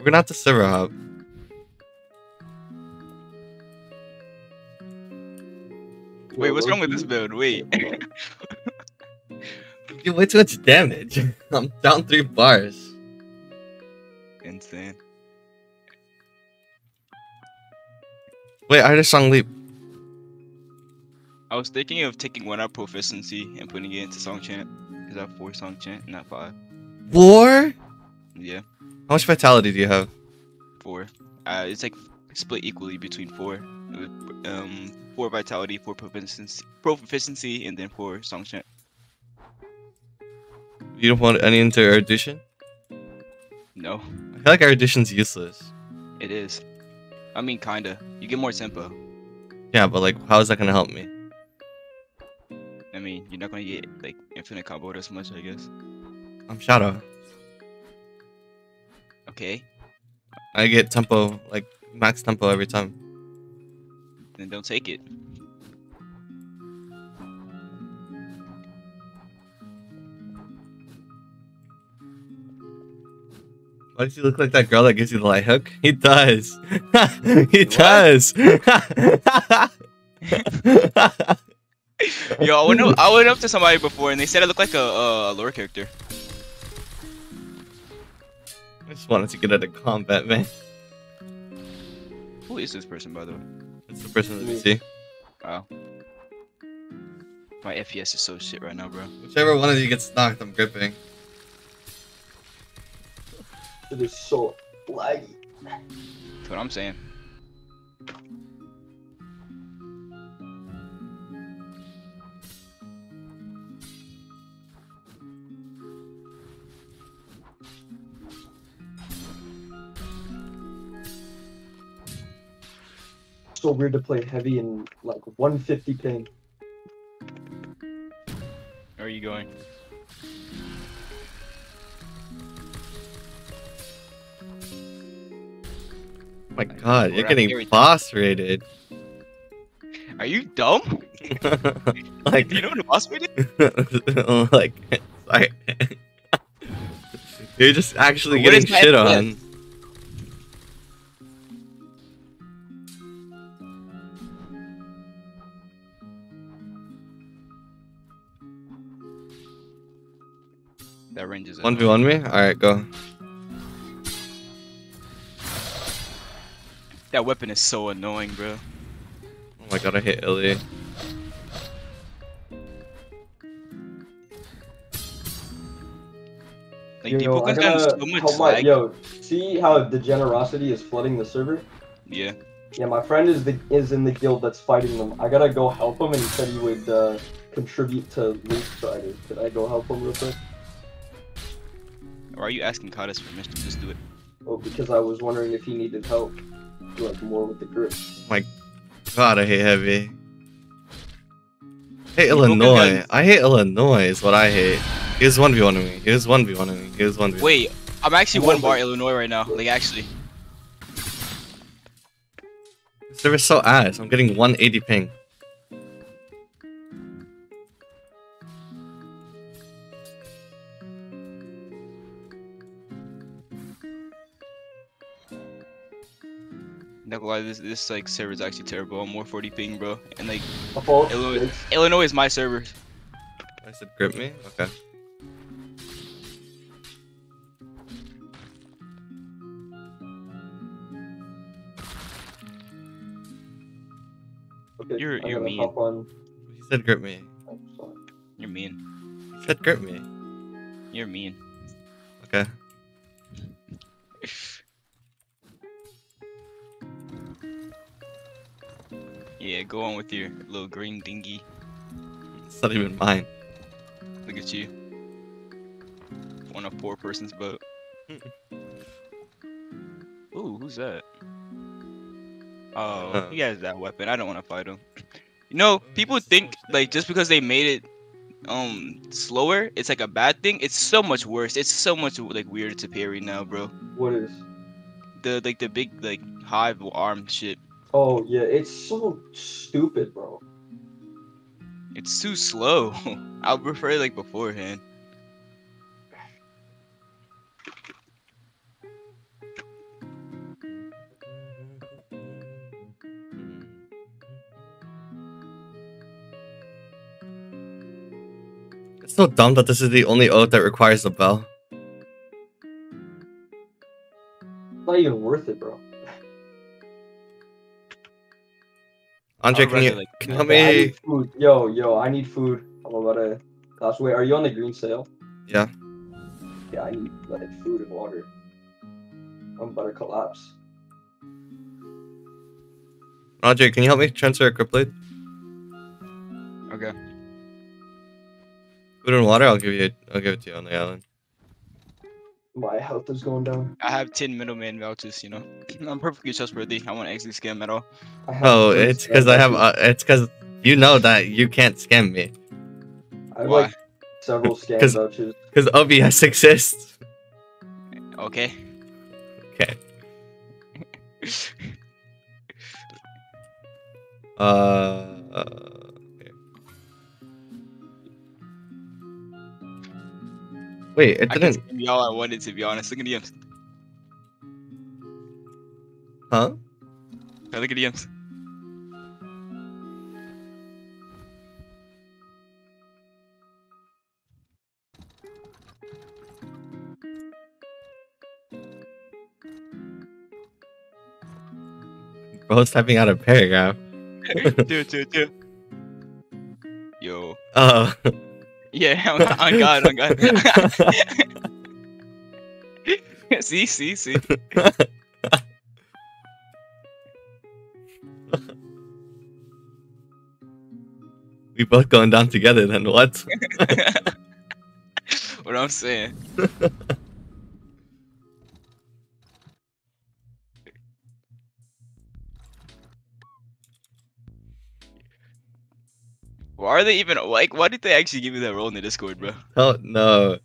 We're gonna have to server hop. Wait, what's wrong with this build? Wait. You way too much damage. I'm down three bars. Insane. Wait, I just song leap. I was thinking of taking one out proficiency and putting it into song chant. Because I have four song chant, not five. War? Yeah, How much vitality do you have? four. Uh, it's like split equally between four. Um, four vitality, four proficiency, proficiency, and then four song chant. You don't want any into erudition? No, I feel like erudition's useless. it is. I mean, kinda. You get more tempo. Yeah, but like, how is that gonna help me? I mean, you're not gonna get like infinite combo as much, I guess. I'm Shadow. Okay, I get tempo, like max tempo every time. then don't take it. Why does he look like that girl that gives you the light hook? He does. he does. Yo, I went up, I went up to somebody before and they said I look like a, a lore character. I just wanted to get out of combat, man. Who is this person, by the way? It's the person that we see. Oh. My FPS is so shit right now, bro. Whichever one of you gets knocked, I'm gripping. It is so laggy. That's what I'm saying. So weird to play heavy in like 150 ping. Where are you going? Oh my god, you're We're getting everything. boss rated. Are you dumb? like, Do you know what a boss raid is? like, sorry. you're just actually What is getting shit FPS? on. That range is One v one me. All right, go. That weapon is so annoying, bro. Oh my god, I hit Illy. Like yo, people I can have gotta so much help my- Yo, see how the generosity is flooding the server? Yeah. Yeah, my friend is the is in the guild that's fighting them. I gotta go help him, and he said he would uh, contribute to Loot Strider. Could I go help him real quick? Or are you asking Kata's permission to just do it? Oh, because I was wondering if he needed help, like more with the grip. Oh my god, I hate heavy. I hate You Illinois. I hate Illinois is what I hate. He was 1v1 me. He was 1v1 me. He was 1v1. Wait, I'm actually one bar Illinois right now. Like actually. This server's so ass. I'm getting 180 ping. Not gonna lie, this this like server is actually terrible. I'm more 40 ping, bro. And like Illinois, Illinois is my server. I said grip me? Okay. Okay, You're- I'm you're mean. on. He said grip me. You're mean. He said grip me. You're mean. Okay. Yeah, go on with your little green dinghy. It's not even mine. Look at you. On a poor person's boat. Ooh, who's that? Oh, he has that weapon. I don't want to fight him. You know, people think like just because they made it um slower, it's like a bad thing. It's so much worse. It's so much like weirder to parry now, bro. What is? The like the big like hive arm shit. Oh yeah, it's so stupid, bro. It's too slow. I would prefer like beforehand. It's so dumb that this is the only oath that requires a bell. It's Not even worth it, bro. Andre, can you, like, can you help Yeah, I me? need food. Yo, yo, I need food. I'm about to. That's wait. Are you on the green sail? Yeah. Yeah, I need like food and water. I'm about to collapse. Andre, can you help me transfer a Crypt Blade? Okay. Food and water, I'll give you. I'll give it to you on the island. My health is going down. I have 10 middleman vouchers, you know. I'm perfectly trustworthy. I won't exit scam at all. I have Oh, three it's because I have. Uh, it's because you know that you can't scam me. I have Why? like several scam 'Cause- vouchers. Because OBS exists. Okay. Okay. Uh. uh, Wait, it didn't. I can all I wanted to be honest. Look at DMs. Huh? I look at DMs. Both typing out a paragraph. dude, dude, dude. Yo. Uh. Yeah, I'm on, on God, on God. see, see, see. we both going down together then. What? what I'm saying. Why are they even like? Why did they actually give me that role in the Discord, bro? Oh no.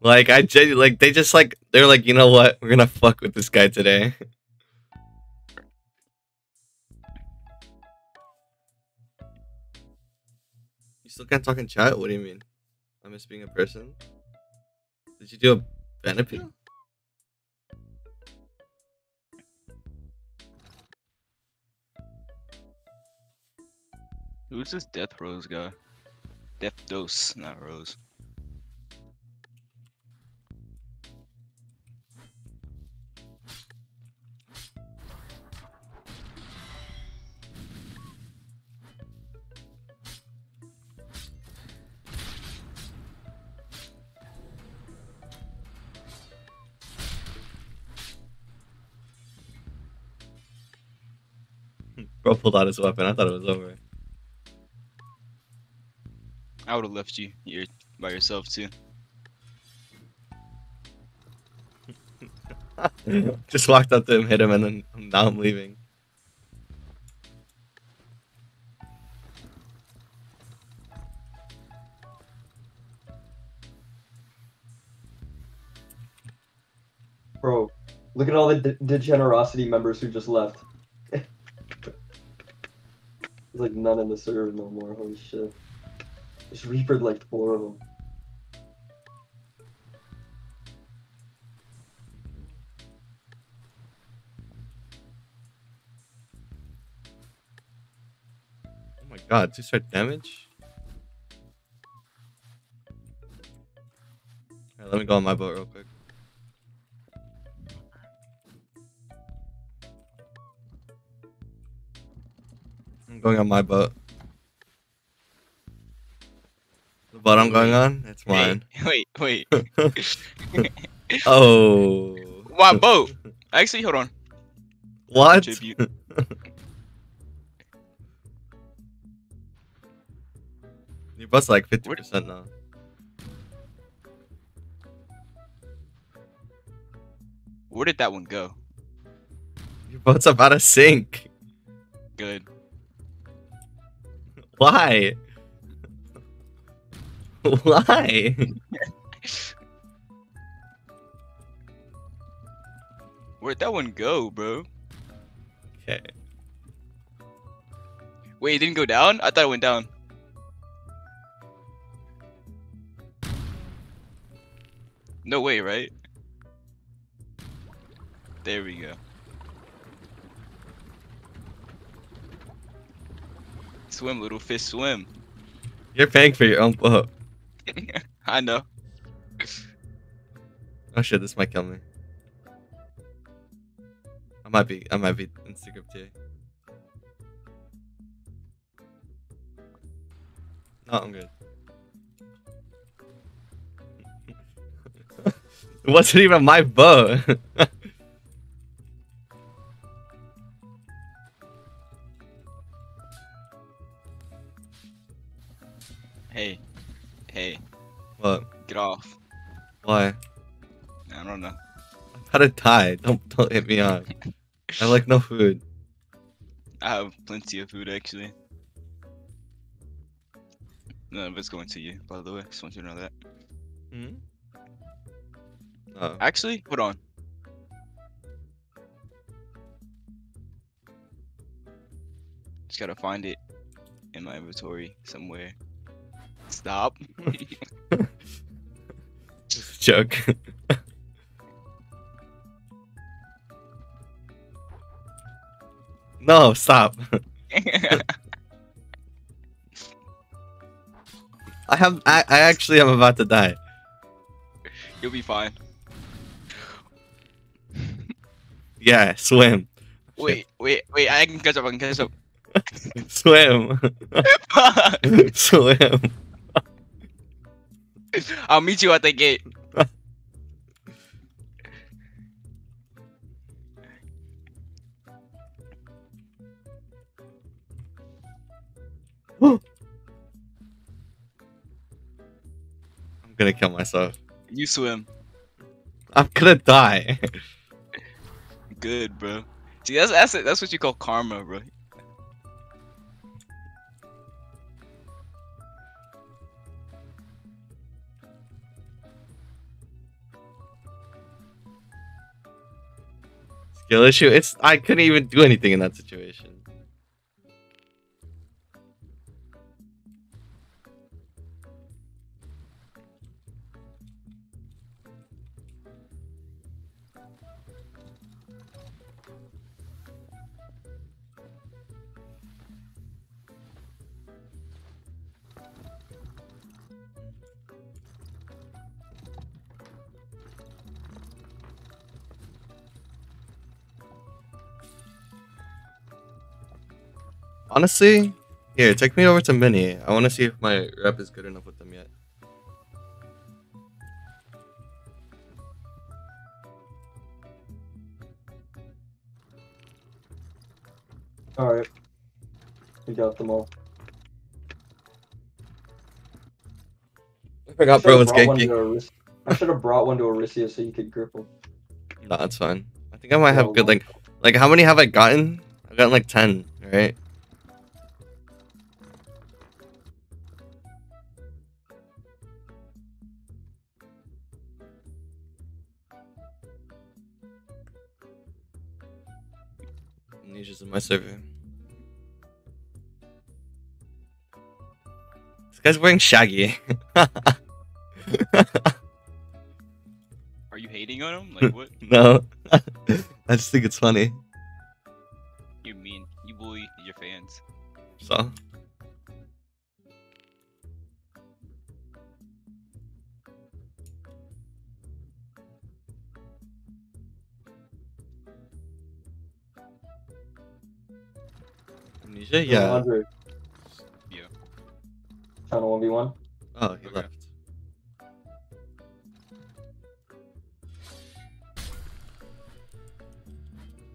Like I genu- like they just like they're like you know what we're gonna fuck with this guy today. You still can't talk in chat? What do you mean? I miss being a person. Did you do a benefit? Who's this Death Rose guy? Death Dose, not Rose. Bro pulled out his weapon. I thought it was over. I would have left you here by yourself too. Just walked up to him, hit him, and then now I'm leaving. Bro, look at all the de- degenerosity members who just left. There's like none in the server no more. Holy shit. Just reapered like four of them. Oh my god, two star damage? Alright, let me go on my boat real quick. I'm going on my boat. I'm going on, it's mine. Wait, wait. oh. Why boat? Actually, hold on. What? Your boat's like 50% now. Where did that one go? Your boat's about to sink. Good. Why? Why? Where'd that one go, bro? Okay. Wait, it didn't go down? I thought it went down. No way, right? There we go. Swim, little fish, swim. You're paying for your own boat. I know. Oh shit, this might kill me. I might be, I might be Instagram too. No, I'm good. it wasn't even my boat. what? get off. Why? I don't know. I'm about to die. Don't don't hit me on. I like no food. I have plenty of food actually. None of it's going to you, by the way. Just want you to know that. Hmm? Oh. Actually, hold on. Just gotta find it in my inventory somewhere. Stop. Joke. no, stop. I have. I, I actually am about to die. You'll be fine. Yeah, swim. Wait, wait, wait. I can catch up. I can catch up. Swim. Swim. I'll meet you at the gate. I'm gonna kill myself. You swim. I'm gonna die. Good, bro. See, that's that's. That's what you call karma, bro. Skill issue. It's I couldn't even do anything in that situation. Honestly, here, take me over to Mini. I want to see if my rep is good enough with them yet. Alright. We got them all. I forgot bro was ganking. I should have brought one to Erisia so you could grip them. No, that's fine. I think I might have good like like how many have I gotten? I've gotten like ten, right? My server. This guy's wearing Shaggy. Are you hating on him? Like what? no, I just think it's funny. You mean you bully your fans? So. Amnesia? Yeah. Andre. Yeah. Trying to 1v1? Oh, he left.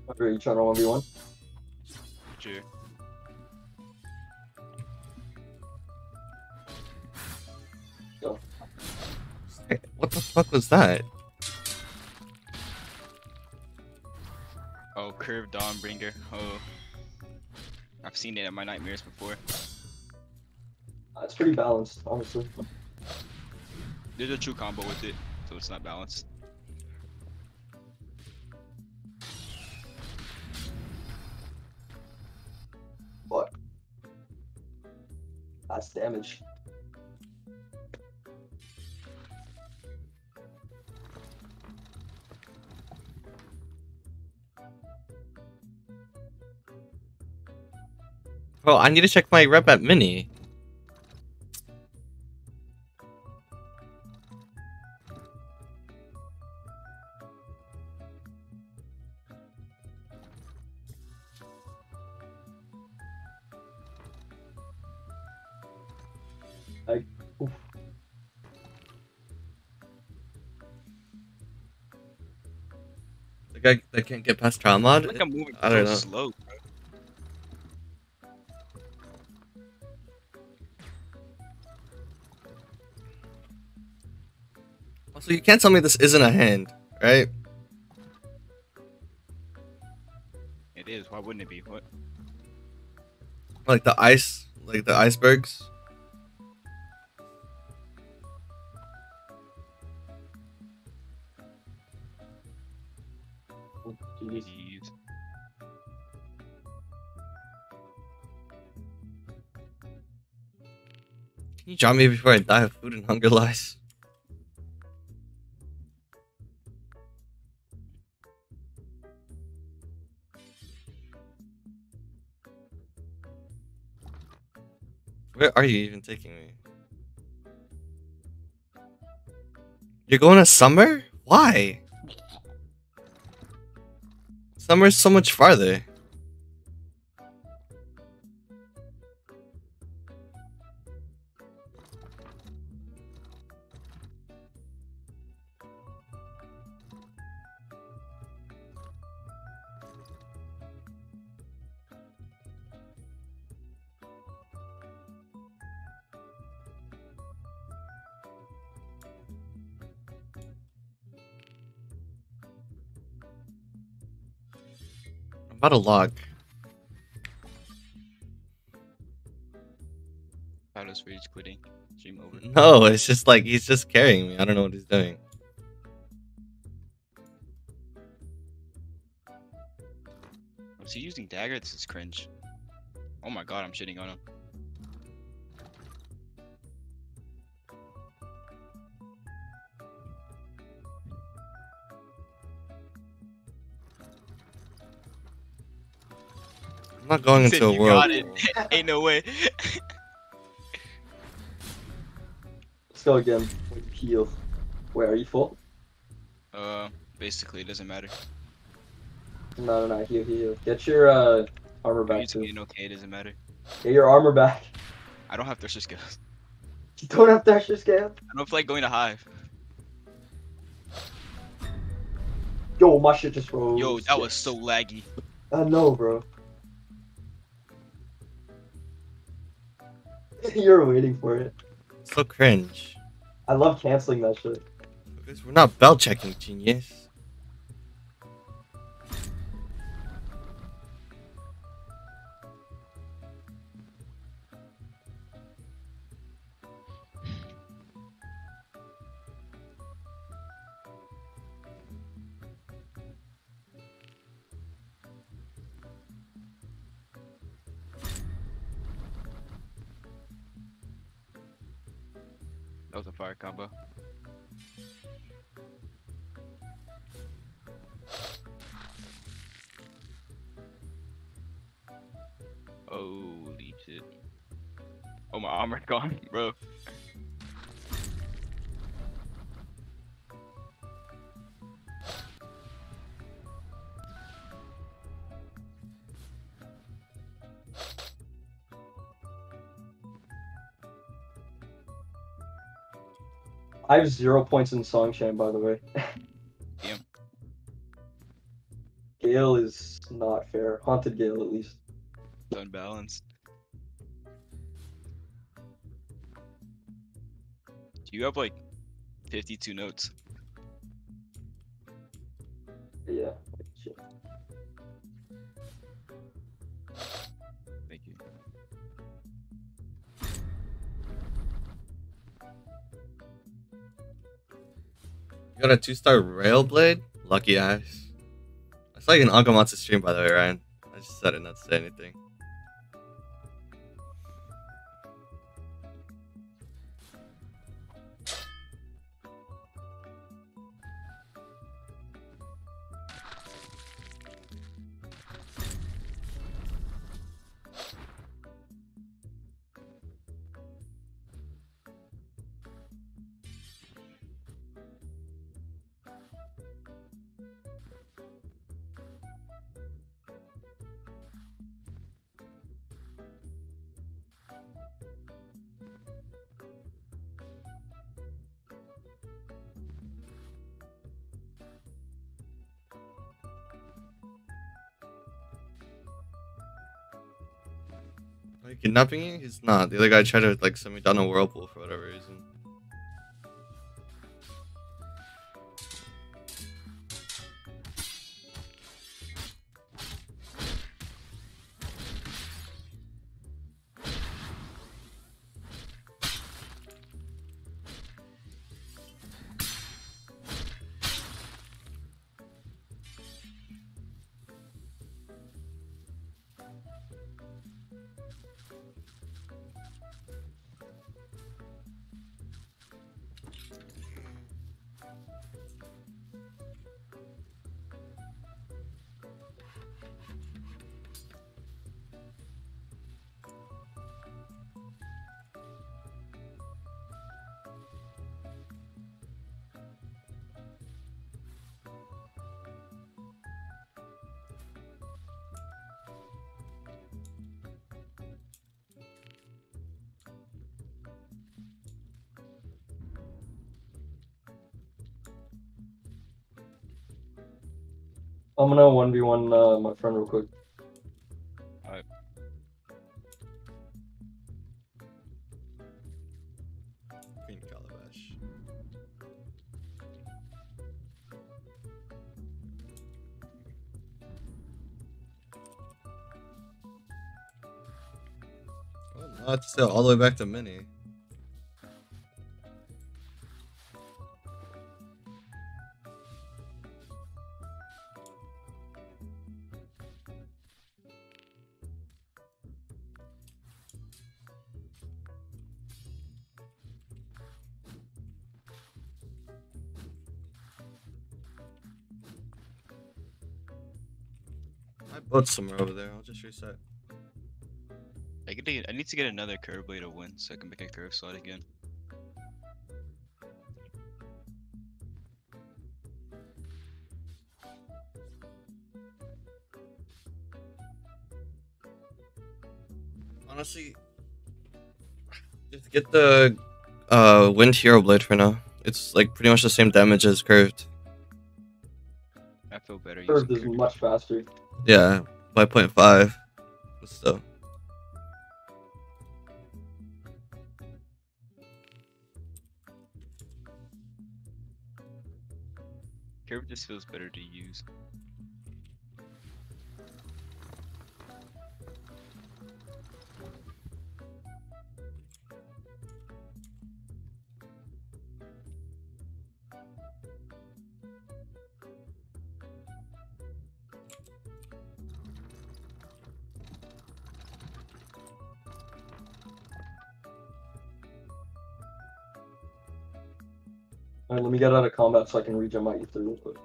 Andre, you trying to 1v1? Sure. Go. Hey, What the fuck was that? Oh, curved Dawnbringer. Oh, I've seen it in my nightmares before. Uh, it's pretty balanced, honestly. There's a true combo with it, so it's not balanced. What? that's damage. Bro, I need to check my rep at Mini. I, oof. The guy can't get past trial mod? I feel like I'm moving I don't so know. slow. Also, you can't tell me this isn't a hand, right? It is. Why wouldn't it be? What? Like the ice, like the icebergs. Jeez. Can you drop me before I die of food and hunger lies? Where are you even taking me? You're going to summer? Why? Summer's so much farther. I'm about to log. Paddle's rage quitting. Stream over. No, it's just like he's just carrying me. I don't know what he's doing. Was he using dagger? This is cringe. Oh my god, I'm shitting on him. I'm not going into a you world. got it. Ain't no way. Let's go again with heal. Wait, are you full? Uh, basically, it doesn't matter. No, no, no. Heal, heal, heal. Get your uh, armor I'm back too. okay, it doesn't matter. Get your armor back. I don't have thirster skills. You don't have dasher scale. I don't feel like going to hive. Yo, my shit just froze. Yo, that was so laggy. I know, bro. You're waiting for it. So cringe. I love canceling that shit. Because we're not bell checking, genius. That was a fire combo. Holy shit. Oh, my armor's gone, bro. I have zero points in Song Shan, by the way. Damn. Gale is not fair. Haunted Gale, at least. It's unbalanced. Do You have like 52 notes. Yeah. You got a two star rail blade? Lucky ass. I saw you in Ankamatsu stream, by the way, Ryan. I just said it not to say anything. Kidnapping? He's not. The other guy tried to like send me down a whirlpool for whatever reason. one v one uh, my friend real quick. Alright. Queen Calabash. Not still all the way back to mini. My boat's somewhere over there. I'll just reset. I, get to, I need to get another curve blade to win so I can make a curve slot again. Honestly, just get the uh wind hero blade for now. It's like pretty much the same damage as curved. I feel better Curved using is much faster. Yeah, by 0.5. But still. curve just feels better to use. Let me get out of combat so I can regen my ether real quick.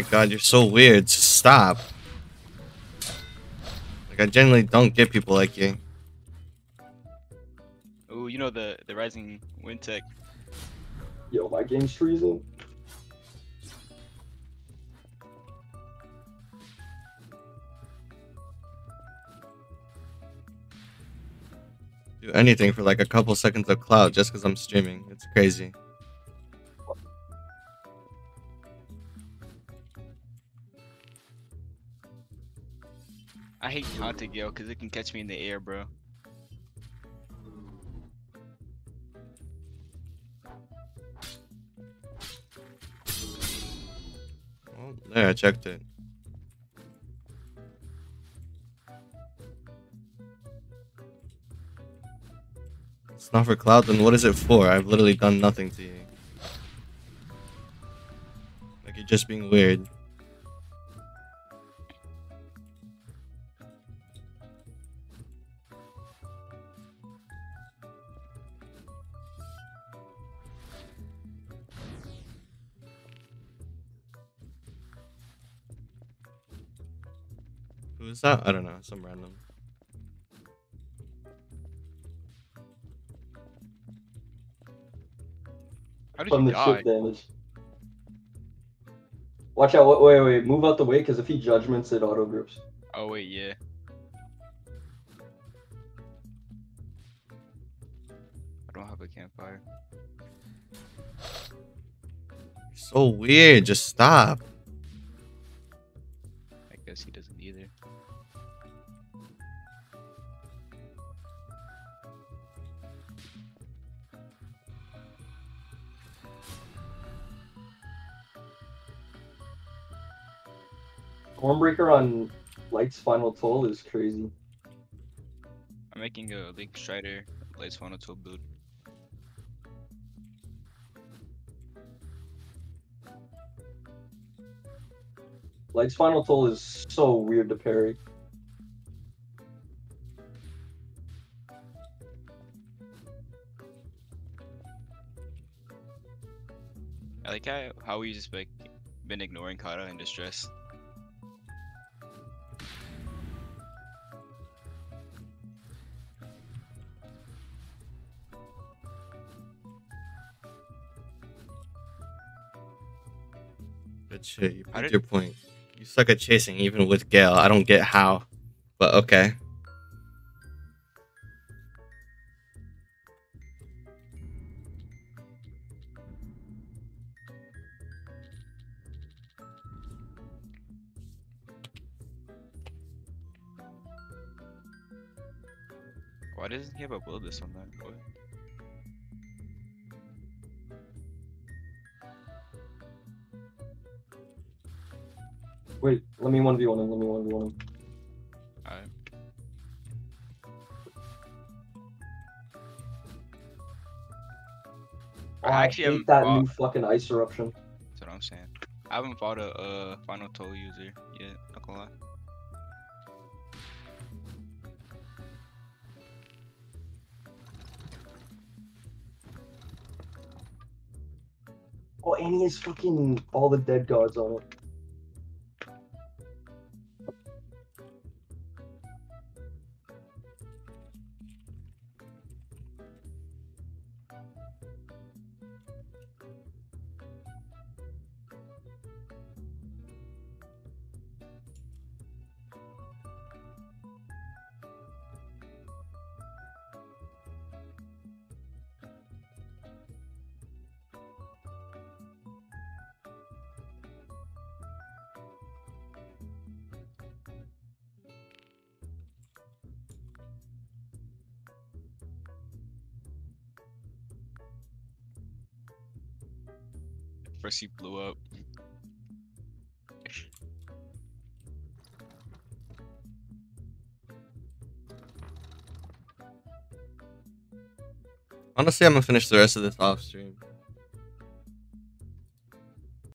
My god, you're so weird. Just stop. Like I generally don't get people like you. Oh, you know the the rising wind tech. Yo, my game's freezing. Do anything for like a couple seconds of cloud just because I'm streaming. It's crazy. I hate Haunted Gale because it can catch me in the air, bro. Oh, well, there, I checked it. It's not for cloud, then what is it for? I've literally done nothing to you. Like you're just being weird. Who is that? I don't know. Some random. How did From you the die? ship damage. Watch out, wait, wait, wait, move out the way, because if he judgments, it auto grips. Oh wait, yeah. I don't have a campfire. You're so weird. Just stop. Stormbreaker on Light's Final Toll is crazy. I'm making a Link Strider Lights Final Toll build. Light's Final Toll is so weird to parry. I like how how we just like been ignoring Kata in distress. shit, you proved your point. You suck at chasing, even with Gale. I don't get how, but okay. Why doesn't he have a build this one then? Wait, let me 1v1 him, let me 1v1 him. Alright. I I actually hate haven't that fought- new fucking ice eruption. That's what I'm saying. I haven't fought a uh, final toll user yet. Not gonna lie. Oh, and he has fucking all the dead gods on it. He blew up. Honestly, I'm gonna finish the rest of this off stream.